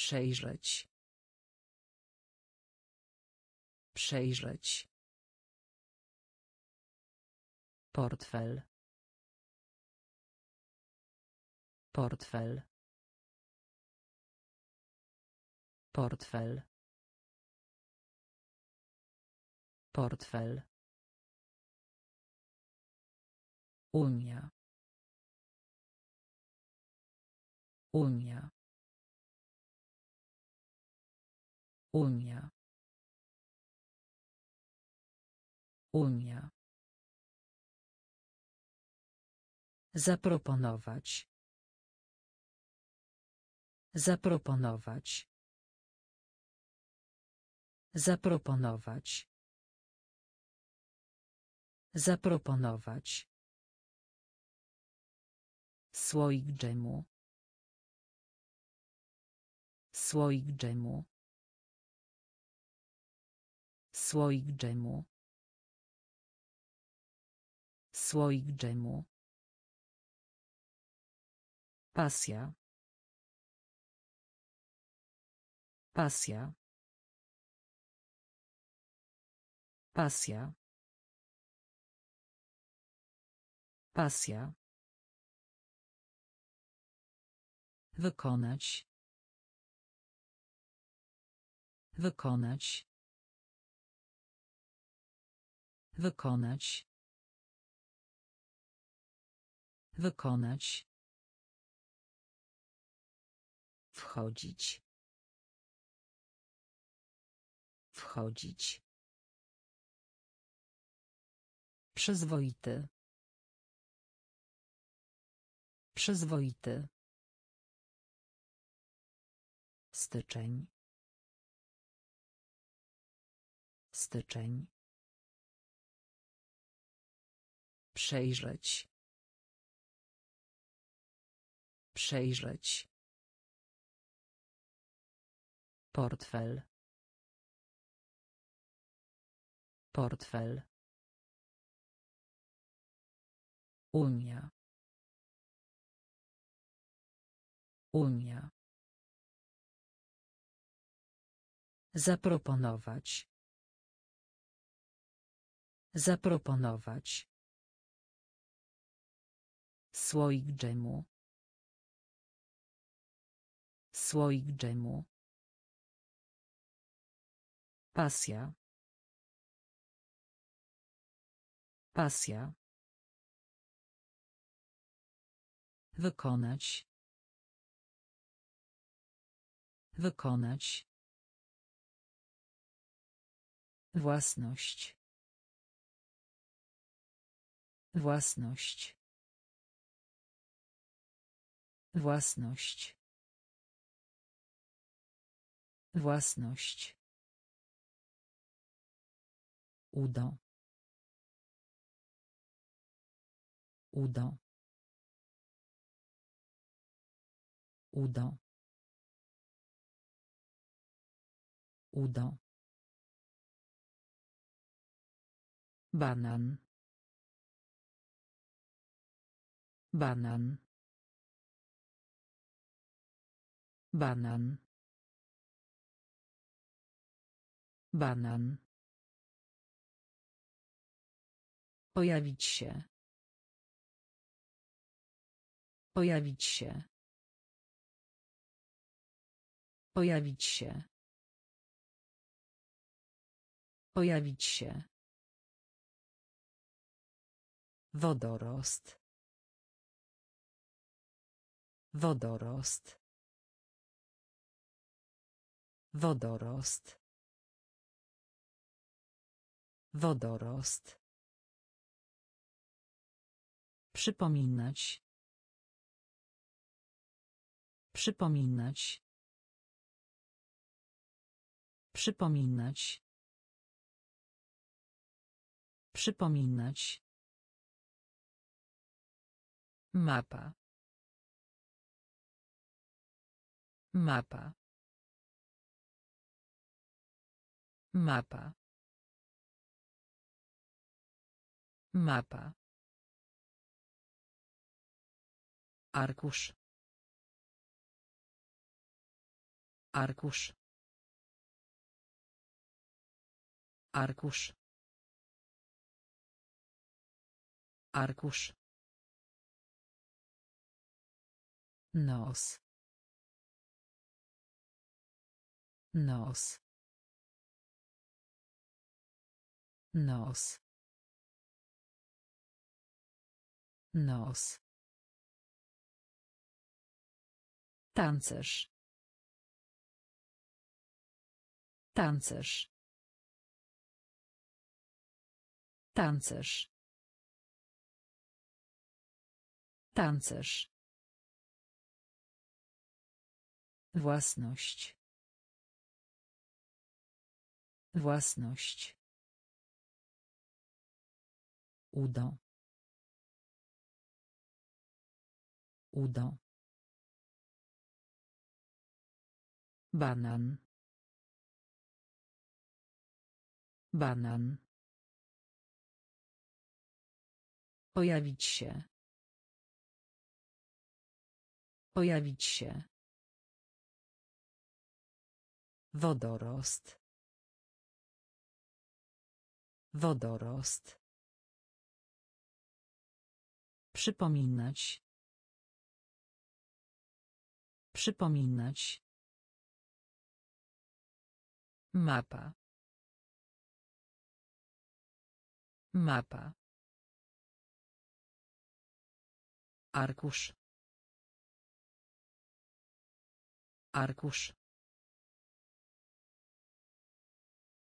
S2: Przejrzeć. Przejrzeć. Portfel. Portfel. Portfel. Portfel. Unia. Unia. Unia. Unia. Zaproponować. Zaproponować. Zaproponować. Zaproponować. Słoik dżemu. Słoik dżemu. Słoik dżemu. Słoik dżemu. Pasja. Pasja. Pasja. Pasja. Wykonać. Wykonać. Wykonać. Wykonać. Wchodzić. Wchodzić. Przyzwoity. Przyzwoity. Styczeń. Styczeń. Przejrzeć. Przejrzeć. Portfel. Portfel. Unia. Unia. Zaproponować. Zaproponować. Słoik dżemu. Słoik dżemu. Pasja. Pasja. Wykonać. Wykonać. Własność. Własność. Własność. Własność. Udo. Udo. Udo. Udo. Banan. Banan. banan banan pojawić się pojawić się pojawić się pojawić się Wodorost. Wodorost. Wodorost. Wodorost. Przypominać. Przypominać. Przypominać. Przypominać. Mapa. Mapa. Mapa. Mapa. Arkusz. Arkusz. Arkusz. Arkusz. Nos. Nos. Nos. Nos. Tancerz. Tancerz. Tancerz. Tancerz. Własność. Własność. Udo. Udo. Banan. Banan. Pojawić się. Pojawić się. Wodorost. Wodorost. Przypominać. Przypominać. Mapa. Mapa. Arkusz. Arkusz.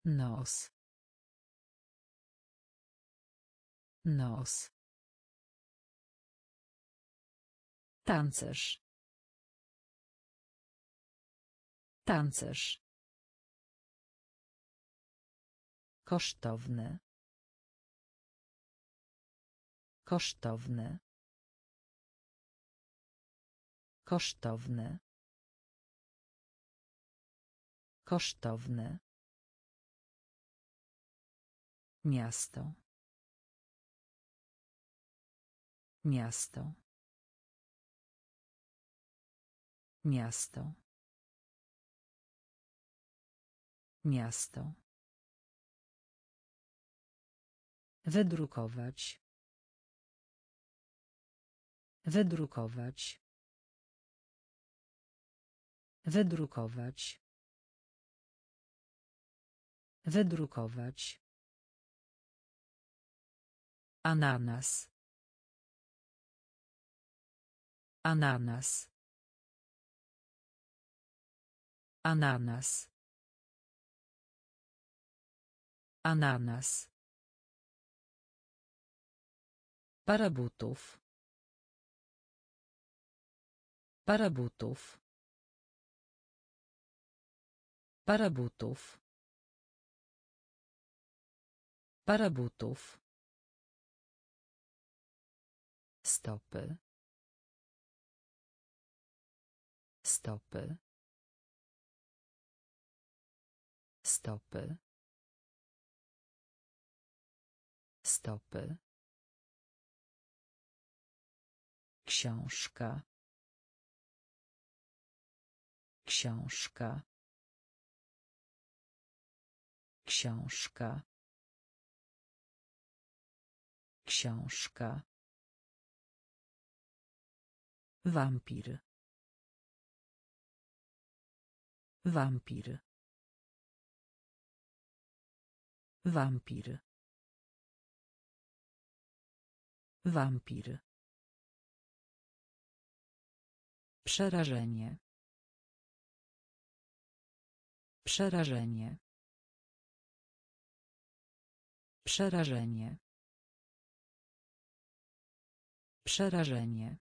S2: Nos. Nos. Tancerz. Tancerz. Kosztowny. Kosztowny. Kosztowny. Kosztowny. Miasto. Miasto. Miasto. Miasto. Wydrukować. Wydrukować. Wydrukować. Wydrukować. Ananas. Ananas. Ananas. Ananas. Para butów. Para butów. Para butów. Para butów. Stopy. Stopy. Stopy. Stopy. Książka. Książka. Książka. Książka. Wampir. Wampir. Wampir. Wampir. Przerażenie. Przerażenie. Przerażenie. Przerażenie.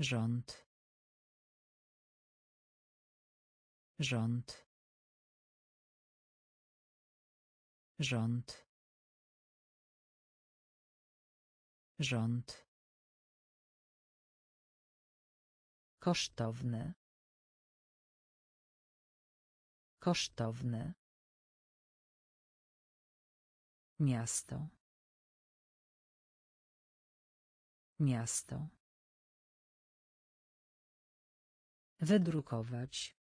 S2: Rząd. Rząd. rząd rząd Kosztowne. Kosztowne. miasto miasto wydrukować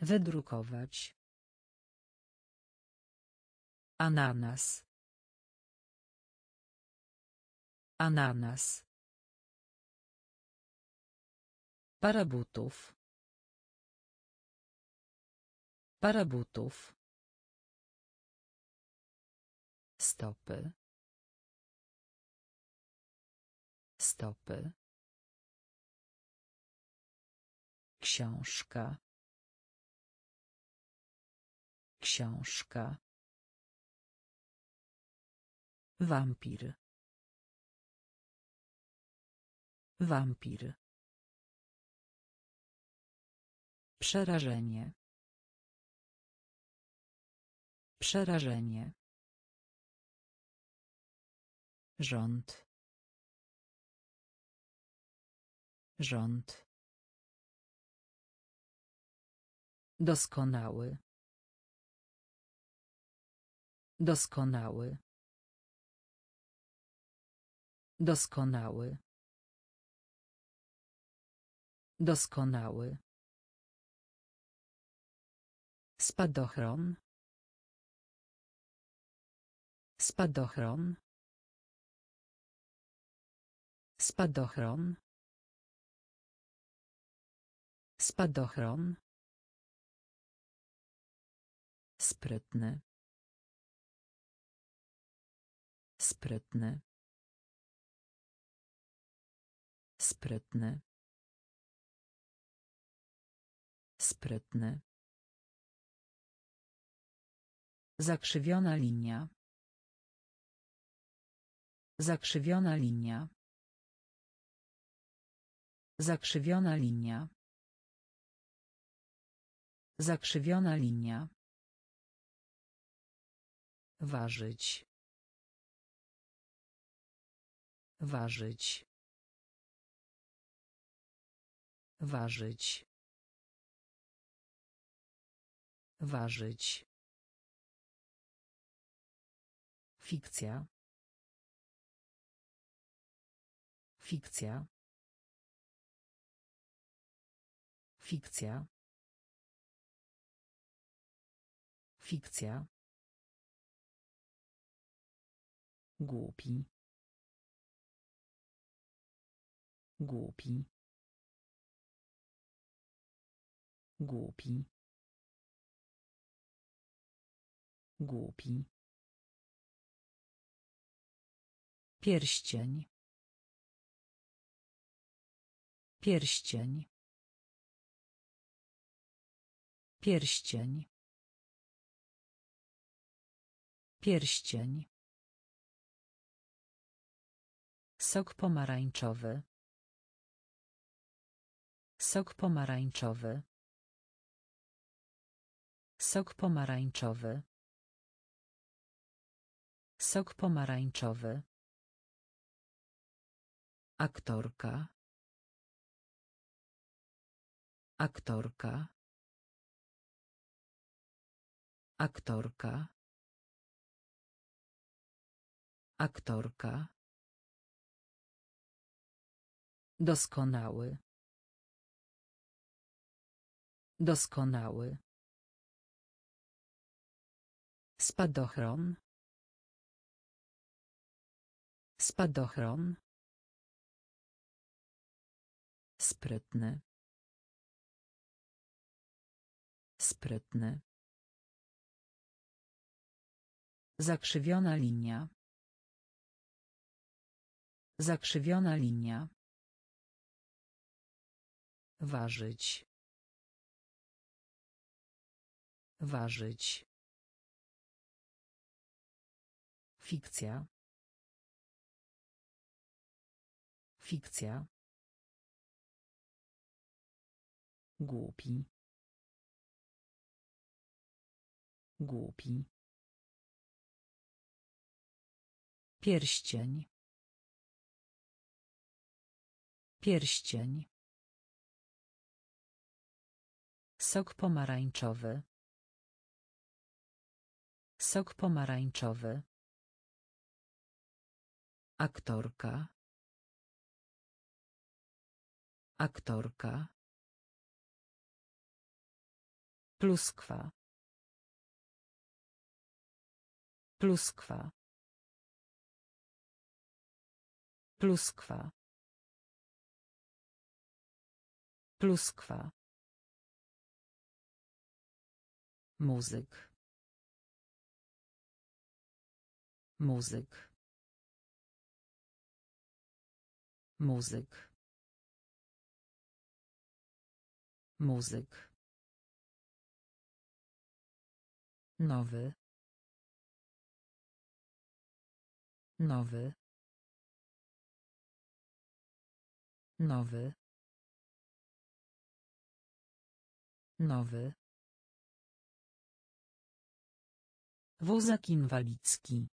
S2: wydrukować Ananas. Ananas. Para butów. Para butów. Stopy. Stopy. Książka. Książka. Wampir. Wampir. Przerażenie. Przerażenie. Rząd. Rząd. Doskonały. Doskonały. Doskonały. Doskonały. Spadochron. Spadochron. Spadochron. Spadochron. Sprytny. Sprytny. Sprytny. Sprytny. Zakrzywiona linia. Zakrzywiona linia. Zakrzywiona linia. Zakrzywiona linia. Ważyć. Ważyć. Ważyć. Ważyć. Fikcja. Fikcja. Fikcja. Fikcja. Głupi. Głupi. głupi głupi pierścień pierścień pierścień pierścień Sok pomarańczowy. Sok pomarańczowy. Sok pomarańczowy. Sok pomarańczowy. Aktorka. Aktorka. Aktorka. Aktorka. Doskonały. Doskonały. Spadochron. Spadochron. Sprytny. Sprytny. Zakrzywiona linia. Zakrzywiona linia. Ważyć. Ważyć. Fikcja. Fikcja. Głupi. Głupi. Pierścień. Pierścień. Sok pomarańczowy. Sok pomarańczowy. Aktorka. Aktorka. Pluskwa. Pluskwa. Pluskwa. Pluskwa. Muzyk. Muzyk. Muzyk. Muzyk. Nowy. Nowy. Nowy. Nowy. Wózek inwalidzki.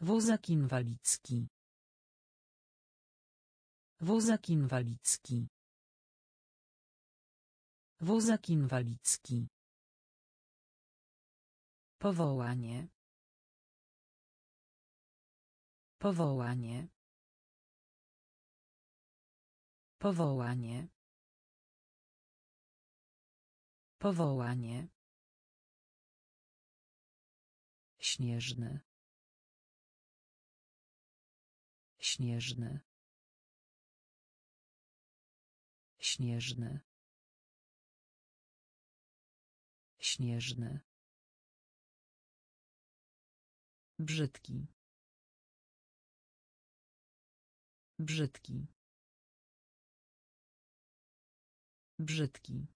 S2: Wózek inwalidzki. Wozak inwalidzki. Wozak inwalidzki. Powołanie. Powołanie. Powołanie. Powołanie. Śnieżny. Śnieżny. Śnieżny. Śnieżny. Brzydki. Brzydki. Brzydki.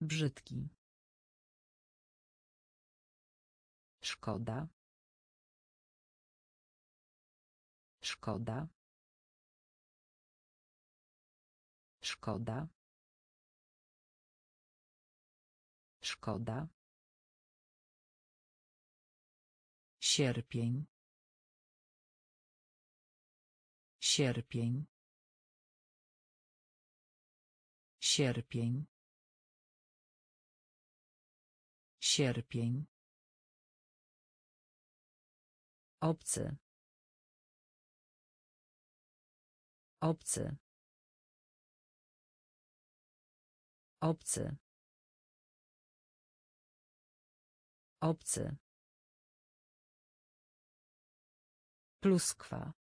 S2: Brzydki. Szkoda. Szkoda. Szkoda. Szkoda. Sierpień. Sierpień. Sierpień. Sierpień. Obcy. Obcy. Obcy. Obcy. Pluskwa.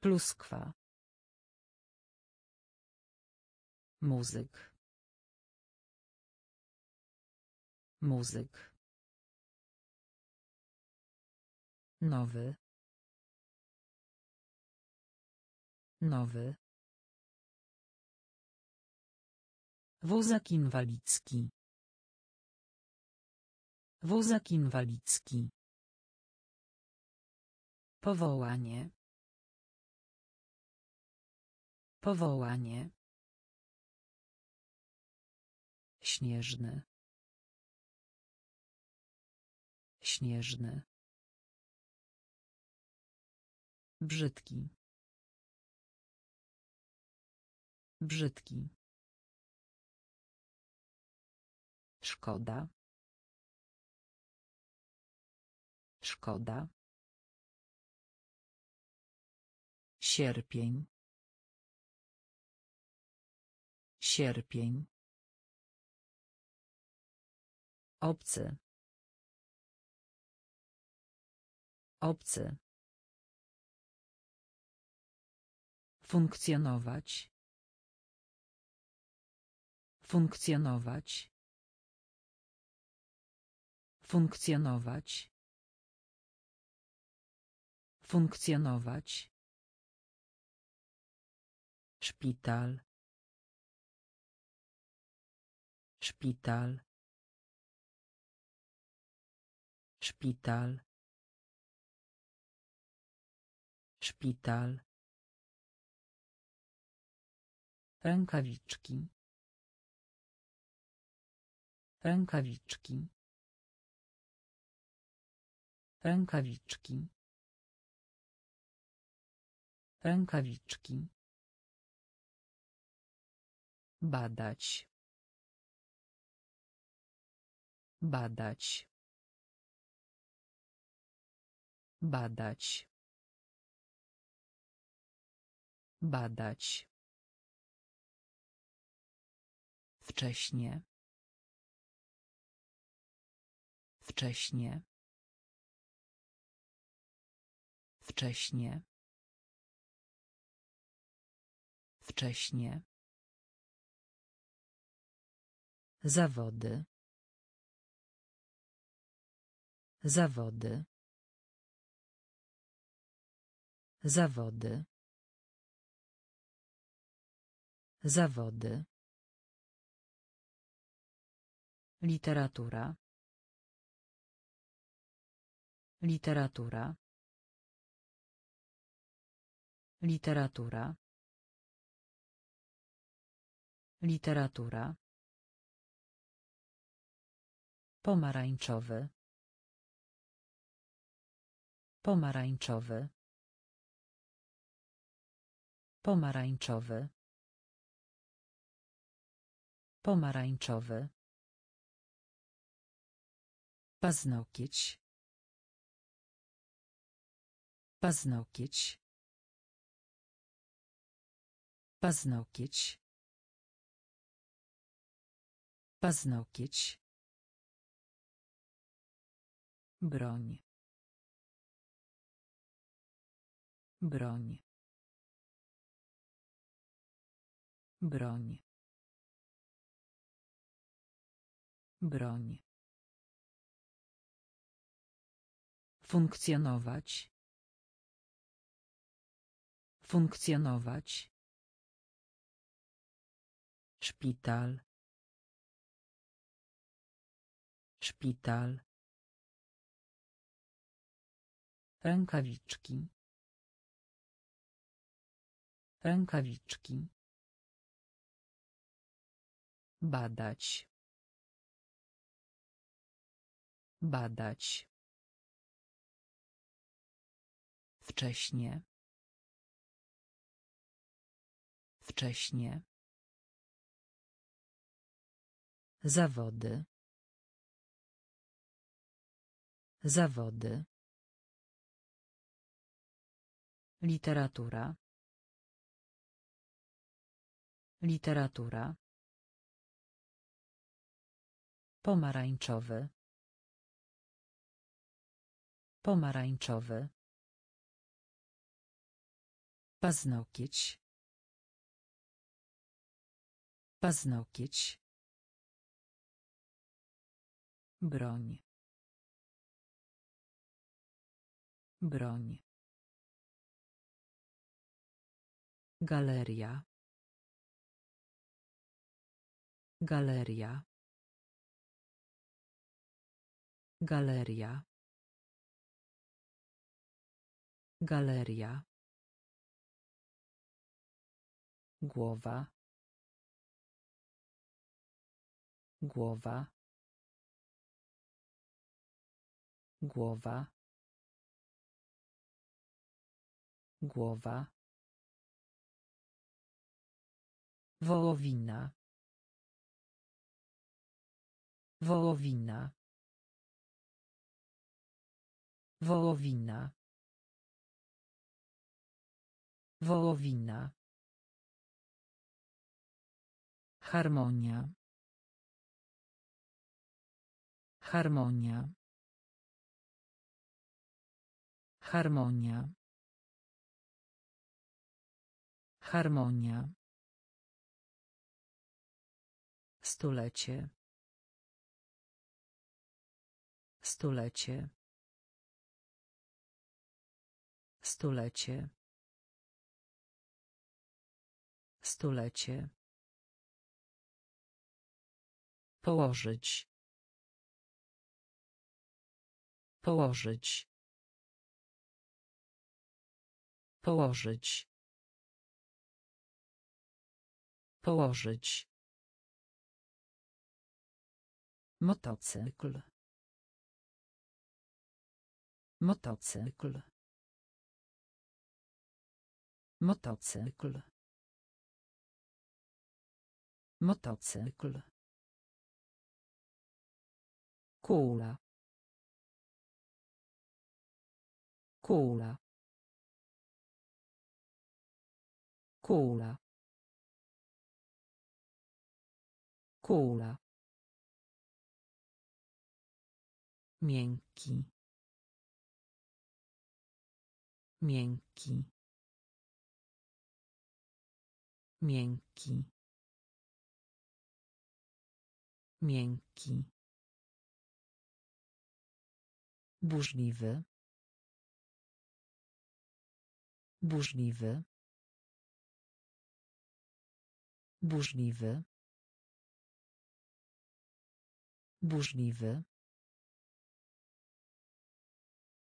S2: Pluskwa. Muzyk. Muzyk. Nowy. Nowy. Wozak inwalidzki. Wozak inwalidzki. Powołanie. Powołanie. Śnieżny. Śnieżny. Brzydki. Brzydki. Szkoda. Szkoda. Sierpień. Sierpień. Obcy. Obcy. Funkcjonować. Funkcjonować. Funkcjonować. Funkcjonować. Szpital. Szpital. Szpital. Szpital. Rękawiczki. Rękawiczki. Rękawiczki. Rękawiczki. Badać. Badać. Badać. Badać. Wcześnie. Wcześnie. Wcześnie. Wcześnie. Zawody. Zawody. Zawody. Zawody. Literatura. Literatura. Literatura. Literatura. Pomarańczowy. Pomarańczowy. Pomarańczowy. Pomarańczowy. Paznokieć. Paznokieć. Paznokieć. Paznokieć. Broń. Broń. Broń. Broń. Funkcjonować. Funkcjonować szpital szpital rękawiczki rękawiczki badać badać wcześnie wcześnie Zawody. Zawody. Literatura. Literatura. Pomarańczowy. Pomarańczowy. Paznokieć. Paznokieć broń broń galeria galeria galeria galeria głowa głowa głowa głowa wołowina wołowina wołowina wołowina harmonia harmonia Harmonia. Harmonia. Stulecie. Stulecie. Stulecie. Stulecie. Położyć. Położyć. Położyć. Położyć. Motocykl. Motocykl. Motocykl. Motocykl. Kula. Kula. Kula. Kula. Miękki. Miękki. Miękki. Miękki. Burzliwy. Burzliwy. burzliwy burzliwy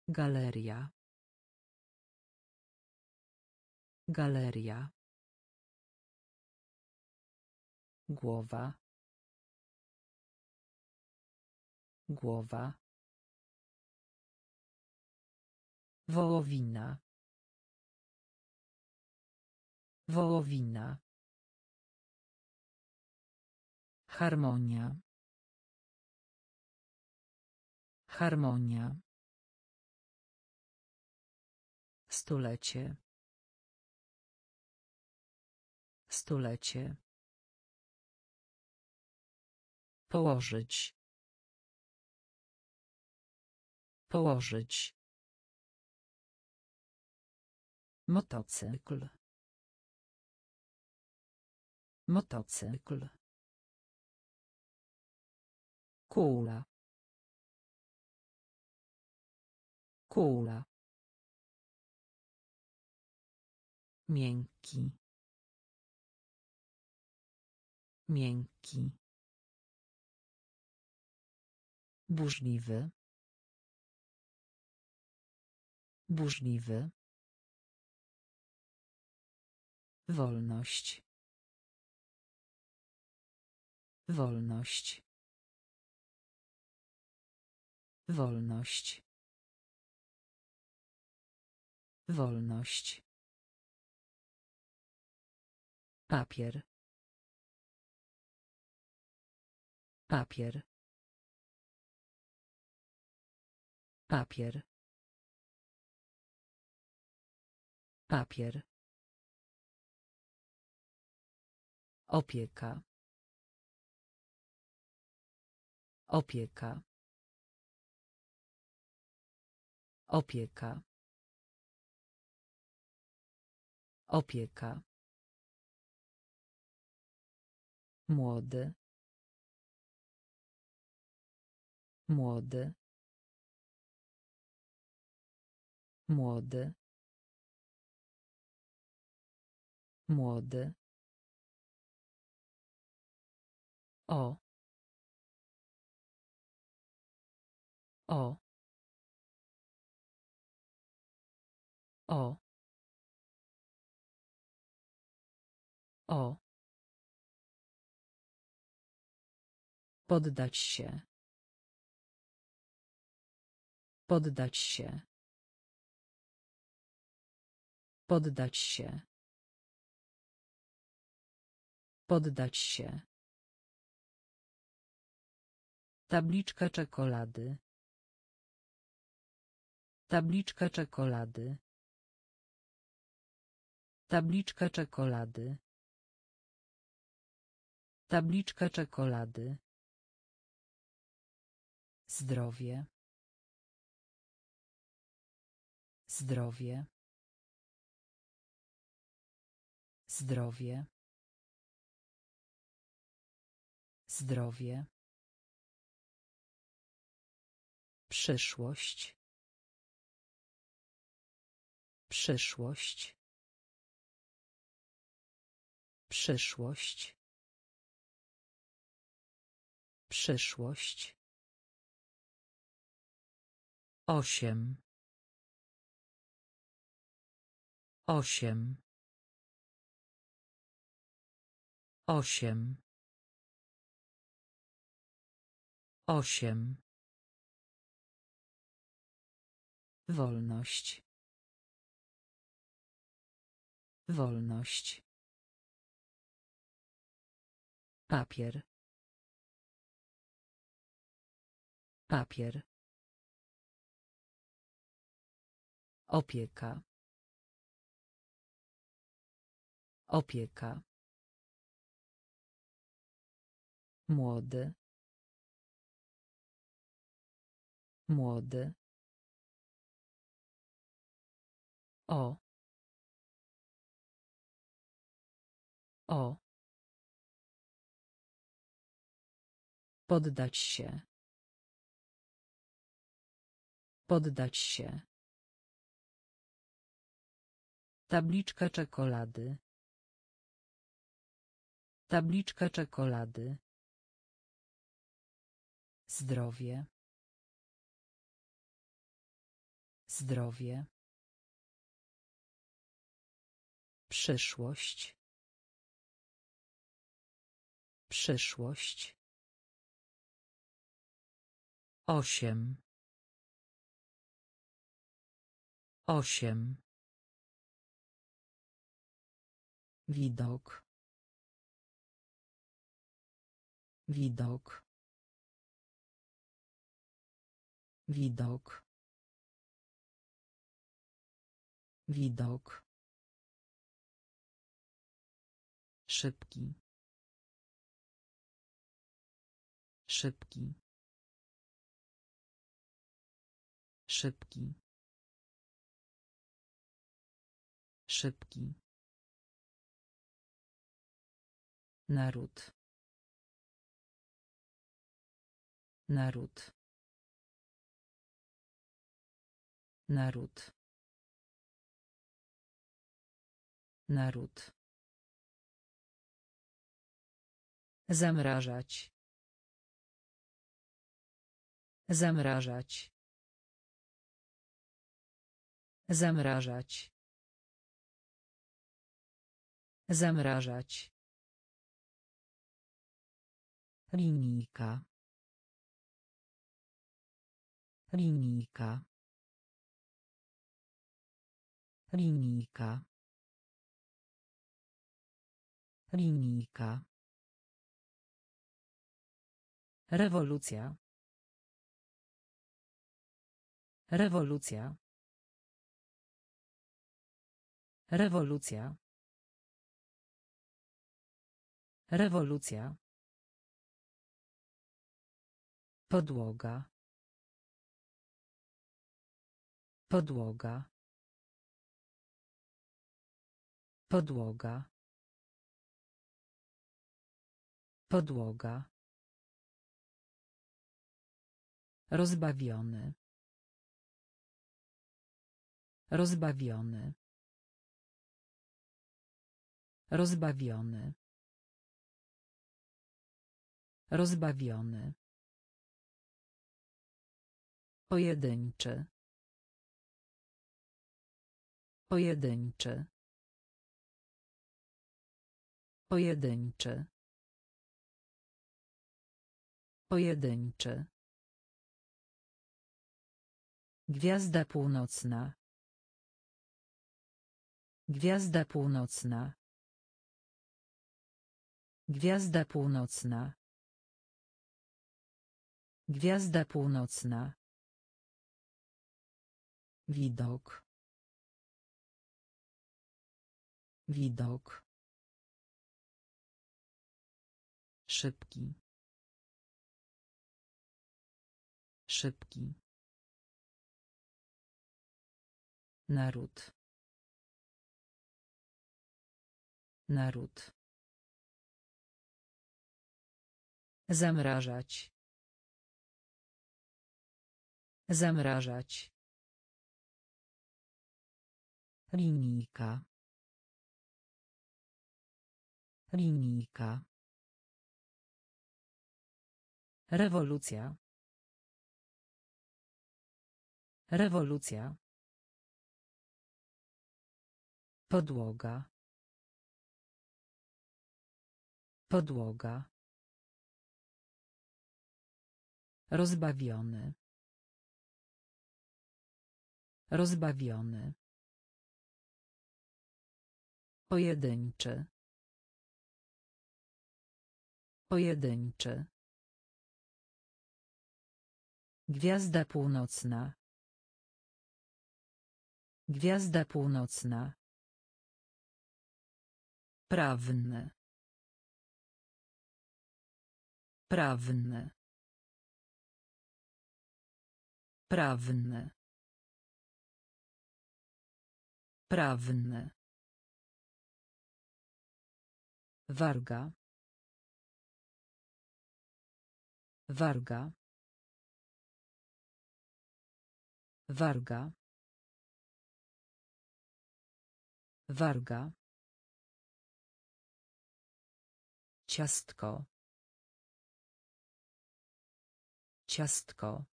S2: galeria galeria głowa głowa wołowina wołowina Harmonia. Harmonia. Stulecie. Stulecie. Położyć. Położyć. Motocykl. Motocykl. Kula. Kula. Miękki. Miękki. Burzliwy. Burzliwy. Wolność. Wolność. Wolność. Wolność. Papier. Papier. Papier. Papier. Opieka. Opieka. Opieka. Opieka. Młody. Młody. Młody. Młody. O. O. O. O. Poddać się. Poddać się. Poddać się. Poddać się. Tabliczka czekolady. Tabliczka czekolady. Tabliczka czekolady. Tabliczka czekolady. Zdrowie. Zdrowie. Zdrowie. Zdrowie. Przyszłość. Przyszłość. Przyszłość. Przyszłość. Osiem. Osiem. Osiem. Osiem. Wolność. Wolność. papier papier opieka opieka młody młody o o Poddać się. Poddać się. Tabliczka czekolady. Tabliczka czekolady. Zdrowie. Zdrowie. Przyszłość. Przyszłość. Osiem. Osiem. Widok. Widok. Widok. Widok. Szybki. Szybki. Szybki. Szybki. Naród. Naród. Naród. Naród. Zamrażać. Zamrażać. Zamrażać. Zamrażać. Linijka. Linijka. Linijka. Linijka. Rewolucja. Rewolucja. Rewolucja. Rewolucja. Podłoga. Podłoga. Podłoga. Podłoga. Rozbawiony. Rozbawiony. Rozbawiony. Rozbawiony. Pojedynczy. Pojedynczy. Pojedynczy. Pojedynczy. Gwiazda północna. Gwiazda północna. Gwiazda północna. Gwiazda północna. Widok. Widok. Szybki. Szybki. Naród. Naród. Zamrażać. Zamrażać. Linijka. Linijka. Rewolucja. Rewolucja. Podłoga. Podłoga. Rozbawiony. Rozbawiony. Pojedynczy. Pojedynczy. Gwiazda północna. Gwiazda północna. Prawny. Prawny. Prawny. Prawny. Warga. Warga. Warga. Warga. Ciastko. Ciastko.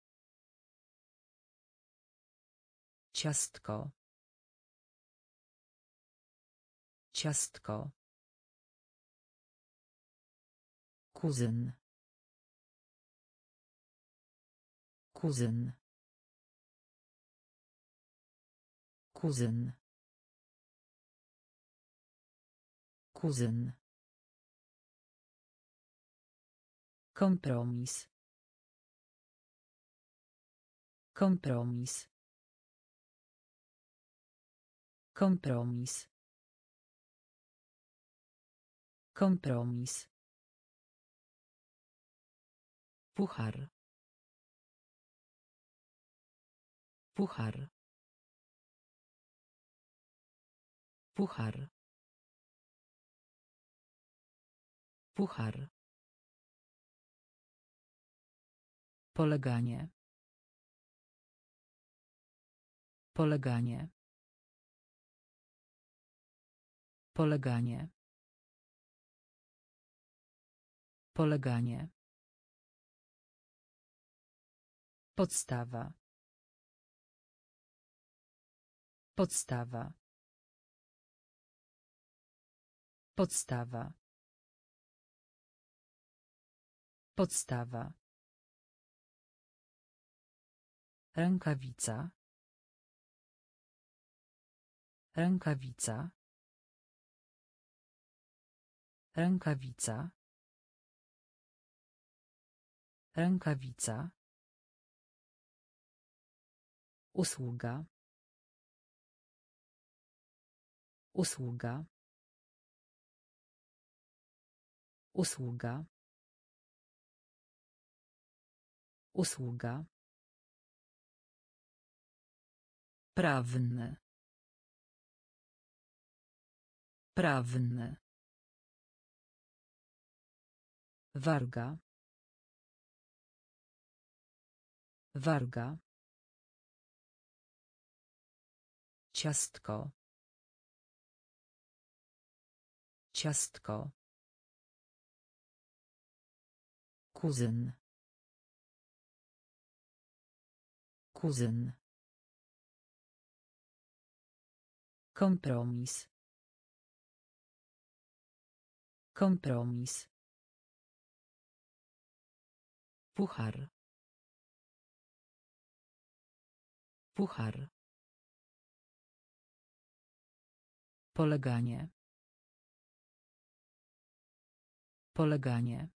S2: Ciastko. Ciastko. Kuzyn. Kuzyn. Kuzyn. Kuzyn. Kompromis. Kompromis. Kompromis. Kompromis. Puchar. Puchar. Puchar. Puchar. Poleganie. Poleganie. Poleganie. Poleganie. Podstawa. Podstawa. Podstawa. Podstawa. Rękawica. Rękawica. Rękawica. Rękawica. Usługa. Usługa. Usługa. Usługa. Prawny. Prawny. Warga. Warga. Ciastko. Ciastko. Kuzyn. Kuzyn. Kompromis. Kompromis. Puchar. Puchar. Poleganie. Poleganie.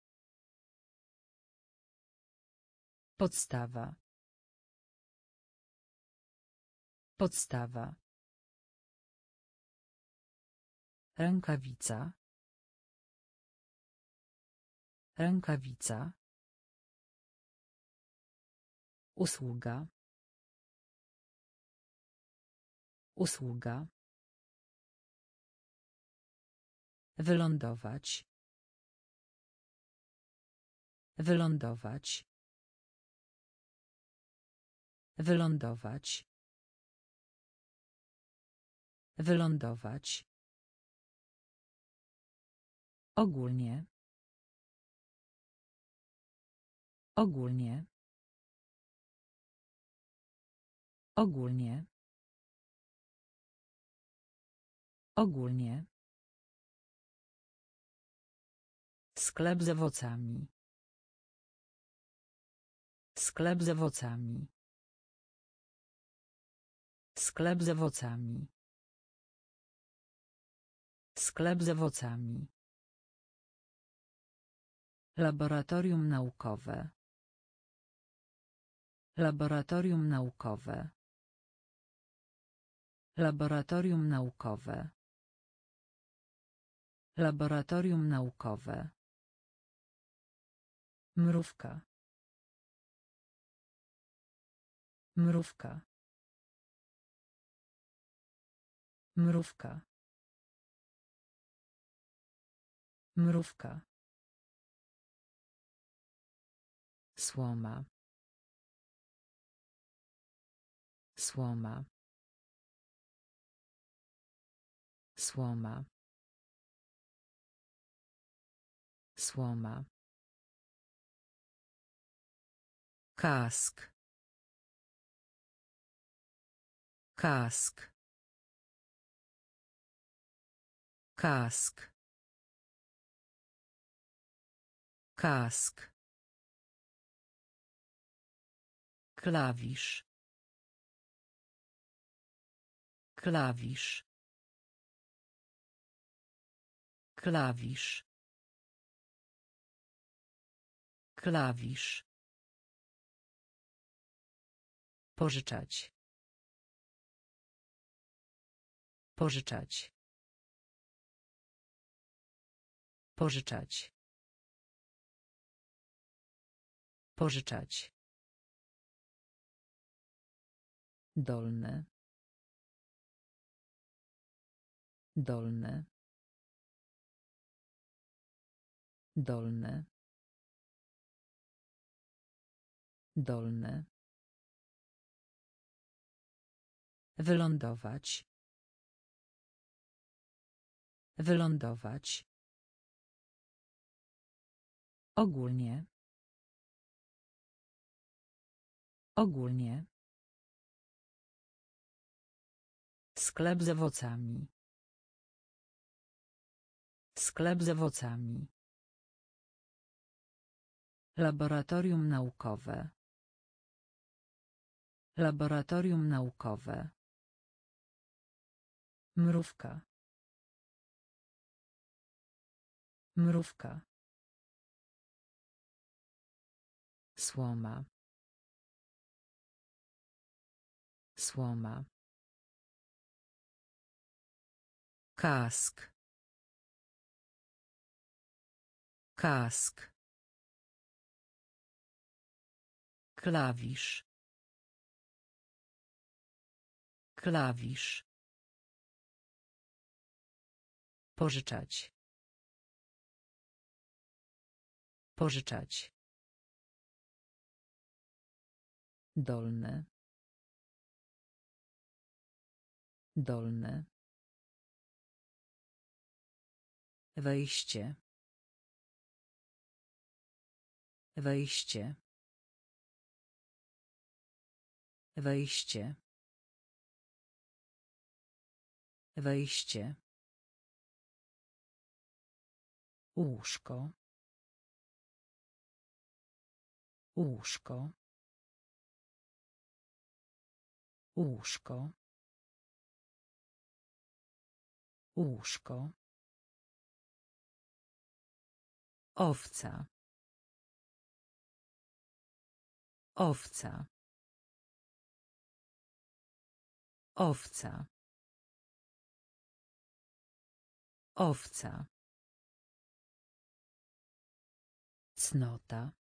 S2: Podstawa. Podstawa. Rękawica. Rękawica. Usługa. Usługa. Wylądować. Wylądować. Wylądować. Wylądować. Ogólnie. Ogólnie. Ogólnie. Ogólnie. Sklep z owocami. Sklep z owocami. Sklep z owocami. Sklep z owocami. Laboratorium naukowe. Laboratorium naukowe. Laboratorium naukowe. Laboratorium naukowe. Mrówka. Mrówka. Mrówka. Mrówka. Słoma. Słoma. Słoma. Słoma. Kask. Kask. Kask. Kask. Klawisz. Klawisz. Klawisz. Klawisz. Pożyczać. Pożyczać. Pożyczać. Pożyczać. Dolne. Dolne. dolne, dolne, wylądować wylądować ogólnie ogólnie Sklep z owocami.
S1: Sklep z owocami. Laboratorium naukowe. Laboratorium naukowe.
S2: Mrówka. Mrówka. Słoma. Słoma. Kask. Kask. Klawisz. Klawisz. Pożyczać. Pożyczać. Dolne. Dolne. Wejście. Wejście. Wejście. Wejście. Łóżko. Łóżko. Łóżko. Łóżko. Owca. Owca. Owca. Owca. Cnota.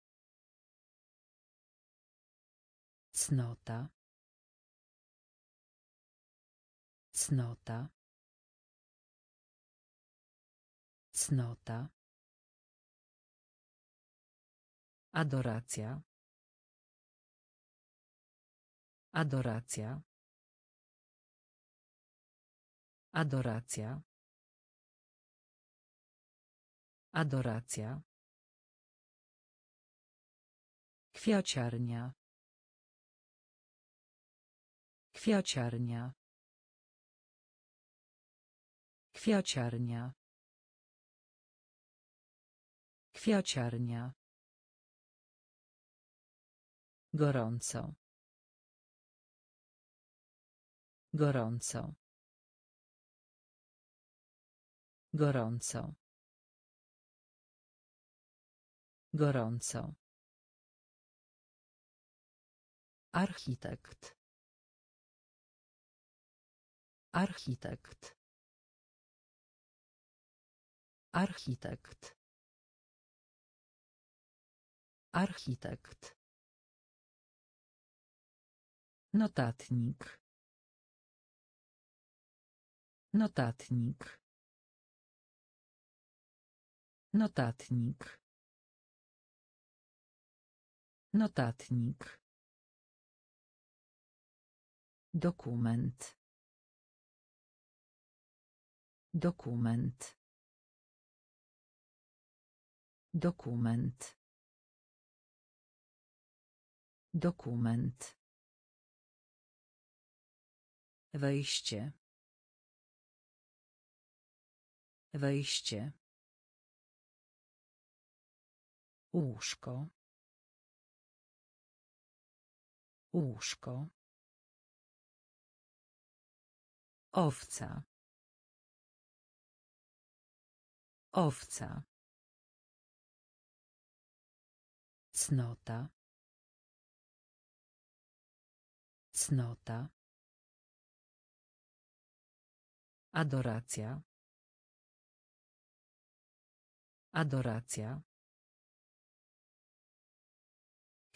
S2: Cnota. Cnota. Cnota. Adoracja. Adoracja. Adoracja. Adoracja. Kwiaciarnia. Kwiaciarnia. Kwiaciarnia. Kwiaciarnia. Gorąco. Gorąco. Gorąco. Gorąco. Architekt. Architekt. Architekt. Architekt. Notatnik. Notatnik. Notatnik. Notatnik. Dokument. Dokument. Dokument. Dokument. Wejście. Wejście. Łóżko. Łóżko. Owca. Owca. Cnota. Cnota. Adoracja. Adoracja.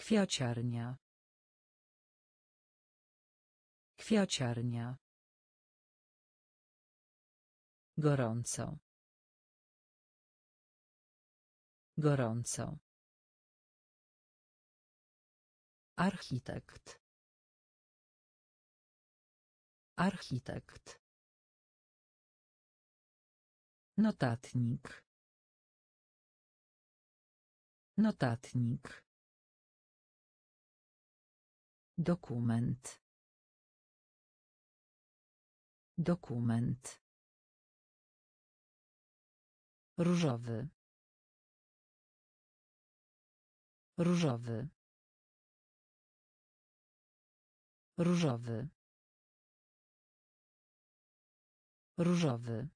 S2: Kwiaciarnia. Kwiaciarnia. Gorąco. Gorąco. Architekt. Architekt. Notatnik. Notatnik. Dokument. Dokument. Różowy. Różowy. Różowy. Różowy.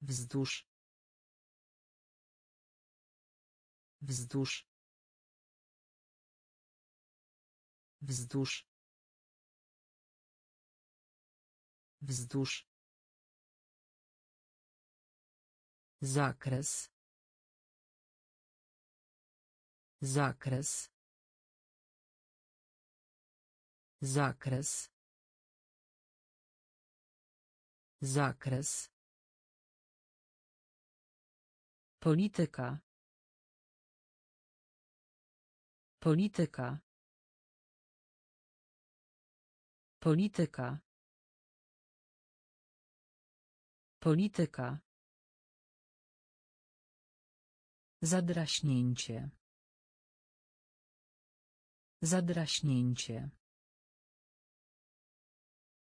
S2: Wzdłuż. Wzdłuż. Wzdłuż. Wzdłuż. Zakres. Zakres. Zakres. Zakres. Polityka. Polityka. Polityka. Polityka. Zadraśnięcie. Zadraśnięcie.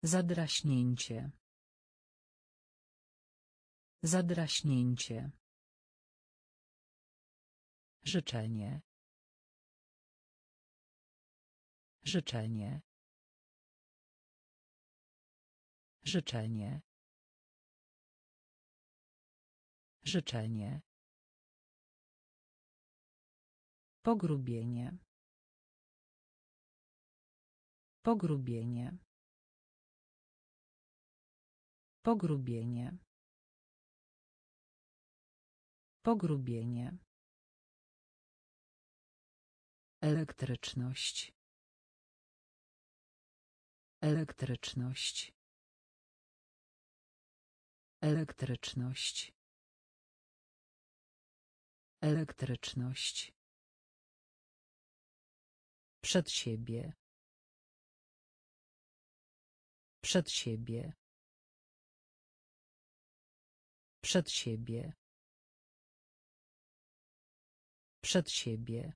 S2: Zadraśnięcie. Zadraśnięcie. Życzenie. Życzenie. Życzenie. Życzenie. Pogrubienie. Pogrubienie. Pogrubienie. Pogrubienie. Elektryczność. Elektryczność. Elektryczność. Elektryczność. Przed siebie. Przed siebie. Przed siebie. Przed siebie.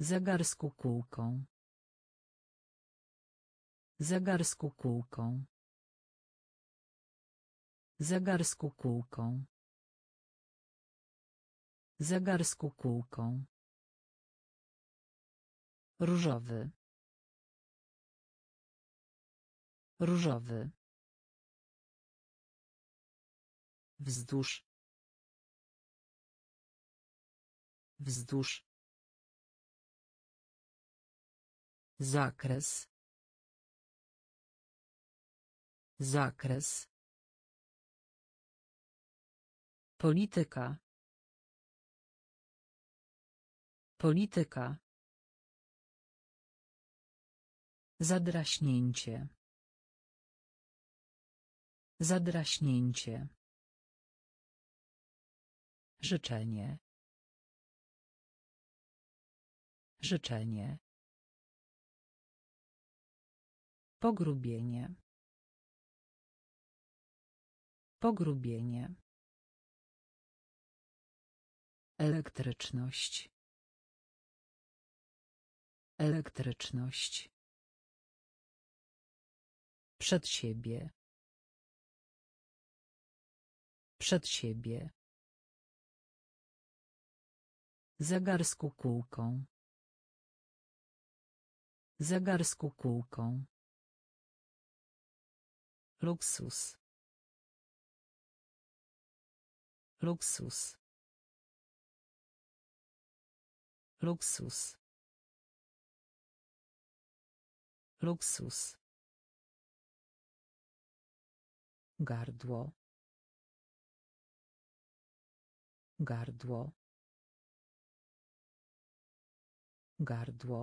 S2: Zegar z kukułką. Zegar z kukułką. Zegar z kukułką. Zegar z kukułką. Różowy. Różowy. Wzdłuż. Wzdłuż. Zakres. Zakres. Polityka. Polityka. Zadraśnięcie. Zadraśnięcie. Życzenie. Życzenie. Pogrubienie. Pogrubienie. Elektryczność. Elektryczność. Przed siebie. Przed siebie. Zegar z kukułką. Zegar z kukułką. Luksus. Luksus. luksus luksus gardło gardło gardło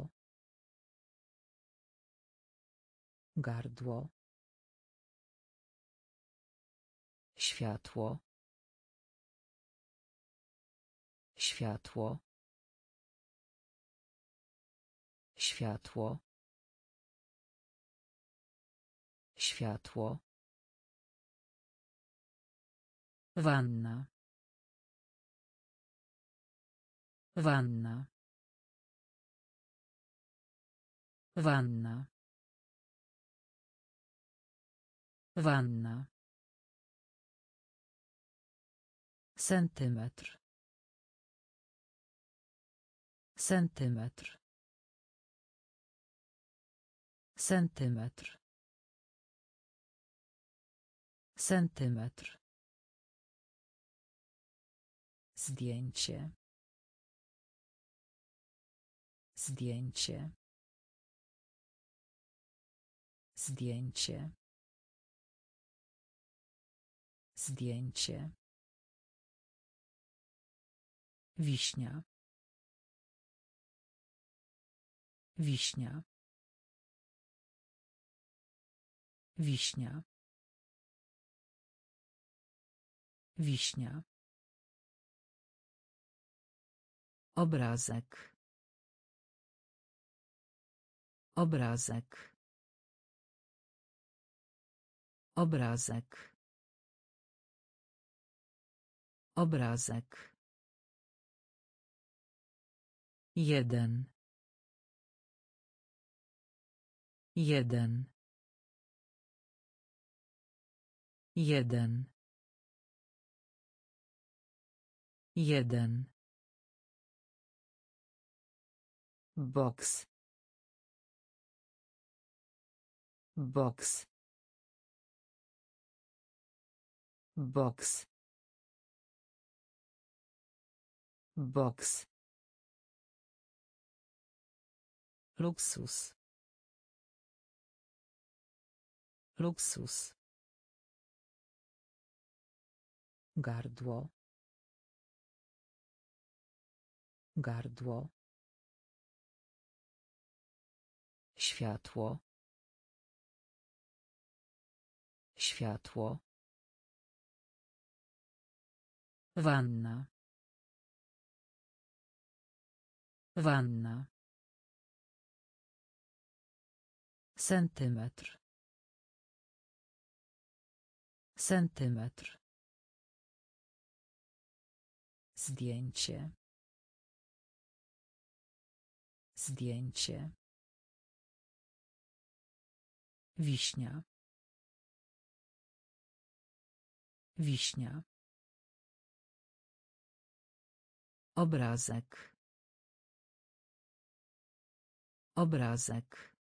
S2: gardło światło światło Światło. Światło. Wanna. Wanna. Wanna. Wanna. Centymetr. Centymetr. Centymetr. Centymetr. Zdjęcie. Zdjęcie. Zdjęcie. Zdjęcie. Wiśnia. Wiśnia. Wiśnia. Wiśnia. Obrazek. Obrazek. Obrazek. Obrazek. Jeden. Jeden. Jeden. Jeden. Boks. Boks. Boks. Boks. Luksus. Luksus. gardło gardło światło światło wanna wanna centymetr centymetr Zdjęcie. Zdjęcie. Wiśnia. Wiśnia. Obrazek. Obrazek.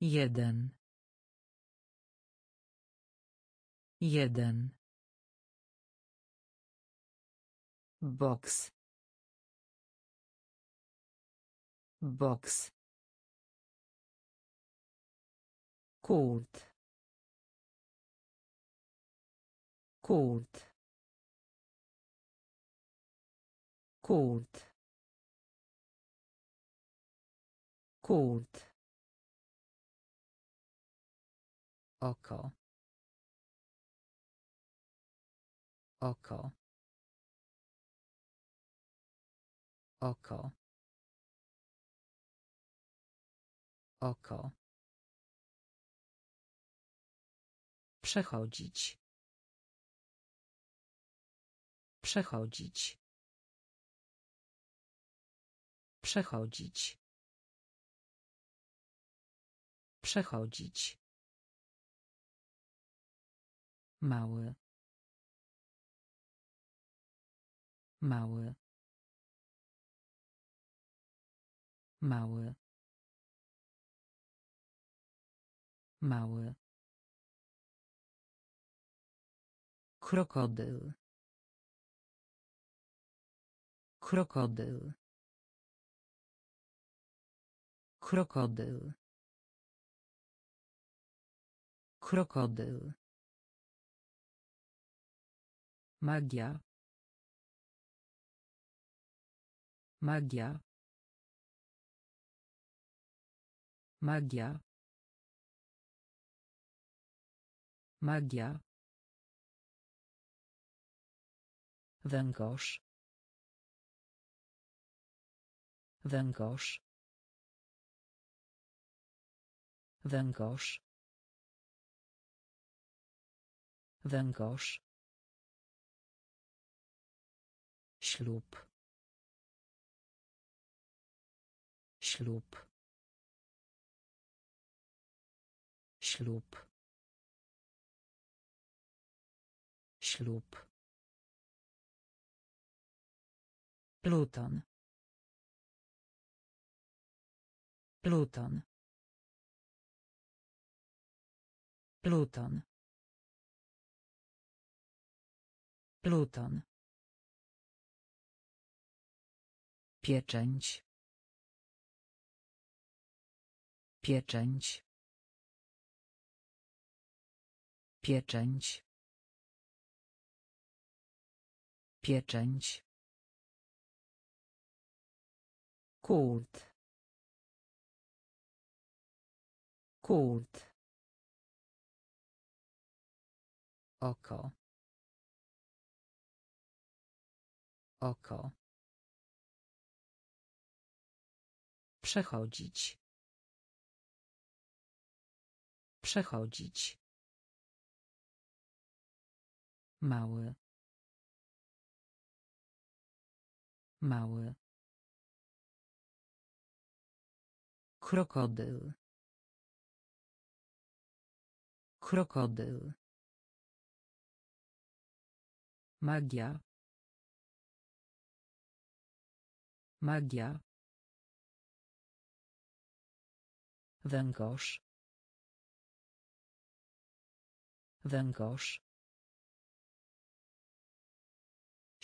S2: Jeden. Jeden. box, box, Kurt. Kurt. Kurt. Kurt. Oko. Oko. oko oko przechodzić przechodzić przechodzić przechodzić mały mały Mały. Mały. Krokodyl. Krokodyl. Krokodyl. Krokodyl. Magia. Magia. Magia. Magia. Węgorz. Węgorz. Węgorz. Węgorz. Ślub. Ślub. ślub ślub pluton pluton pluton pluton pieczęć pieczęć Pieczęć. Pieczęć. Kult. Kult. Oko. Oko. Przechodzić. Przechodzić. Mały. Mały. Krokodyl. Krokodyl. Magia. Magia. Węgorz. Węgorz.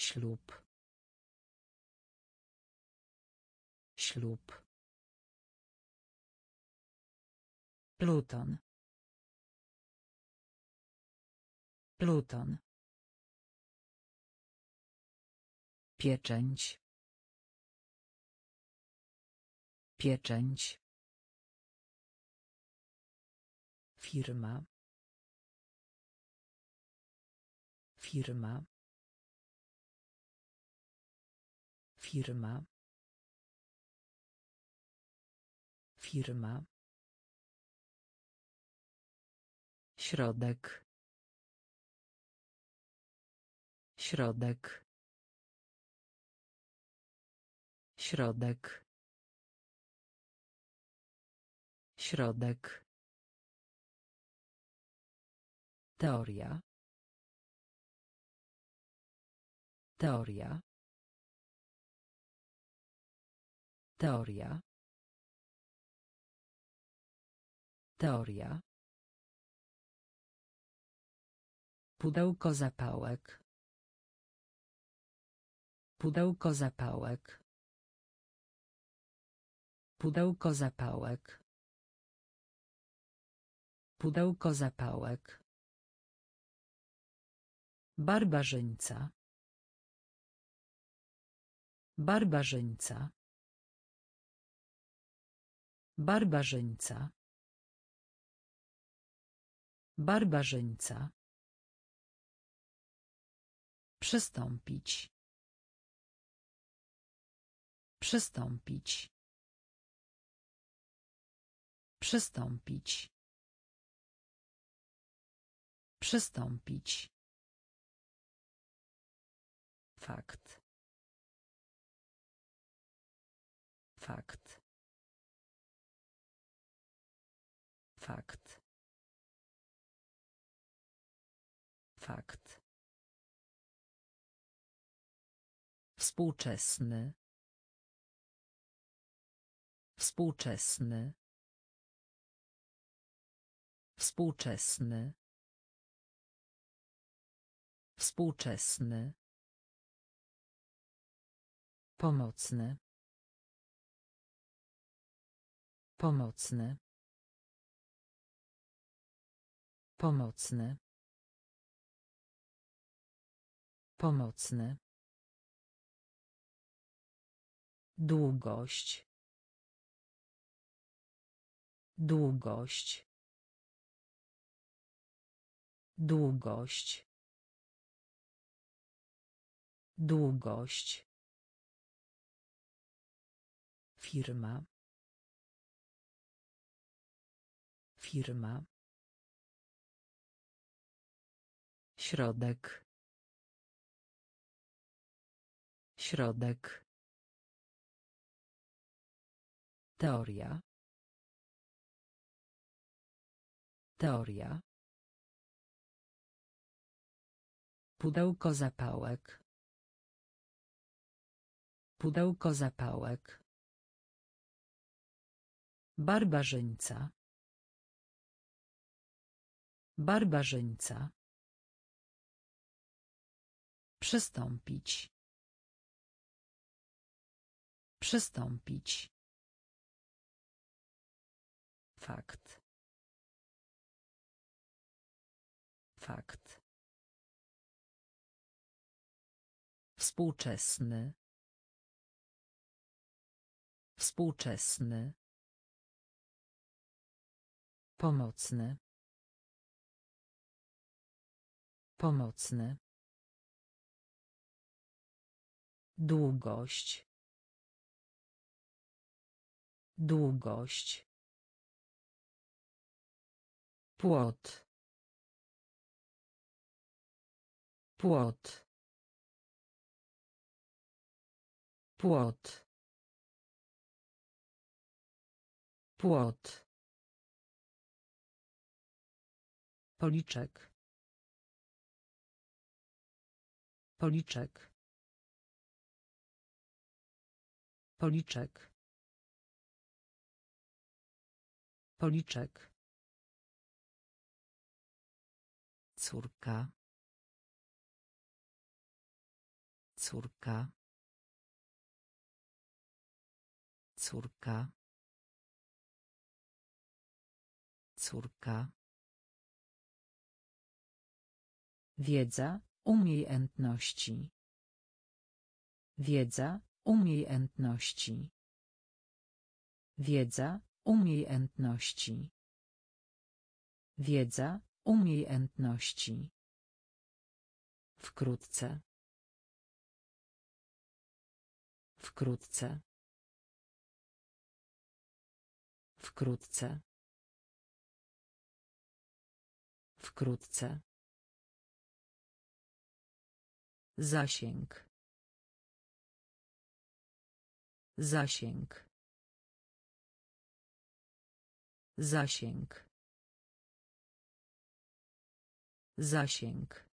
S2: ślub ślub pluton pluton pieczęć pieczęć firma firma Firma. Firma. Środek. Środek. Środek. Środek. Teoria. Teoria. Teoria. Teoria. Pudełko zapałek. Pudełko zapałek. Pudełko zapałek. Pudełko zapałek. Barbarzyńca. Barbarzyńca. Barbarzyńca. Barbarzyńca. Przystąpić. Przystąpić. Przystąpić. Przystąpić. Fakt. Fakt. Fakt. Fakt. Współczesny. Współczesny. Współczesny. Współczesny. Pomocny. Pomocny. Pomocny. Pomocny. Długość. Długość. Długość. Długość. Firma. Firma. Środek. Środek. Teoria. Teoria. Pudełko zapałek. Pudełko zapałek. Barbarzyńca. Barbarzyńca. Przystąpić. Przystąpić. Fakt. Fakt. Współczesny. Współczesny. Pomocny. Pomocny. Długość. Długość. Płot. Płot. Płot. Płot. Policzek. Policzek. Policzek. Policzek. Córka. Córka. Córka. Córka. Wiedza, umiejętności.
S1: Wiedza, Umiejętności. Wiedza, umiejętności. Wiedza, umiejętności. Wkrótce.
S2: Wkrótce. Wkrótce. Wkrótce. Zasięg. Zasięg. Zasięg. Zasięg.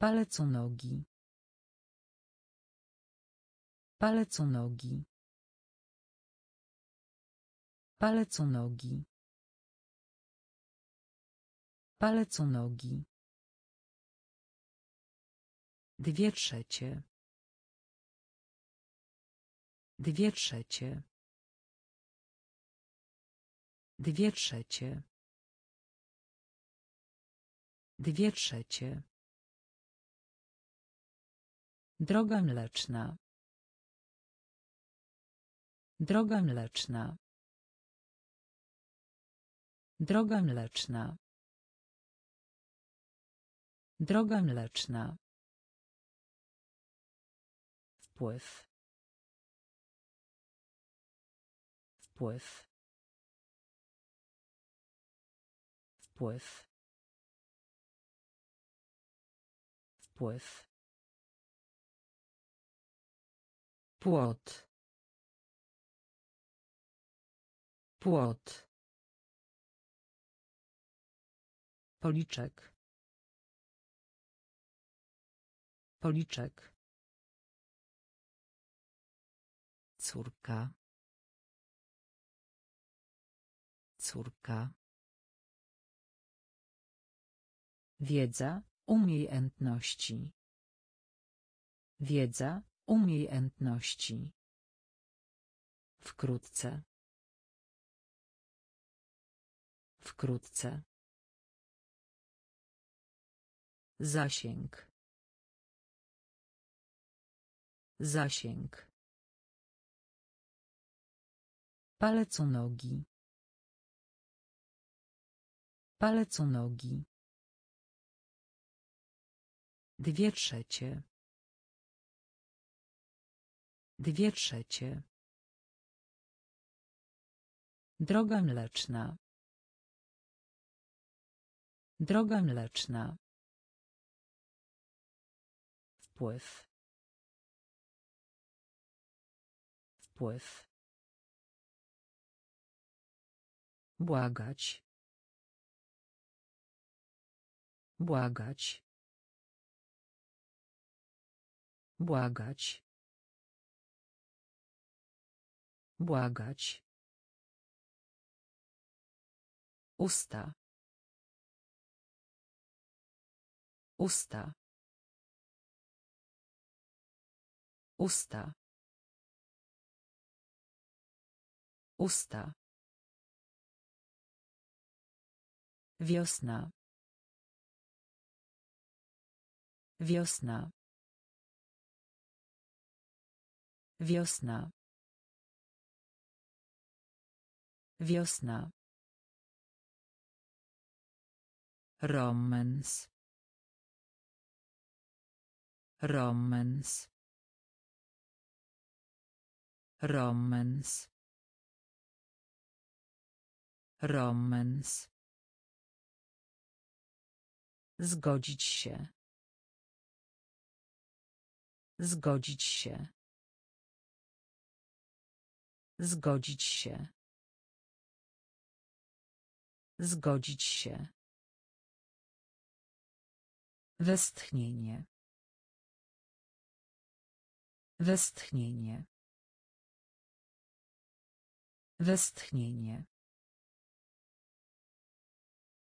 S2: Palec u nogi. Palec u nogi. Palec u nogi. Palec u nogi. Dwie trzecie. Dwie trzecie. Dwie trzecie. Dwie trzecie. Droga mleczna. Droga mleczna. Droga mleczna. Droga mleczna. Wpływ. Wpływ. Wpływ. Wpływ. Płot. Płot. Policzek. Policzek. Córka. Córka. Wiedza, umiejętności. Wiedza, umiejętności. Wkrótce. Wkrótce. Zasięg. Zasięg. Palec u nogi. Palec u nogi. Dwie trzecie. Dwie trzecie. Droga mleczna. Droga mleczna. Wpływ. Wpływ. Błagać. Błagać. Błagać. Błagać. Usta. Usta. Usta. Usta. Wiosna. Wiosna. Wiosna. Wiosna. Romans. Romans. Romans. Romans. Zgodzić się. Zgodzić się. Zgodzić się. Zgodzić się. Westchnienie. Westchnienie. Westchnienie.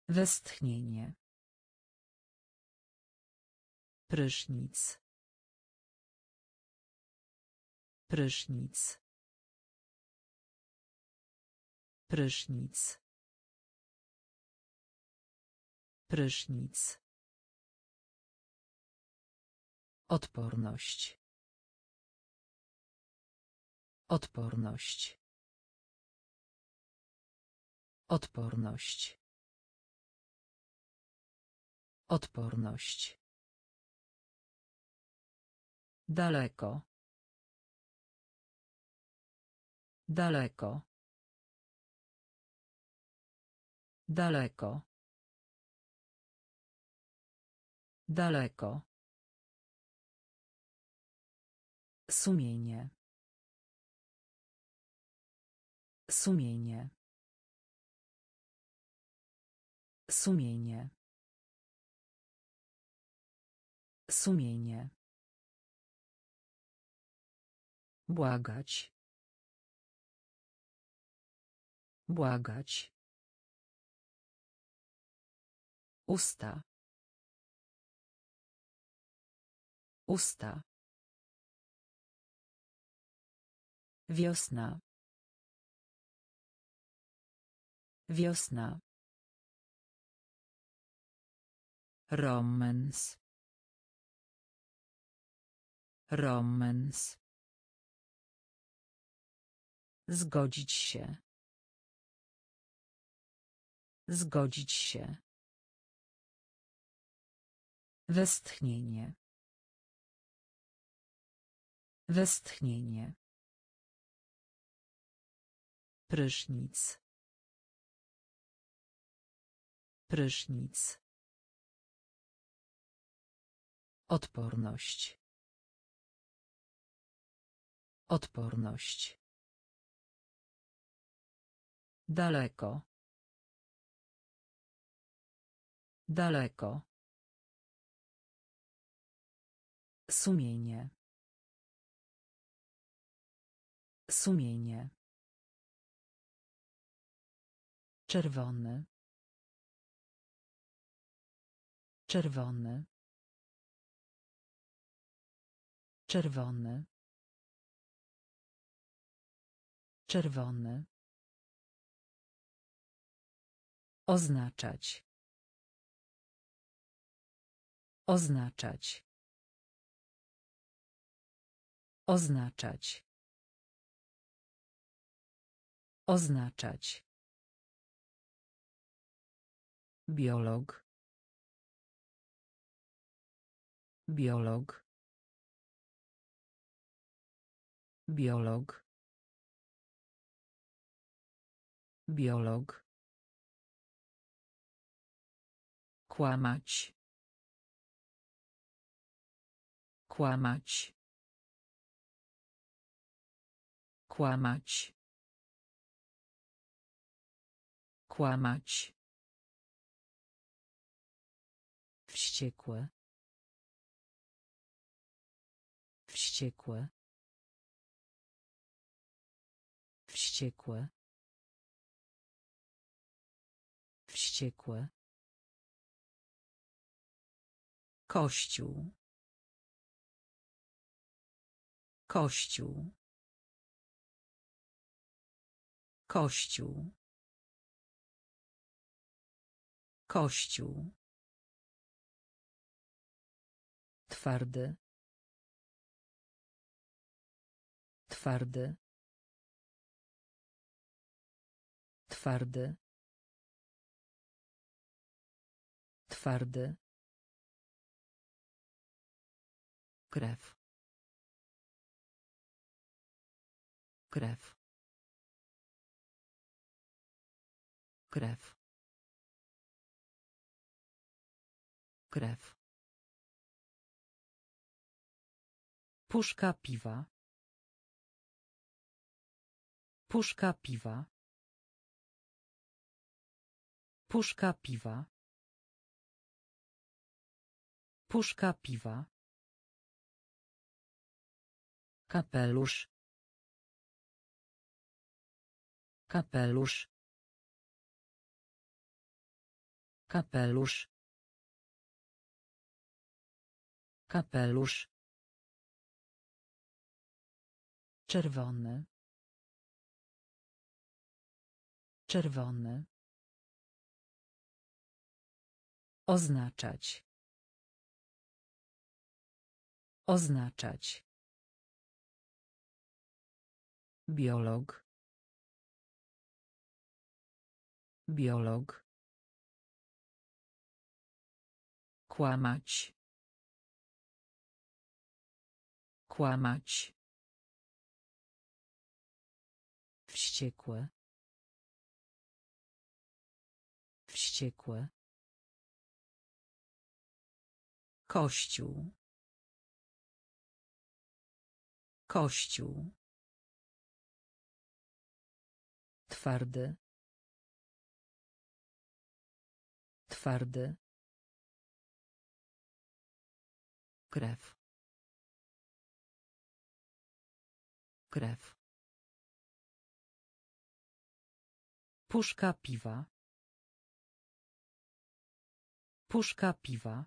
S2: Westchnienie. Prysznic. Prysznic. Prysznic. Prysznic. Odporność. Odporność. Odporność. Odporność. Daleko. Daleko. Daleko. Daleko. Sumienie. Sumienie. Sumienie. Sumienie. Błagać. Błagać. Usta. Usta. Wiosna. Wiosna. Romans. Romans. Zgodzić się. Zgodzić się. Westchnienie. Westchnienie. Prysznic. Prysznic. Odporność. Odporność. Daleko. Daleko. Sumienie. Sumienie. Czerwony. Czerwony. Czerwony. Czerwony. Oznaczać. Oznaczać. Oznaczać. Oznaczać. Biolog. Biolog. Biolog. Biolog. Kłamać. Kłamać. Kłamać. Kłamać. Wściekłe. Wściekłe. Wściekłe. Wściekłe. Kościół. Kościół. Kościół. Kościół. Twardy. Twardy. Twardy. Twardy. Krew. krew krew krew puszka piwa puszka piwa puszka piwa puszka piwa Kapelusz. Kapelusz. Kapelusz. Kapelusz. Czerwony. Czerwony. Oznaczać. Oznaczać. Biolog. Biolog. Kłamać. Kłamać. Wściekłe. Wściekłe. Kościół. Kościół. Twardy. Twardy. Krew. Krew. Puszka piwa. Puszka piwa.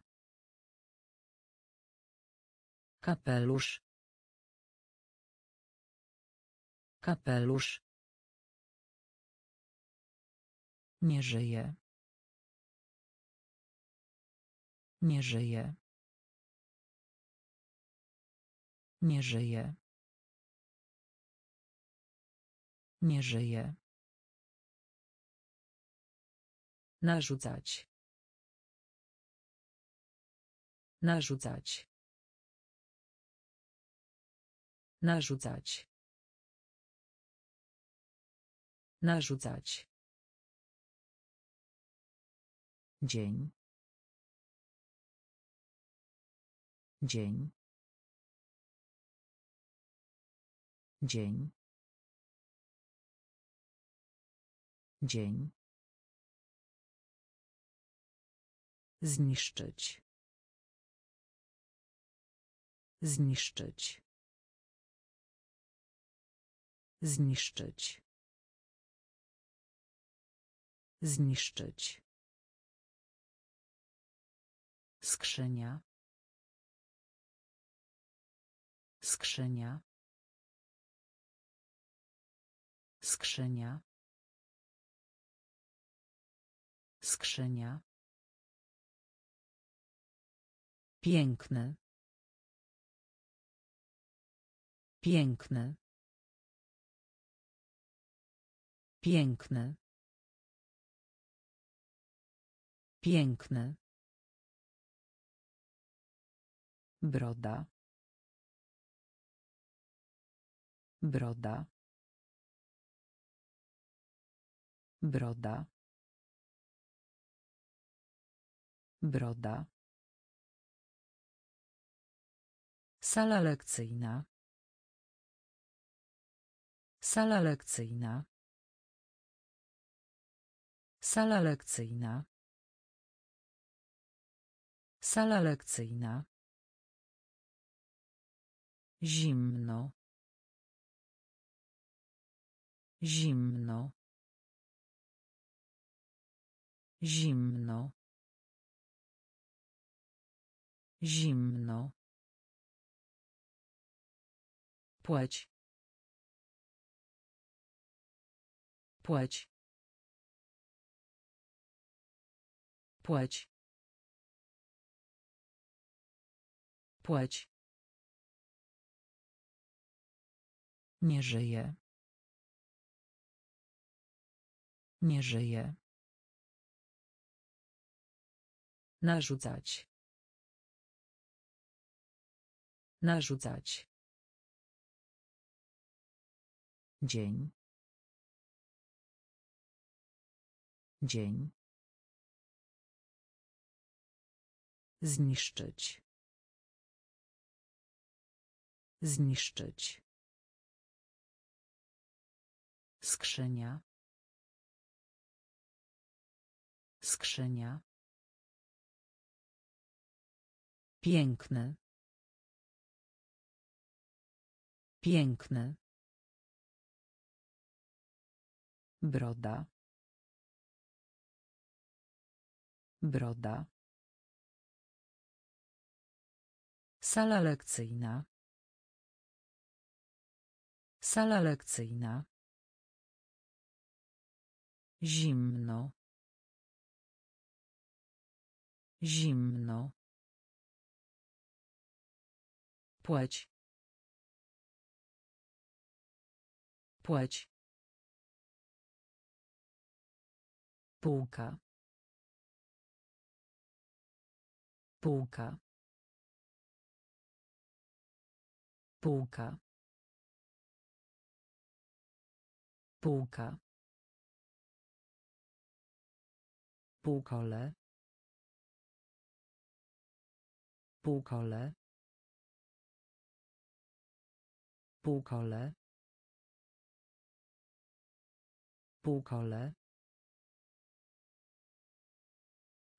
S2: Kapelusz. Kapelusz. Nie żyje. Nie żyje. Nie żyje. Nie żyje. Narzucać. Narzucać. Narzucać. Narzucać. Dzień. Dzień. Dzień. Dzień. Zniszczyć. Zniszczyć. Zniszczyć. Zniszczyć. Skrzynia. Skrzynia. Skrzynia. Skrzynia. Piękny. Piękny. Piękny. Piękny. Broda. Broda. Broda. Broda. Sala lekcyjna. Sala lekcyjna. Sala lekcyjna. Sala lekcyjna. Zimno. Zimno. Zimno. Zimno. Płeć. Płeć. Płeć. Płeć. Nie żyje. Nie żyje. Narzucać. Narzucać. Dzień. Dzień. Zniszczyć. Zniszczyć. Skrzynia. Skrzynia. Piękny. Piękny. Broda. Broda. Sala lekcyjna. Sala lekcyjna. Zimno. Zimno. Płeć. Płeć. Półka. Półka. Półka. Półka. Półkole. Półkole. Półkole. Półkole.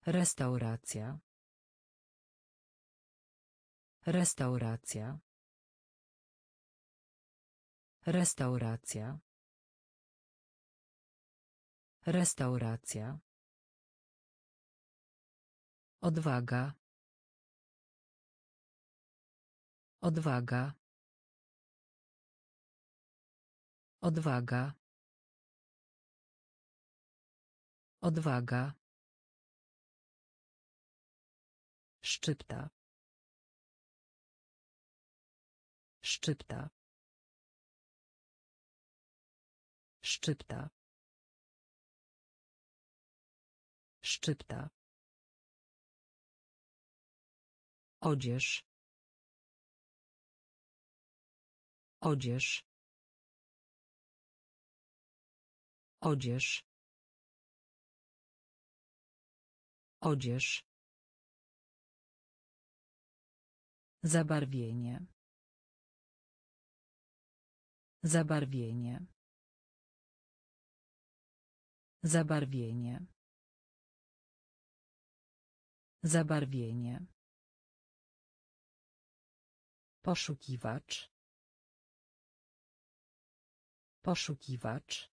S2: Restauracja. Restauracja. Restauracja. Restauracja. Odwaga. Odwaga. Odwaga. Odwaga. Szczypta. Szczypta. Szczypta. Szczypta. Odzież. Odzież. Odzież. Odzież. Zabarwienie. Zabarwienie. Zabarwienie. Zabarwienie. Poszukiwacz. Poszukiwacz.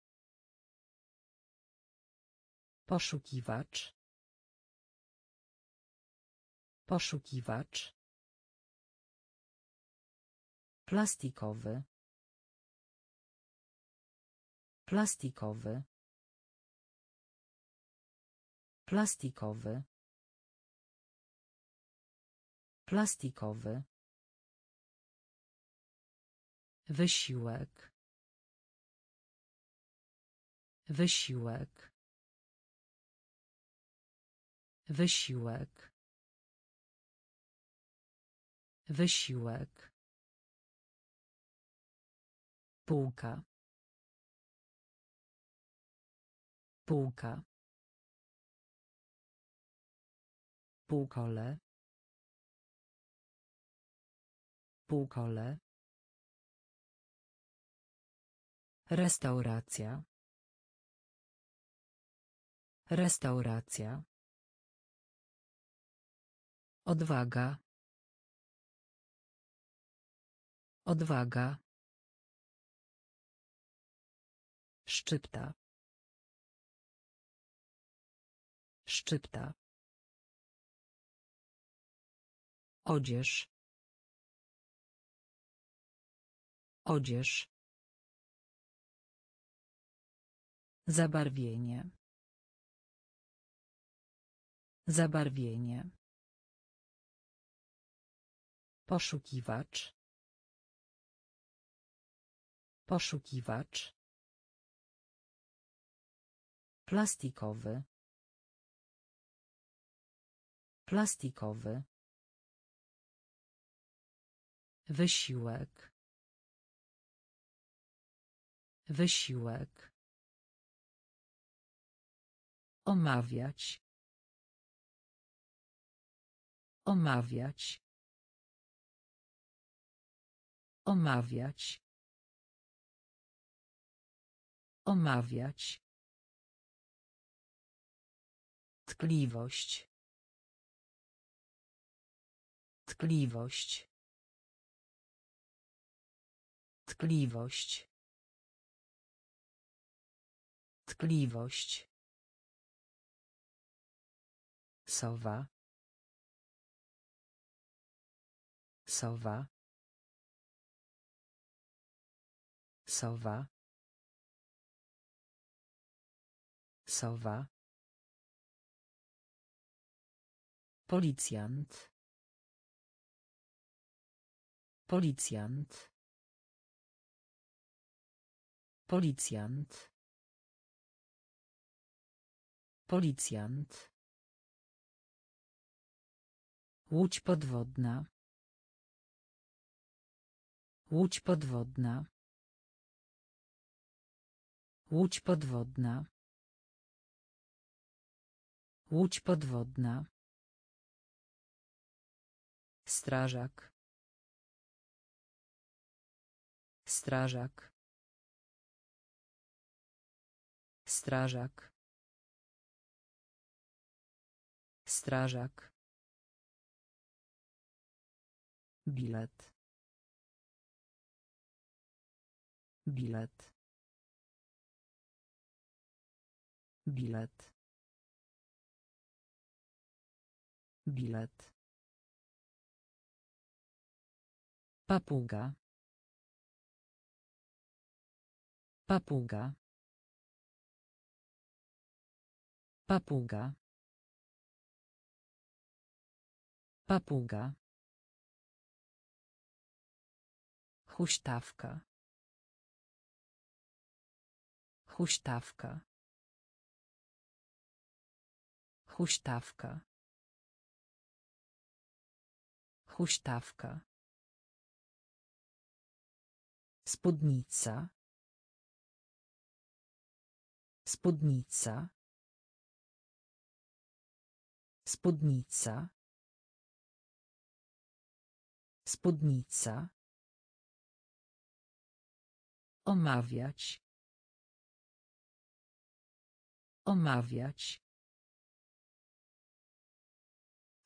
S2: Poszukiwacz. Poszukiwacz. Plastikowy. Plastikowy. Plastikowy. Plastikowy. Wysiłek. Wysiłek. Wysiłek. Wysiłek. Półka. Półka. Półkole. Półkole. Restauracja. Restauracja. Odwaga. Odwaga. Szczypta. Szczypta. Odzież. Odzież. Zabarwienie. Zabarwienie. Poszukiwacz. Poszukiwacz. Plastikowy. Plastikowy. Wysiłek. Wysiłek. Omawiać. Omawiać. Omawiać. Omawiać. Tkliwość. Tkliwość. Tkliwość. Tkliwość. Sowa. Sowa. Sowa. Sowa. Policjant. Policjant. Policjant. Policjant. Łódź podwodna. Łódź podwodna. Łódź podwodna. Łódź podwodna. Strażak. Strażak. Strażak. Strażak. Bilet. bilet bilet bilet papuga papuga papuga papuga Huśtawka. Huśtawka. Huśtawka. Huśtawka. Spódnica. Spódnica. Spódnica. Spódnica. Omawiać. Omawiać.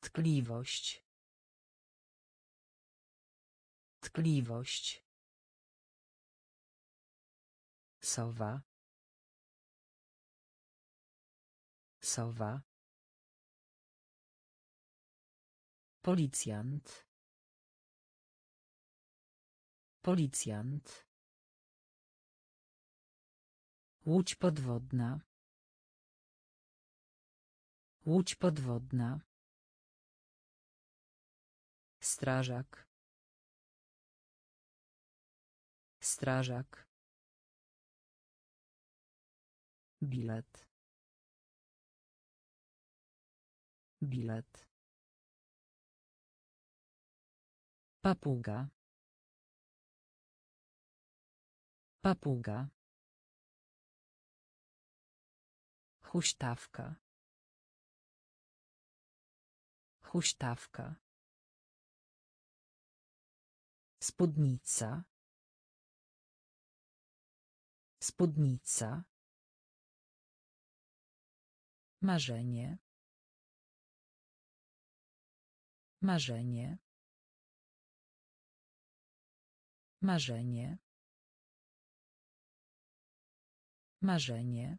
S2: Tkliwość. Tkliwość. Sowa. Sowa. Policjant. Policjant. Łódź podwodna. Łódź podwodna. Strażak. Strażak. Bilet. Bilet. Papuga. Papuga. Huśtawka. Huśtawka. Spódnica. Spódnica. Marzenie. Marzenie. Marzenie. Marzenie.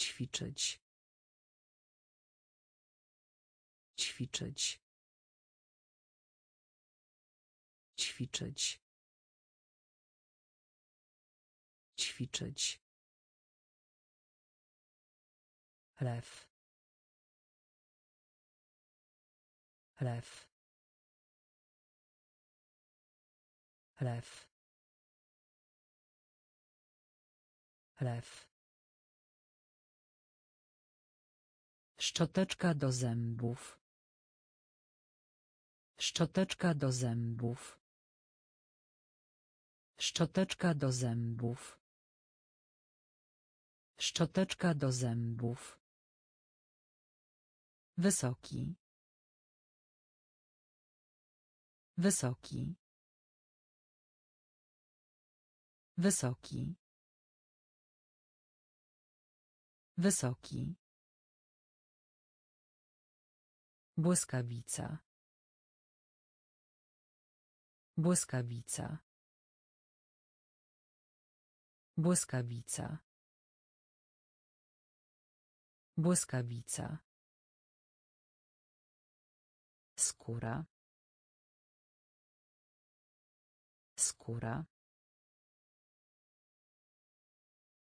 S2: Ćwiczyć. ćwiczyć ćwiczyć ćwiczyć lew lew lew lew szczoteczka do zębów Szczoteczka do zębów. Szczoteczka do zębów. Szczoteczka do zębów. Wysoki. Wysoki. Wysoki. Wysoki. Błyskawica. Błyskawica. Błyskawica. Błyskawica. Skóra. Skóra.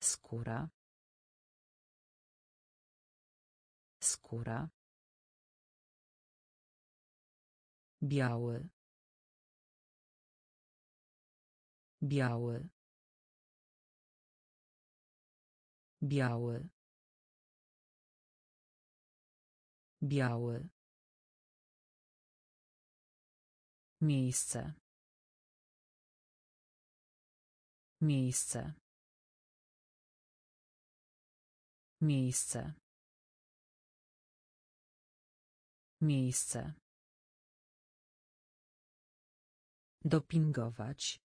S2: Skóra. Skóra. Biały. biały biały biały miejsce miejsce miejsce miejsce dopingować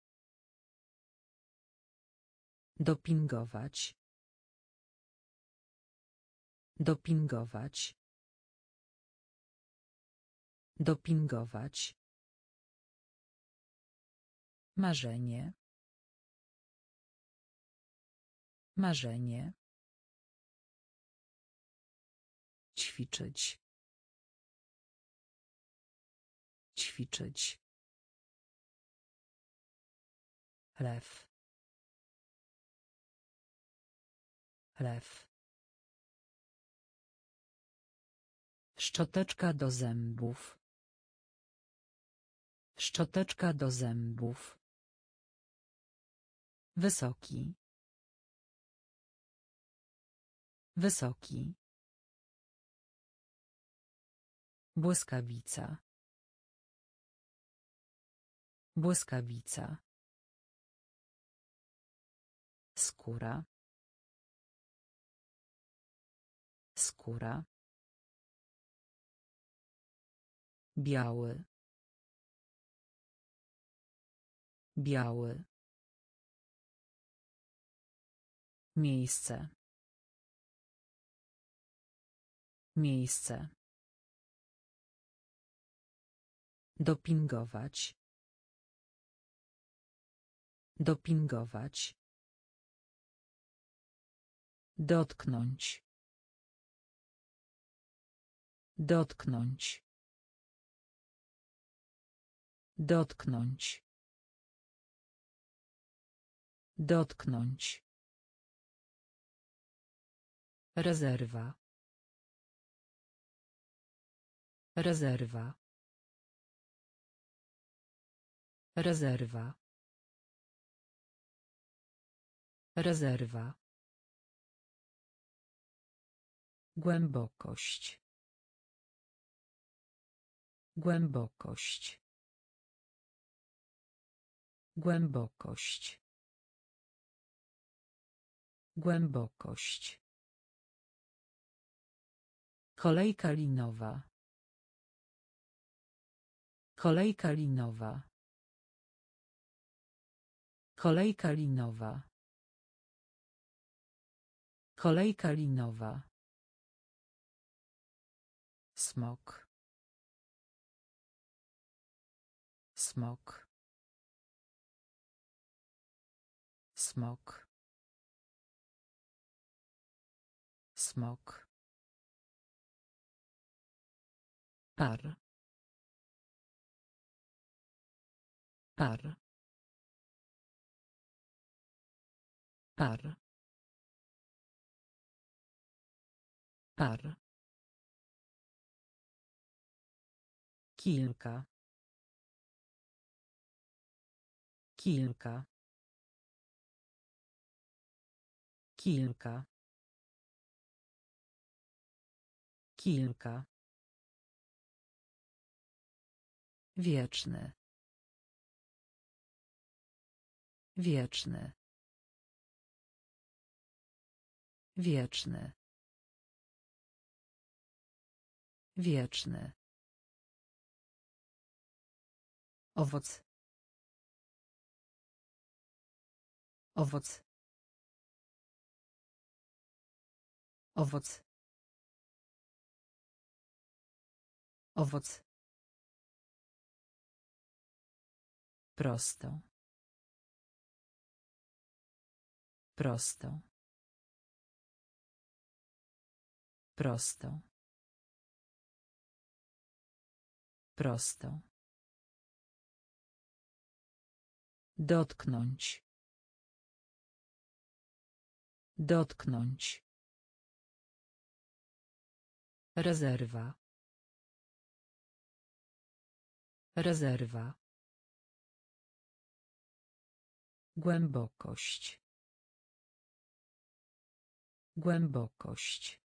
S2: Dopingować. Dopingować. Dopingować. Marzenie. Marzenie. Ćwiczyć. Ćwiczyć. Lew. Lew. Szczoteczka do zębów. Szczoteczka do zębów. Wysoki. Wysoki. Błyskawica. Błyskawica. Skóra. skóra biały biały miejsce miejsce dopingować dopingować dotknąć Dotknąć. Dotknąć. Dotknąć. Rezerwa. Rezerwa. Rezerwa. Rezerwa. Głębokość. Głębokość. Głębokość. Głębokość. Kolejka linowa. Kolejka linowa. Kolejka linowa. Kolejka linowa. Smok. Smok. Smok. Smok. Par. Par. Par. Par. Kilka. Kilka. Kilka. Kilka. Wieczny. Wieczny. Wieczny. Wieczny. Owoc. Owoc. Owoc. Owoc. Prosto. Prosto. Prosto. Prosto. Dotknąć. Dotknąć. Rezerwa. Rezerwa. Głębokość. Głębokość.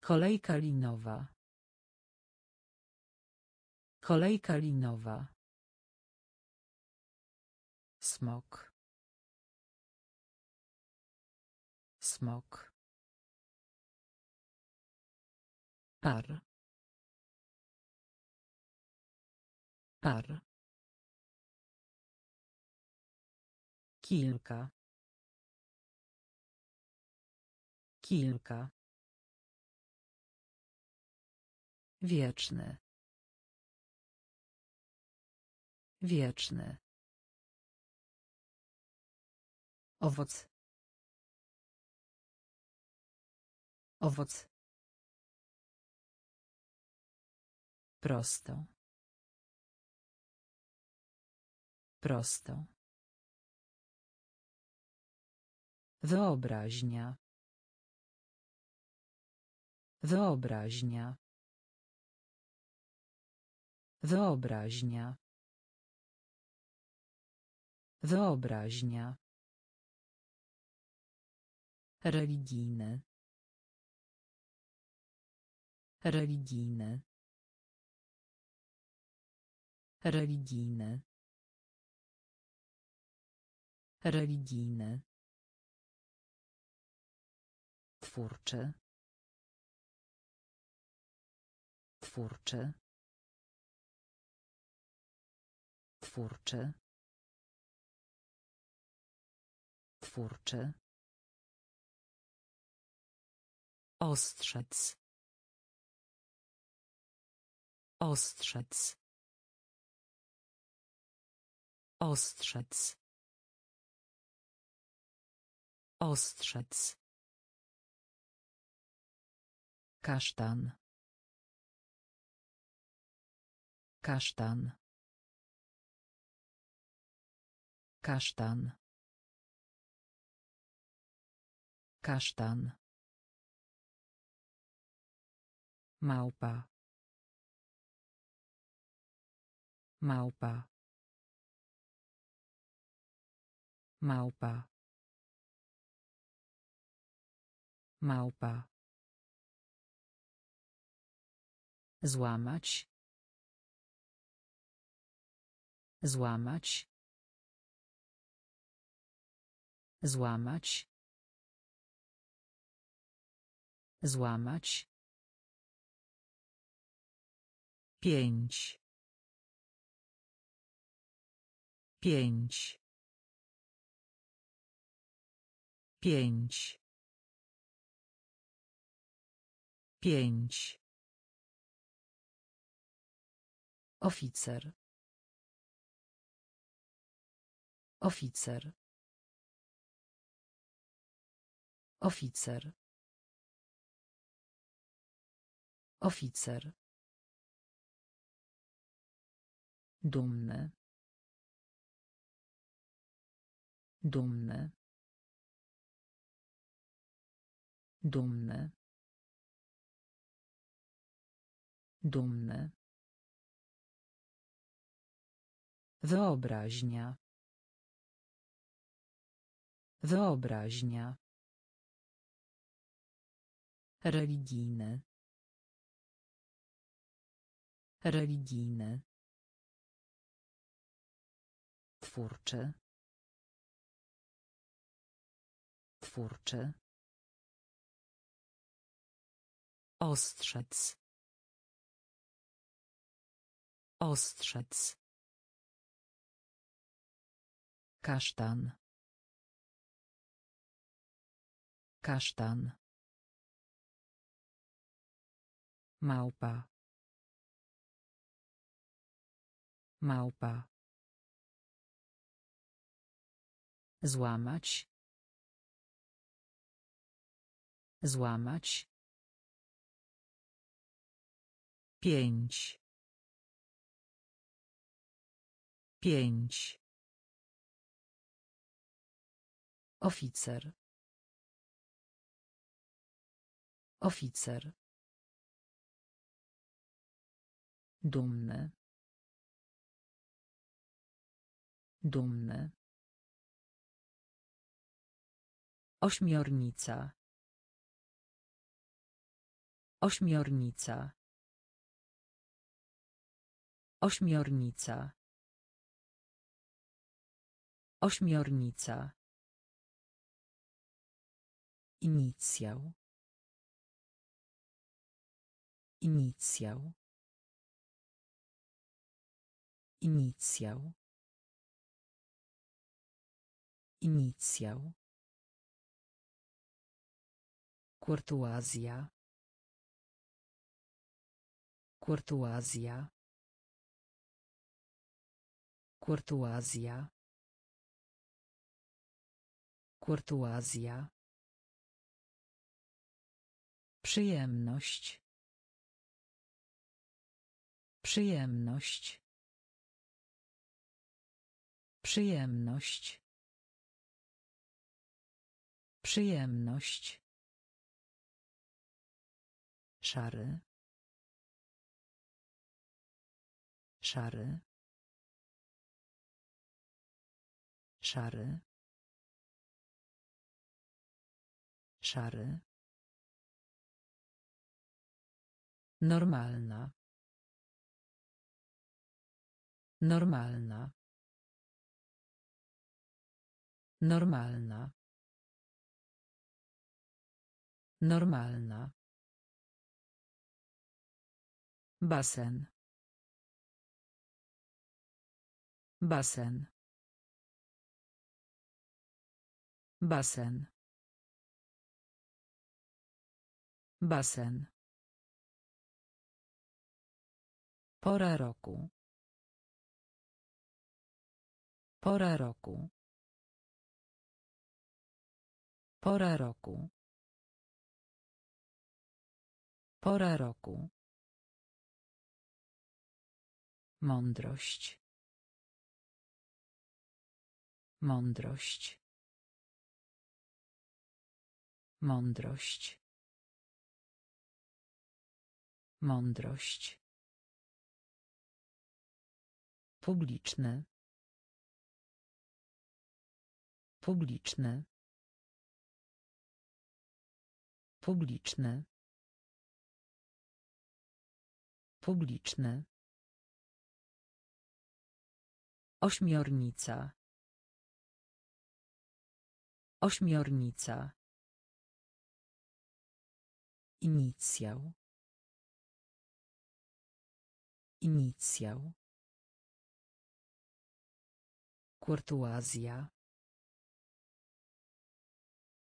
S2: Kolejka linowa. Kolejka linowa. Smok. Smok. Par. Par. Kilka. Kilka. Wieczny. Wieczny. Owoc. Owoc. Prosto. Prosto. Wyobraźnia. Wyobraźnia. Wyobraźnia. Wyobraźnia. Religijny religijne, religijne, religijne, Twórczy. Twórczy. Twórczy. Twórczy. Ostrzec. Ostrzec. Ostrzec. Ostrzec. Kasztan. Kasztan. Kasztan. Kasztan. Małpa. Małpa. Małpa. Małpa. Złamać. Złamać. Złamać. Złamać. Pięć. Pięć. Pięć. Pięć. Oficer. Oficer. Oficer. Oficer. Dumny. Dumny. Dumny. Dumny. Wyobraźnia. Wyobraźnia. Religijny. Religijny. Twórczy. twórczy. Ostrzec. Ostrzec. Kasztan. Kasztan. Małpa. Małpa. Złamać. Złamać. Pięć. Pięć. Oficer. Oficer. Dumny. Dumny. Ośmiornica. Ośmiornica. Ośmiornica. Ośmiornica. Inicjał. Inicjał. Inicjał. Inicjał. Kurtuazja. Kurtuazja. Kurtuazja. Kurtuazja. Przyjemność. Przyjemność. Przyjemność. Przyjemność. Szary. Szary. Szary. Szary. Normalna. Normalna. Normalna. Normalna. Basen. Basen. Basen. Basen. Pora roku. Pora roku. Pora roku. Pora roku. Mądrość. Mądrość. Mądrość. Mądrość. Publiczny. Publiczny. Publiczny. Publiczny. Ośmiornica. Ośmiornica. Inicjał. Inicjał. Kurtuazja.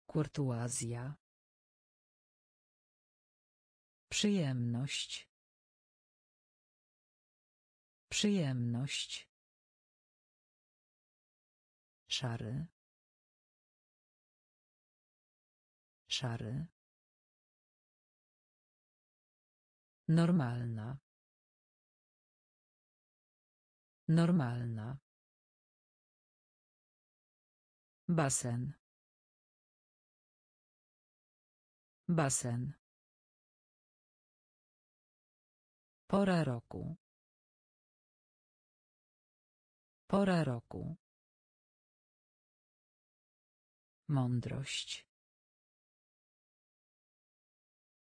S2: Kurtuazja. Przyjemność. Przyjemność. Szary. Szary. Normalna. Normalna. Basen. Basen. Pora roku. Pora roku. Mądrość.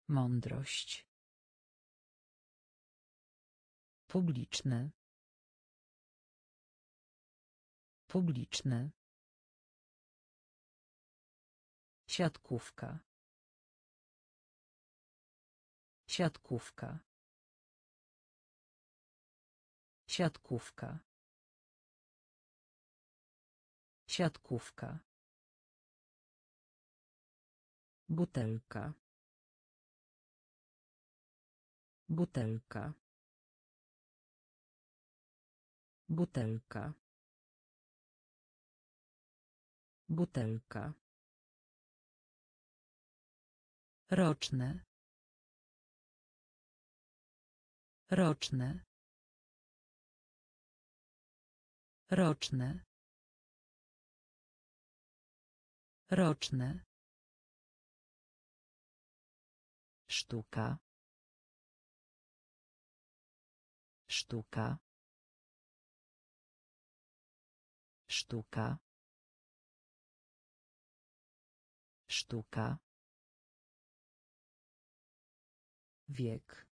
S2: Mądrość. Publiczne. Publiczne. Siatkówka. Siatkówka. Siatkówka. Siatkówka. Butelka. Butelka. Butelka. Butelka. Roczne. Roczne. Roczne. Roczne. Sztuka. Sztuka. Sztuka. Sztuka. Wiek.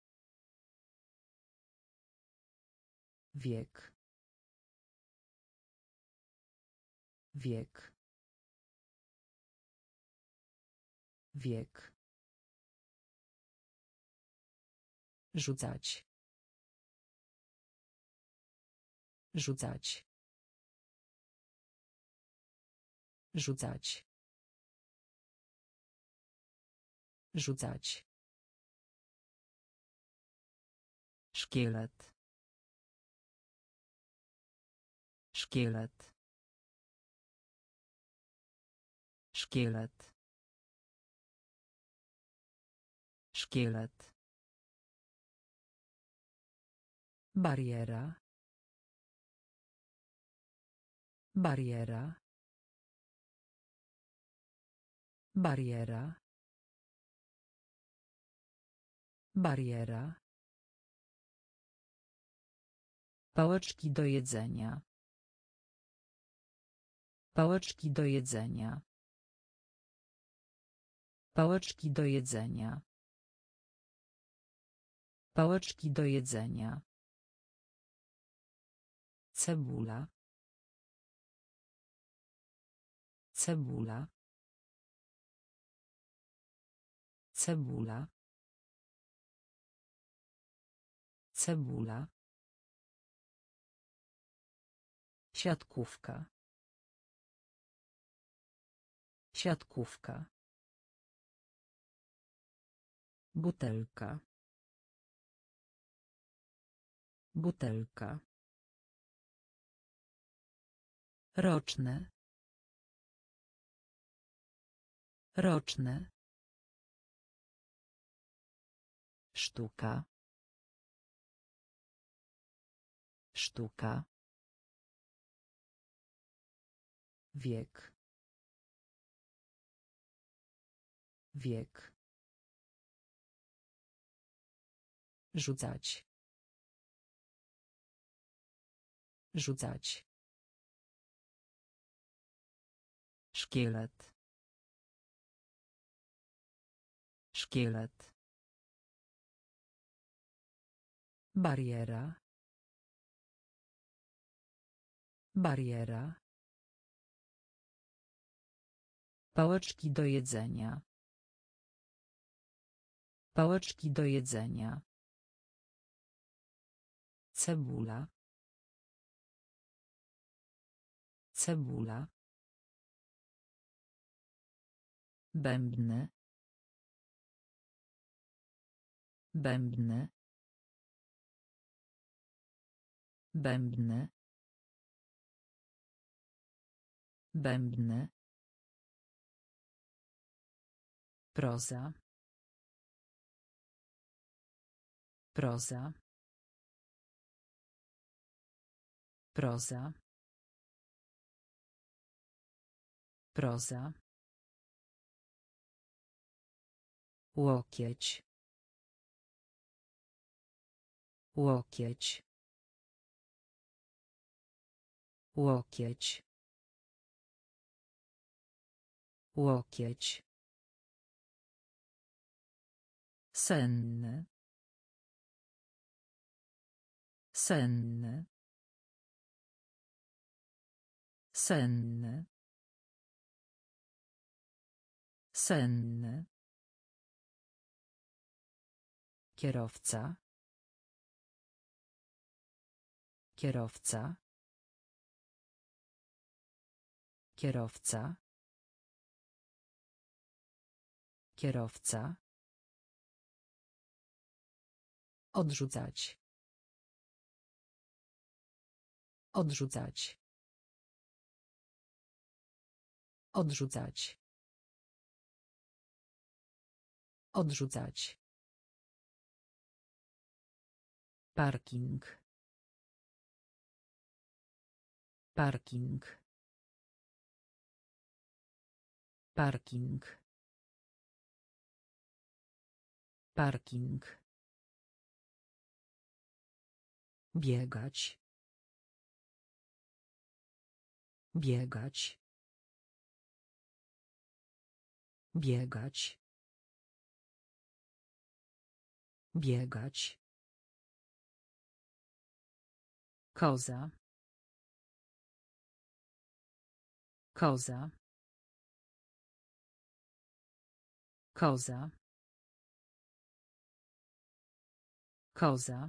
S2: Wiek. Wiek. Wiek. Rzucać. Rzucać. Rzucać. Rzucać. Szkielet. Szkielet. Szkielet. Szkielet. Bariera. Bariera. Bariera. Bariera. Pałeczki do jedzenia. Pałeczki do jedzenia. Pałeczki do jedzenia. Pałeczki do jedzenia. Cebula. Cebula. Cebula. Cebula. Siatkówka. Siatkówka. Butelka. Butelka. Roczne. Roczny. Sztuka. Sztuka. Wiek. Wiek. Rzucać. Rzucać. Szkielet. Szkielet. Bariera. Bariera. Pałeczki do jedzenia. Pałeczki do jedzenia. Cebula. Cebula. Bębny. Bębny. Bębny. Bębny. Proza. Proza. Proza. Proza. Łokieć. Łokieć. Łokieć. Łokieć. Senny. Senny. Senny. Senny. Kierowca. Kierowca. Kierowca. Kierowca. Odrzucać. Odrzucać. Odrzucać. Odrzucać. Parking. Parking. Parking. Parking. Biegać. Biegać. Biegać. Biegać. Koza. Koza. Koza. Koza.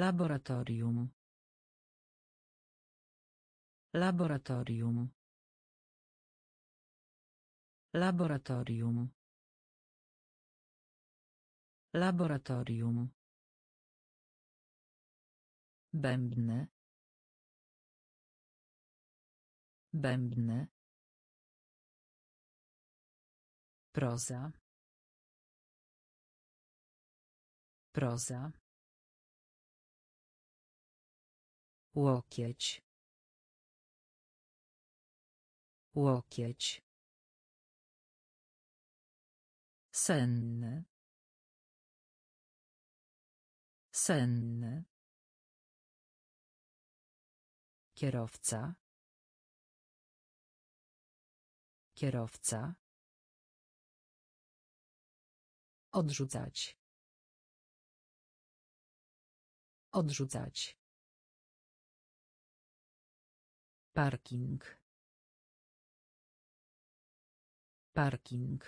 S2: Laboratorium. Laboratorium. Laboratorium. Laboratorium. Bębny. Bębny. Proza. Proza. Łokieć. Łokieć. Senny. Senny. Kierowca. Kierowca. Odrzucać. Odrzucać. Parking. Parking.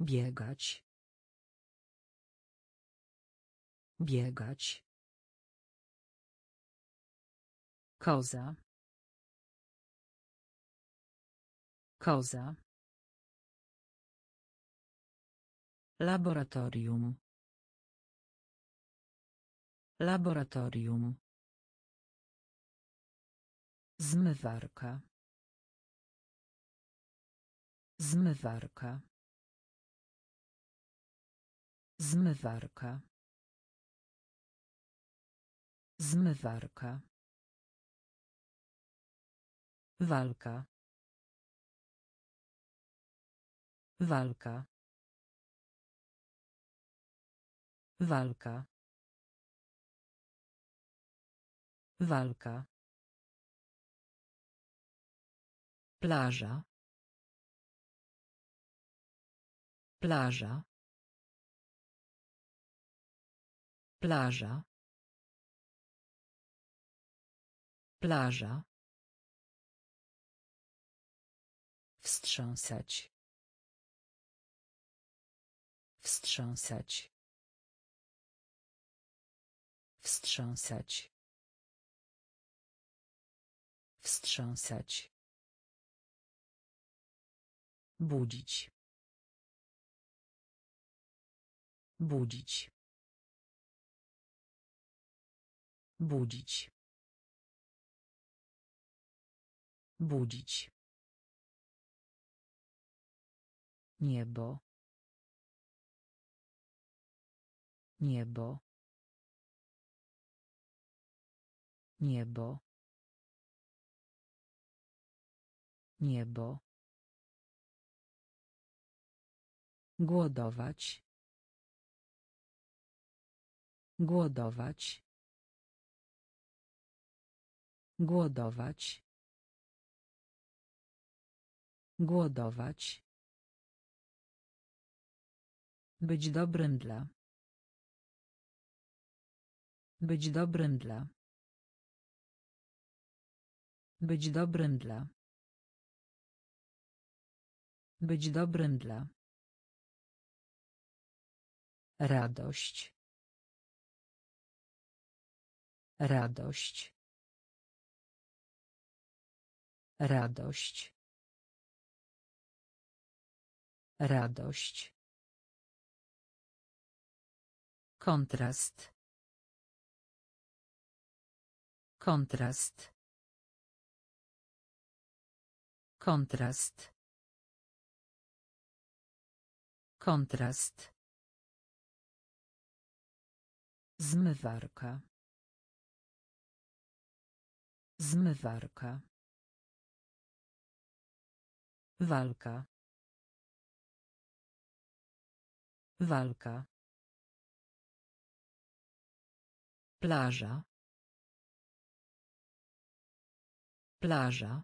S2: Biegać. Biegać. Koza. Koza. Laboratorium. Laboratorium. Zmywarka. Zmywarka. Zmywarka. Zmywarka. Walka. Walka. Walka. Walka. Plaża. Plaża. Plaża. Plaża. Wstrząsać. Wstrząsać. Wstrząsać. Wstrząsać. Budzić. Budzić. Budzić. Budzić. Niebo. niebo niebo niebo głodować głodować głodować głodować być dobrym dla być dobrym dla. Być dobrym dla. Być dobrym dla. Radość. Radość. Radość. Radość. Kontrast. Kontrast. Kontrast. Kontrast. Zmywarka. Zmywarka. Walka. Walka. Plaża. Plaża.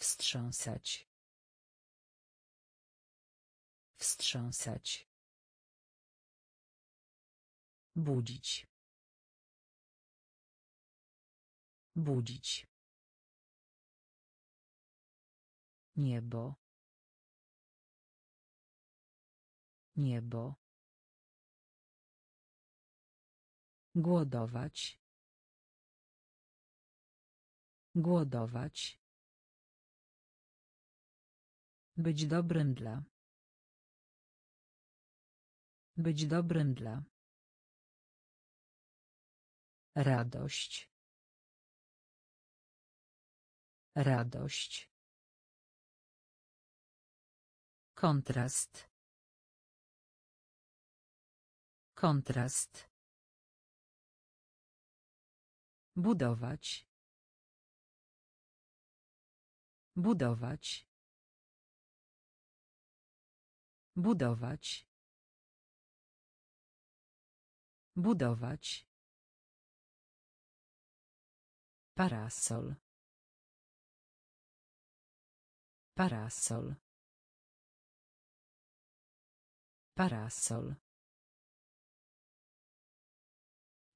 S2: Wstrząsać. Wstrząsać. Budzić. Budzić. Niebo. Niebo. Głodować. Głodować. Być dobrym dla. Być dobrym dla. Radość. Radość. Kontrast. Kontrast. Budować. Budować. Budować. Budować. Parasol. Parasol. Parasol.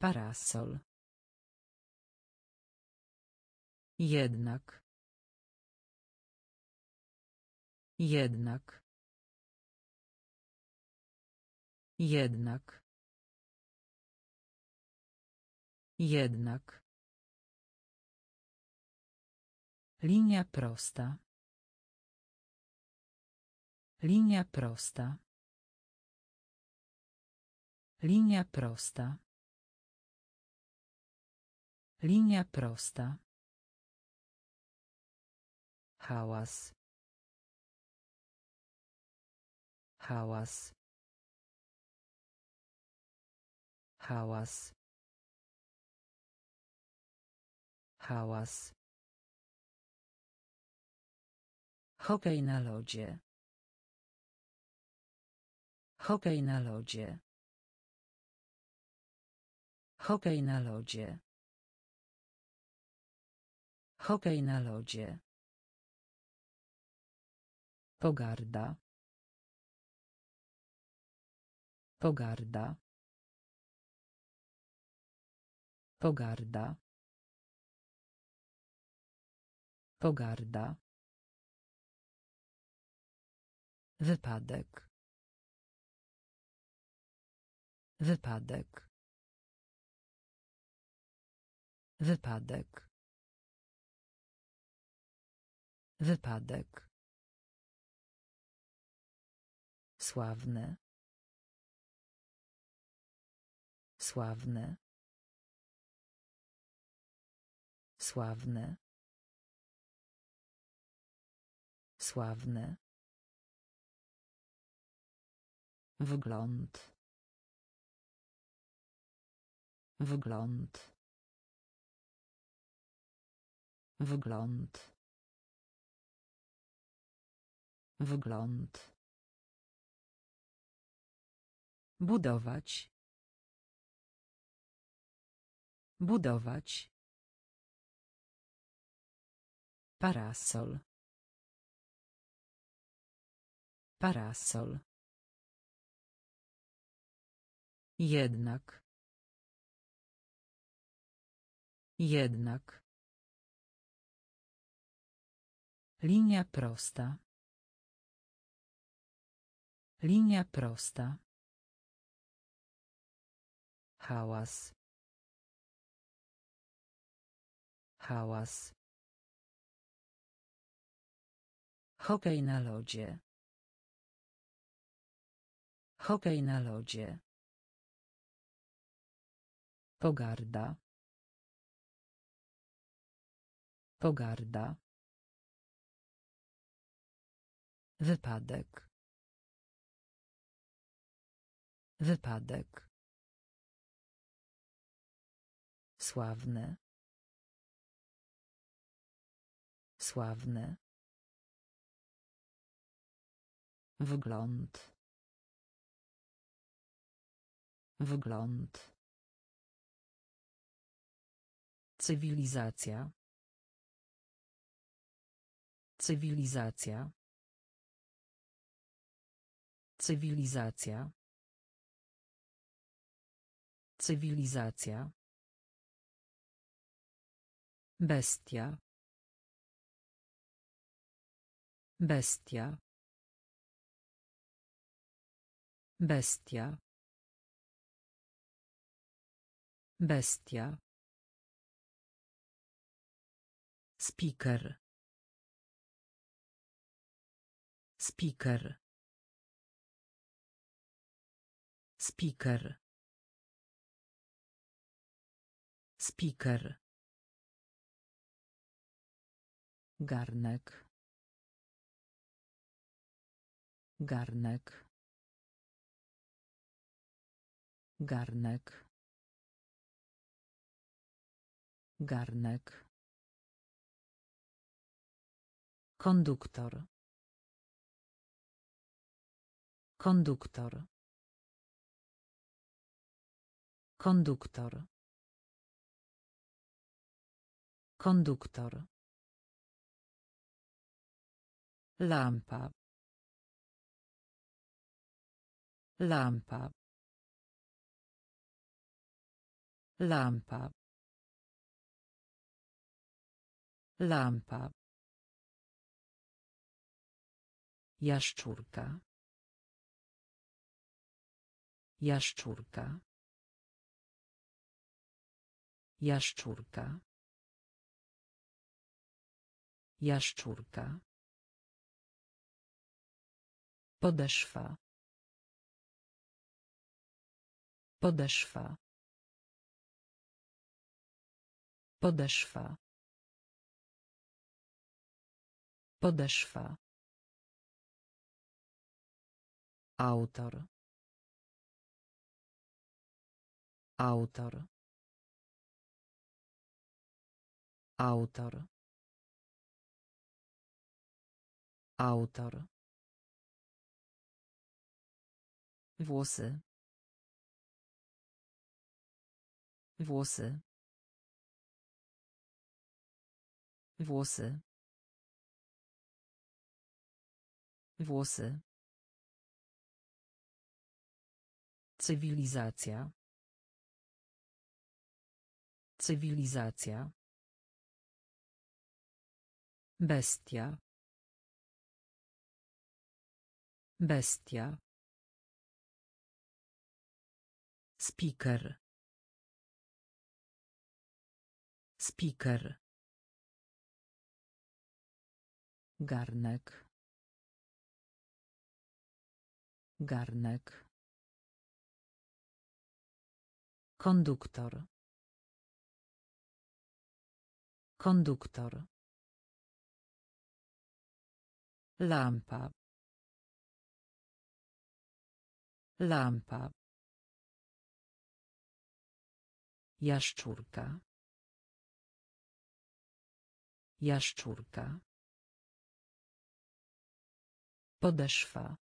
S2: Parasol. Jednak. Jednak. Jednak. Jednak. Linia prosta. Linia prosta. Linia prosta. Linia prosta. Hałas. hałas hałas hałas hokej na lodzie hokej na lodzie hokej na lodzie hokej na lodzie Pogarda. Pogarda. Pogarda. Pogarda. Wypadek. Wypadek. Wypadek. Wypadek. Sławny. Sławny. Sławny. Sławny. Wgląd. Wgląd. Wgląd. Wgląd. Budować. Budować. Parasol. Parasol. Jednak. Jednak. Linia prosta. Linia prosta. Hałas. Hałas. Hokej na lodzie. Hokej na lodzie. Pogarda. Pogarda. Wypadek. Wypadek. Sławny. Sławny. Wygląd. Wygląd. Cywilizacja. Cywilizacja. Cywilizacja. Cywilizacja. Bestia. Bestia. Bestia. Bestia. Speaker. Speaker. Speaker. Speaker. Garnek. Garnek. Garnek. Garnek. Konduktor. Konduktor. Konduktor. Konduktor. Lampa. Lampa. Lampa. Lampa. Jaszczurka. Jaszczurka. Jaszczurka. Jaszczurka. Podeszwa. Podeszwa. Podeszwa. Podeszwa. Autor. Autor. Autor. Autor. Włosy. Włosy. Włosy. Włosy. Cywilizacja. Cywilizacja. Bestia. Bestia. Speaker. Speaker. Garnek. Garnek. Konduktor. Konduktor. Lampa. Lampa. Jaszczurka. Jaszczurka. Podeszwa.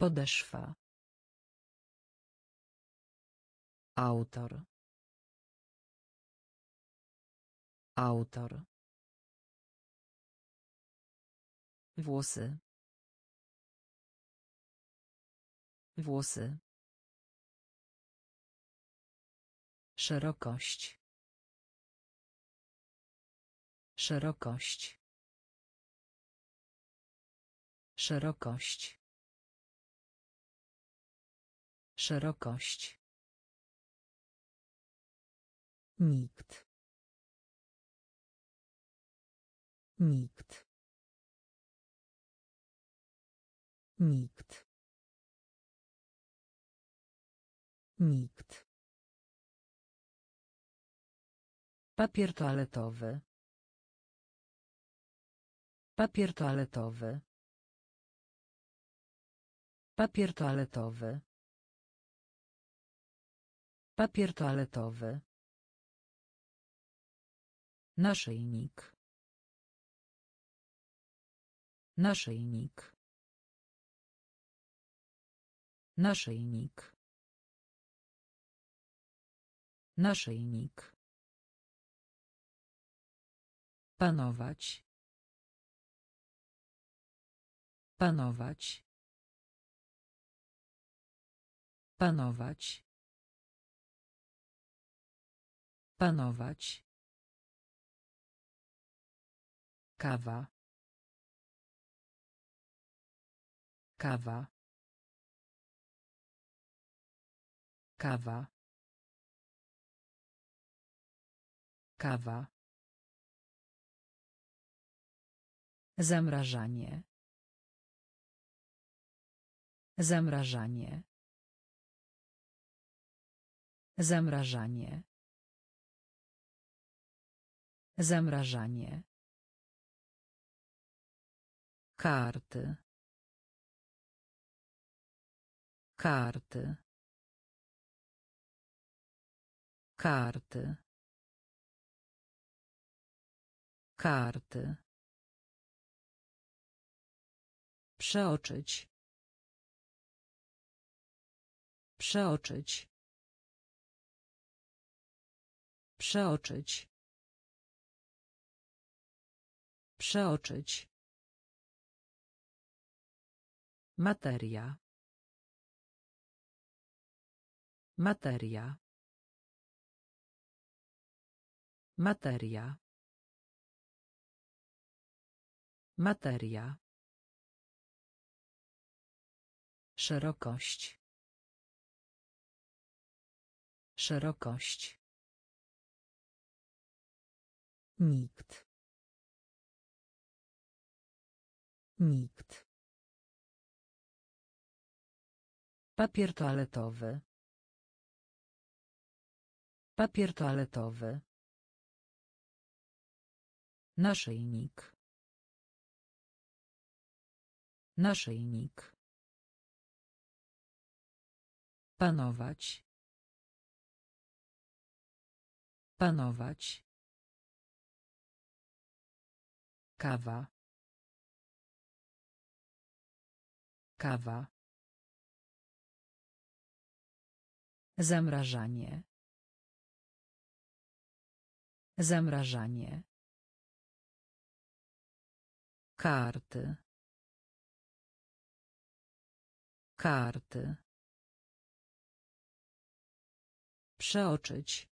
S2: Podeszwa. Autor. Autor. Włosy. Włosy. Szerokość. Szerokość. Szerokość. Szerokość. Nikt. Nikt. Nikt. Nikt. Papier toaletowy. Papier toaletowy. Papier toaletowy. Papier toaletowy. Naszyjnik. Naszyjnik. Naszyjnik. Naszyjnik. Panować. Panować. Panować. Panować. Kawa. Kawa. Kawa. Kawa. Zamrażanie. Zamrażanie. Zamrażanie. Zamrażanie. Karty. Karty. Karty. Karty. Przeoczyć. Przeoczyć. Przeoczyć. Przeoczyć. Materia. Materia. Materia. Materia. Szerokość. Szerokość. Nikt. Nikt. Papier toaletowy. Papier toaletowy. Naszyjnik. Naszyjnik. Panować. Panować. Kawa. Kawa. Zamrażanie. Zamrażanie. Karty. Karty. Przeoczyć.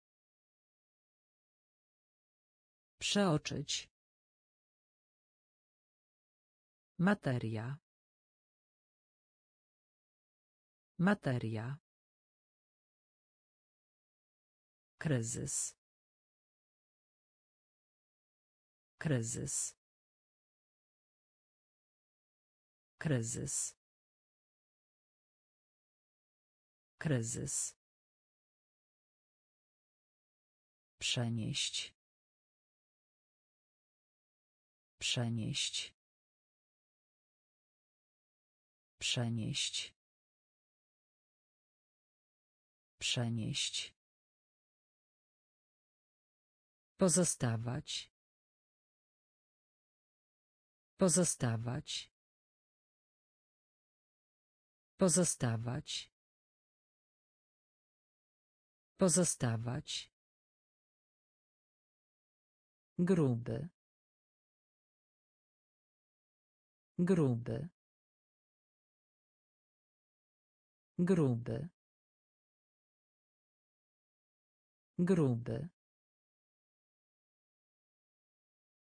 S2: Przeoczyć. Materia. Materia. Kryzys. Kryzys. Kryzys. Kryzys. Przenieść. Przenieść. Przenieść. Przenieść. Pozostawać. Pozostawać. Pozostawać. Pozostawać. Gruby. gruby gruby gruby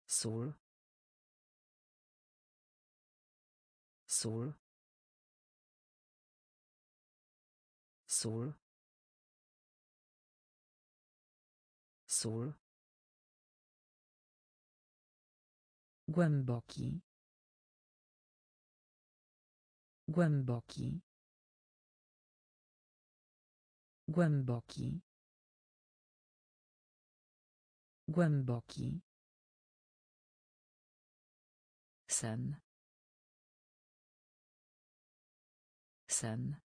S2: sól sól sól sól głęboki Głęboki. Głęboki. Głęboki. Sen. Sen.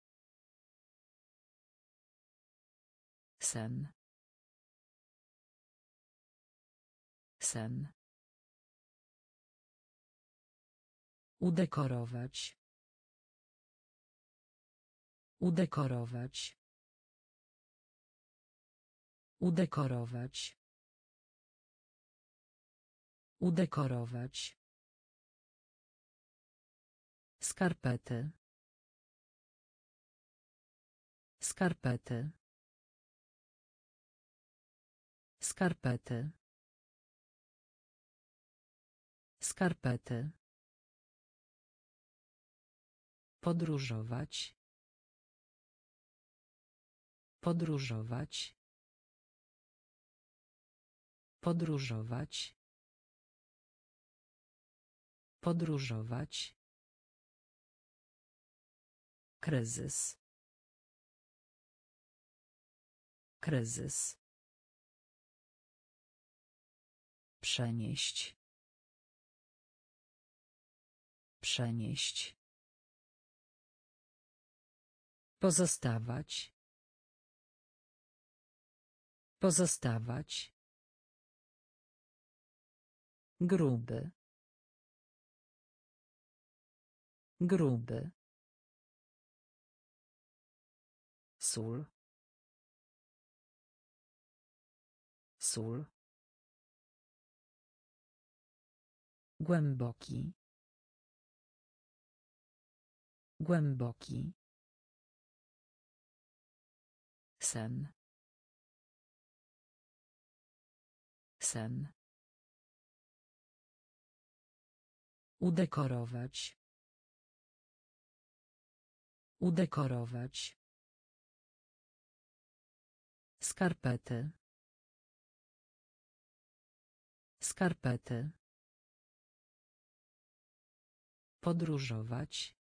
S2: Sen. Sen. Udekorować. Udekorować. Udekorować. Udekorować. Skarpety. Skarpety. Skarpety. Skarpety. Podróżować. Podróżować. Podróżować. Podróżować. Kryzys. Kryzys. Przenieść. Przenieść. Pozostawać. Pozostawać. Gruby. Gruby. Sól. Sól. Głęboki. Głęboki. Sen. Sen. Udekorować. Udekorować. Skarpety. Skarpety. Podróżować.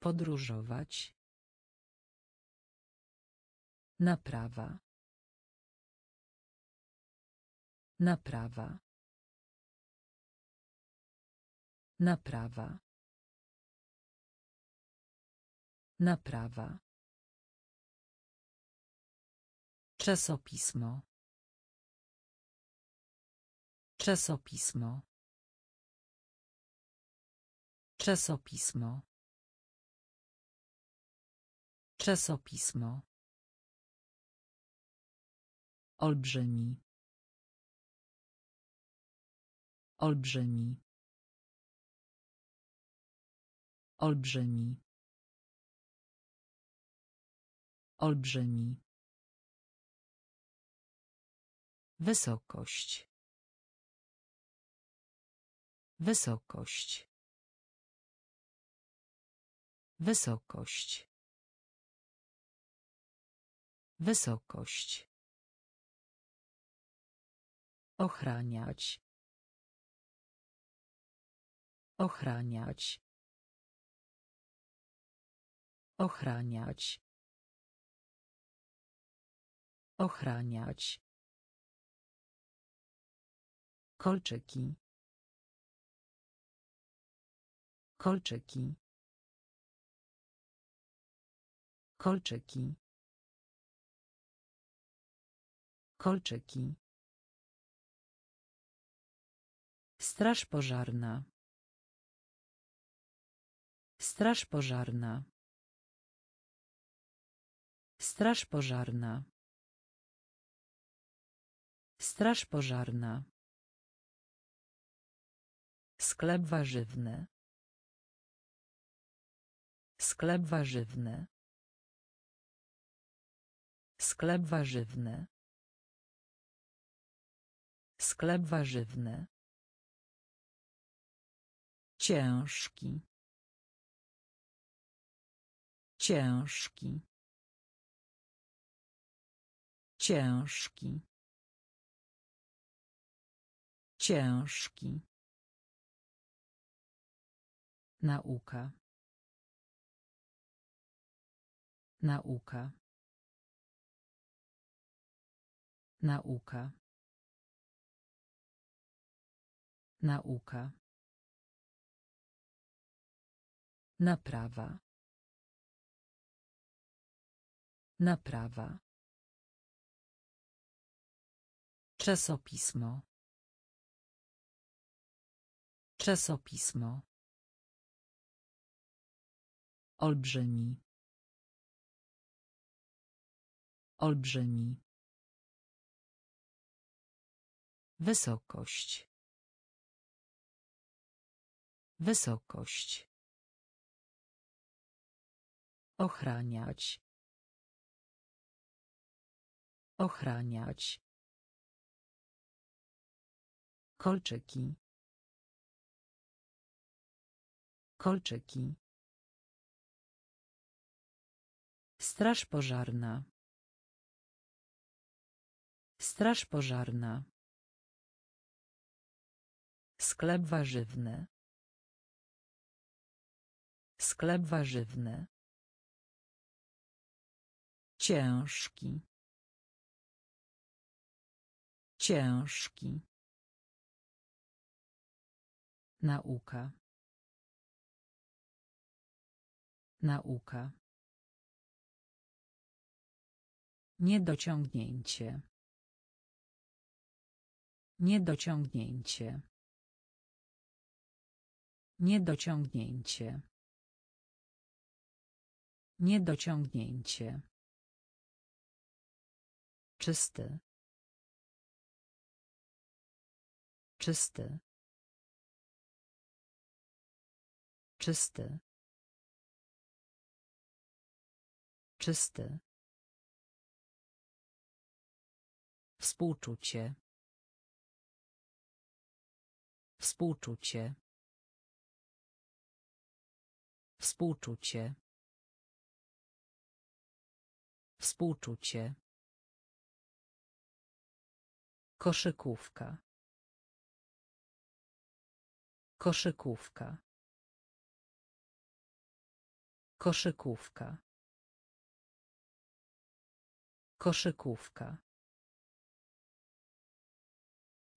S2: Podróżować. Naprawa. Naprawa. Naprawa. Naprawa. Czasopismo. Czasopismo. Czasopismo. Czasopismo. Olbrzymi. Olbrzymi. Olbrzymi. Olbrzymi. Wysokość. Wysokość. Wysokość. Wysokość. Ochraniać. Ochraniać. Ochraniać. Ochraniać. Kolczyki. Kolczyki. Kolczyki. Kolczyki. Straż pożarna. Straż pożarna. Straż pożarna. Straż pożarna. Sklep warzywny. Sklep warzywny. Sklep warzywny. Sklep warzywny. Ciężki. Ciężki. Ciężki. Ciężki. Nauka. Nauka. Nauka. Nauka. Naprawa. Naprawa. Czasopismo. Czasopismo. Olbrzymi. Olbrzymi. Wysokość. Wysokość. Ochraniać. Ochraniać. Kolczyki. Kolczyki. Straż pożarna. Straż pożarna. Sklep warzywny. Sklep warzywny. Ciężki. Ciężki. Nauka. Nauka. Niedociągnięcie. Niedociągnięcie. Niedociągnięcie. Niedociągnięcie. Czysty. czysty czysty czysty współczucie współczucie współczucie współczucie koszykówka Koszykówka. Koszykówka. Koszykówka.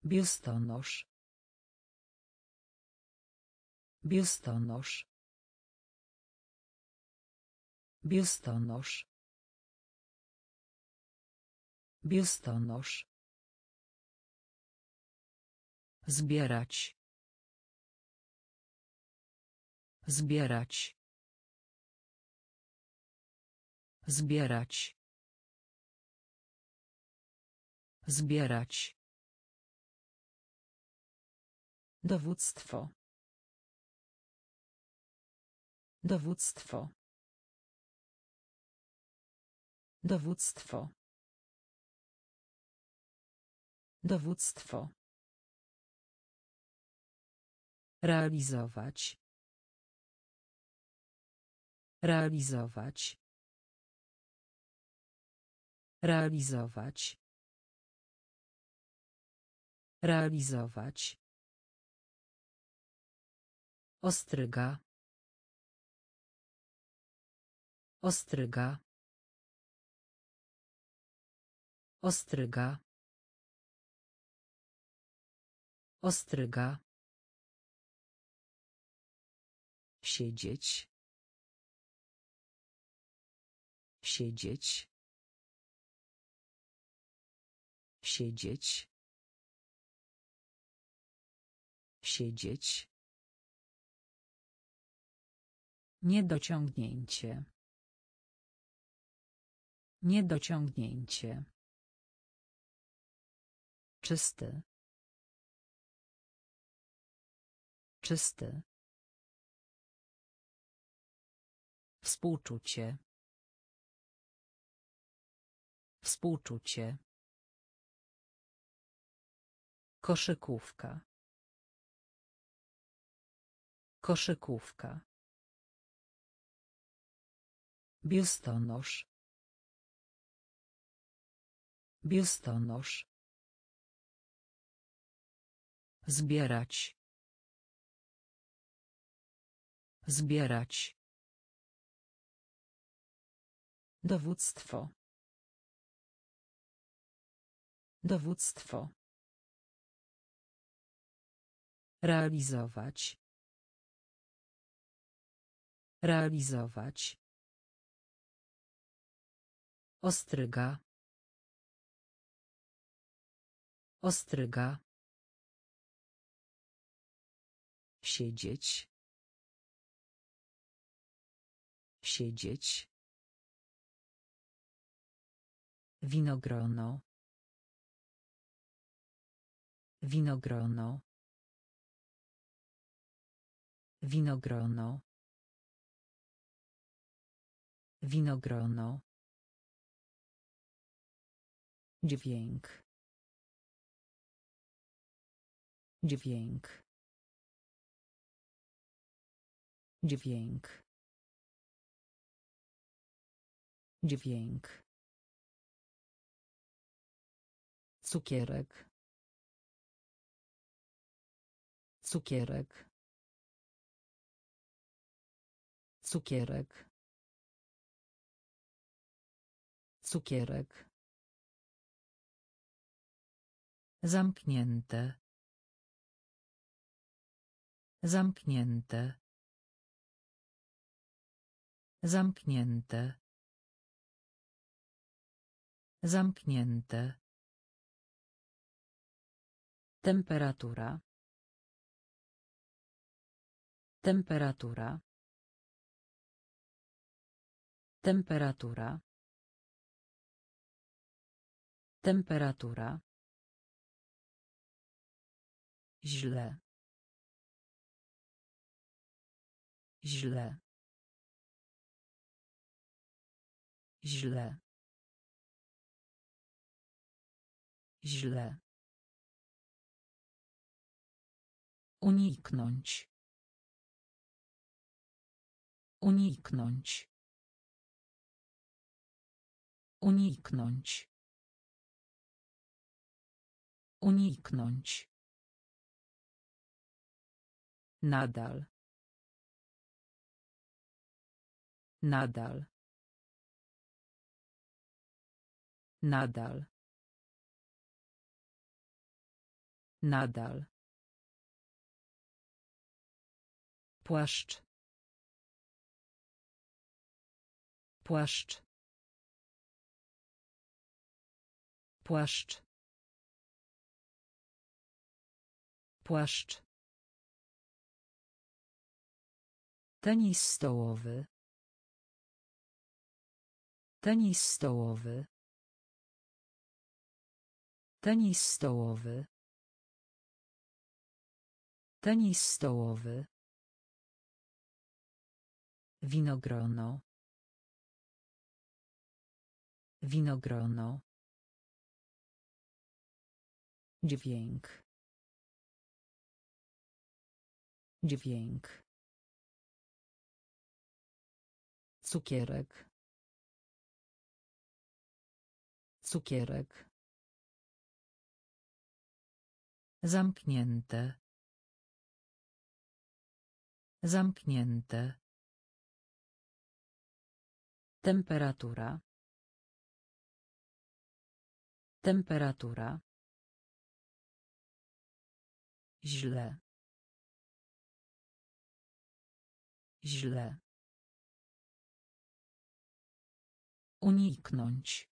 S2: Biustonosz. Biustonosz. Biustonosz. Biustonosz. Zbierać. Zbierać. Zbierać. Zbierać. Dowództwo. Dowództwo. Dowództwo. Dowództwo. Realizować. Realizować. Realizować. Realizować. Ostryga. Ostryga. Ostryga. Ostryga. Siedzieć. Siedzieć. Siedzieć. Siedzieć. Niedociągnięcie. Niedociągnięcie. Czysty. Czysty. Współczucie. Współczucie. Koszykówka. Koszykówka. Biustonosz. Biustonosz. Zbierać. Zbierać. Dowództwo. Dowództwo. Realizować. Realizować. Ostryga. Ostryga. Siedzieć. Siedzieć. Winogrono. Winogrono. Winogrono. Winogrono. Dźwięk. Dźwięk. Dźwięk. Dźwięk. Cukierek. Cukierek. Cukierek. Cukierek. Zamknięte. Zamknięte. Zamknięte. Zamknięte. Temperatura. Temperatura. Temperatura. Temperatura. Źle. Źle. Źle. Źle. Uniknąć. Uniknąć. Uniknąć. Uniknąć. Nadal. Nadal. Nadal. Nadal. Płaszcz. Płaszcz. Płaszcz. Płaszcz. Tenis stołowy. Tenis stołowy. Tenis stołowy. Tenis stołowy. Winogrono. Winogrono. Dźwięk. Dźwięk. Cukierek. Cukierek. Zamknięte. Zamknięte. Temperatura. Temperatura. Źle. Źle. Uniknąć.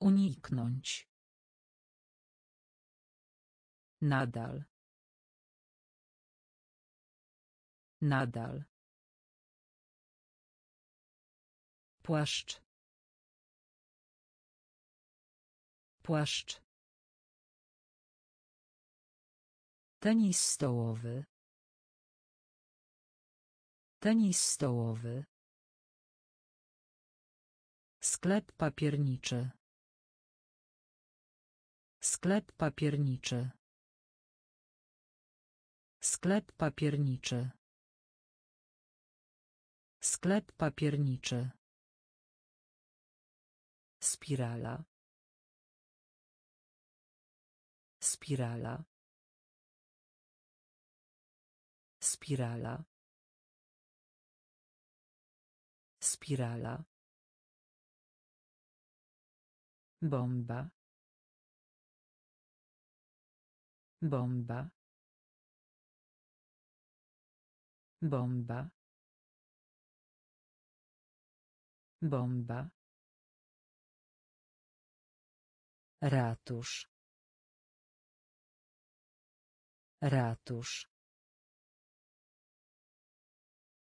S2: Uniknąć. Nadal. Nadal. Płaszcz. Płaszcz. Tenis stołowy. Tenis stołowy.
S1: Sklep papierniczy. Sklep papierniczy. Sklep papierniczy.
S2: Sklep papierniczy. Spirala. Spirala. Spirala. Spirala. Bomba. Bomba. Bomba. Bomba. Ratusz. Ratusz.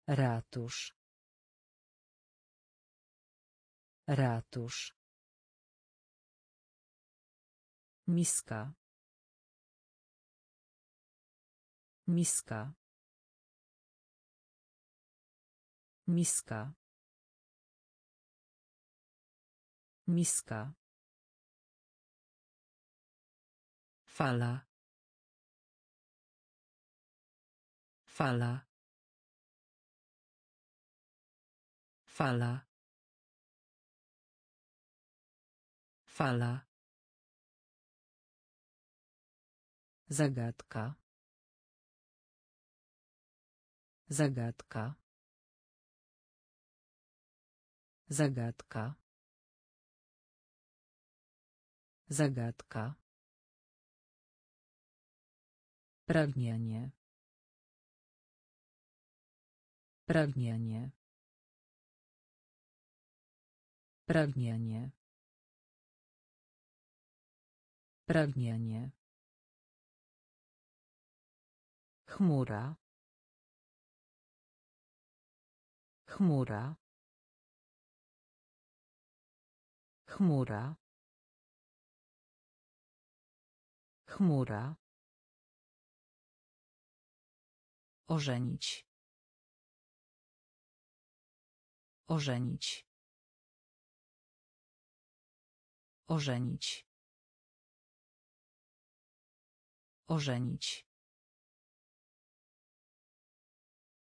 S2: Ratusz. Ratusz. Miska. Miska. Miska. Miska. Fala. Fala. Fala. Fala. Zagadka. Zagadka. Zagadka. Zagadka. Pragnienie. Pragnienie. Pragnienie. Pragnienie. Chmura. Chmura. Chmura. Chmura. Ożenić. Ożenić. Ożenić. Ożenić.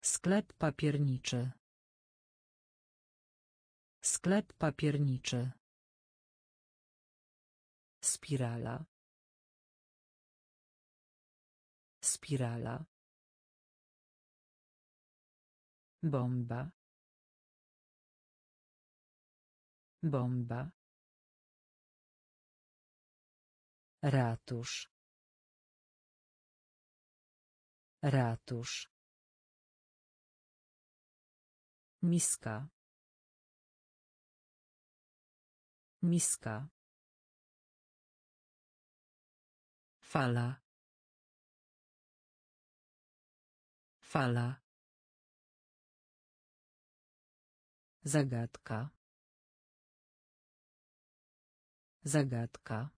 S2: Sklep papierniczy. Sklep papierniczy. Spirala. Spirala. Bomba. Bomba. Ratusz. Ratusz. Miska. Miska. Fala. Fala. Zagadka. Zagadka.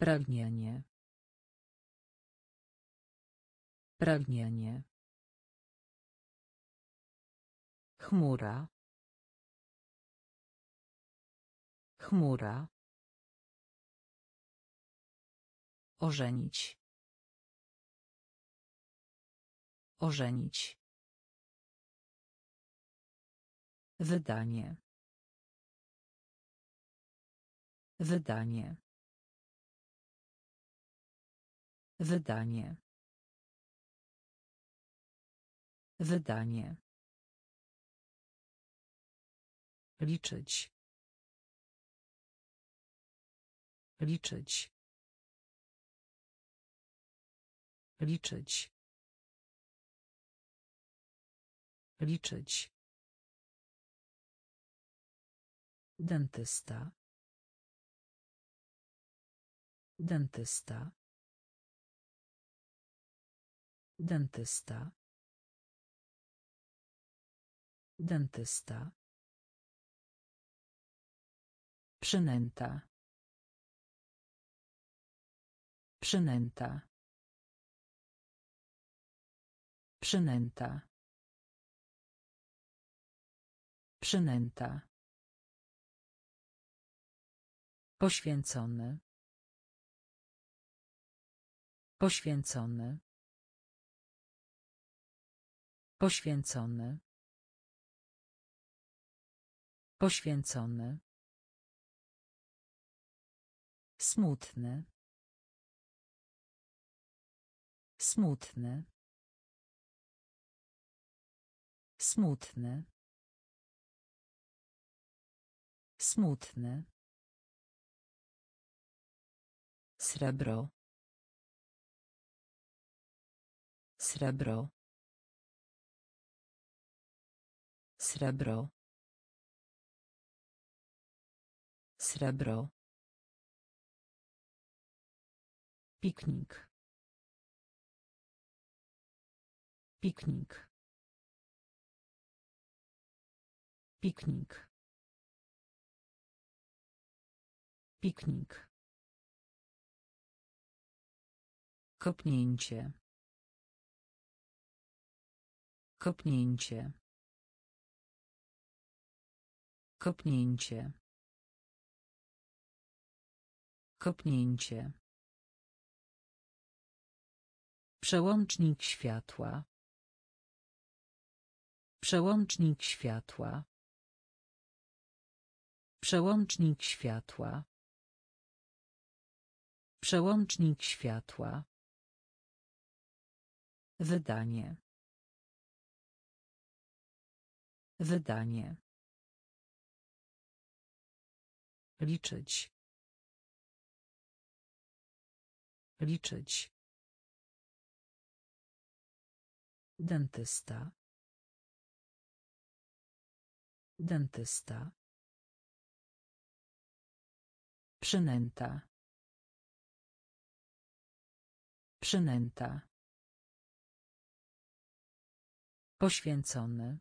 S2: Pragnienie. Pragnienie. Chmura. Chmura. Ożenić. Ożenić. Wydanie. Wydanie. Wydanie. Wydanie. Liczyć. Liczyć. Liczyć. Liczyć. Dentysta. Dentysta. Dentysta. Dentysta. Przynęta. Przynęta. Przynęta. Przynęta. Poświęcony. Poświęcony. Poświęcony. Poświęcony. Smutny. Smutny. Smutny. Smutny. Srebro. Srebro. Srebro. Srebro. Piknik. Piknik. Piknik. Piknik. Kopnięcie. Kopnięcie. Kopnięcie. Kopnięcie. Przełącznik światła. Przełącznik światła. Przełącznik światła. Przełącznik światła. Wydanie. Wydanie. Liczyć. Liczyć. Dentysta. Dentysta. Przynęta. Przynęta. Poświęcony.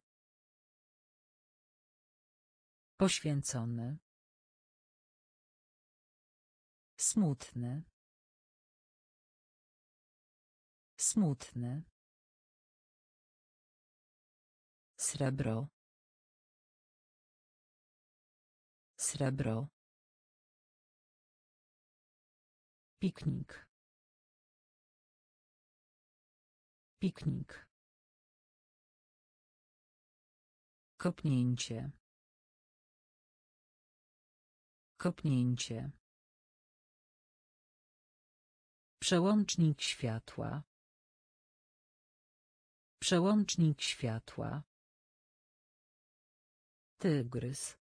S2: Poświęcony. Smutny. Smutny. Srebro. Srebro. Piknik. Piknik. Kopnięcie. Kopnięcie. Przełącznik światła. Przełącznik światła. Tygrys.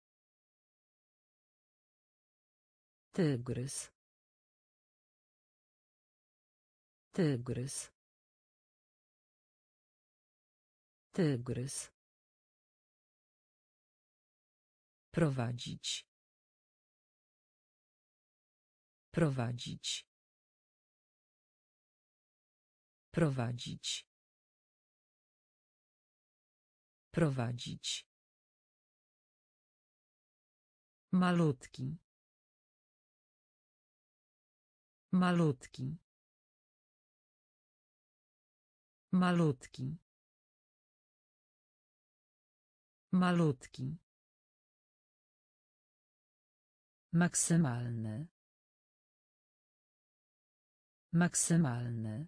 S2: Tygrys. Tygrys. Tygrys. Prowadzić. Prowadzić. Prowadzić. Prowadzić. Malutki. Malutki. Malutki. Malutki. Maksymalny. Maksymalny.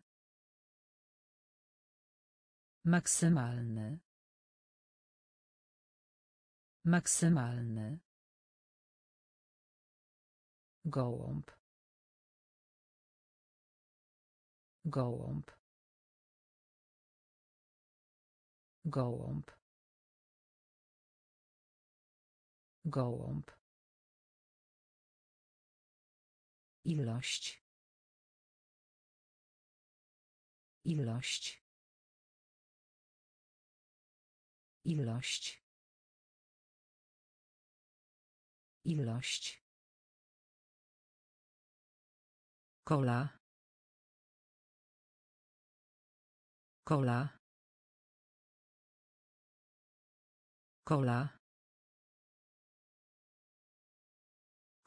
S2: Maksymalny. Maksymalny. Gołąb. Gołąb. Gołąb. Gołąb. Ilość. Ilość. Ilość. Ilość. Kola. Kola. Kola.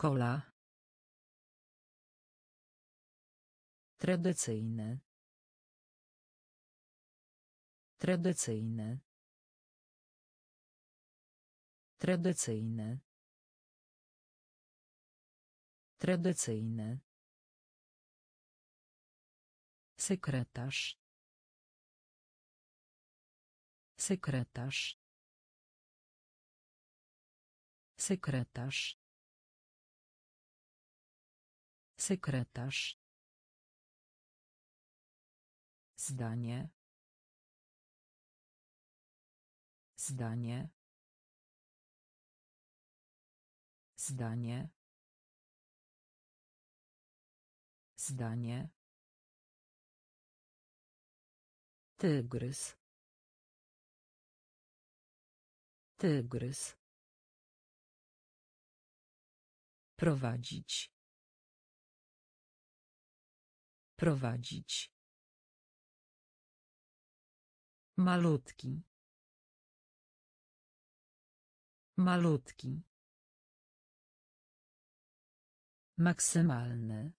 S2: Kola. tradycyjne tradycyjne, tradycyjne, tradycyjne, Sekretarz. Sekretarz. Sekretarz. Sekretarz. Zdanie. Zdanie. Zdanie. Zdanie. Tygrys. Tygrys. Prowadzić. Prowadzić. Malutki. Malutki. Maksymalny.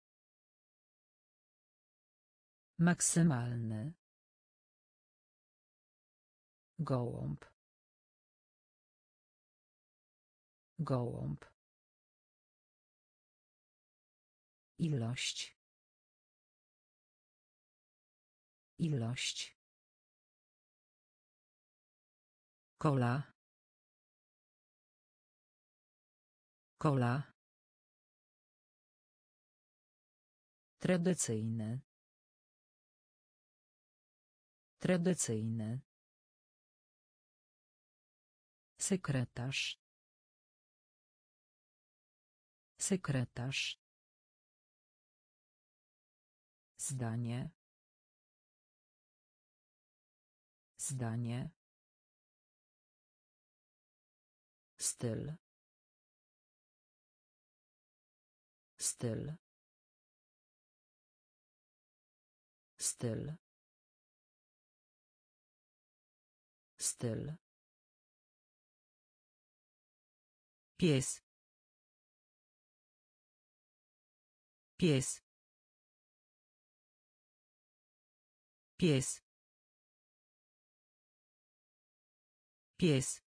S2: Maksymalny. Gołąb. Gołąb. Ilość. Ilość. Kola. Kola. Tradycyjne. Tradycyjne. Sekretarz. Sekretarz. Zdanie. Zdanie. Styl. styl styl styl pies pies pies pies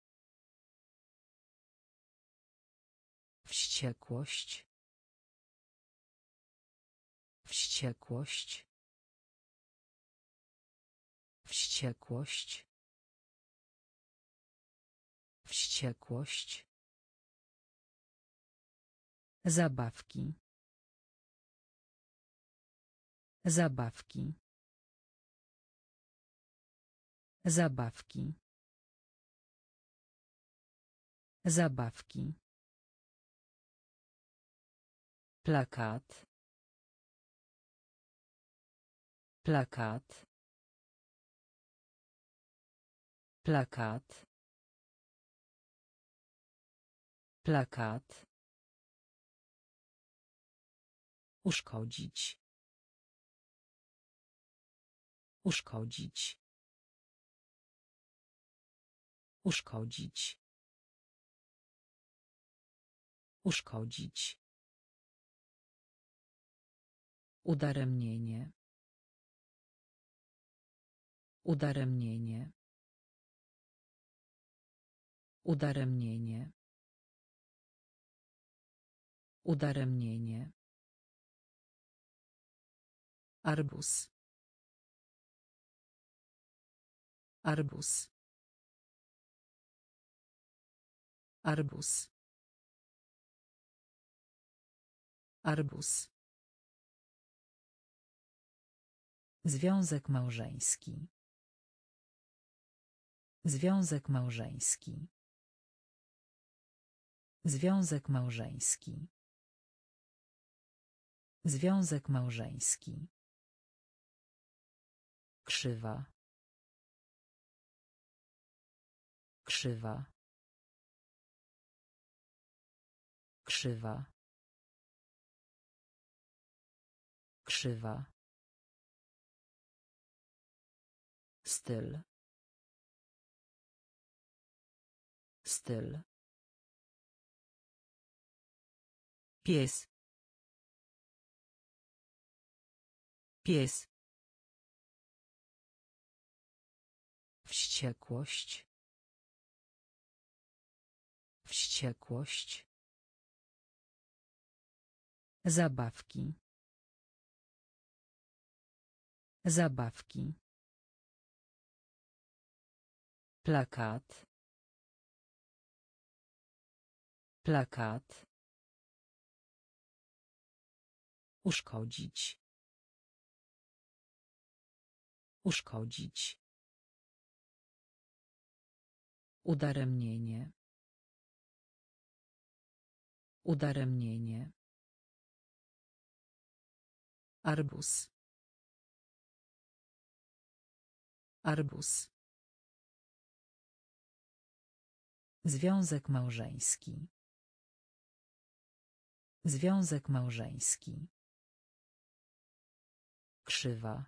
S2: Wściekłość. Wściekłość. Wściekłość. Wściekłość. Zabawki. Zabawki. Zabawki. Zabawki. Plakat. plakat plakat plakat uszkodzić uszkodzić uszkodzić uszkodzić udaremnienie Udaremnienie. Udaremnienie. Udaremnienie. Arbus. Arbus. Arbus. Arbus. Związek małżeński. Związek małżeński. Związek małżeński. Związek małżeński. Krzywa. Krzywa. Krzywa. Krzywa. Styl. Styl. Pies. Pies. Wściekłość. Wściekłość. Zabawki. Zabawki. Plakat. Plakat. Uszkodzić. Uszkodzić. Udaremnienie. Udaremnienie. Arbus. Arbus. Związek małżeński. Związek małżeński. Krzywa.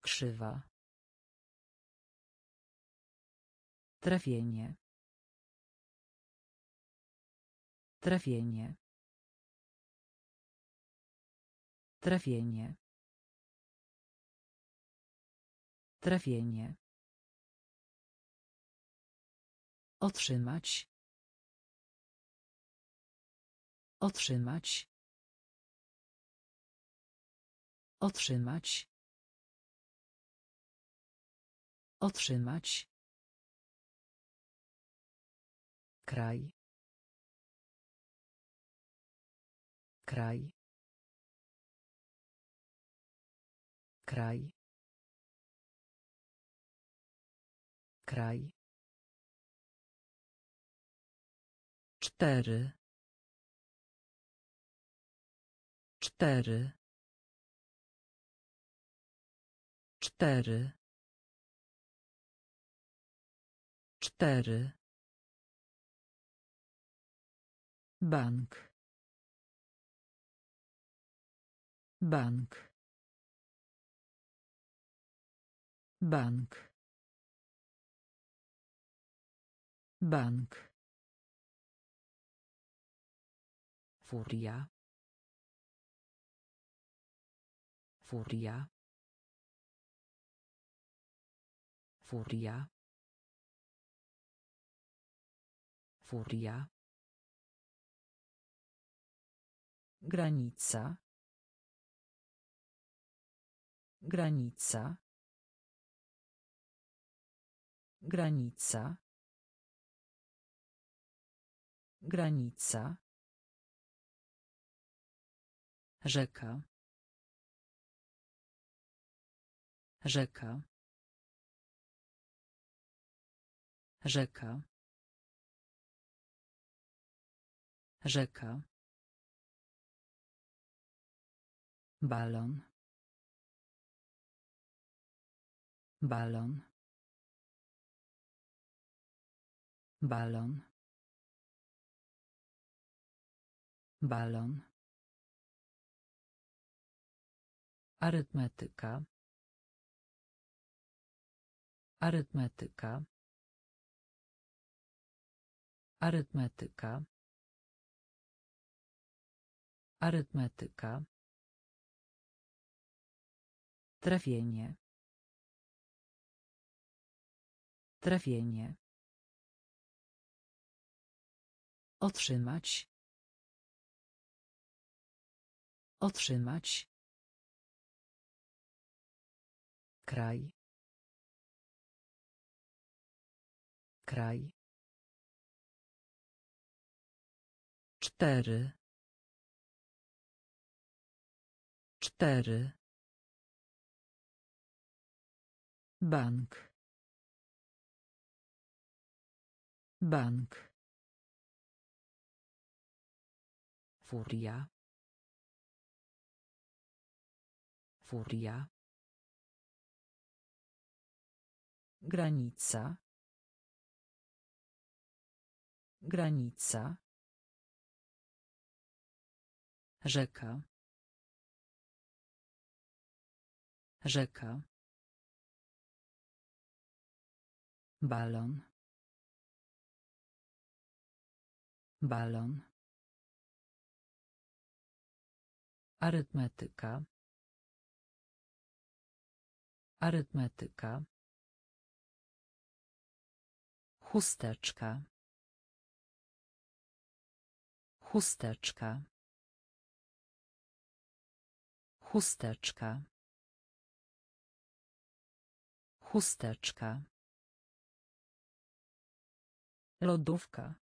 S2: Krzywa. Trawienie. Trawienie. Trawienie. Trawienie. Otrzymać. Otrzymać. Otrzymać. Otrzymać. Kraj. Kraj. Kraj. Kraj. Cztery. cztery cztery cztery bank bank bank bank furia Furia. Furia. Furia. Granica. Granica. Granica. Granica. Rzeka. Rzeka. Rzeka. Rzeka. Balon. Balon. Balon. Balon. Arytmetyka. Arytmetyka. Arytmetyka. Arytmetyka. Trawienie. Trawienie. Otrzymać. Otrzymać. Kraj. Kraj. Cztery. Cztery. Bank. Bank. Furia. Furia. Granica. Granica. Rzeka. Rzeka. Balon. Balon. Arytmetyka. Arytmetyka. Chusteczka. Chusteczka. Chusteczka. Chusteczka. Lodówka.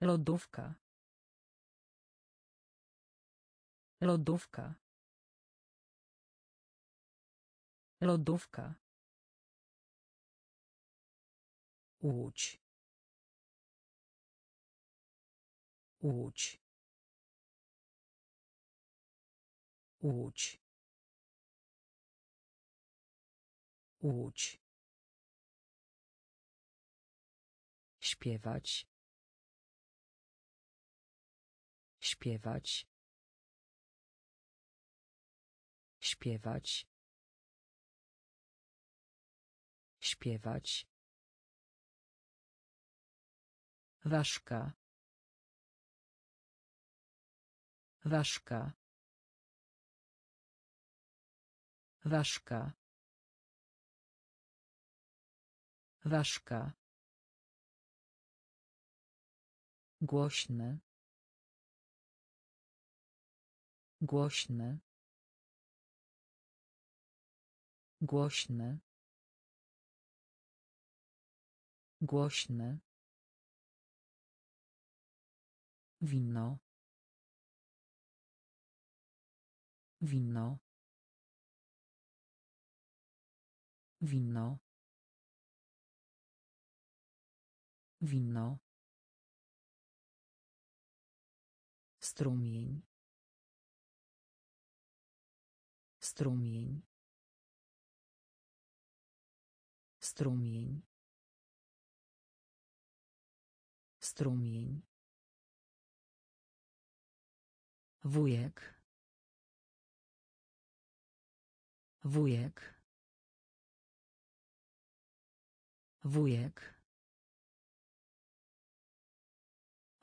S2: Lodówka. Lodówka. Lodówka. Łódź. Łódź. Łódź. Łódź. Śpiewać. Śpiewać. Śpiewać. Śpiewać. Ważka. Ważka. Ważka. Ważka. Głośny. Głośny. Głośny. Głośny. Wino. Winno. Winno. Winno. Strumień. Strumień. Strumień. Strumień. Wujek. Wujek. Wujek.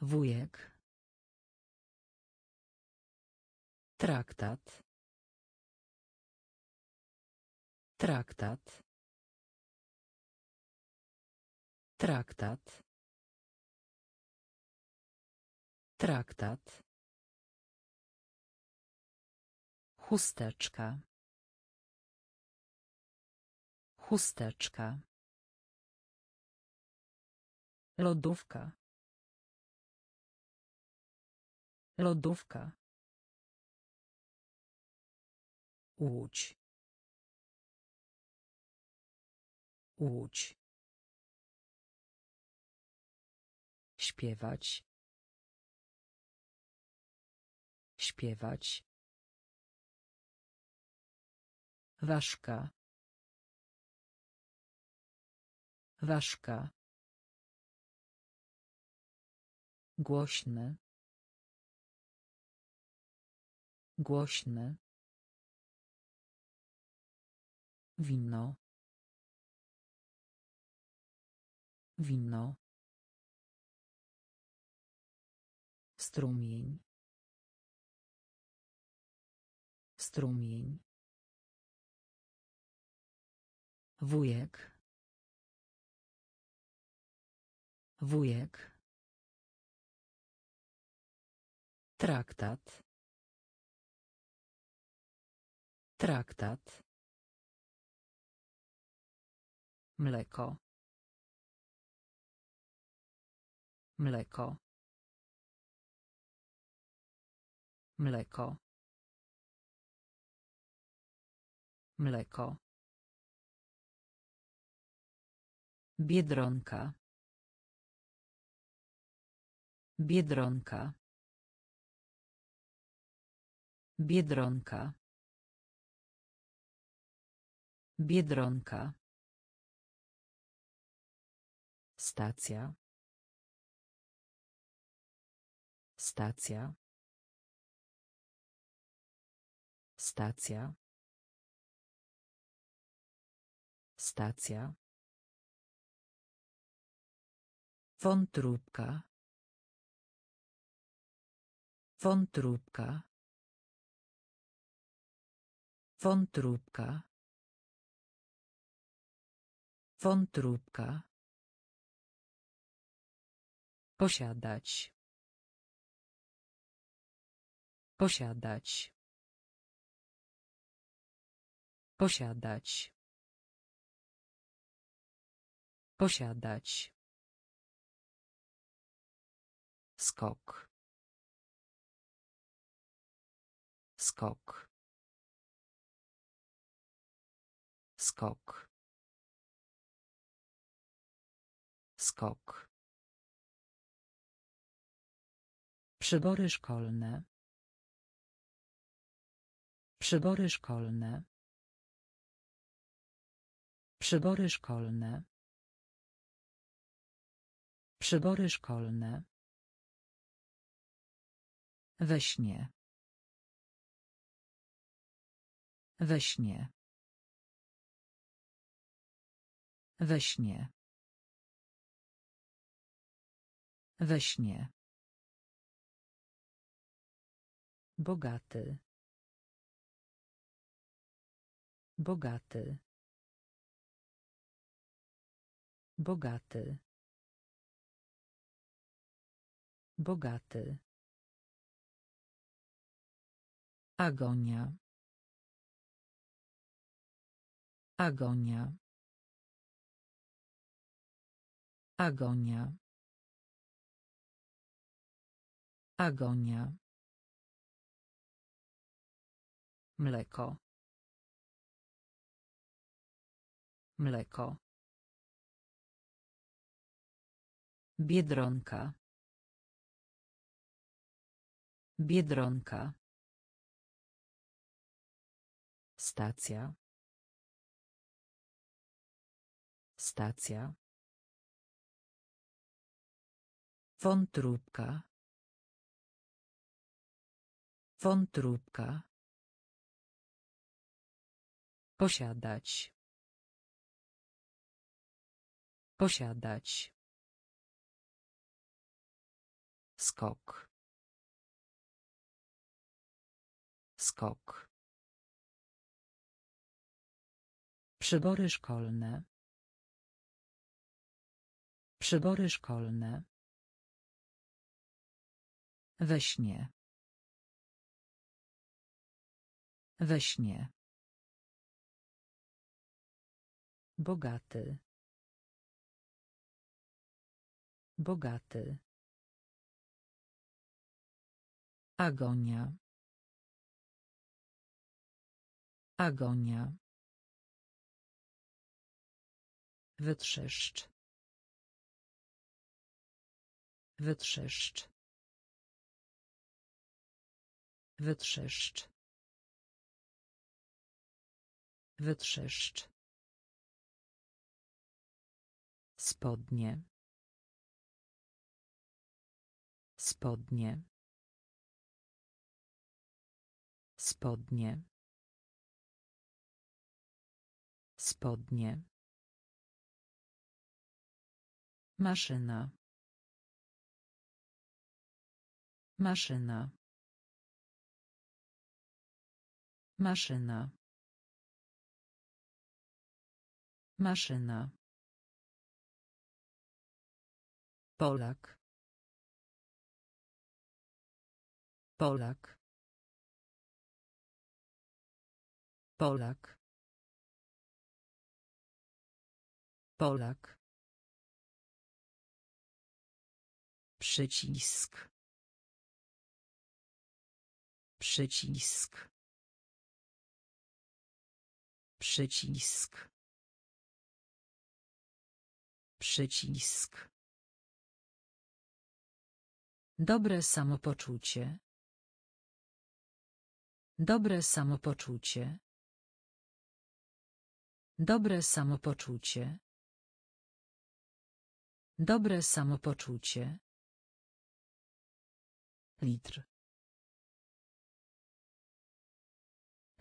S2: Wujek. Traktat. Traktat. Traktat. Traktat. Chusteczka. Chusteczka. Lodówka. Lodówka. Łódź. Łódź. Śpiewać. Śpiewać. Ważka. Ważka. Głośny. Głośny. wino wino Strumień. Strumień. Wujek. Wujek. Traktat. Traktat. Mleko. Mleko. Mleko. Mleko. Biedronka. Biedronka. Biedronka. Biedronka. Stacja. Stacja. Stacja. Stacja. Wątróbka. Wątróbka. Wątróbka. Wątróbka. Posiadać. Posiadać. Posiadać. Posiadać. Skok. skok skok skok przybory szkolne przybory szkolne przybory szkolne przybory szkolne we śnie We śnie. We śnie. We śnie. Bogaty. Bogaty. Bogaty. Bogaty. Agonia. Agonia. Agonia. Agonia. Mleko. Mleko. Biedronka. Biedronka. Stacja. Stacja. Wątróbka. Wątróbka. Posiadać. Posiadać. Skok. Skok. Przybory szkolne. Przybory szkolne. We śnie. We śnie. Bogaty. Bogaty. Agonia. Agonia. Wytrzeszcz. Wytrzeszcz. Wytrzeszcz. Wytrzeszcz. Spodnie. Spodnie. Spodnie. Spodnie. Maszyna. Maszyna. Maszyna. Maszyna. Polak. Polak. Polak. Polak. Przycisk. Przycisk. Przycisk. Przycisk.
S1: Dobre samopoczucie. Dobre samopoczucie. Dobre samopoczucie.
S2: Dobre samopoczucie. Litr.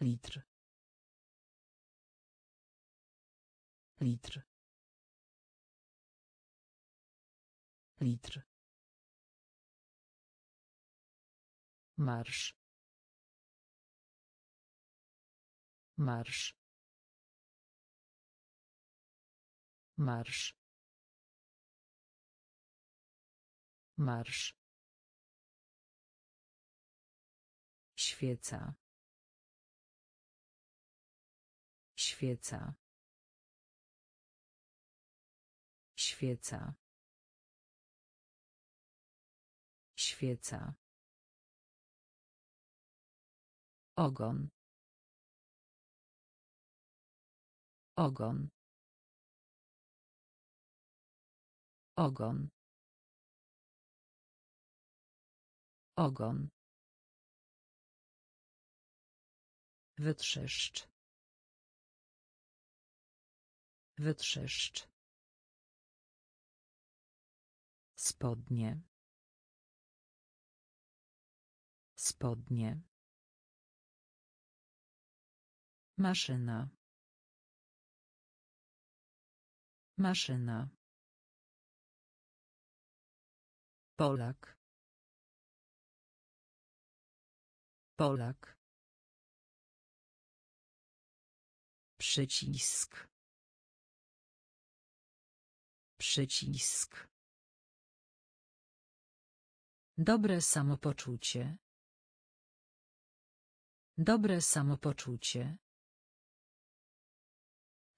S2: litr litr litr marsz marsz marsz marsz świeca Świeca. Świeca. Świeca. Ogon. Ogon. Ogon. Ogon. Wytrzeszcz. Wytrzeszcz. Spodnie. Spodnie. Maszyna. Maszyna. Polak. Polak. Przycisk. Przycisk. Dobre samopoczucie. Dobre samopoczucie.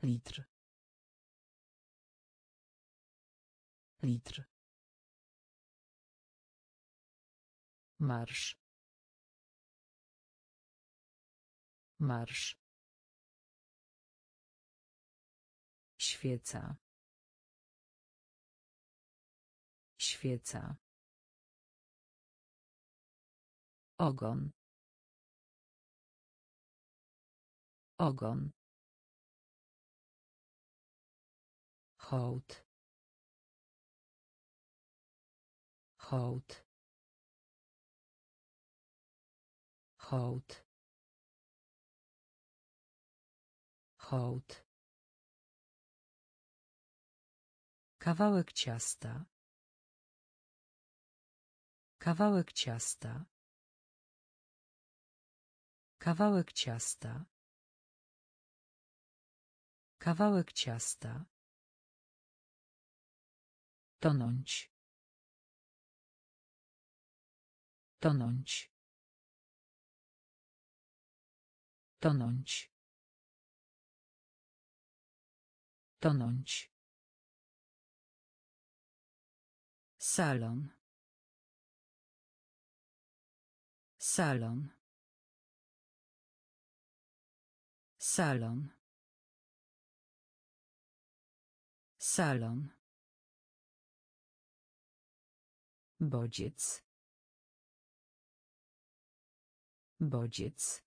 S2: Litr. Litr. Marsz. Marsz. Świeca. Świeca. Ogon. Ogon. Hołd. Hołd. Hołd. Hołd. Kawałek ciasta. Kawałek ciasta. Kawałek ciasta. Kawałek ciasta. Tonąć. Tonąć. Tonąć. Tonąć. Salon. Salon. Salon. Salon. Bodziec. Bodziec.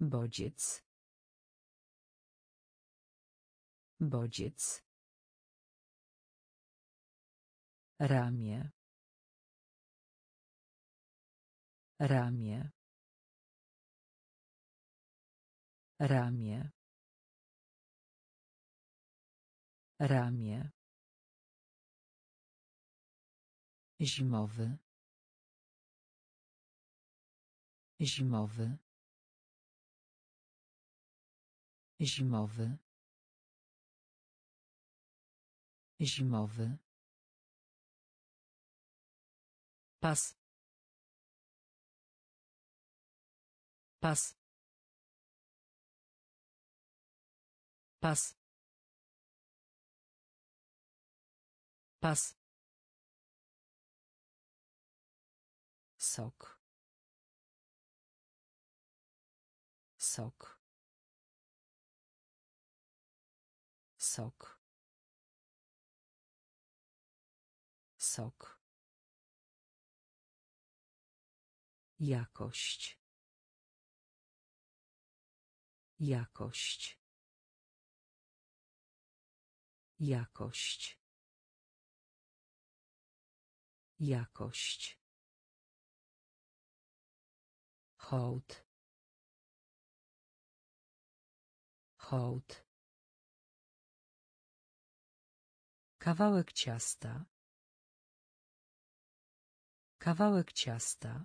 S2: Bodziec. Bodziec. Ramię. Ramię. Ramię. Ramię. Zimowy. Zimowy. Zimowy. Zimowy. Pas. pas pas pas sok sok sok sok jakość Jakość. Jakość. Jakość. Hołd. Hołd. Kawałek ciasta. Kawałek ciasta.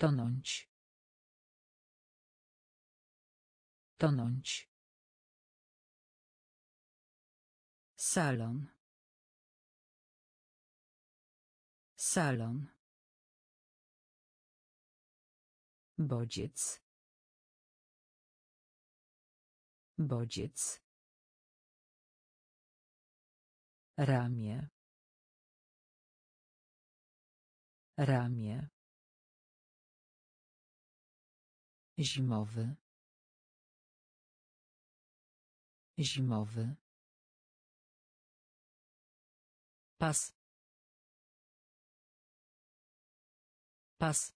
S2: Tonąć. Tonąć. Salon. Salon. Bodziec. Bodziec. Ramię. Ramię. Zimowy. Zimowy. Pas. Pas.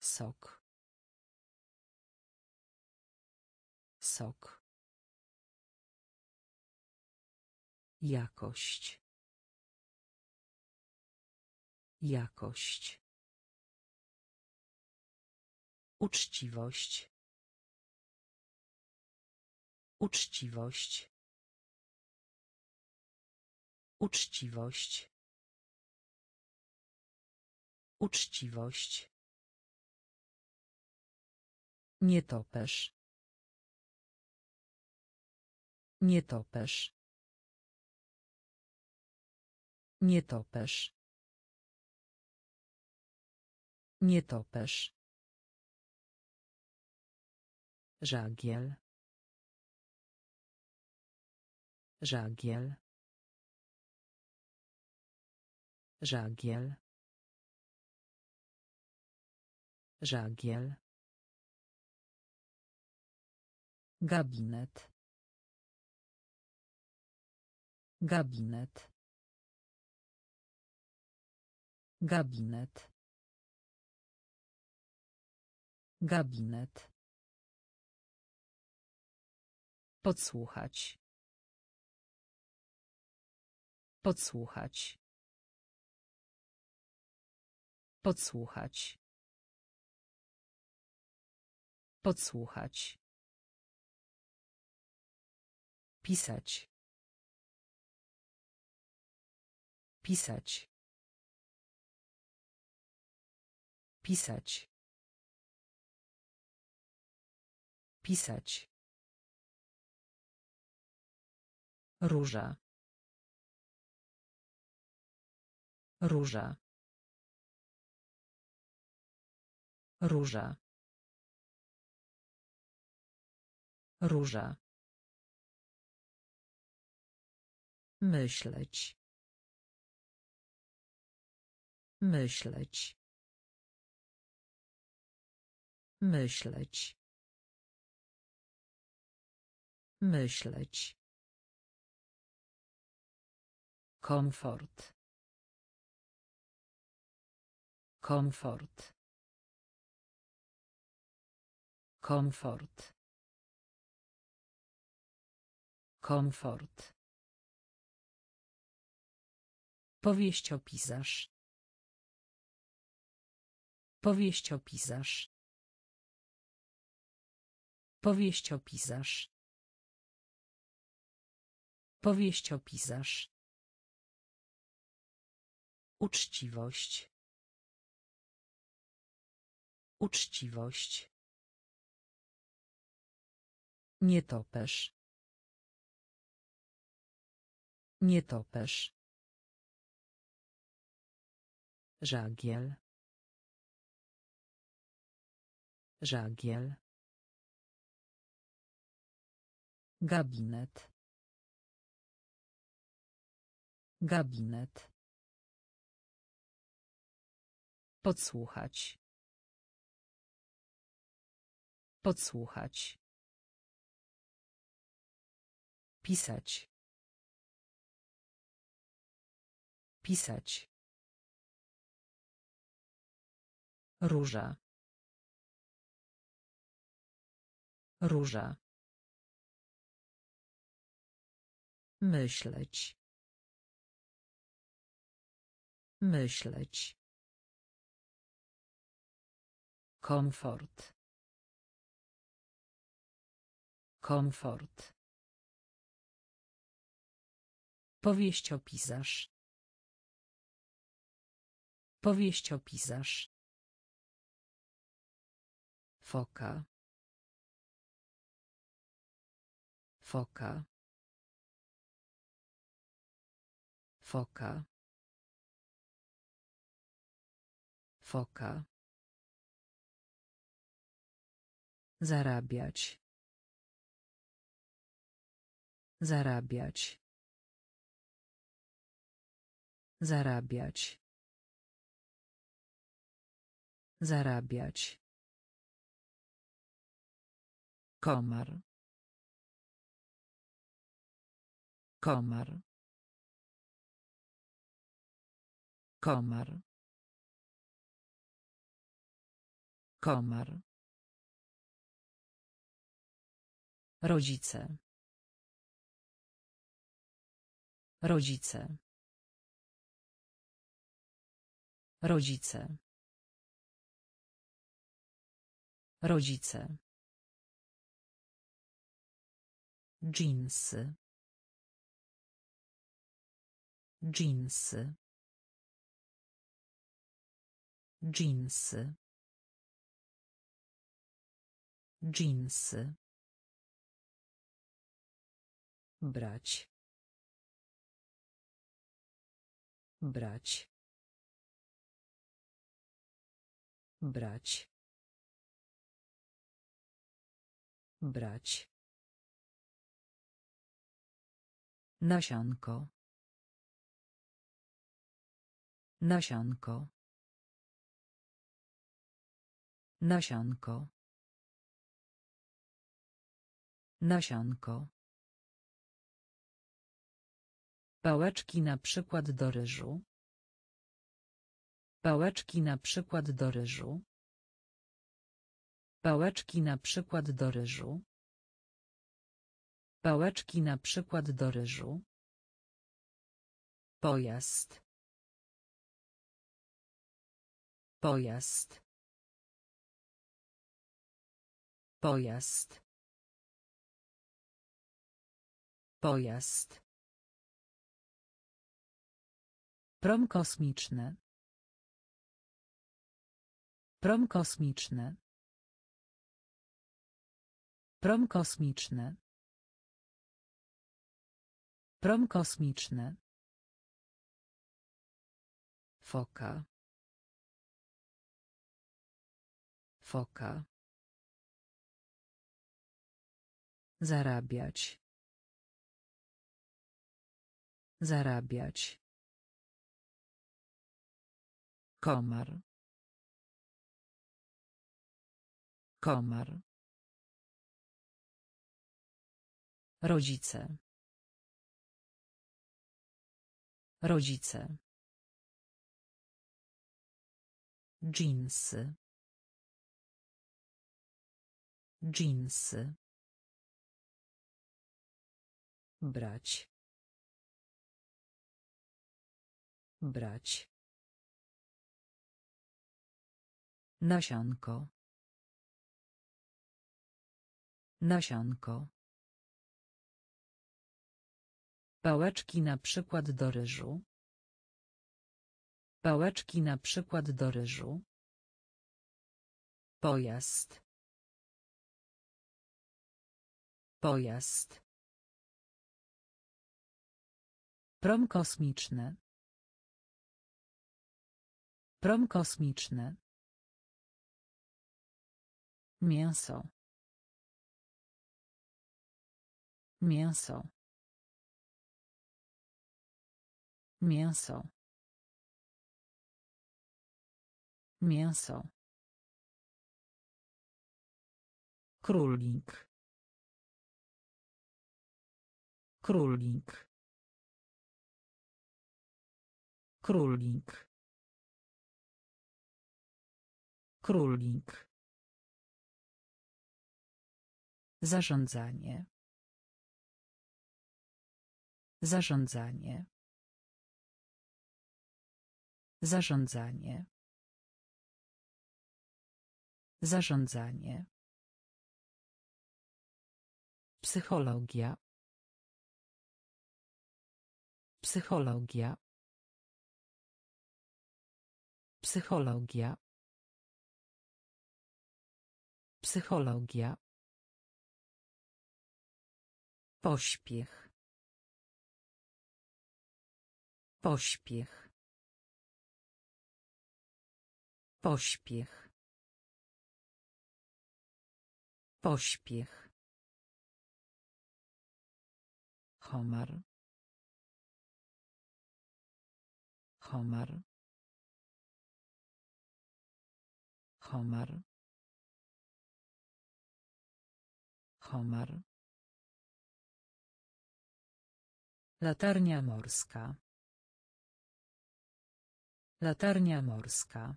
S2: Sok. Sok. Jakość. Jakość. Uczciwość. Uczciwość. Uczciwość. Uczciwość. Nie topesz. Nie topesz. Żagiel. Żagiel. Żagiel. Żagiel. Gabinet. Gabinet. Gabinet. Gabinet. Podsłuchać. Podsłuchać. Podsłuchać. Podsłuchać. Pisać. Pisać. Pisać. Pisać. Róża. róża róża róża myśleć myśleć myśleć myśleć komfort Komfort. Komfort. Komfort. Powieściopisarz. Powieściopisarz. Powieściopisarz. Powieściopisarz. Uczciwość. Uczciwość. Nie topesz. Żagiel. Żagiel. Gabinet. Gabinet. Podsłuchać. Podsłuchać. Pisać. Pisać. Róża. Róża. Myśleć. Myśleć. Komfort. Komfort. Powieściopisarz. Powieściopisarz. Foka. Foka. Foka. Foka. Zarabiać. Zarabiać. Zarabiać. Zarabiać. Komar. Komar. Komar. Komar. Rodzice. Rodzice. Rodzice. Rodzice. Jeansy. Jeansy. Jeansy. Jeansy. Brać. brać brać brać nasionko nasionko nasionko nasionko Pałeczki na przykład do ryżu.
S1: Pałeczki na przykład do ryżu. Pałeczki na przykład do ryżu. Pałeczki na przykład do ryżu. Pojazd.
S2: Pojazd. Pojazd. Pojazd. Prom kosmiczny. Prom kosmiczny. Prom kosmiczny. Prom kosmiczny. Foka. Foka. Zarabiać. Zarabiać. Komar. Komar. Rodzice. Rodzice. Jeansy. Jeansy. Brać. Brać. Nasionko. Nasionko.
S1: Pałeczki na przykład do ryżu. Pałeczki na przykład do ryżu. Pojazd.
S2: Pojazd. Prom kosmiczny. Prom kosmiczny. Mięso. Mięso. Mięso. Mięso. Królik. Królik. Królik. Królik. Zarządzanie. Zarządzanie. Zarządzanie. Zarządzanie. Psychologia. Psychologia. Psychologia. Psychologia. Pośpiech. Pośpiech. Pośpiech. Pośpiech. Homar. Homar. Homar. Homar. Latarnia morska. Latarnia morska.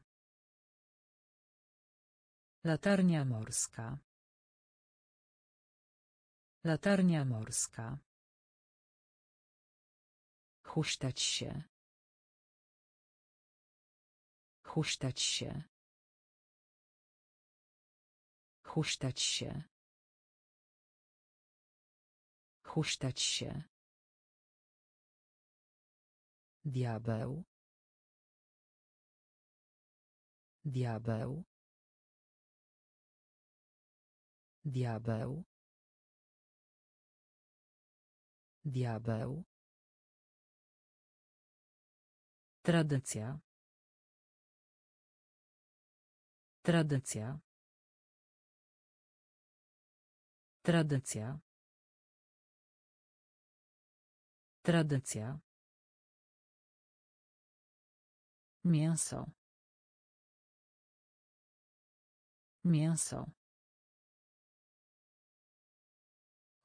S2: Latarnia morska. Latarnia morska. Huśtać się. Huśtać się. Huśtać się. Huśtać się. Diabeł. Diabeł. Diabeł. Diabeł. Tradycja. Tradycja. Tradycja. Tradycja. Mięso. Mięso.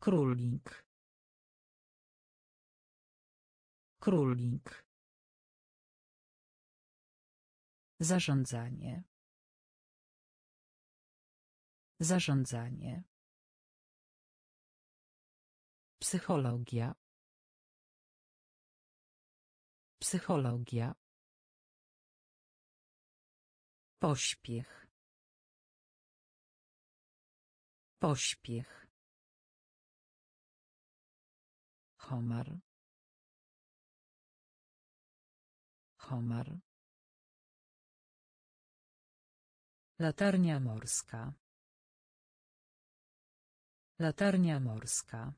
S2: Królik. Królik. Zarządzanie. Zarządzanie. Psychologia. Psychologia. Pośpiech. Pośpiech. Homar. Homar. Latarnia morska. Latarnia morska.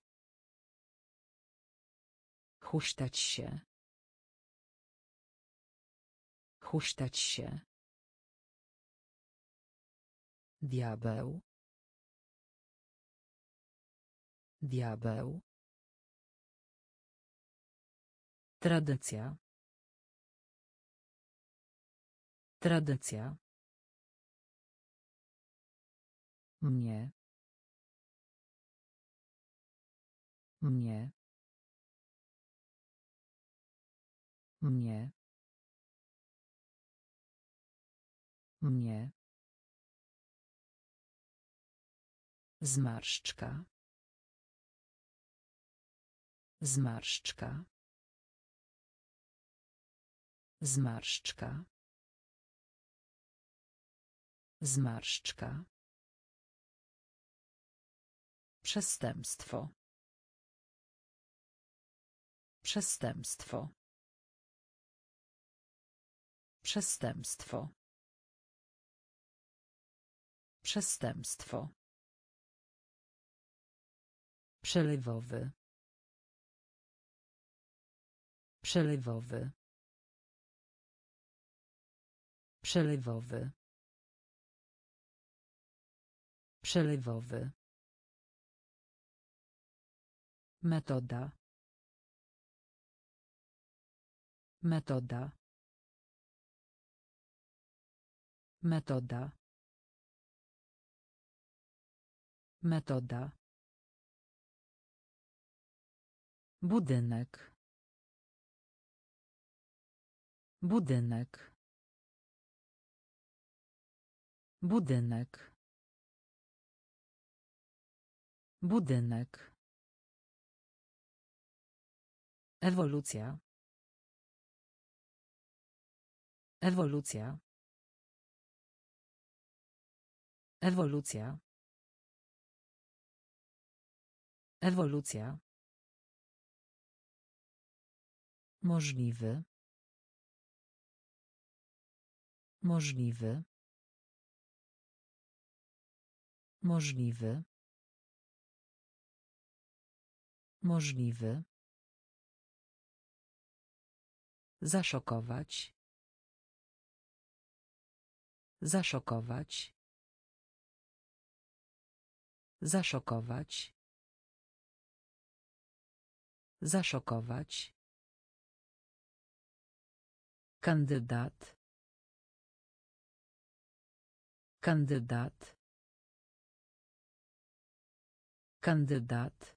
S2: Huśtać się. Huśtać się. Diabeł. Diabeł. Tradycja. Tradycja. Mnie. Mnie. Mnie. Mnie. Zmarszczka. Zmarszczka. Zmarszczka. Zmarszczka. Przestępstwo. Przestępstwo. Przestępstwo. Przestępstwo. Przelewowy. Przelewowy. Przelewowy. Przelewowy. Metoda. Metoda. Metoda. Metoda. Budynek. Budynek. Budynek. Budynek. Ewolucja. Ewolucja. Ewolucja. Ewolucja. Możliwy. Możliwy. Możliwy. Możliwy. Zaszokować. Zaszokować. Zaszokować. Zaszokować. Kandydat. Kandydat. Kandydat.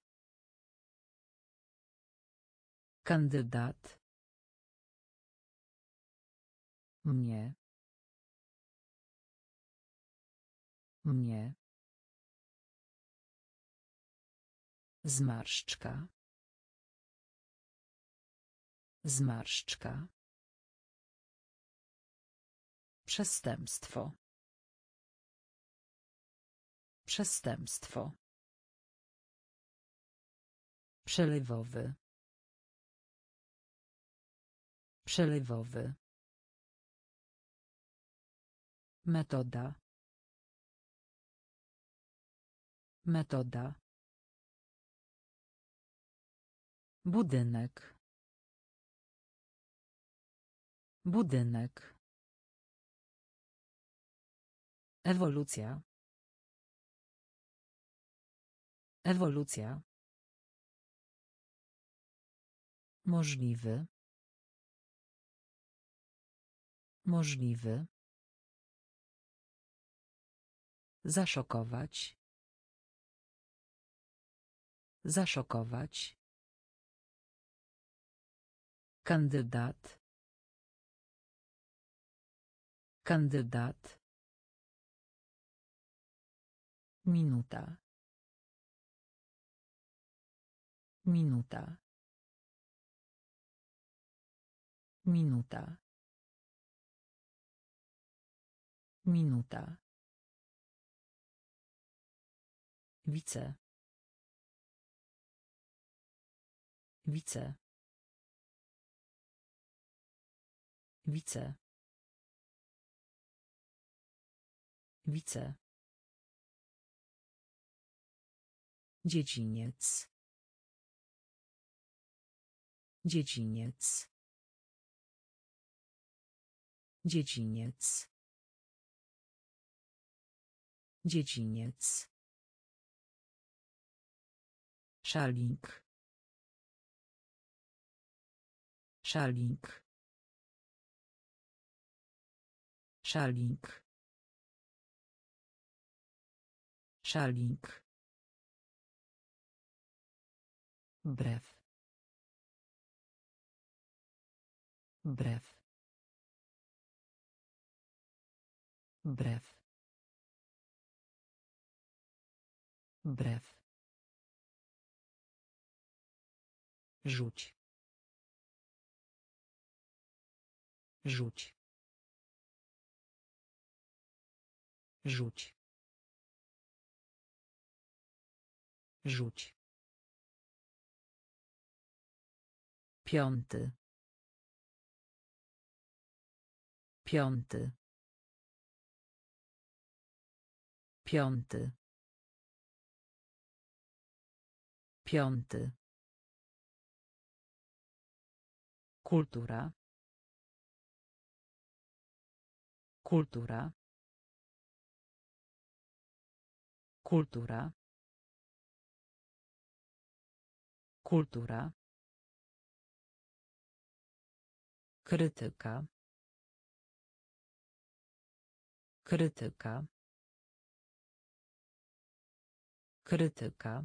S2: Kandydat. Mnie. Mnie. Zmarszczka. Zmarszczka. Przestępstwo. Przestępstwo. Przelewowy. Przelewowy. Metoda. Metoda. Budynek. Budynek. Ewolucja. Ewolucja. Możliwy. Możliwy. Zaszokować. Zaszokować. Kandydat. Kandydat. Minuta. Minuta. Minuta. Minuta. Wice. Wice. Wice. Wice. Dziedziniec. Dziedziniec. Dziedziniec. Dziedziniec. Szalik. Szalik. Szalik. Szalik. Brew. Brew. Brew. Brew. Rzuć. Rzuć. Rzuć. Rzuć. Piąty. Piąty. Piąty. Piąty. Kultura. Kultura. Kultura. Kultura. Krytyka. Krytyka. Krytyka.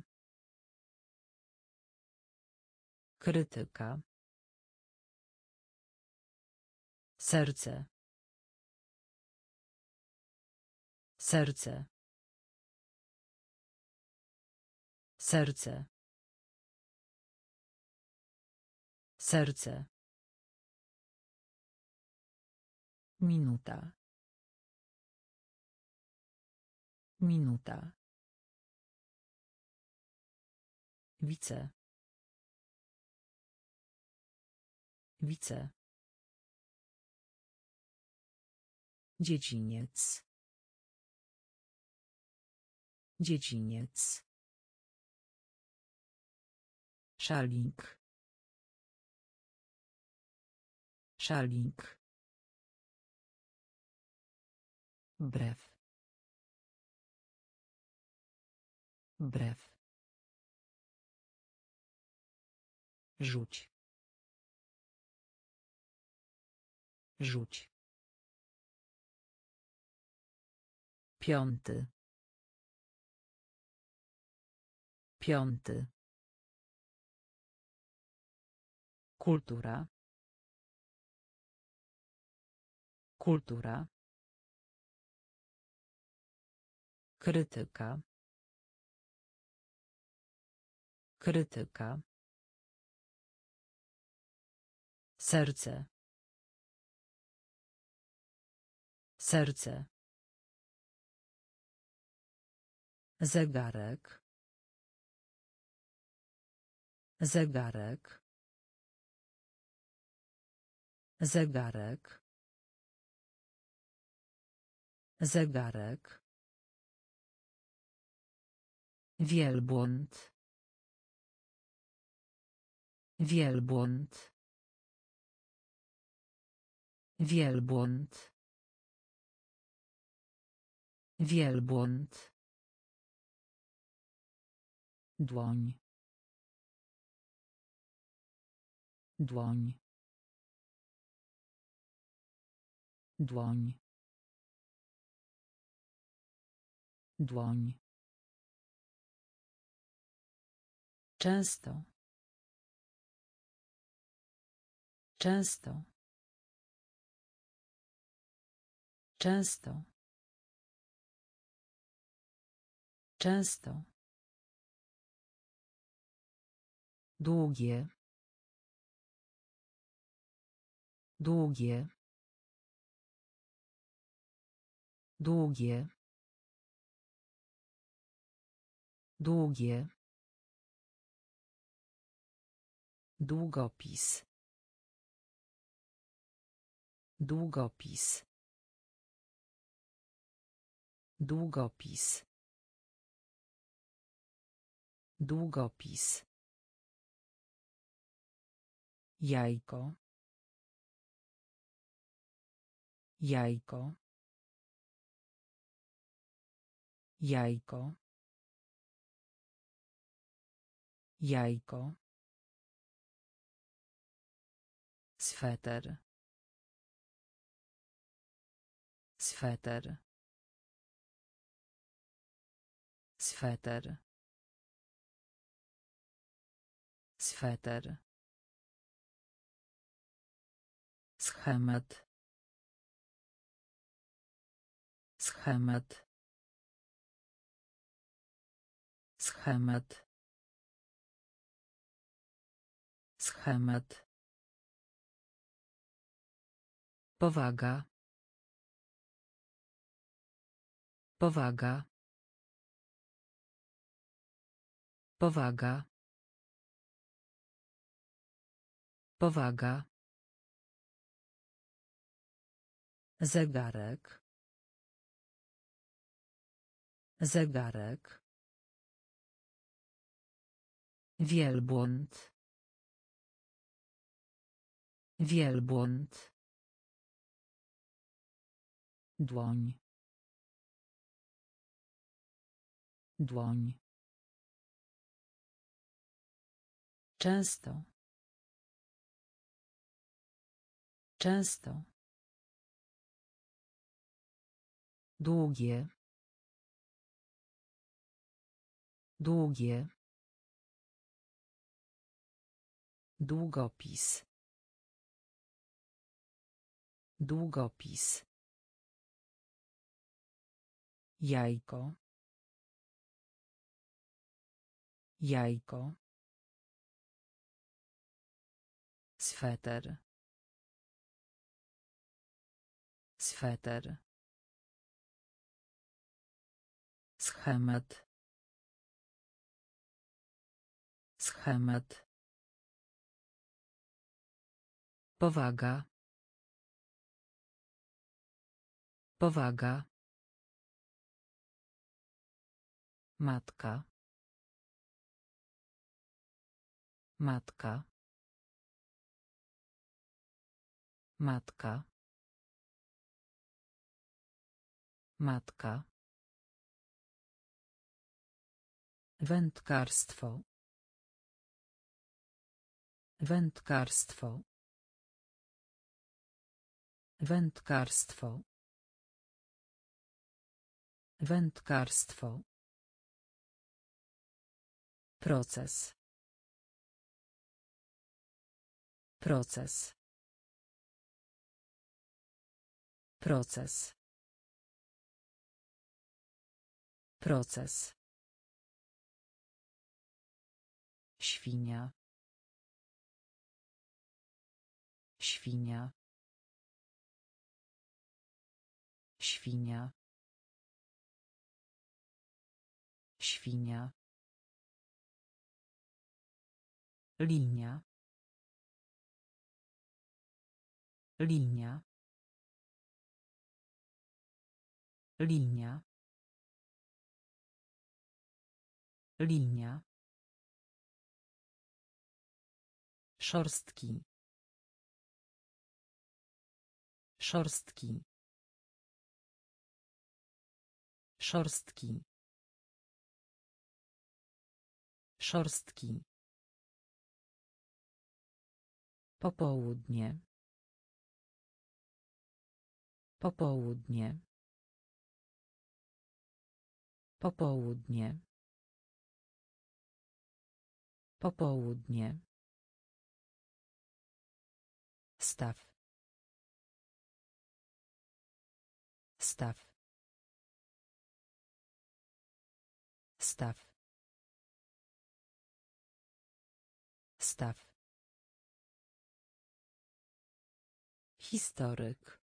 S2: Krytyka. Serce. Serce. Serce. Serce. Minuta. Minuta. Wice. Wice. Dzieciniec. Dzieciniec. Szalik. Szalik. brew brew rzuć rzuć piąty piąty Kultura. Kultura. Krytyka. Krytyka. Serce. Serce. Zegarek. Zegarek. Zegarek. Zegarek. Wielbłąd. Wielbłąd. Wielbłąd. Wielbłąd. Dłoń. Dłoń. Dłoń. Dłoń. Często. Często. Często. Często. Długie. Długie. Długie. Długie. Długopis. Długopis. Długopis. Długopis. Jajko. Jajko. Jajko. Jajko. sweter sweter sweter sweter schemat schemat schemat schemat Powaga. Powaga. Powaga. Powaga. Zegarek. Zegarek. Wielbłąd. Wielbłąd dłoń dłoń często często długie długie długopis długopis Jajko. Jajko. Sweter. Sweter. Schemat. Schemat. Powaga. Powaga. Matka. Matka. Matka. Matka. Wędkarstwo. Wędkarstwo. Wędkarstwo. Wędkarstwo. Proces. Proces. Proces. Proces. Świnia. Świnia. Świnia. Świnia. Linia. Linia. Linia. Linia. Szorstki. Szorstki. Szorstki. Szorstki. Popołudnie. Popołudnie. Popołudnie. Popołudnie. Staw. Staw. Staw. Staw. Historyk.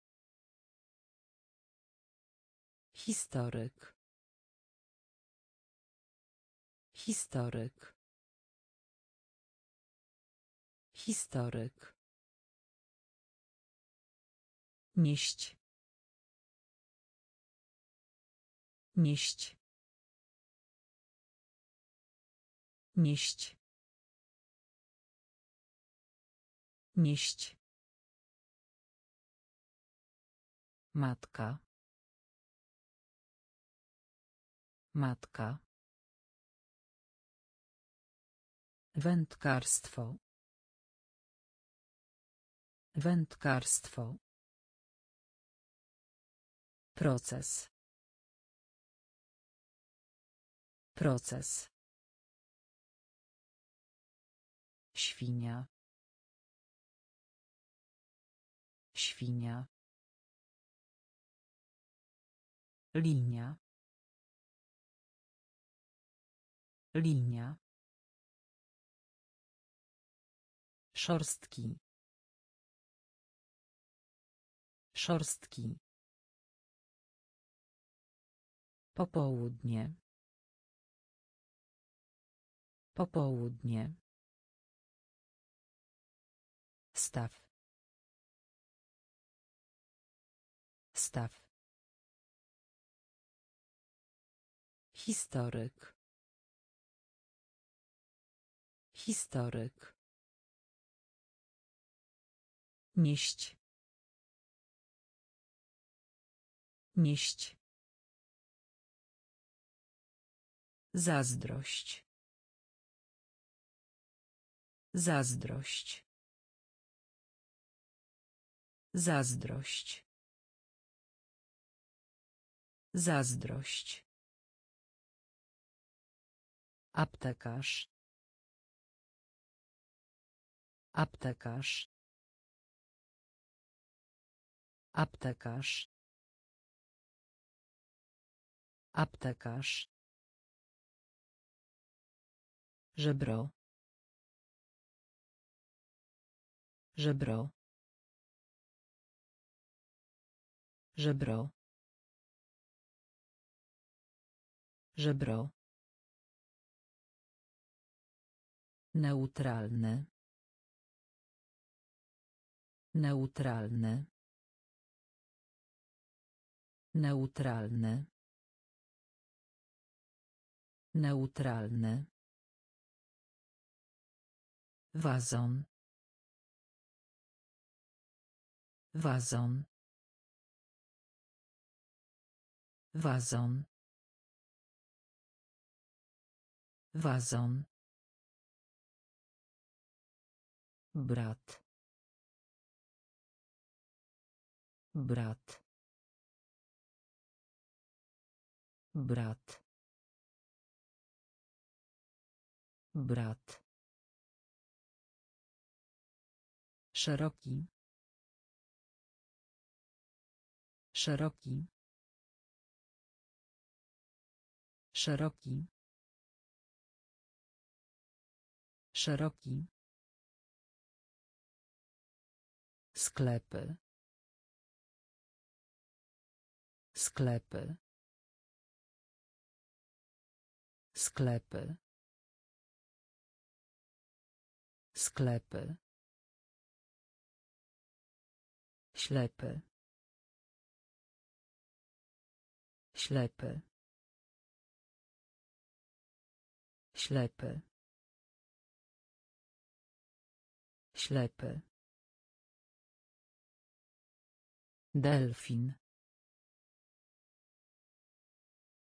S2: Historyk. Historyk. Historyk. Nieść. Nieść. Nieść. Nieść. Matka. Matka. Wędkarstwo. Wędkarstwo. Proces. Proces. Świnia. Świnia. Linia. Linia. Szorstki. Szorstki. Popołudnie. Popołudnie. Staw. Staw. Historyk. Historyk. Nieść. Nieść. Zazdrość. Zazdrość. Zazdrość. Zazdrość. Aptekarz. Aptekarz. Aptekarz. Aptekarz. Żebro. Żebro. Żebro. Żebro. Neutralny. Neutralny. Neutralny. Neutralny. Wazon. Wazon. Wazon. Wazon. brat brat brat brat szeroki szeroki szeroki szeroki sklepy sklepy sklepy sklepy ślepy ślepy ślepy ślepy Delfin.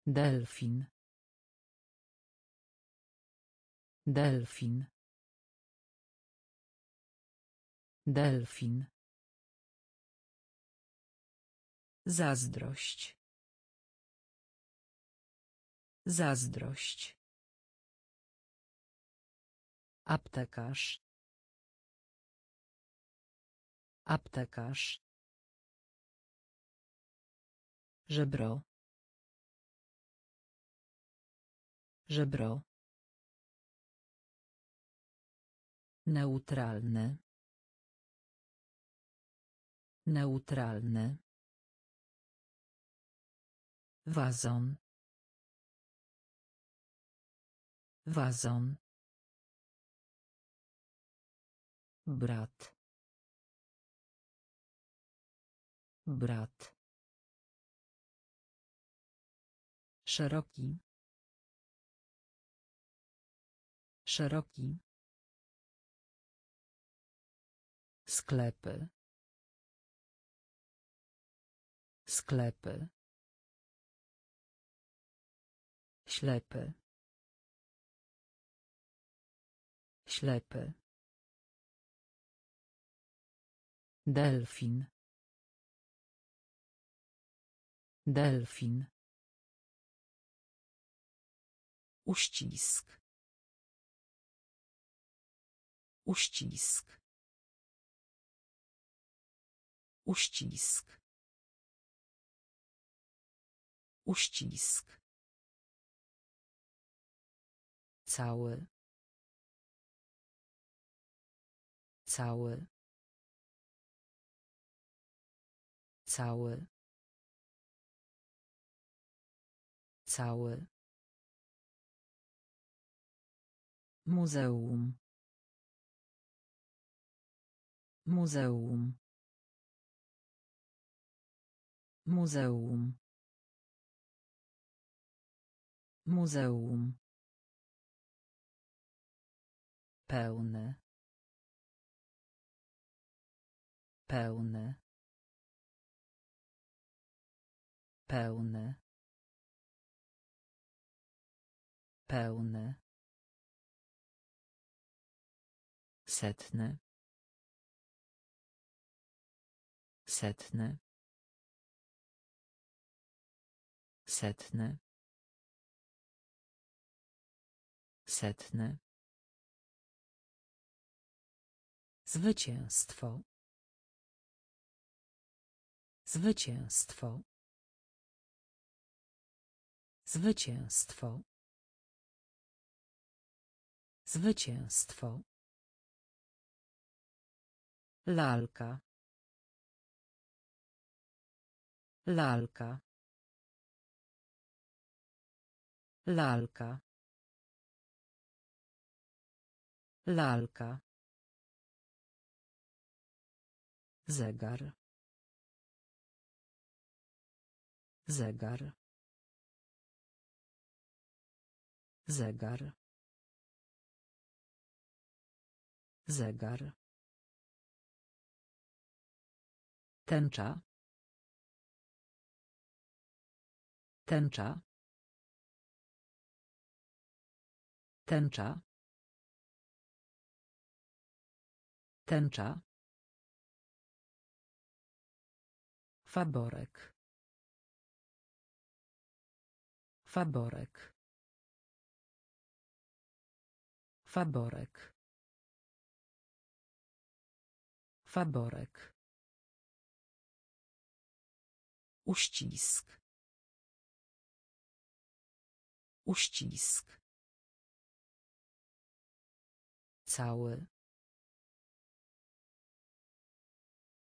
S2: Delfin. Delfin. Delfin. Zazdrość. Zazdrość. Aptekarz. Aptekarz. Żebro. Żebro. neutralne, neutralne, Wazon. Wazon. Brat. Brat. Szeroki. Szeroki. Sklepy. Sklepy. Ślepy. Ślepy. Delfin. Delfin. Uścisk. Uścisk. Uścisk. Uścisk. Cały. Cały. Cały. Cały. Muzeum. Muzeum. Muzeum. Muzeum. Pełne, pełne, pełne, pełne. setny setny setny setny zwycięstwo zwycięstwo zwycięstwo zwycięstwo Lalka. Lalka. Lalka. Lalka. Zegar. Zegar. Zegar. Zegar. Tęcza. Tęcza. Tęcza. Tęcza. Faborek. Faborek. Faborek. Faborek. Uścisk. Uścisk. Cały.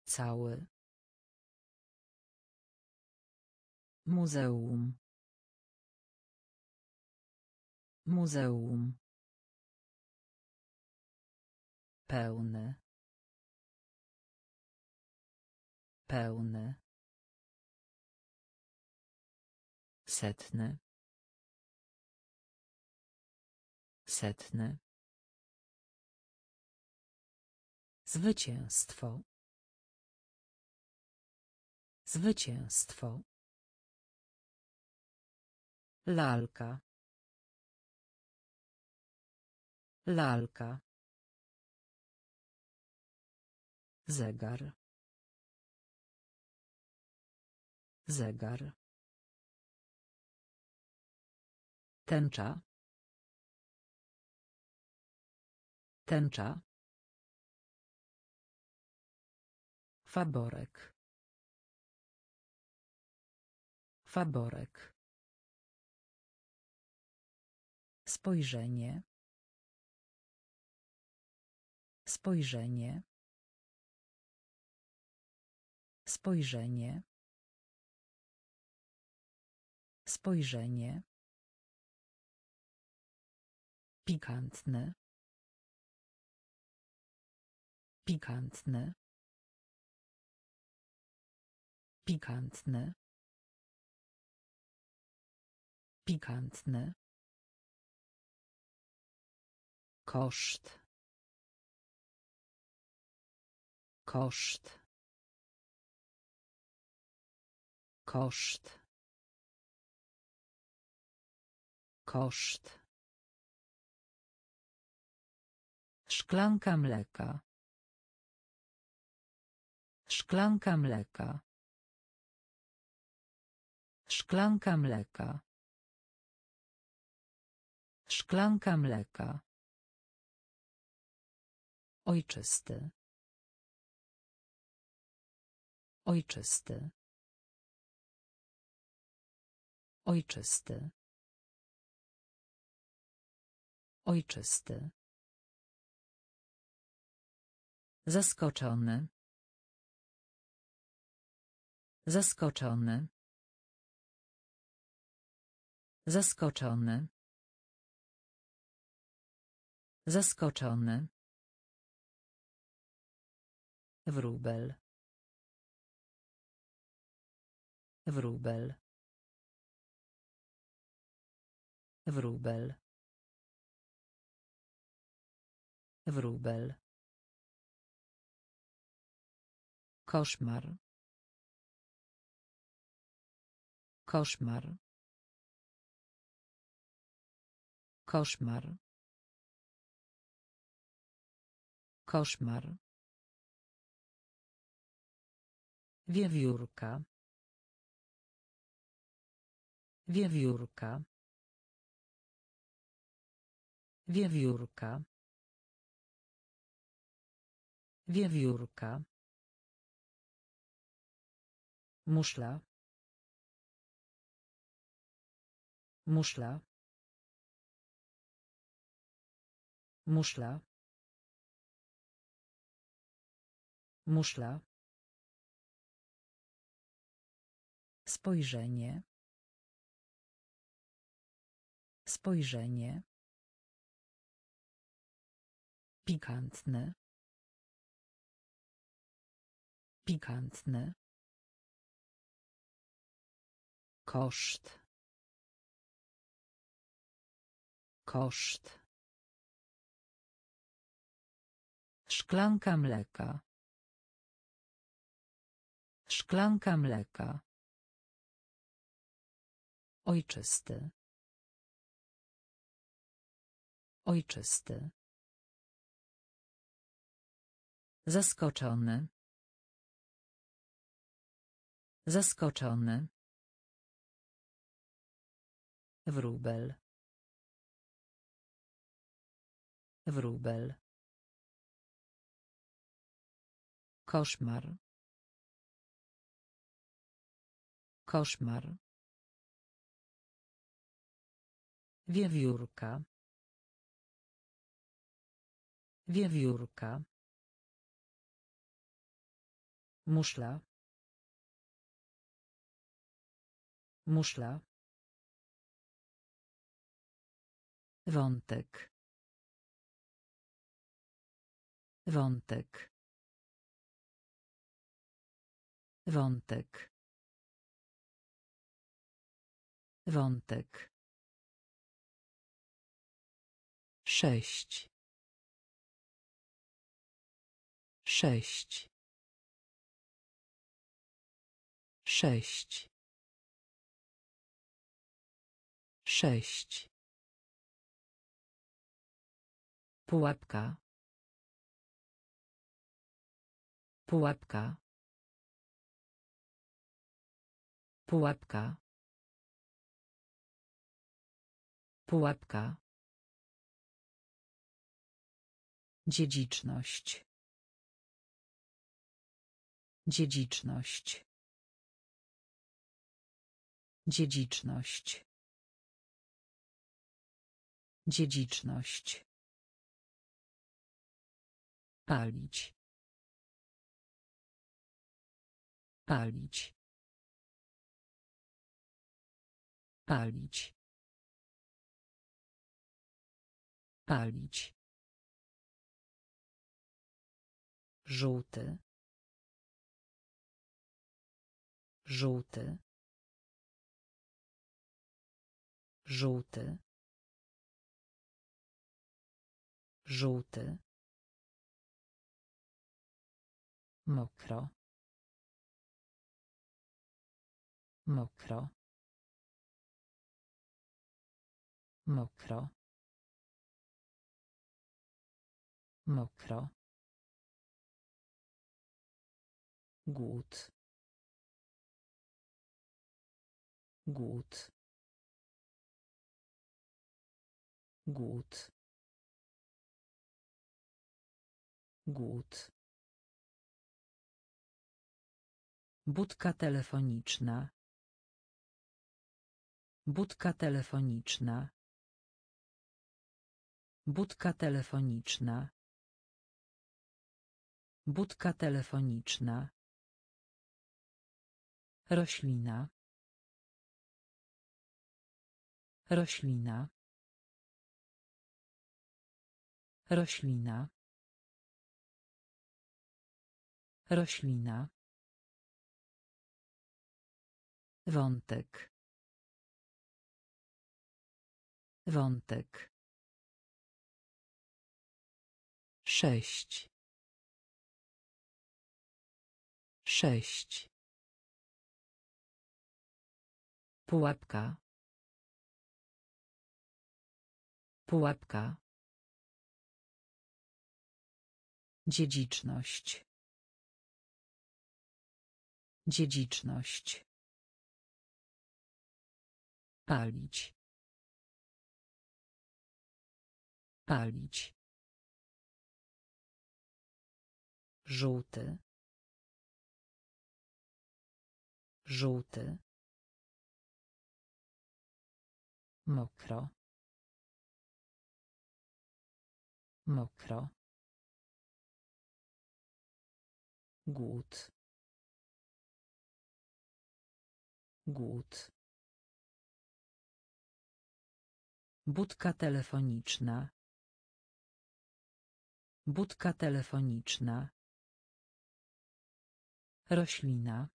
S2: Cały. Muzeum. Muzeum. Pełne. Pełne. setny setny zwycięstwo zwycięstwo lalka lalka zegar zegar Tęcza. Tęcza. Faborek. Faborek. Spojrzenie. Spojrzenie. Spojrzenie. Spojrzenie pikantne, pikantne, pikantne, pikantne, Koszt. Koszt. Koszt. Koszt. Szklanka mleka. Szklanka mleka. Szklanka mleka. Szklanka mleka. Ojczysty. Ojczysty. Ojczysty. Ojczysty. Zaskoczony. Zaskoczony. Zaskoczony. Zaskoczony. Wróbel. Wróbel. Wróbel. Wróbel. Koszmar. Koszmar. Koszmar. Koszmar. Wiewiórka. Wiewiórka. Wiewiórka. Wiewiórka. Muszla. Muszla. Muszla. Muszla. Spojrzenie. Spojrzenie. Pikantne. Pikantne koszt koszt szklanka mleka szklanka mleka ojczysty ojczysty Zaskoczony. Zaskoczony wróbel wróbel koszmar koszmar wiewiórka wiewiórka muszla muszla Wątek. Wątek. Wątek. Wątek. Sześć. Sześć. Sześć. Sześć. Pułapka. Pułapka. Pułapka. Pułapka. Dziedziczność. Dziedziczność. Dziedziczność. Dziedziczność. Palić. Palić. Palić. Palić. Żółty. Żółty. Żółty. Żółty. mokro mokro mokro mokro głód głód głód głód Budka telefoniczna. Budka telefoniczna. Budka telefoniczna. Budka telefoniczna. Roślina. Roślina. Roślina. Roślina. Wątek. Wątek. Sześć. Sześć. Pułapka. Pułapka. Dziedziczność. Dziedziczność. Palić. Palić. Żółty. Żółty. Mokro. Mokro. Głód. Głód. Budka telefoniczna. Budka telefoniczna. Roślina.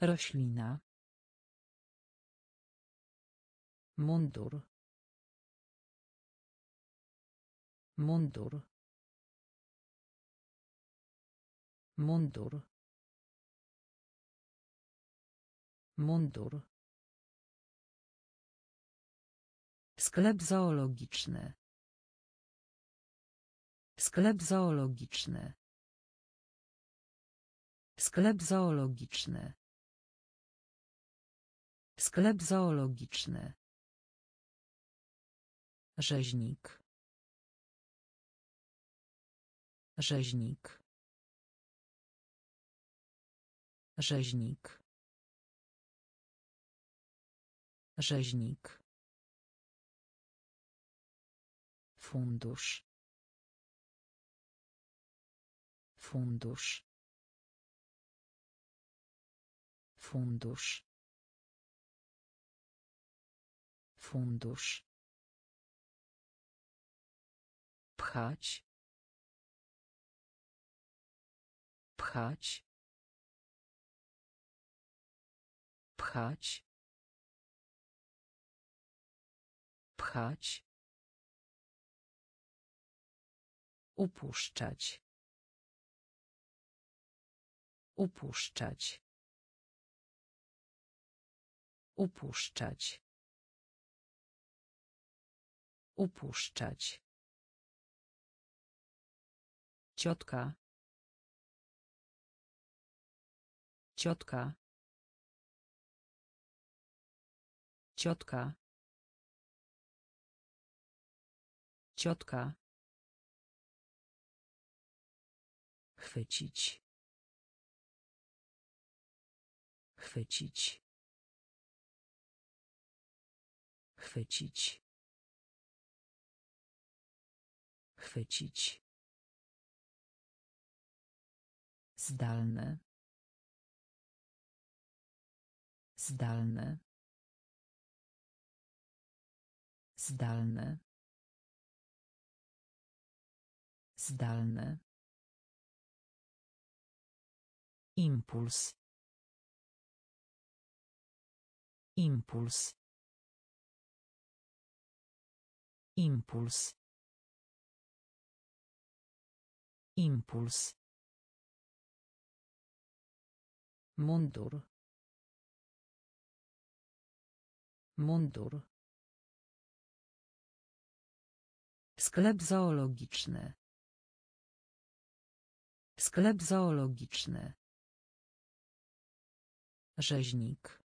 S2: Roślina. Mundur. Mundur. Mundur. Mundur. Sklep zoologiczny. Sklep zoologiczny. Sklep zoologiczny. Sklep zoologiczny. Rzeźnik. Rzeźnik. Rzeźnik. Rzeźnik. Fundusz. Fundusz. Fundusz. Fundusz. Pchać. Pchać. Pchać. Pchać. Upuszczać. Upuszczać. Upuszczać. Upuszczać. Ciotka. Ciotka. Ciotka. Ciotka. Chwycić. Chwycić. Chwycić. Chwycić. zdalne, zdalne, zdalne, zdalne. Impuls. Impuls. Impuls. Impuls. Mundur. Mundur. Sklep zoologiczny. Sklep zoologiczny. Rzeźnik.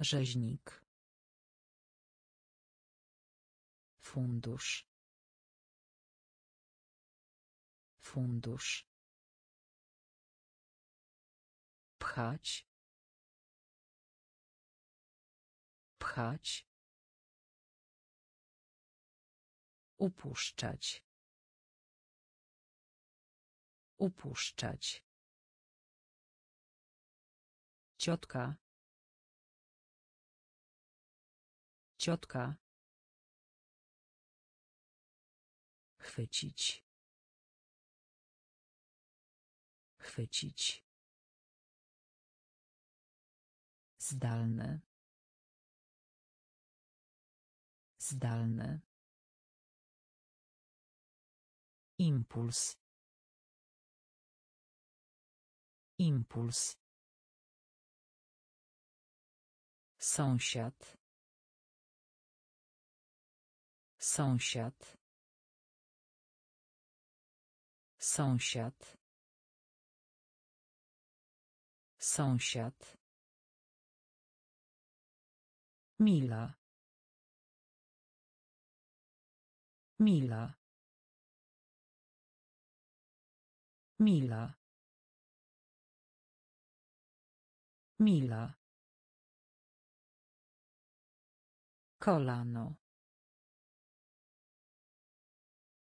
S2: Rzeźnik. Fundusz. Fundusz. Pchać. Pchać. Upuszczać. Upuszczać ciotka ciotka chwycić chwycić zdalne zdalne impuls impuls Sąsiad. Sąsiad. Sąsiad. Sąsiad. Mila. Mila. Mila. Mila. Kolano.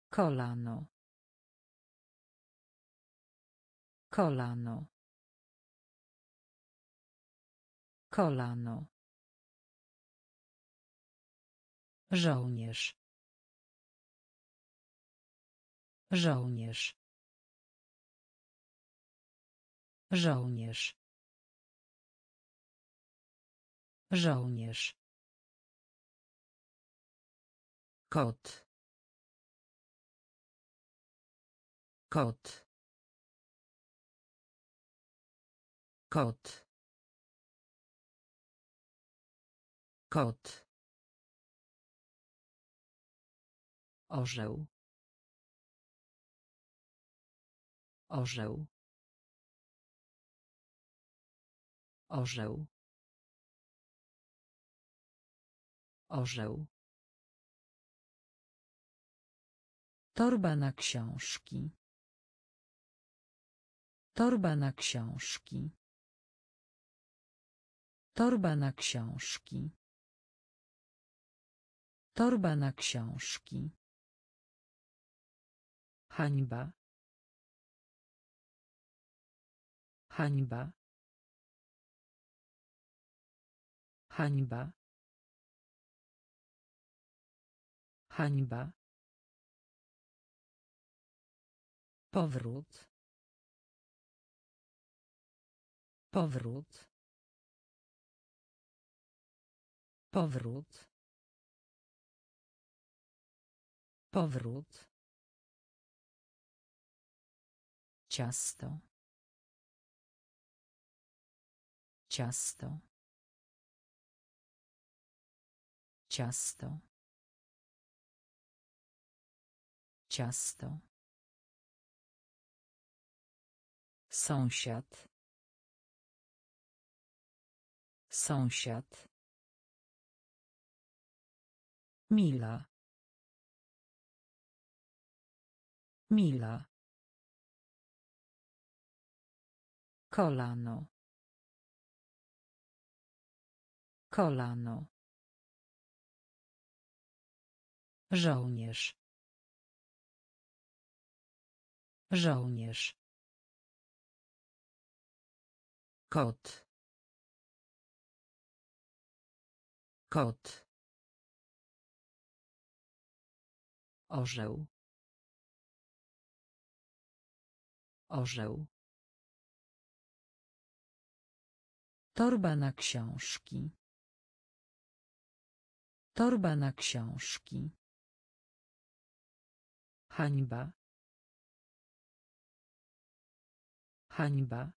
S2: Kolano. Kolano. Kolano. Żołnierz. Żołnierz. Żołnierz. Żołnierz. kot kot kot kot orzeł orzeł orzeł orzeł Torba na książki. Torba na książki. Torba na książki. Torba na książki. Hańba. Hańba. Hańba. Hańba. Powrót. Powrót. Powrót. Powrót. Ciasto. Ciasto. Ciasto. Ciasto. Sąsiad. Sąsiad. Mila. Mila. Kolano. Kolano. Żołnierz. Żołnierz. kot kot orzeł orzeł torba na książki torba na książki hańba hańba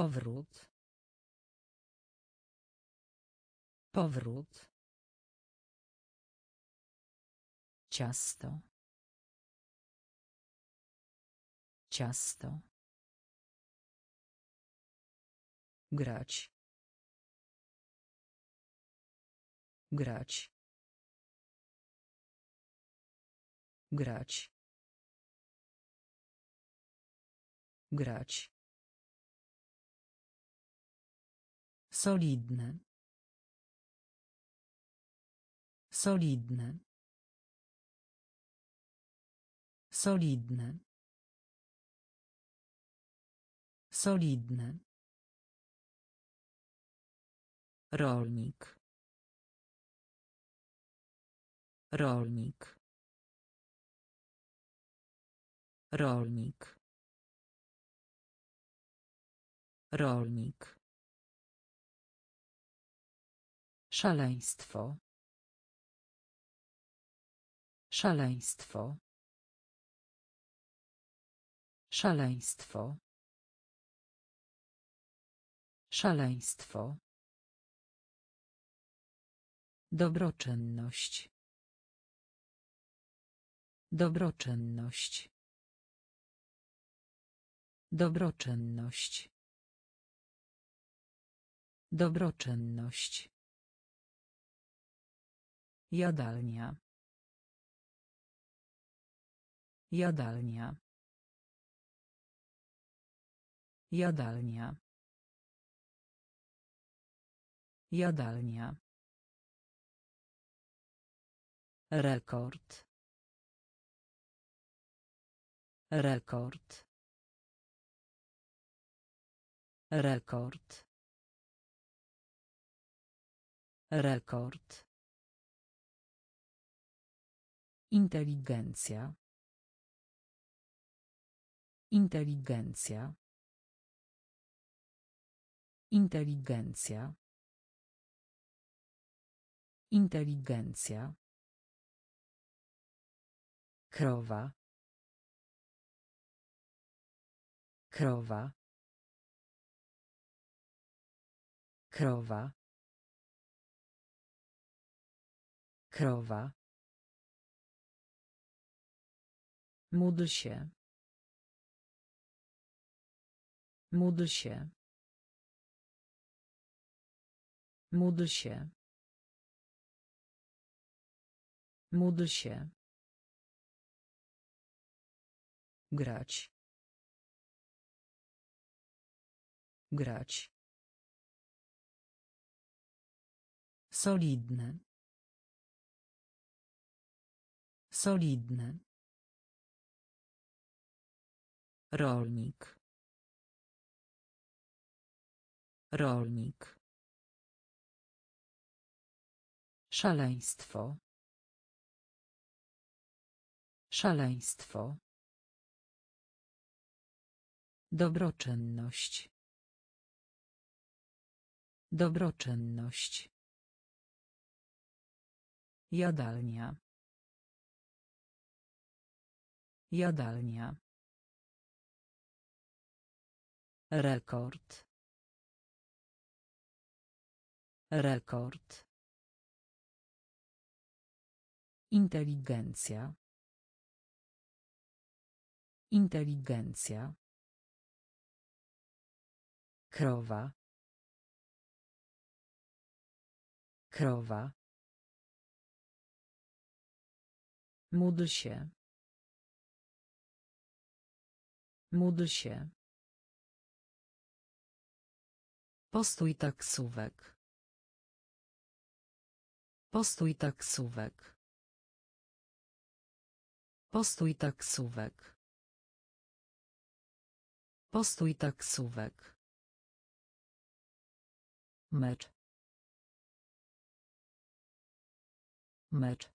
S2: Powrót. Powrót. Ciasto. Ciasto. Grać. Grać. Grać. Grać. Solidny. Solidny. Solidny. Solidny. Rolnik. Rolnik. Rolnik. Rolnik. Szaleństwo. Szaleństwo. Szaleństwo. Szaleństwo. Dobroczynność. Dobroczynność. Dobroczynność. Dobroczynność. Jadalnia. Jadalnia. Jadalnia. Jadalnia. Rekord. Rekord. Rekord. Rekord. Inteligencja. Inteligencja. Inteligencja. Inteligencja. Krowa. Krowa. Krowa. Krowa. Módl się. Módl się. Módl się. Módl się. Grać. Grać. Solidne. Solidne. Rolnik. Rolnik. Szaleństwo. Szaleństwo. Dobroczynność. Dobroczynność. Jadalnia. Jadalnia. Rekord. Rekord. Inteligencja. Inteligencja. Krowa. Krowa. Módl się. Módl się. Postój taksówek. Postój taksówek. Postój taksówek. Postój taksówek. Mecz. Mecz.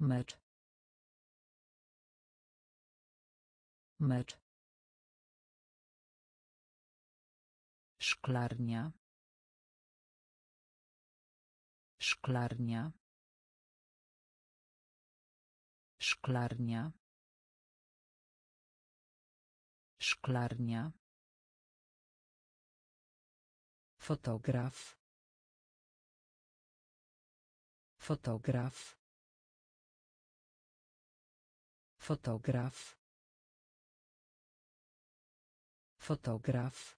S2: Mecz. Mecz. Szklarnia. Szklarnia. Szklarnia. Szklarnia. Fotograf. Fotograf. Fotograf. Fotograf.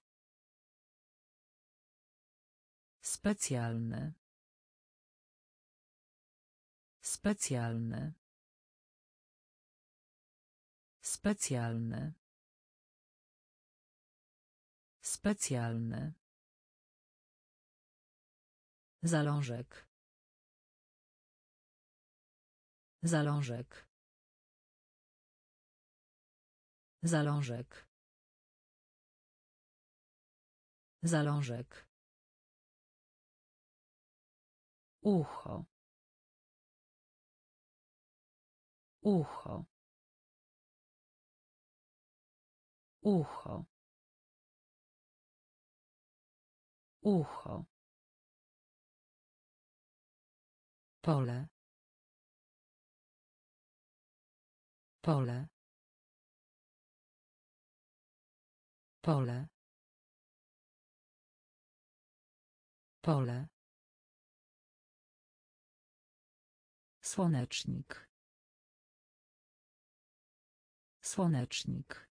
S2: Specjalny. Specjalny. Specjalny. Specjalny. Zalążek. Zalążek. Zalążek. Zalążek. ucho ucho ucho ucho pole pole pole pole Słonecznik. Słonecznik.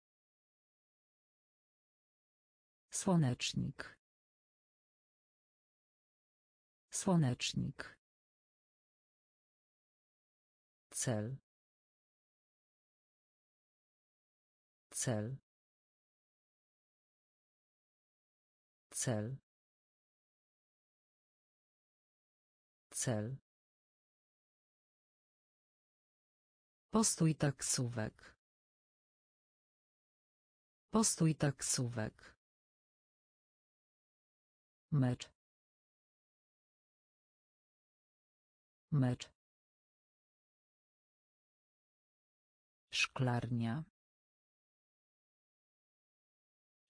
S2: Słonecznik. Słonecznik. Cel. Cel. Cel. Cel. Postój taksówek. Postój taksówek. Mecz. Mecz. Szklarnia.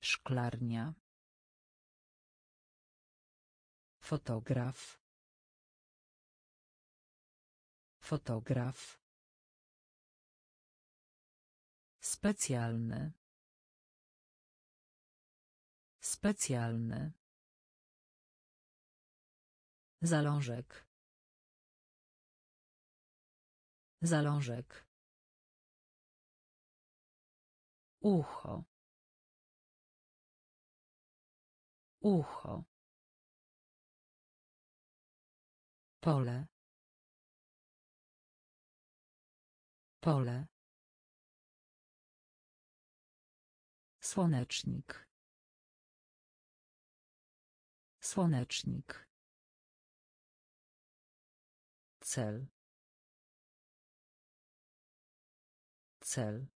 S2: Szklarnia. Fotograf. Fotograf. Specjalny. Specjalny. Zalążek. Zalążek. Ucho. Ucho. Pole. Pole. Słonecznik. Słonecznik. Cel. Cel.